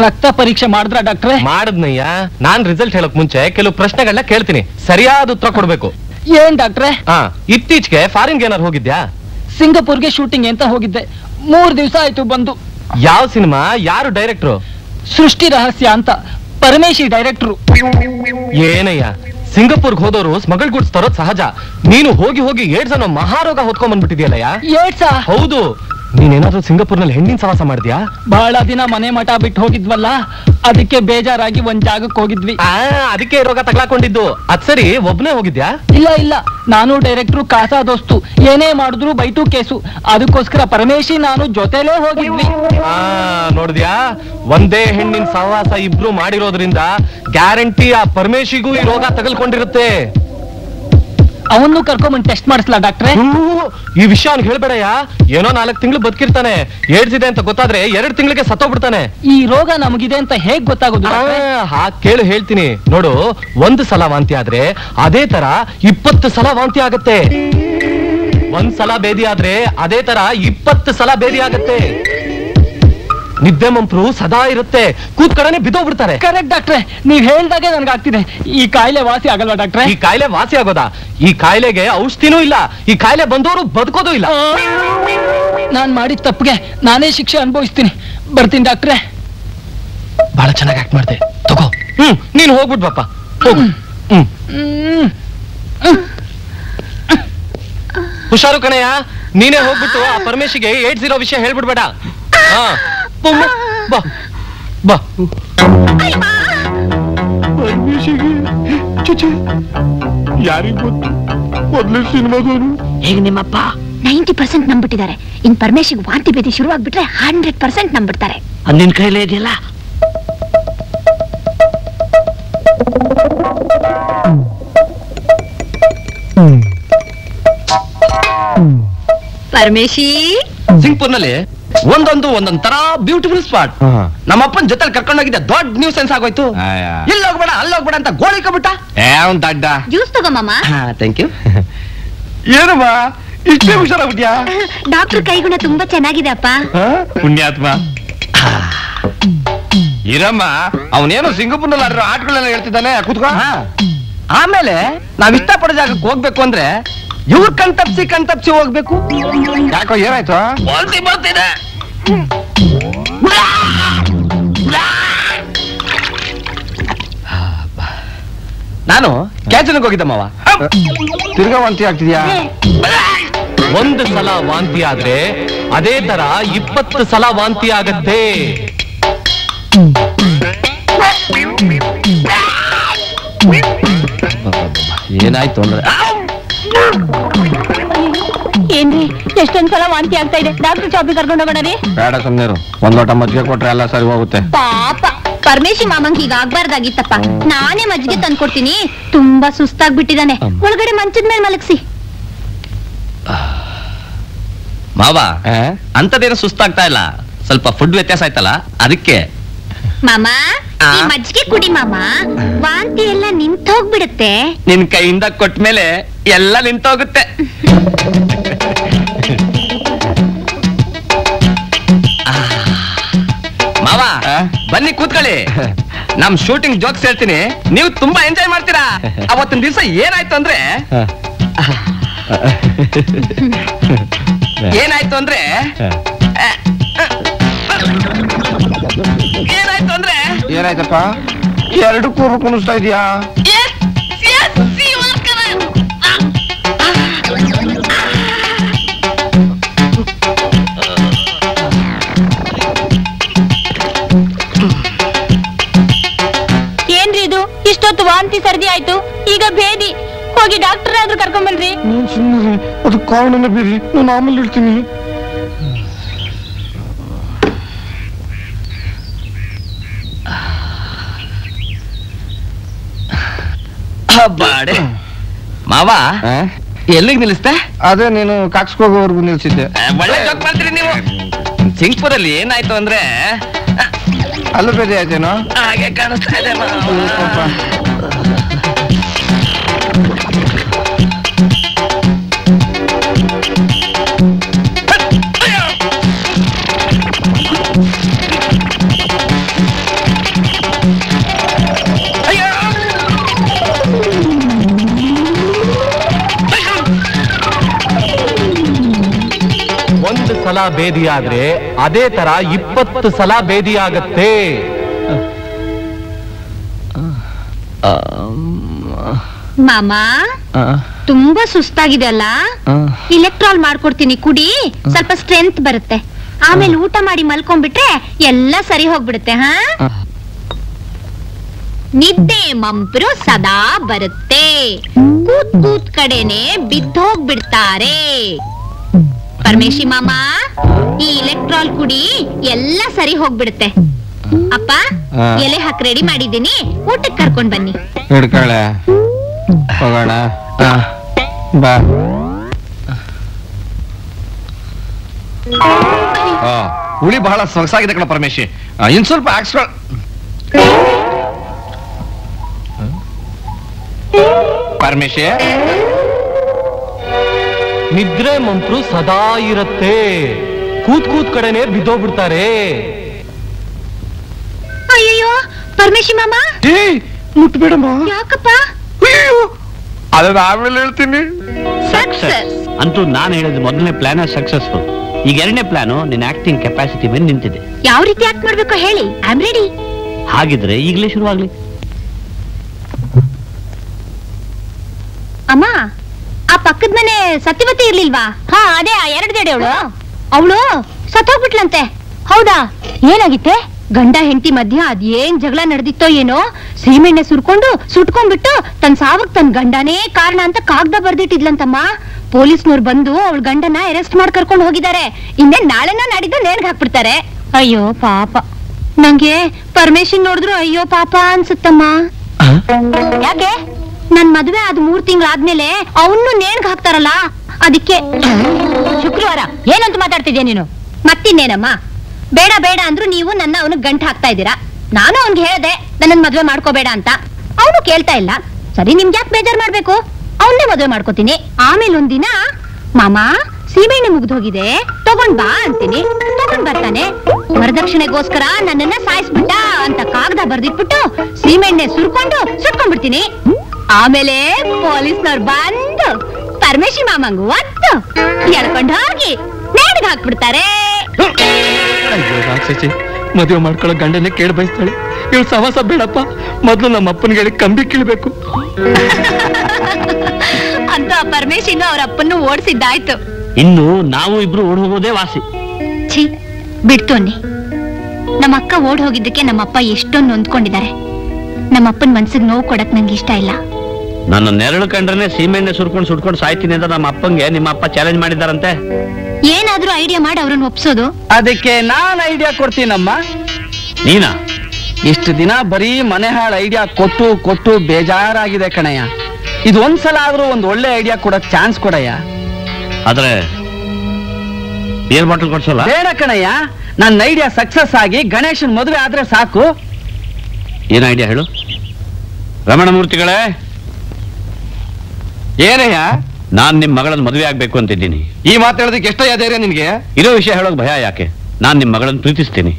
ರಕ್ತ ಪರೀಕ್ಷೆ ಮಾಡಿದ್ರ ಡಾಕ್ಟ್ರೆ? ಮಾಡದ್ನಯ್ಯ. ನಾನ್ ರಿಸಲ್ಟ್ ಹೇಳಕ್ ಮುಂಚೆ ಕೆಲವು ಪ್ರಶ್ನೆಗಳನ್ನ ಕೇಳ್ತೀನಿ. ಸರಿಯಾದ ಉತ್ತರ ಕೊಡ್ಬೇಕು. ಏನ್ ಡಾಕ್ಟ್ರೆ? ಹಾ ಇತ್ತೀಚೆಗೆ ಫಾರಿನ್ಗೆ ಏನಾರು ಹೋಗಿದ್ಯಾ? ಸಿಂಗಪುರ್ಗೆ ಶೂಟಿಂಗ್ ಅಂತ ಹೋಗಿದ್ದೆ. ಮೂರ್ ದಿವಸ ಆಯ್ತು ಬಂದು. ಯಾವ ಸಿನಿಮಾ? ಯಾರು ಡೈರೆಕ್ಟ್ರು ಸೃಷ್ಟಿ ರಹಸ್ಯ ಅಂತ ಪರಮೇಶಿ ಡೈರೆಕ್ಟ್ರು ಏನಯ್ಯ? ಸಿಂಗಪುರ್ಗೆ ಹೋದವರು ಸ್ಮಗಲ್ ಗುಡ್ಸ್ ತರೋದ್ ಸಹಜ. ನೀನು ಹೋಗಿ ಹೋಗಿ ಏಡ್ಸ್ ಅನ್ನೋ ಮಹಾರೋಗ ಹೊತ್ಕೊಂಡ್ ಬಂದ್ಬಿಟ್ಟಿದ್ಯಲ್ಲಯ್ಯ? ಹೌದು. ನೀನೇನಾದ್ರೂ ಸಿಂಗಾಪುರ್ನಲ್ಲಿ ಹೆಣ್ಣಿನ ಸವಾಸ ಮಾಡಿದ್ಯಾ? ಬಹಳ ದಿನ ಮನೆ ಮಠ ಬಿಟ್ಟು ಹೋಗಿದ್ವಲ್ಲ ಅದಕ್ಕೆ ಬೇಜಾರಾಗಿ ಒಂದ್ ಜಾಗಕ್ಕೆ ಹೋಗಿದ್ವಿ. ಆ ಅದಕ್ಕೆ ರೋಗ ತಗ್ಲಾಕೊಂಡಿದ್ದು. ಅದ್ ಸರಿ ಒಬ್ನೇ ಹೋಗಿದ್ಯಾ? ಇಲ್ಲ ಇಲ್ಲ. ನಾನು ಡೈರೆಕ್ಟ್ರು ಕಾಸಾ ದೋಸ್ತು. ಏನೇ ಮಾಡಿದ್ರು ಬೈತು ಕೇಸು. ಅದಕ್ಕೋಸ್ಕರ ಪರಮೇಶಿ ನಾನು ಜೊತೆಲೇ ಹೋಗಿದ್ವಿ. ಆ ನೋಡಿದ್ಯಾ? ಒಂದೇ ಹೆಣ್ಣಿನ ಸಹವಾಸ ಇಬ್ರು ಮಾಡಿರೋದ್ರಿಂದ ಗ್ಯಾರಂಟಿ ಆ ಪರಮೇಶಿಗೂ ಈ ರೋಗ ತಗಲ್ಕೊಂಡಿರುತ್ತೆ. ಅವನು ಕರ್ಕೊಂಬಂದ್ ಟೆಸ್ಟ್ ಮಾಡಿಸ್ಲಾ ಡಾಕ್ಟ್ರೆ ಈ ವಿಷಯ ಅವ್ನಿಗೆ ಹೇಳ್ಬೇಡಯ್ಯ. ಏನೋ ನಾಲ್ಕು ತಿಂಗಳು ಬದುಕಿರ್ತಾನೆ. ಏಡ್ಸ್ ಇದೆ ಅಂತ ಗೊತ್ತಾದ್ರೆ ಎರಡು ತಿಂಗಳಿಗೆ ಸತ್ತೋಗ್ಬಿಡ್ತಾನೆ. ಈ ರೋಗ ನಮಗಿದೆ ಅಂತ ಹೇಗ್ ಗೊತ್ತಾಗೋದು ಹಾ ಕೇಳು ಹೇಳ್ತೀನಿ. ನೋಡು ಒಂದು ಸಲ ವಾಂತಿ ಆದ್ರೆ ಅದೇ ತರ ಇಪ್ಪತ್ತು ಸಲ ವಾಂತಿ ಆಗತ್ತೆ. ಒಂದ್ ಸಲ ಬೇದಿ ಆದ್ರೆ ಅದೇ ತರ ಇಪ್ಪತ್ತು ಸಲ ಬೇದಿ ಆಗತ್ತೆ. ನಿದ್ದೆ ಮಂಪ್ರು ಸದಾ ಇರುತ್ತೆ. ಕೂತ್ ಕಡೆನೆ ಬಿದ್ದೋಗ್ಬಿಡ್ತಾರೆ. ಕರೆಕ್ಟ್ ಡಾಕ್ಟ್ರೆ ನೀವ್ ಹೇಳ್ದಾಗೆ ನನ್ಗಾಗ್ತಿದೆ. ಈ ಕಾಯಿಲೆ ವಾಸಿ ಆಗಲ್ವಾ ಡಾಕ್ಟ್ರೆ ಈ ಕಾಯಿಲೆ ವಾಸಿ ಆಗೋದಾ? ಈ ಕಾಯಿಲೆಗೆ ಔಷಧಿನೂ ಇಲ್ಲ. ಈ ಕಾಯಿಲೆ ಬಂದವರು ಬದುಕೋದು ಇಲ್ಲ. ನಾನ್ ಮಾಡಿದ ತಪ್ಪಿಗೆ ನಾನೇ ಶಿಕ್ಷೆ ಅನುಭವಿಸ್ತೀನಿ. ಬರ್ತೀನಿ ಡಾಕ್ಟ್ರೆ ಬಹಳ ಚೆನ್ನಾಗಿ ಆಕ್ಟ್ ಮಾಡ್ದೆ. ತಗೋ. ಹ್ಮ್ ನೀನು ಹೋಗ್ಬಿಟ್ ಬಾಪ ಹೋಗು. ಹ್ಮ್. ಹುಷಾರು ಕಣಯ್ಯ. ನೀನೇ ಹೋಗ್ಬಿಟ್ಟು ಆ ಪರಮೇಶಿಗೆ ಏಟ್ ಇರೋ ವಿಷಯ ಹೇಳ್ಬಿಡ್ಬೇಡ. ಹಾ ಬೊಮ್ಮ, ಬಾ ಬಾ ಯಾರಿಗ್ ಗೊತ್ತು ಮೊದ್ಲು ಸಿನಿಮಾದವನು ಈಗ ನಿಮ್ಮಪ್ಪ ನೈಂಟಿ ಪರ್ಸೆಂಟ್ ನಂಬಿಟ್ಟಿದ್ದಾರೆ ಇನ್ ಪರಮೇಶಿಗೆ ವಾಂತಿ ಭೇದಿ ಶುರು ಆಗ್ಬಿಟ್ರೆ ಹಂಡ್ರೆಡ್ ಪರ್ಸೆಂಟ್ ನಂಬಿಡ್ತಾರೆ ನಿನ್ ಕೈಲೇ ಇದೆಯಲ್ಲ ಪರಮೇಶಿ ಸಿಂಗ್ಪುರ್ನಲ್ಲಿ ಒಂದೊಂದು ಒಂದೊಂದ್ ತರ ಬ್ಯೂಟಿಫುಲ್ ಸ್ಪಾಟ್ ನಮ್ಮಪ್ಪನ ಜೊತೆ ಕರ್ಕೊಂಡೋಗಿದ್ದೆ ದೊಡ್ಡ ನ್ಯೂಸ್ ಸೆನ್ಸ್ ಆಗೋಯ್ತು. ಇಲ್ಲಿ ಹೋಗ್ಬೇಡ ಅಲ್ಲಿ ಹೋಗ್ಬೇಡ ಅಂತ ಗೋಳಿಕೊಬಿಟ್ಟ ಏ ಅವ್ನ್ ದಡ್ಡ. ಜ್ಯೂಸ್ ತಗೊಮ್ಮ ಥ್ಯಾಂಕ್ ಯು ಏನಮ್ಮ? ಇಷ್ಟೇ ಹುಷಾರಾಗ್ಬಿಟ್ಯಾ? ಡಾಕ್ಟರ್ ಕೈಗುಣ ತುಂಬಾ ಚೆನ್ನಾಗಿದೆ ಅಪ್ಪ. ಪುಣ್ಯಾತ್ಮ. ಇರಮ್ಮ ಅವನೇನೋ ಸಿಂಗಪುರ್ನಲ್ಲಿ ಆಡಿರೋ ಆಟಗಳೆಲ್ಲ ಹೇಳ್ತಿದ್ದಾನೆ ಕೂತ್ಕೋ. ಆಮೇಲೆ ನಾವ್ ಇಷ್ಟಪಡೋ ಜಾಗಕ್ಕೆ ಹೋಗ್ಬೇಕು ಅಂದ್ರೆ ಇವ್ರ ಕಣ್ ತಪ್ಸಿ ಕಣ್ ತಪ್ಸಿ ಹೋಗ್ಬೇಕು. ಯಾಕೋ ಏನಾಯ್ತು? ವಾಂತಿ ಬರ್ತಿದೆ. ನಾನು ಮಾವ. ಹೋಗಿದ್ದಮ್ಮವ ತಿರ್ಗಾ ವಾಂತಿ ಆಗ್ತಿದ್ಯಾ? ಒಂದು ಸಲ ವಾಂತಿ ಆದ್ರೆ ಅದೇ ತರ ಇಪ್ಪತ್ತು ಸಲ ವಾಂತಿ ಆಗತ್ತೆ. ಏನಾಯ್ತು ಅಂದ್ರೆ ಏನ್ರಿ? ಎಷ್ಟೊಂದ್ ಸಲ ವಾಂತಿ ಆಗ್ತಾ ಇದೆ. ಡಾಕ್ಟರ್ ಚಾಪಿ ಕರ್ಕೊಂಡು ಹೋಗೋಣ ರೀ ಬೇಡ ಸುಮ್ನೇರು ಒಂದ್ ಲೋಟ ಮಜ್ಜಿಗೆ ಕೊಟ್ರೆ ಎಲ್ಲ ಸರಿ ಹೋಗುತ್ತೆ. ಪಾಪ. ಪರಮೇಶಿ ಮಾಮಂಗ್ ಈಗ ಆಗ್ಬಾರ್ದಾಗಿತ್ತಪ್ಪ. ನಾನೇ ಮಜ್ಜಿಗೆ ತಂದ್ಕೊಡ್ತೀನಿ. ತುಂಬಾ ಸುಸ್ತಾಗ್ಬಿಟ್ಟಿದಾನೆ. ಒಳಗಡೆ ಮಂಚದ ಮೇಲೆ ಮಲಗಿಸಿ. ಮಾವ ಅಂತದೇನು ಸುಸ್ತಾಗ್ತಾ ಇಲ್ಲ. ಸ್ವಲ್ಪ ಫುಡ್ ವ್ಯತ್ಯಾಸ ಆಯ್ತಲ್ಲ ಅದಕ್ಕೆ. ಮಾಮಾ ಈ ಮಜ್ಜಿಗೆ ಕುಡಿ ಮಾಮಾ. ವಾಂತಿ ಎಲ್ಲ ನಿಂತೋಗ್ಬಿಡುತ್ತೆ. ನಿನ್ ಕೈಯಿಂದ ಕೊಟ್ಮೇಲೆ ಎಲ್ಲ ನಿಂತೋಗುತ್ತೆ. ಮಾವ ಬನ್ನಿ ಕೂತ್ಕೊಳ್ಳಿ. ನಮ್ ಶೂಟಿಂಗ್ ಜೋಕ್ಸ್ ಹೇಳ್ತೀನಿ. ನೀವು ತುಂಬಾ ಎಂಜಾಯ್ ಮಾಡ್ತೀರಾ? ಅವತ್ತಿನ ದಿವಸ ಏನಾಯ್ತು ಅಂದ್ರೆ ಏನಾಯ್ತು ಅಂದ್ರೆ ಏನಾಯ್ತು ಅಂದ್ರೆ ಏನಾಯ್ತಪ್ಪ? ಎರಡು ಕೂರು ಕುಣಿಸ್ತಾ ಇದೀಯಾ? ಈಗ ಭೇದಿ. ಹೋಗಿ ಡಾಕ್ಟರ್ ಆದ್ರೂ ಕರ್ಕೊಂಬನ್ರಿ ನೀನ್ ಸುಮ್ಮನೆ ಅದು ಕಾರಣನ ಬೇರೆ. ನಾನು ಆಮೇಲೆ ಇಡ್ತೀನಿ ಬಾಡೆ ಮಾವ ಎಲ್ಲಿಗೆ ನಿಲ್ಲಿಸ್ತೆ ಅದೇ ನೀನು ಕಾಕ್ಸ್ಕೋಗೋವರೆಗೂ ನಿಲ್ಸಿದ್ದೆ. ಒಳ್ಳೆ ಜೋಕ್ ಮಾಡ್ತೀರಿ ನೀವು. ಸಿಂಗ್ಪುರಲ್ಲಿ ಏನಾಯ್ತು ಅಂದ್ರೆ ಅಲ್ಲೂ ಬೇರೆ ಆಯ್ತೇನೋ? ಹಾಗೆ ಕಾಣಿಸ್ತಾ ಇದೆ ಸಲ ಬೇದಿಯಾದ್ರೆ ಅದೇ ತರ ಇಪ್ಪತ್ತು ಸಲ ಬೇದಿಯಾಗತ್ತೆ ಮಾಮ ತುಂಬಾ ಸುಸ್ತಾಗಿದೆ ಅಲ್ಲ? ಇಲೆಕ್ಟ್ರಾಲ್ ಮಾಡ್ಕೊಡ್ತೀನಿ ಕುಡಿ. ಸ್ವಲ್ಪ ಸ್ಟ್ರೆಂತ್ ಬರುತ್ತೆ. ಆಮೇಲೆ ಊಟ ಮಾಡಿ ಮಲ್ಕೊಂಡ್ಬಿಟ್ರೆ ಎಲ್ಲ ಸರಿ ಹೋಗ್ಬಿಡುತ್ತೆ ಹಾ? ನಿದ್ದೆ ಮಂಪ್ರು ಸದಾ ಬರುತ್ತೆ. ಕೂತ್ ಕೂತ್ ಕಡೆನೆ ಬಿದ್ದೋಗ್ಬಿಡ್ತಾರೆ. ಪರಮೇಶಿ ಮಾಮ ಈ ಇಲೆಕ್ಟ್ರಾಲ್ ಕುಡಿ ಎಲ್ಲ ಸರಿ ಹೋಗ್ಬಿಡುತ್ತೆ. ಅಪ್ಪ ಎಲೆ ಹಾಕಿ ರೆಡಿ ಮಾಡಿದ್ದೀನಿ. ಊಟಕ್ಕೆ ಕರ್ಕೊಂಡ್ ಬನ್ನಿ. ಹಿಡ್ಕಳೆ ಹೋಗೋಣ. ಬಾ. ಹುಳಿ ಬಹಳ ಸೊಗಸಾಗಿದೆ ಕಣ ಪರಮೇಶಿ. ಇನ್ ಸ್ವಲ್ಪ ಆಕ್ಸ್ಟ್ರಾ ಪರಮೇಶಿ ನಿದ್ರೆ ಮಂಪ್ರು ಸದಾ ಇರುತ್ತೆ. ಕೂತ್ ಕೂತ್ ಕಡೆನೆ ಬಿದ್ದೋಗ್ಬಿಡ್ತಾರೆ. ಅಯ್ಯೋ ಪರಮೇಶಿ ಮಾಮ. ಮುಟ್ಬೇಡಮ್ಮ. ಯಾಕಪ್ಪ? ಅದನ್ನ ಆಮೇಲೆ ಹೇಳ್ತೀನಿ. ಸಕ್ಸಸ್ ಅಂತೂ ನಾನು ಹೇಳಿದ ಮೊದಲನೇ ಪ್ಲಾನ್ ಸಕ್ಸಸ್ಫುಲ್ ಈಗ ಎರಡನೇ ಪ್ಲಾನು ನಿನ್ನ ಆಕ್ಟಿಂಗ್ ಕೆಪಾಸಿಟಿ ಮೇಲೆ ನಿಂತಿದೆ. ಯಾವ ರೀತಿ ಆಕ್ಟ್ ಮಾಡ್ಬೇಕು ಹೇಳಿ. ಐ ಆಮ್ ರೆಡಿ ಹಾಗಿದ್ರೆ ಈಗಲೇ ಶುರುವಾಗ್ಲಿ. ಅಮ್ಮ ಪಕ್ಕದ ಮನೆ ಸತ್ಯವತಿ ಇರ್ಲಿಲ್ವಾ? ಹಾ ಅದೇ ಆ ಎರಡು ಜಡೆ ಅವಳು. ಅವಳು ಸತ್ತೋಗ್ಬಿಟ್ಲಂತೆ. ಹೌದಾ? ಏನಾಗಿತ್ತೆ? ಗಂಡ ಹೆಂಡತಿ ಮಧ್ಯ ಅದೇನ್ ಜಗಳ ನಡೆದಿತ್ತೋ ಏನೋ ಸೀಮೆಣ್ಣೆ ಸುರ್ಕೊಂಡು ಸುಟ್ಕೊಂಡ್ಬಿಟ್ಟು ತನ್ ಸಾವಕ್ ತನ್ ಗಂಡನೇ ಕಾರಣ ಅಂತ ಕಾಗ್ದ ಬರ್ದಿಟ್ಟಿದ್ಲಂತಮ್ಮ. ಪೊಲೀಸ್ನವ್ರು ಬಂದು ಅವಳ ಗಂಡನ ಅರೆಸ್ಟ್ ಮಾಡಿ ಕರ್ಕೊಂಡು ಹೋಗಿದ್ದಾರೆ. ಇನ್ನೇ ನಾಳೆನ ನಾಡಿದ್ದು ನೇರ್ಗ್ ಹಾಕ್ಬಿಡ್ತಾರೆ. ಅಯ್ಯೋ ಪಾಪ. ನಂಗೆ ಪರ್ಮಿಷನ್ ನೋಡಿದ್ರು ಅಯ್ಯೋ ಪಾಪ ಅನ್ಸುತ್ತಮ್ಮ. ಯಾಕೆ? ನನ್ ಮದ್ವೆ ಆದ್ ಮೂರ್ ತಿಂಗಳಾದ್ಮೇಲೆ ಅವನು ನೇಣ್ಗ್ ಹಾಕ್ತಾರಲ್ಲ, ಅದಕ್ಕೆ ಶುಕ್ರವಾರ ಏನಂತ ಮಾತಾಡ್ತಿದ್ಯಾ ನೀನು? ಮತ್ತಿನ್ನೇನಮ್ಮ? ಬೇಡ ಬೇಡ ಅಂದ್ರು ನೀವು ನನ್ನ ಅವನಿಗೆ ಗಂಟ್ ಹಾಕ್ತಾ ಇದ್ದೀರಾ? ನಾನು ಅವ್ನ್ಗೆ ಹೇಳ್ದೆ, ನನ್ನನ್ ಮದ್ವೆ ಮಾಡ್ಕೋಬೇಡ ಅಂತ. ಅವನು ಕೇಳ್ತಾ ಇಲ್ಲ. ಸರಿ, ನಿಮ್ಗೆ ಯಾಕೆ ಬೇಜಾರ್ ಮಾಡ್ಬೇಕು? ಅವನ್ನೇ ಮದ್ವೆ ಮಾಡ್ಕೋತೀನಿ. ಆಮೇಲೆ ಒಂದಿನ ಮಾಮ ಸೀಮೆಣ್ಣೆ ಮುಗ್ದೋಗಿದೆ ತಗೊಂಡ್ ಬಾ ಅಂತೀನಿ. ತಗೊಂಡ್ ಬರ್ತಾನೆ. ವರದಕ್ಷಿಣೆಗೋಸ್ಕರ ನನ್ನನ್ನ ಸಾಯಿಸ್ಬಿಟ್ಟ ಅಂತ ಕಾಗದ ಬರ್ದಿಟ್ಬಿಟ್ಟು ಸೀಮೆಣ್ಣೆ ಸುರ್ಕೊಂಡು ಸುಟ್ಕೊಂಡ್ಬಿಡ್ತೀನಿ. ಆಮೇಲೆ ಪೊಲೀಸ್ನವ್ರು ಬಂದು ಪರಮೇಶಿ ಮಾಮಂಗ್ ಒತ್ತು. ಎಳ್ಕೊಂಡು ಹೋಗಿ ನೇಣಿಗೆ ಹಾಕ್ಬಿಡ್ತಾರೆ. ಅಯ್ಯೋ ರಾಕ್ಷಸಿ ಮದುವೆ ಮಾಡ್ಕೊಳ್ಳೋ ಗಂಡನೇ ಕೇಳಿ ಬಯಸ್ತಾಳೆ. ಇವಳು ಸವಾಸ ಬೇಡಪ್ಪ. ಮೊದ್ಲು ನಮ್ಮ ಅಪ್ಪನಿಗೆ ಹೇಳಿ ಕಂಬಿ ಕೀಳ್ಬೇಕು. ಅಂತ ಪರಮೇಶ್ ಇನ್ನು ಅವ್ರ ಅಪ್ಪನ್ನು ಓಡಿಸಿದ್ದಾಯ್ತು. ಇನ್ನು ನಾವು ಇಬ್ರು ಓಡ್ ಹೋಗೋದೇ ವಾಸಿ. ಛೀ ಬಿಡ್ತು ಅನ್ನಿ. ನಮ್ಮ ಅಕ್ಕ ಓಡ್ ಹೋಗಿದ್ದಕ್ಕೆ ನಮ್ಮಪ್ಪ ಎಷ್ಟೊಂದು ನೊಂದ್ಕೊಂಡಿದ್ದಾರೆ. ನಮ್ಮಪ್ಪನ ಮನ್ಸಿಗೆ ನೋವು ಕೊಡಕ್ ನಂಗೆ ಇಷ್ಟ ಇಲ್ಲ. ನನ್ನ ನೆರಳು ಕಂಡ್ರೆ ಸೀಮೆಣ್ಣೆ ಸುರ್ಕೊಂಡು ಸುಟ್ಕೊಂಡು ಸಾಯ್ತೀನಿ ಅಂತ ನಮ್ಮ ಅಪ್ಪಂಗೆ ನಿಮ್ಮ ಅಪ್ಪ ಚಾಲೆಂಜ್ ಮಾಡಿದಾರಂತೆ ಏನಾದ್ರೂ ಐಡಿಯಾ ಮಾಡಿ ಅವ್ರನ್ನ ಒಪ್ಸೋದು. ಅದಕ್ಕೆ ನಾನ್ ಐಡಿಯಾ ಕೊಡ್ತೀನಮ್ಮ. ನೀನಾ? ಇಷ್ಟು ದಿನ ಬರೀ ಮನೆ ಹಾಳು ಐಡಿಯಾ ಕೊಟ್ಟು ಕೊಟ್ಟು ಬೇಜಾರಾಗಿದೆ ಕಣಯ್ಯ. ಇದು ಒಂದ್ಸಲ ಆದ್ರೂ ಒಂದ್ ಒಳ್ಳೆ ಐಡಿಯಾ ಕೊಡಕ್ ಚಾನ್ಸ್ ಕೊಡಯ್ಯ. ಆದ್ರೆ ಏರ್ ಬಾಟಲ್ ಕೊಡ್ಸಲ್ಲ? ಬೇಡ ಕಣಯ್ಯ. ನನ್ನ ಐಡಿಯಾ ಸಕ್ಸಸ್ ಆಗಿ ಗಣೇಶನ್ ಮದುವೆ ಆದ್ರೆ ಸಾಕು. ಏನ್ ಐಡಿಯಾ ಹೇಳು? ರಮಣ ಮೂರ್ತಿಗಳೇ ಏನಯ್ಯ? ನಾನ್ ನಿಮ್ ಮಗಳನ್ನ ಮದುವೆ ಆಗ್ಬೇಕು ಅಂತಿದ್ದೀನಿ. ಈ ಮಾತು ಹೇಳೋದಕ್ಕೆ ಎಷ್ಟಯ್ಯ ಧೈರ್ಯ ನಿನ್ಗೆ. ಇರೋ ವಿಷಯ ಹೇಳೋಕ್ ಭಯ ಯಾಕೆ? ನಾನ್ ನಿಮ್ ಮಗಳನ್ನ ಪ್ರೀತಿಸ್ತೀನಿ.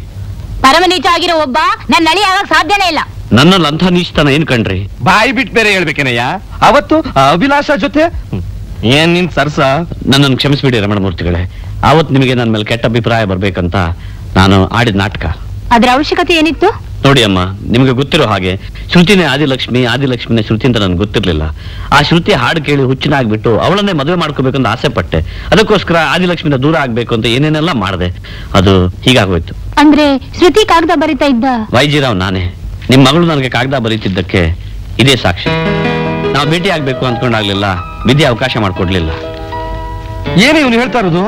ಪರಮನೀಚ ಆಗಿರೋ ಒಬ್ಬ ನನ್ನ ನಳಿ ಆಗಕ್ ಸಾಧ್ಯನೇ ಇಲ್ಲ. ನನ್ನಲ್ಲಿ ಅಂಥ ನೀಚತನ ಏನ್ ಕಂಡ್ರಿ ಬಾಯಿ ಬಿಟ್ಟು ಬೇರೆ ಹೇಳ್ಬೇಕೇನಯ್ಯ? ಅವತ್ತು ಆ ಅಭಿಲಾಷ ಜೊತೆ ಹ್ಮ್. ಏನ್ ನಿನ್ ಸರ್ಸ? ನನ್ನನ್ನು ಕ್ಷಮಿಸ್ಬಿಡಿ ರಮಣ ಮೂರ್ತಿಗಳೇ ಆವತ್ ನಿಮಗೆ ನನ್ನ ಮೇಲೆ ಕೆಟ್ಟ ಅಭಿಪ್ರಾಯ ಬರ್ಬೇಕಂತ ನಾನು ಆಡಿದ ನಾಟಕ. ಅದ್ರ ಅವಶ್ಯಕತೆ ಏನಿತ್ತು? ನೋಡಿ ಅಮ್ಮ ನಿಮಗೆ ಗೊತ್ತಿರೋ ಹಾಗೆ ಶ್ರುತಿನೇ ಆದಿಲಕ್ಷ್ಮಿ ಆದಿಲಕ್ಷ್ಮಿನೇ ಶ್ರುತಿ ಅಂತ ನನ್ಗೆ ಗೊತ್ತಿರ್ಲಿಲ್ಲ. ಆ ಶ್ರುತಿ ಹಾಡು ಕೇಳಿ ಹುಚ್ಚಿನಾಗ್ಬಿಟ್ಟು ಅವಳನ್ನೇ ಮದುವೆ ಮಾಡ್ಕೋಬೇಕಂತ ಆಸೆ ಪಟ್ಟೆ ಅದಕ್ಕೋಸ್ಕರ ಆದಿಲಕ್ಷ್ಮಿನ ದೂರ ಆಗ್ಬೇಕು ಅಂತ ಏನೇನೆಲ್ಲ ಮಾಡಿದೆ. ಅದು ಹೀಗಾಗೋಯ್ತು. ಅಂದ್ರೆ ಶ್ರುತಿ ಕಾಗದ ಬರಿತಾ ಇದ್ದ? ವೈಜಿರಾವ್ ನಾನೇ. ನಿಮ್ ಮಗಳು ನನಗೆ ಕಾಗದ ಬರೀತಿದ್ದಕ್ಕೆ ಇದೇ ಸಾಕ್ಷಿ. ನಾವು ಭೇಟಿ ಆಗ್ಬೇಕು ಅಂದ್ಕೊಂಡಾಗ್ಲಿಲ್ಲ ವಿದ್ಯೆ ಅವಕಾಶ ಮಾಡ್ಕೊಡ್ಲಿಲ್ಲ. ಏನು ಇವನು ಹೇಳ್ತಾ ಇರೋದು?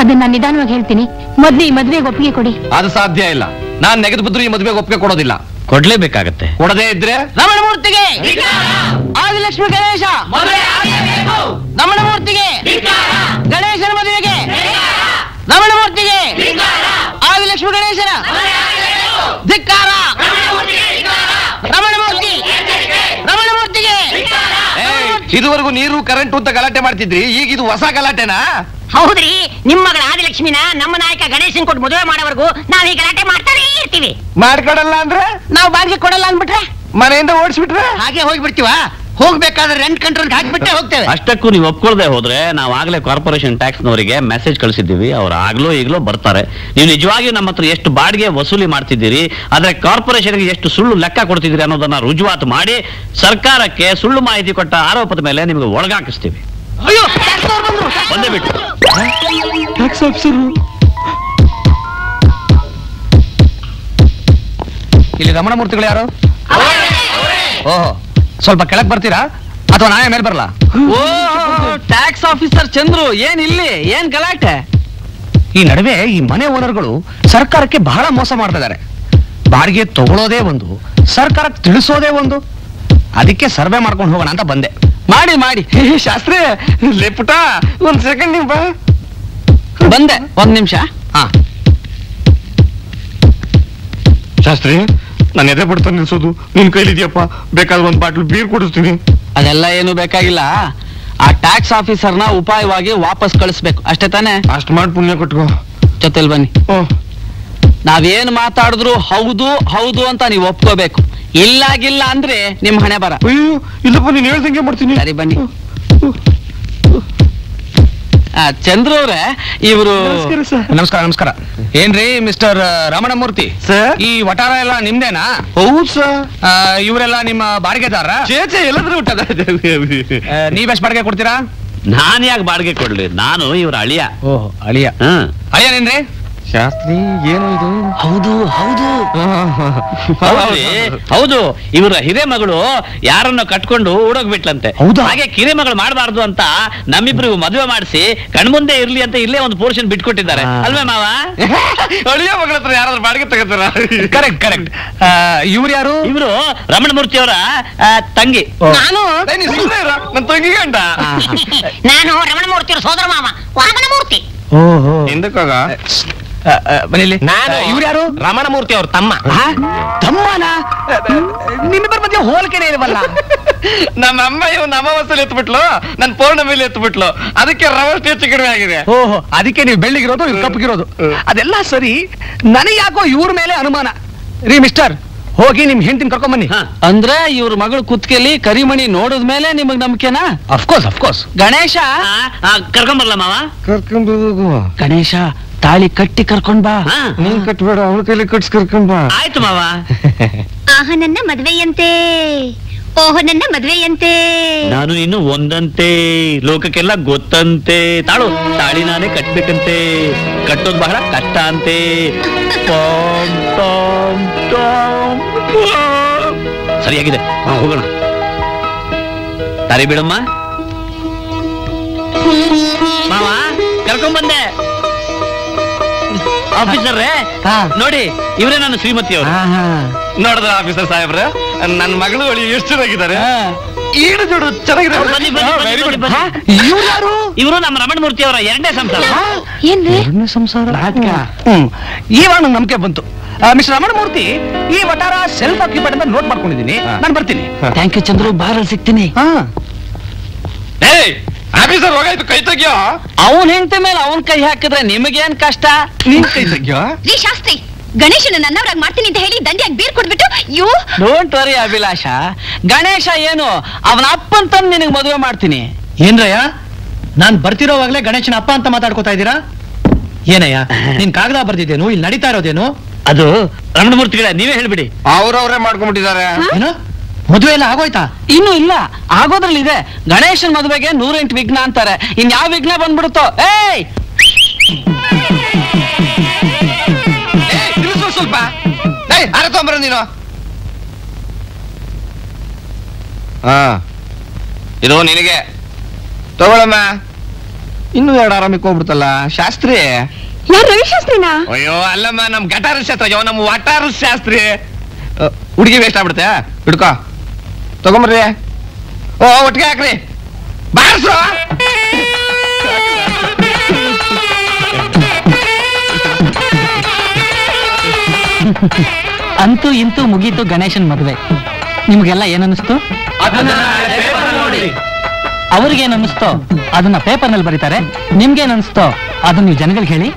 ಅದನ್ನ ನಾನು ನಿಧಾನವಾಗಿ ಹೇಳ್ತೀನಿ. ಮೊದ್ಲು ಈ ಮದ್ವೆಗೆ ಒಪ್ಪಿಗೆ ಕೊಡಿ. ಅದು ಸಾಧ್ಯ ಇಲ್ಲ. ನಾನ್ ನೆಗೆದು ಬಿದ್ರು ಈ ಮದುವೆಗೆ ಒಪ್ಪಿಗೆ ಕೊಡೋದಿಲ್ಲ. ಕೊಡ್ಲೇಬೇಕಾಗತ್ತೆ. ಕೊಡದೇ ಇದ್ರೆ? ರಮಣಮೂರ್ತಿಗೆ ಆದಿಲಕ್ಷ್ಮಿ ಗಣೇಶ! ರಮಣಮೂರ್ತಿಗೆ ಗಣೇಶನ ಮದುವೆಗೆ! ರಮಣಮೂರ್ತಿಗೆ ಆದಿಲಕ್ಷ್ಮಿ ಗಣೇಶನ! ಧಿಕ್ಕಾರ ರಮಣಮೂರ್ತಿ ರಮಣಮೂರ್ತಿಗೆ ಇದುವರೆಗೂ ನೀರು ಕರೆಂಟ್ ಅಂತ ಗಲಾಟೆ ಮಾಡ್ತಿದ್ರಿ. ಈಗ ಇದು ಹೊಸ ಗಲಾಟೆನಾ? ಹೌದ್ರಿ. ನಿಮ್ಮ ಮಗಳ ಆದಿಲಕ್ಷ್ಮಿನ ನಮ್ಮ ನಾಯಕ ಗಣೇಶನ್ ಕೊಟ್ಟು ಮದುವೆ ಮಾಡೋವರೆಗೂ ನಾವ್ ಈ ಗಲಾಟೆ ಮಾಡ್ತಾನೆ ಇರ್ತೀವಿ. ಮಾಡ್ಕೊಡಲ್ಲ ಅಂದ್ರೆ? ನಾವು ಬಾಡಿಗೆ ಕೊಡಲ್ಲ ಅಂದ್ಬಿಟ್ರೆ? ಮನೆಯಿಂದ ಓಡಿಸ್ಬಿಟ್ರೆ? ಹಾಗೆ ಹೋಗ್ಬಿಡ್ತೀವ? ಹೋಗ್ಬೇಕಾದ್ರೆ ರೆಂಟ್ ಕಂಟ್ರೋಲ್ ಹಾಕ್ಬಿಟ್ಟೆ ಹೋಗ್ತೇವೆ. ಅಷ್ಟಕ್ಕೂ ನೀವು ಒಪ್ಕೊಳ್ದೆ ಹೋದ್ರೆ ನಾವು ಆಗ್ಲೇ ಕಾರ್ಪೊರೇಷನ್ ಟ್ಯಾಕ್ಸ್ ನವರಿಗೆ ಮೆಸೇಜ್ ಕಳಿಸಿದ್ದೀವಿ. ಅವ್ರು ಆಗ್ಲೋ ಈಗಲೋ ಬರ್ತಾರೆ. ನೀವು ನಿಜವಾಗಿಯೂ ನಮ್ಮ ಹತ್ರ ಎಷ್ಟು ಬಾಡಿಗೆ ವಸೂಲಿ ಮಾಡ್ತಿದ್ದೀರಿ ಆದ್ರೆ ಕಾರ್ಪೊರೇಷನ್ಗೆ ಎಷ್ಟು ಸುಳ್ಳು ಲೆಕ್ಕ ಕೊಡ್ತಿದ್ದೀರಿ ಅನ್ನೋದನ್ನ ರುಜುವಾತು ಮಾಡಿ ಸರ್ಕಾರಕ್ಕೆ ಸುಳ್ಳು ಮಾಹಿತಿ ಕೊಟ್ಟ ಆರೋಪದ ಮೇಲೆ ನಿಮಗೆ ಒಳಗಾಕಿಸ್ತೀವಿ. ಅಯ್ಯೋ ಬಂದೇ ಬಿಟ್ಟು. ಟ್ಯಾಕ್ಸ್ ಆಫೀಸರು ಇಲ್ಲಿ ರಮಣ ಮೂರ್ತಿಗಳು ಯಾರು? ಓಹೋ. ಸ್ವಲ್ಪ ಕೆಳಕ್ ಬರ್ತೀರಾ? ಅಥವಾ ನಾನೇ ಮೇಲೆ ಬರಲ್ಲ? ಓ ಟ್ಯಾಕ್ಸ್ ಆಫೀಸರ್ ಚಂದ್ರು ಏನ್ ಇಲ್ಲಿ? ಏನ್ ಗಲಾಟೆ? ಈ ನಡುವೆ ಈ ಮನೆ ಓನರ್ಗಳು ಸರ್ಕಾರಕ್ಕೆ ಬಹಳ ಮೋಸ ಮಾಡ್ತಾ ಇದ್ದಾರೆ ಬಾಡಿಗೆ ತಗೊಳ್ಳೋದೇ ಒಂದು ಸರ್ಕಾರಕ್ಕೆ ತಿಳಿಸೋದೇ ಒಂದು. ಅದಕ್ಕೆ ಸರ್ವೆ ಮಾಡ್ಕೊಂಡು ಹೋಗೋಣ ಅಂತ ಬಂದೆ. ಮಾಡಿ ಮಾಡಿ. ಶಾಸ್ತ್ರಿ ಲೇಪುಟ ಒಂದ್ ಸೆಕೆಂಡ್ ನಿಮ್ ಬಾ. ಬಂದೆ. ಒಂದ್ ನಿಮಿಷ. ಹಾ. ಶಾಸ್ತ್ರಿ ನಾನು ಎದೆ ಬಿಡ್ತಾನೆ ನಿಲ್ಸೋದು. ನಿನ್ ಕೈಲಿದ್ಯಪ್ಪ. ಬೇಕಾದ್ರೆ ಒಂದ್ ಬಾಟ್ಲು ಬೀರ್ ಕೊಡಿಸ್ತೀನಿ. ಅದೆಲ್ಲ ಏನು ಬೇಕಾಗಿಲ್ಲ. ಆ ಟ್ಯಾಕ್ಸ್ ಆಫೀಸರ್ನ ಉಪಾಯವಾಗಿ ವಾಪಸ್ ಕಳಿಸ್ಬೇಕು. ಅಷ್ಟೇ ತಾನೇ? ಅಷ್ಟು ಮಾಡಿ ಪುಣ್ಯ ಕೊಟ್ಕೋ. ಜೊತೆಲ್ ಬನ್ನಿ. ನಾವೇನ್ ಮಾತಾಡಿದ್ರು ಹೌದು ಹೌದು ಅಂತ ನೀವು ಒಪ್ಕೋಬೇಕು. ಇಲ್ಲಾಗಿಲ್ಲ ಅಂದ್ರೆ ನಿಮ್ ಹಣೆ ಬರ. ಅಯ್ಯೋ ಇಲ್ಲಪ್ಪ ನೀನ್ ಹೇಳ್ದಂಗೆ ಮಾಡ್ತೀನಿ. ಸರಿ ಬನ್ನಿ. ಚಂದ್ರು ಅವ್ರೆ ಇವರು ನಮಸ್ಕಾರ ನಮಸ್ಕಾರ ಏನ್ರಿ ಮಿಸ್ಟರ್ ರಮಣಮೂರ್ತಿ ಈ ವಟಾರ ಎಲ್ಲ ನಿಮ್ದೇನಾ? ಹೌದು ಸರ್. ಇವರೆಲ್ಲ ನಿಮ್ಮ ಬಾಡಿಗೆದಾರ ಚೇಚೆ ಎಲ್ಲಾದ್ರೂ ಹುಟ್ಟದ. ನೀವೆಷ್ಟು ಬಾಡಿಗೆ ಕೊಡ್ತೀರಾ? ನಾನು ಯಾಕೆ ಬಾಡಿಗೆ ಕೊಡ್ಲಿ? ನಾನು ಇವ್ರ ಅಳಿಯ. ಓಹ್ ಅಳಿಯ. ಹ್ಮ್. ಅಳಿಯನೇನ್ರಿ? ಶಾಸ್ತ್ರಿ ಏನು ಇದು? ಹೌದು ಹೌದು? ಹೌದು. ಇವರ ಹಿರೇ ಮಗಳು ಯಾರನ್ನ ಕಟ್ಕೊಂಡು ಓಡೋಗ್ಬಿಟ್ಲಂತೆ ಹೌದು? ಹಾಗೆ ಕಿರೆ ಮಗಳು ಮಾಡಬಾರ್ದು ಅಂತ ನಮ್ಮಿಬ್ರು ಮದುವೆ ಮಾಡಿಸಿ ಕಣ್ಮುಂದೆ ಇರ್ಲಿ ಅಂತ ಇಲ್ಲೇ ಒಂದು ಪೋರ್ಷನ್ ಬಿಟ್ಕೊಟ್ಟಿದ್ದಾರೆ. ಅಲ್ವೇ ಮಾವ? ಅಳಿಯ ಮಗಳ ಹತ್ರ ಯಾರಾದ್ರೂ ಬಾಡಿಗೆ ತಗೋತಾರ? ಕರೆಕ್ಟ್ ಕರೆಕ್ಟ್ ಇವ್ರು ಯಾರು? ಇವರು ರಮಣಮೂರ್ತಿ ಅವರ ತಂಗಿ. ನಾನು? ನನ್ನ ತಂಗಿ ಗಂಡ? ನಾನು ರಮಣಮೂರ್ತಿ ಸೋದರ ಮಾವ ಓಹೋ. ಹಿಂದಕ್ಕಾಗ ಮನೇಲಿ ನಾನು ಇವ್ರು ಯಾರು ರಮಣಮೂರ್ತಿ ಅವ್ರ ತಮ್ಮ. ತಮ್ಮನ? ನಿಮ್ಮಿಬ್ಬರ ಮಧ್ಯೆ ಹೋಲಿಕೆನೆ ಇಲ್ವಲ್ಲ ನಮ್ಮ ಅಮ್ಮ ಇವ್ ನಮ್ಮ ವಸೂಲಿ ಎತ್ಬಿಟ್ಲು ನನ್ ಪೌರ್ಣಮಿಲಿ ಎತ್ಬಿಟ್ಲು. ಅದಕ್ಕೆ ರವಷ್ಟು ಹೆಚ್ಚು ಕಡಿಮೆ ಆಗಿದೆ. ಓಹೋ ಅದಕ್ಕೆ ನೀವು ಬೆಳ್ಳಿಗಿರೋದು ಇವ್ರು ಕಪ್ಪಗಿರೋದು ಅದೆಲ್ಲ ಸರಿ ನನಗೆ ಯಾಕೋ ಇವ್ರ ಮೇಲೆ ಅನುಮಾನ. ರೀ ಮಿಸ್ಟರ್ ಹೋಗಿ ನಿಮ್ ಹೆಂಡತಿನ ಕರ್ಕೊಂಡ್ ಬನ್ನಿ. ಅಂದ್ರೆ ಇವ್ರ ಮಗಳು ಕುತ್ಕೆಲಿ ಕರಿಮಣಿ ನೋಡಿದ ಮೇಲೆ ನಿಮಗ್ ನಂಬಿಕೆನಾ? Of course of course Ganesha? ಕರ್ಕೊಂಬರ್ಲ ಮಾವ ಕರ್ಕೊಂಡು ಗಣೇಶ ತಾಳಿ ಕಟ್ಟಿ ಕರ್ಕೊಂಡ್ ಬಾ. ನೀನ್ ಕಟ್ಬೇಡ ಅವಳ ಕೈಲಿ ಕಟ್ಸ್ ಕರ್ಕೊಂಡ್ ಬಾ. ಆಯ್ತು ಮಾವ. ಆಹ ನನ್ನ ಮದ್ವೆಯಂತೆ. ಓಹೋ ನನ್ನ ಮದ್ವೆಯಂತೆ. ನಾನು ಇನ್ನು ಒಂದಂತೆ. ಲೋಕಕ್ಕೆಲ್ಲ ಗೊತ್ತಂತೆ. ತಾಳು ತಾಳಿ ನಾನೇ ಕಟ್ಬೇಕಂತೆ. ಕಟ್ಟೋದು ಬಹಳ ಕಷ್ಟ ಅಂತೆ. Tom, Tom, Tom, Tom. ಸರಿಯಾಗಿದೆ. ಹೋಗೋಣ. ತಾರಿ ಬಿಡಮ್ಮ. ಮಾವ ಕರ್ಕೊಂಡ್ ಬಂದೆ ಆಫೀಸರ್ರೇ ನೋಡಿ ಇವರೇ ನನ್ನ ಶ್ರೀಮತಿ ಅವರು. ನೋಡಿದ್ರ ಆಫೀಸರ್ ಸಾಹೇಬ್ರ ನನ್ನ ಮಗಳು ಅಳಿ ಎಷ್ಟು ಚೆನ್ನಾಗಿದ್ದಾರೆ. ಏನು ಜೋಡು ಚೆನ್ನಾಗಿದೆ. ಇವ್ರು ನಮ್ಮ ರಮಣಮೂರ್ತಿ ಅವರ ಎರಡನೇ ಸಂಸಾರ. ಎರಡನೇ ಸಂಸಾರ? ಈ ಇವಾಗ ನಂಬಿಕೆ ಬಂತು. ಮಿಸ್ಟರ್ ರಮಣಮೂರ್ತಿ ಈ ವಟಾರ ಸೆಲ್ಫ್ ಆಕ್ಯುಪೈಡ್ ಅಂತ ನೋಟ್ ಮಾಡ್ಕೊಂಡಿದ್ದೀನಿ. ನಾನು ಬರ್ತೀನಿ. ಥ್ಯಾಂಕ್ ಯು ಚಂದ್ರು ಬಾರಲ್ಲಿ ಸಿಗ್ತೀನಿ. ಹಾ. ಏಯ್! ಆಫೀಸರ್ ಹೋಗಾಯ್ತು ಕೈ ತೆಗಿಯೋ? ಅವನ್ ಹೆಂಡತಿ ಮೇಲೆ ಅವನ್ ಕೈ ಹಾಕಿದ್ರೆ ನಿಮಗೇನ್ ಕಷ್ಟ? ನೀನ್ ಕೈ ತೆಗಿಯೋ? ರೀ ಶಾಸ್ತ್ರಿ ಗಣೇಶನ ನನ್ನವರಾಗ ಮಾಡ್ತೀನಿ ಅಂತ ಹೇಳಿ ದಂಡಿಯಾಗಿ ಬೀರ್ ಕೊಡ್ಬಿಟ್ಟು ಯೋ! Don't worry Abhilasha. ಗಣೇಶ ಏನು? ಅವನ ಅಪ್ಪನ್ ತಂದು ನಿನಗೆ ಮದುವೆ ಮಾಡ್ತೀನಿ. ಏನ್ರಯ್ಯ? ನಾನ್ ಬರ್ತಿರೋವಾಗ್ಲೇ ಗಣೇಶನ ಅಪ್ಪ ಅಂತ ಮಾತಾಡ್ಕೋತಾ ಇದ್ದೀರಾ? ಏನಯ್ಯ ನೀನ್ ಕಾಗದ ಬರ್ದಿದ್ದೇನು? ಇಲ್ಲಿ ನಡೀತಾ ಇರೋದೇನು? ಅದು ರಮಣಮೂರ್ತಿಗಳ ನೀವೇ ಹೇಳ್ಬಿಡಿ. ಅವ್ರವ್ರೇ ಮಾಡ್ಕೊಂಡ್ಬಿಟ್ಟಿದ್ದಾರೆ. ಏನು? ಮದುವೆ ಎಲ್ಲ ಆಗೋಯ್ತಾ? ಇನ್ನು ಇಲ್ಲ. ಆಗೋದ್ರಲ್ಲಿ ಇದೆ ಗಣೇಶನ್ ಮದುವೆಗೆ ನೂರೆಂಟು ವಿಘ್ನ ಅಂತಾರೆ. ಇನ್ ಯಾವ ವಿಘ್ನ ಬಂದ್ಬಿಡುತ್ತೋ? ಏಯ್! ಸ್ವಲ್ಪ. ಏಯ್ ಅರೆ ತೊಂಬರ ನೀನು. ಹಾ. ಇದು ನಿನಗೆ. ತಗೊಳಮ್ಮ. ಇನ್ನೂ ಎರಡು ಆರಾಮಿಗೆ ಹೋಗ್ಬಿಡ್ತಲ್ಲ. ಶಾಸ್ತ್ರಿ. ರವಿಶಾಸ್ತ್ರಿನಾ? ಅಯ್ಯೋ ಅಲ್ಲಮ್ಮ ನಮ್ ಗಟಾರ ಶಾಸ್ತ್ರ. ಅಯ್ಯೋ ನಮ್ಮ ವಟಾರ ಶಾಸ್ತ್ರಿ. ಹುಡುಗಿ ವೇಸ್ಟ್ ಆಗ್ಬಿಡುತ್ತೆ. ಹಿಡ್ಕೋ. ತಗೊಂಬರ್ರಿ. ಓ ಒಟ್ಟಿಗೆ ಹಾಕ್ರಿ. ಬಾರ್ಸು. ಅಂತೂ ಇಂತೂ ಮುಗೀತು ಗಣೇಶನ್ ಮದುವೆ. ನಿಮ್ಗೆಲ್ಲ ಏನನ್ನಿಸ್ತು? ಅವ್ರಿಗೇನ್ ಅನ್ನಿಸ್ತೋ ಅದನ್ನ ಪೇಪರ್ನಲ್ಲಿ ಬರೀತಾರೆ. ನಿಮ್ಗೇನ್ ಅನಿಸ್ತೋ ಅದನ್ನ ನೀವು ಜನಗಳಿಗೆ ಹೇಳಿ.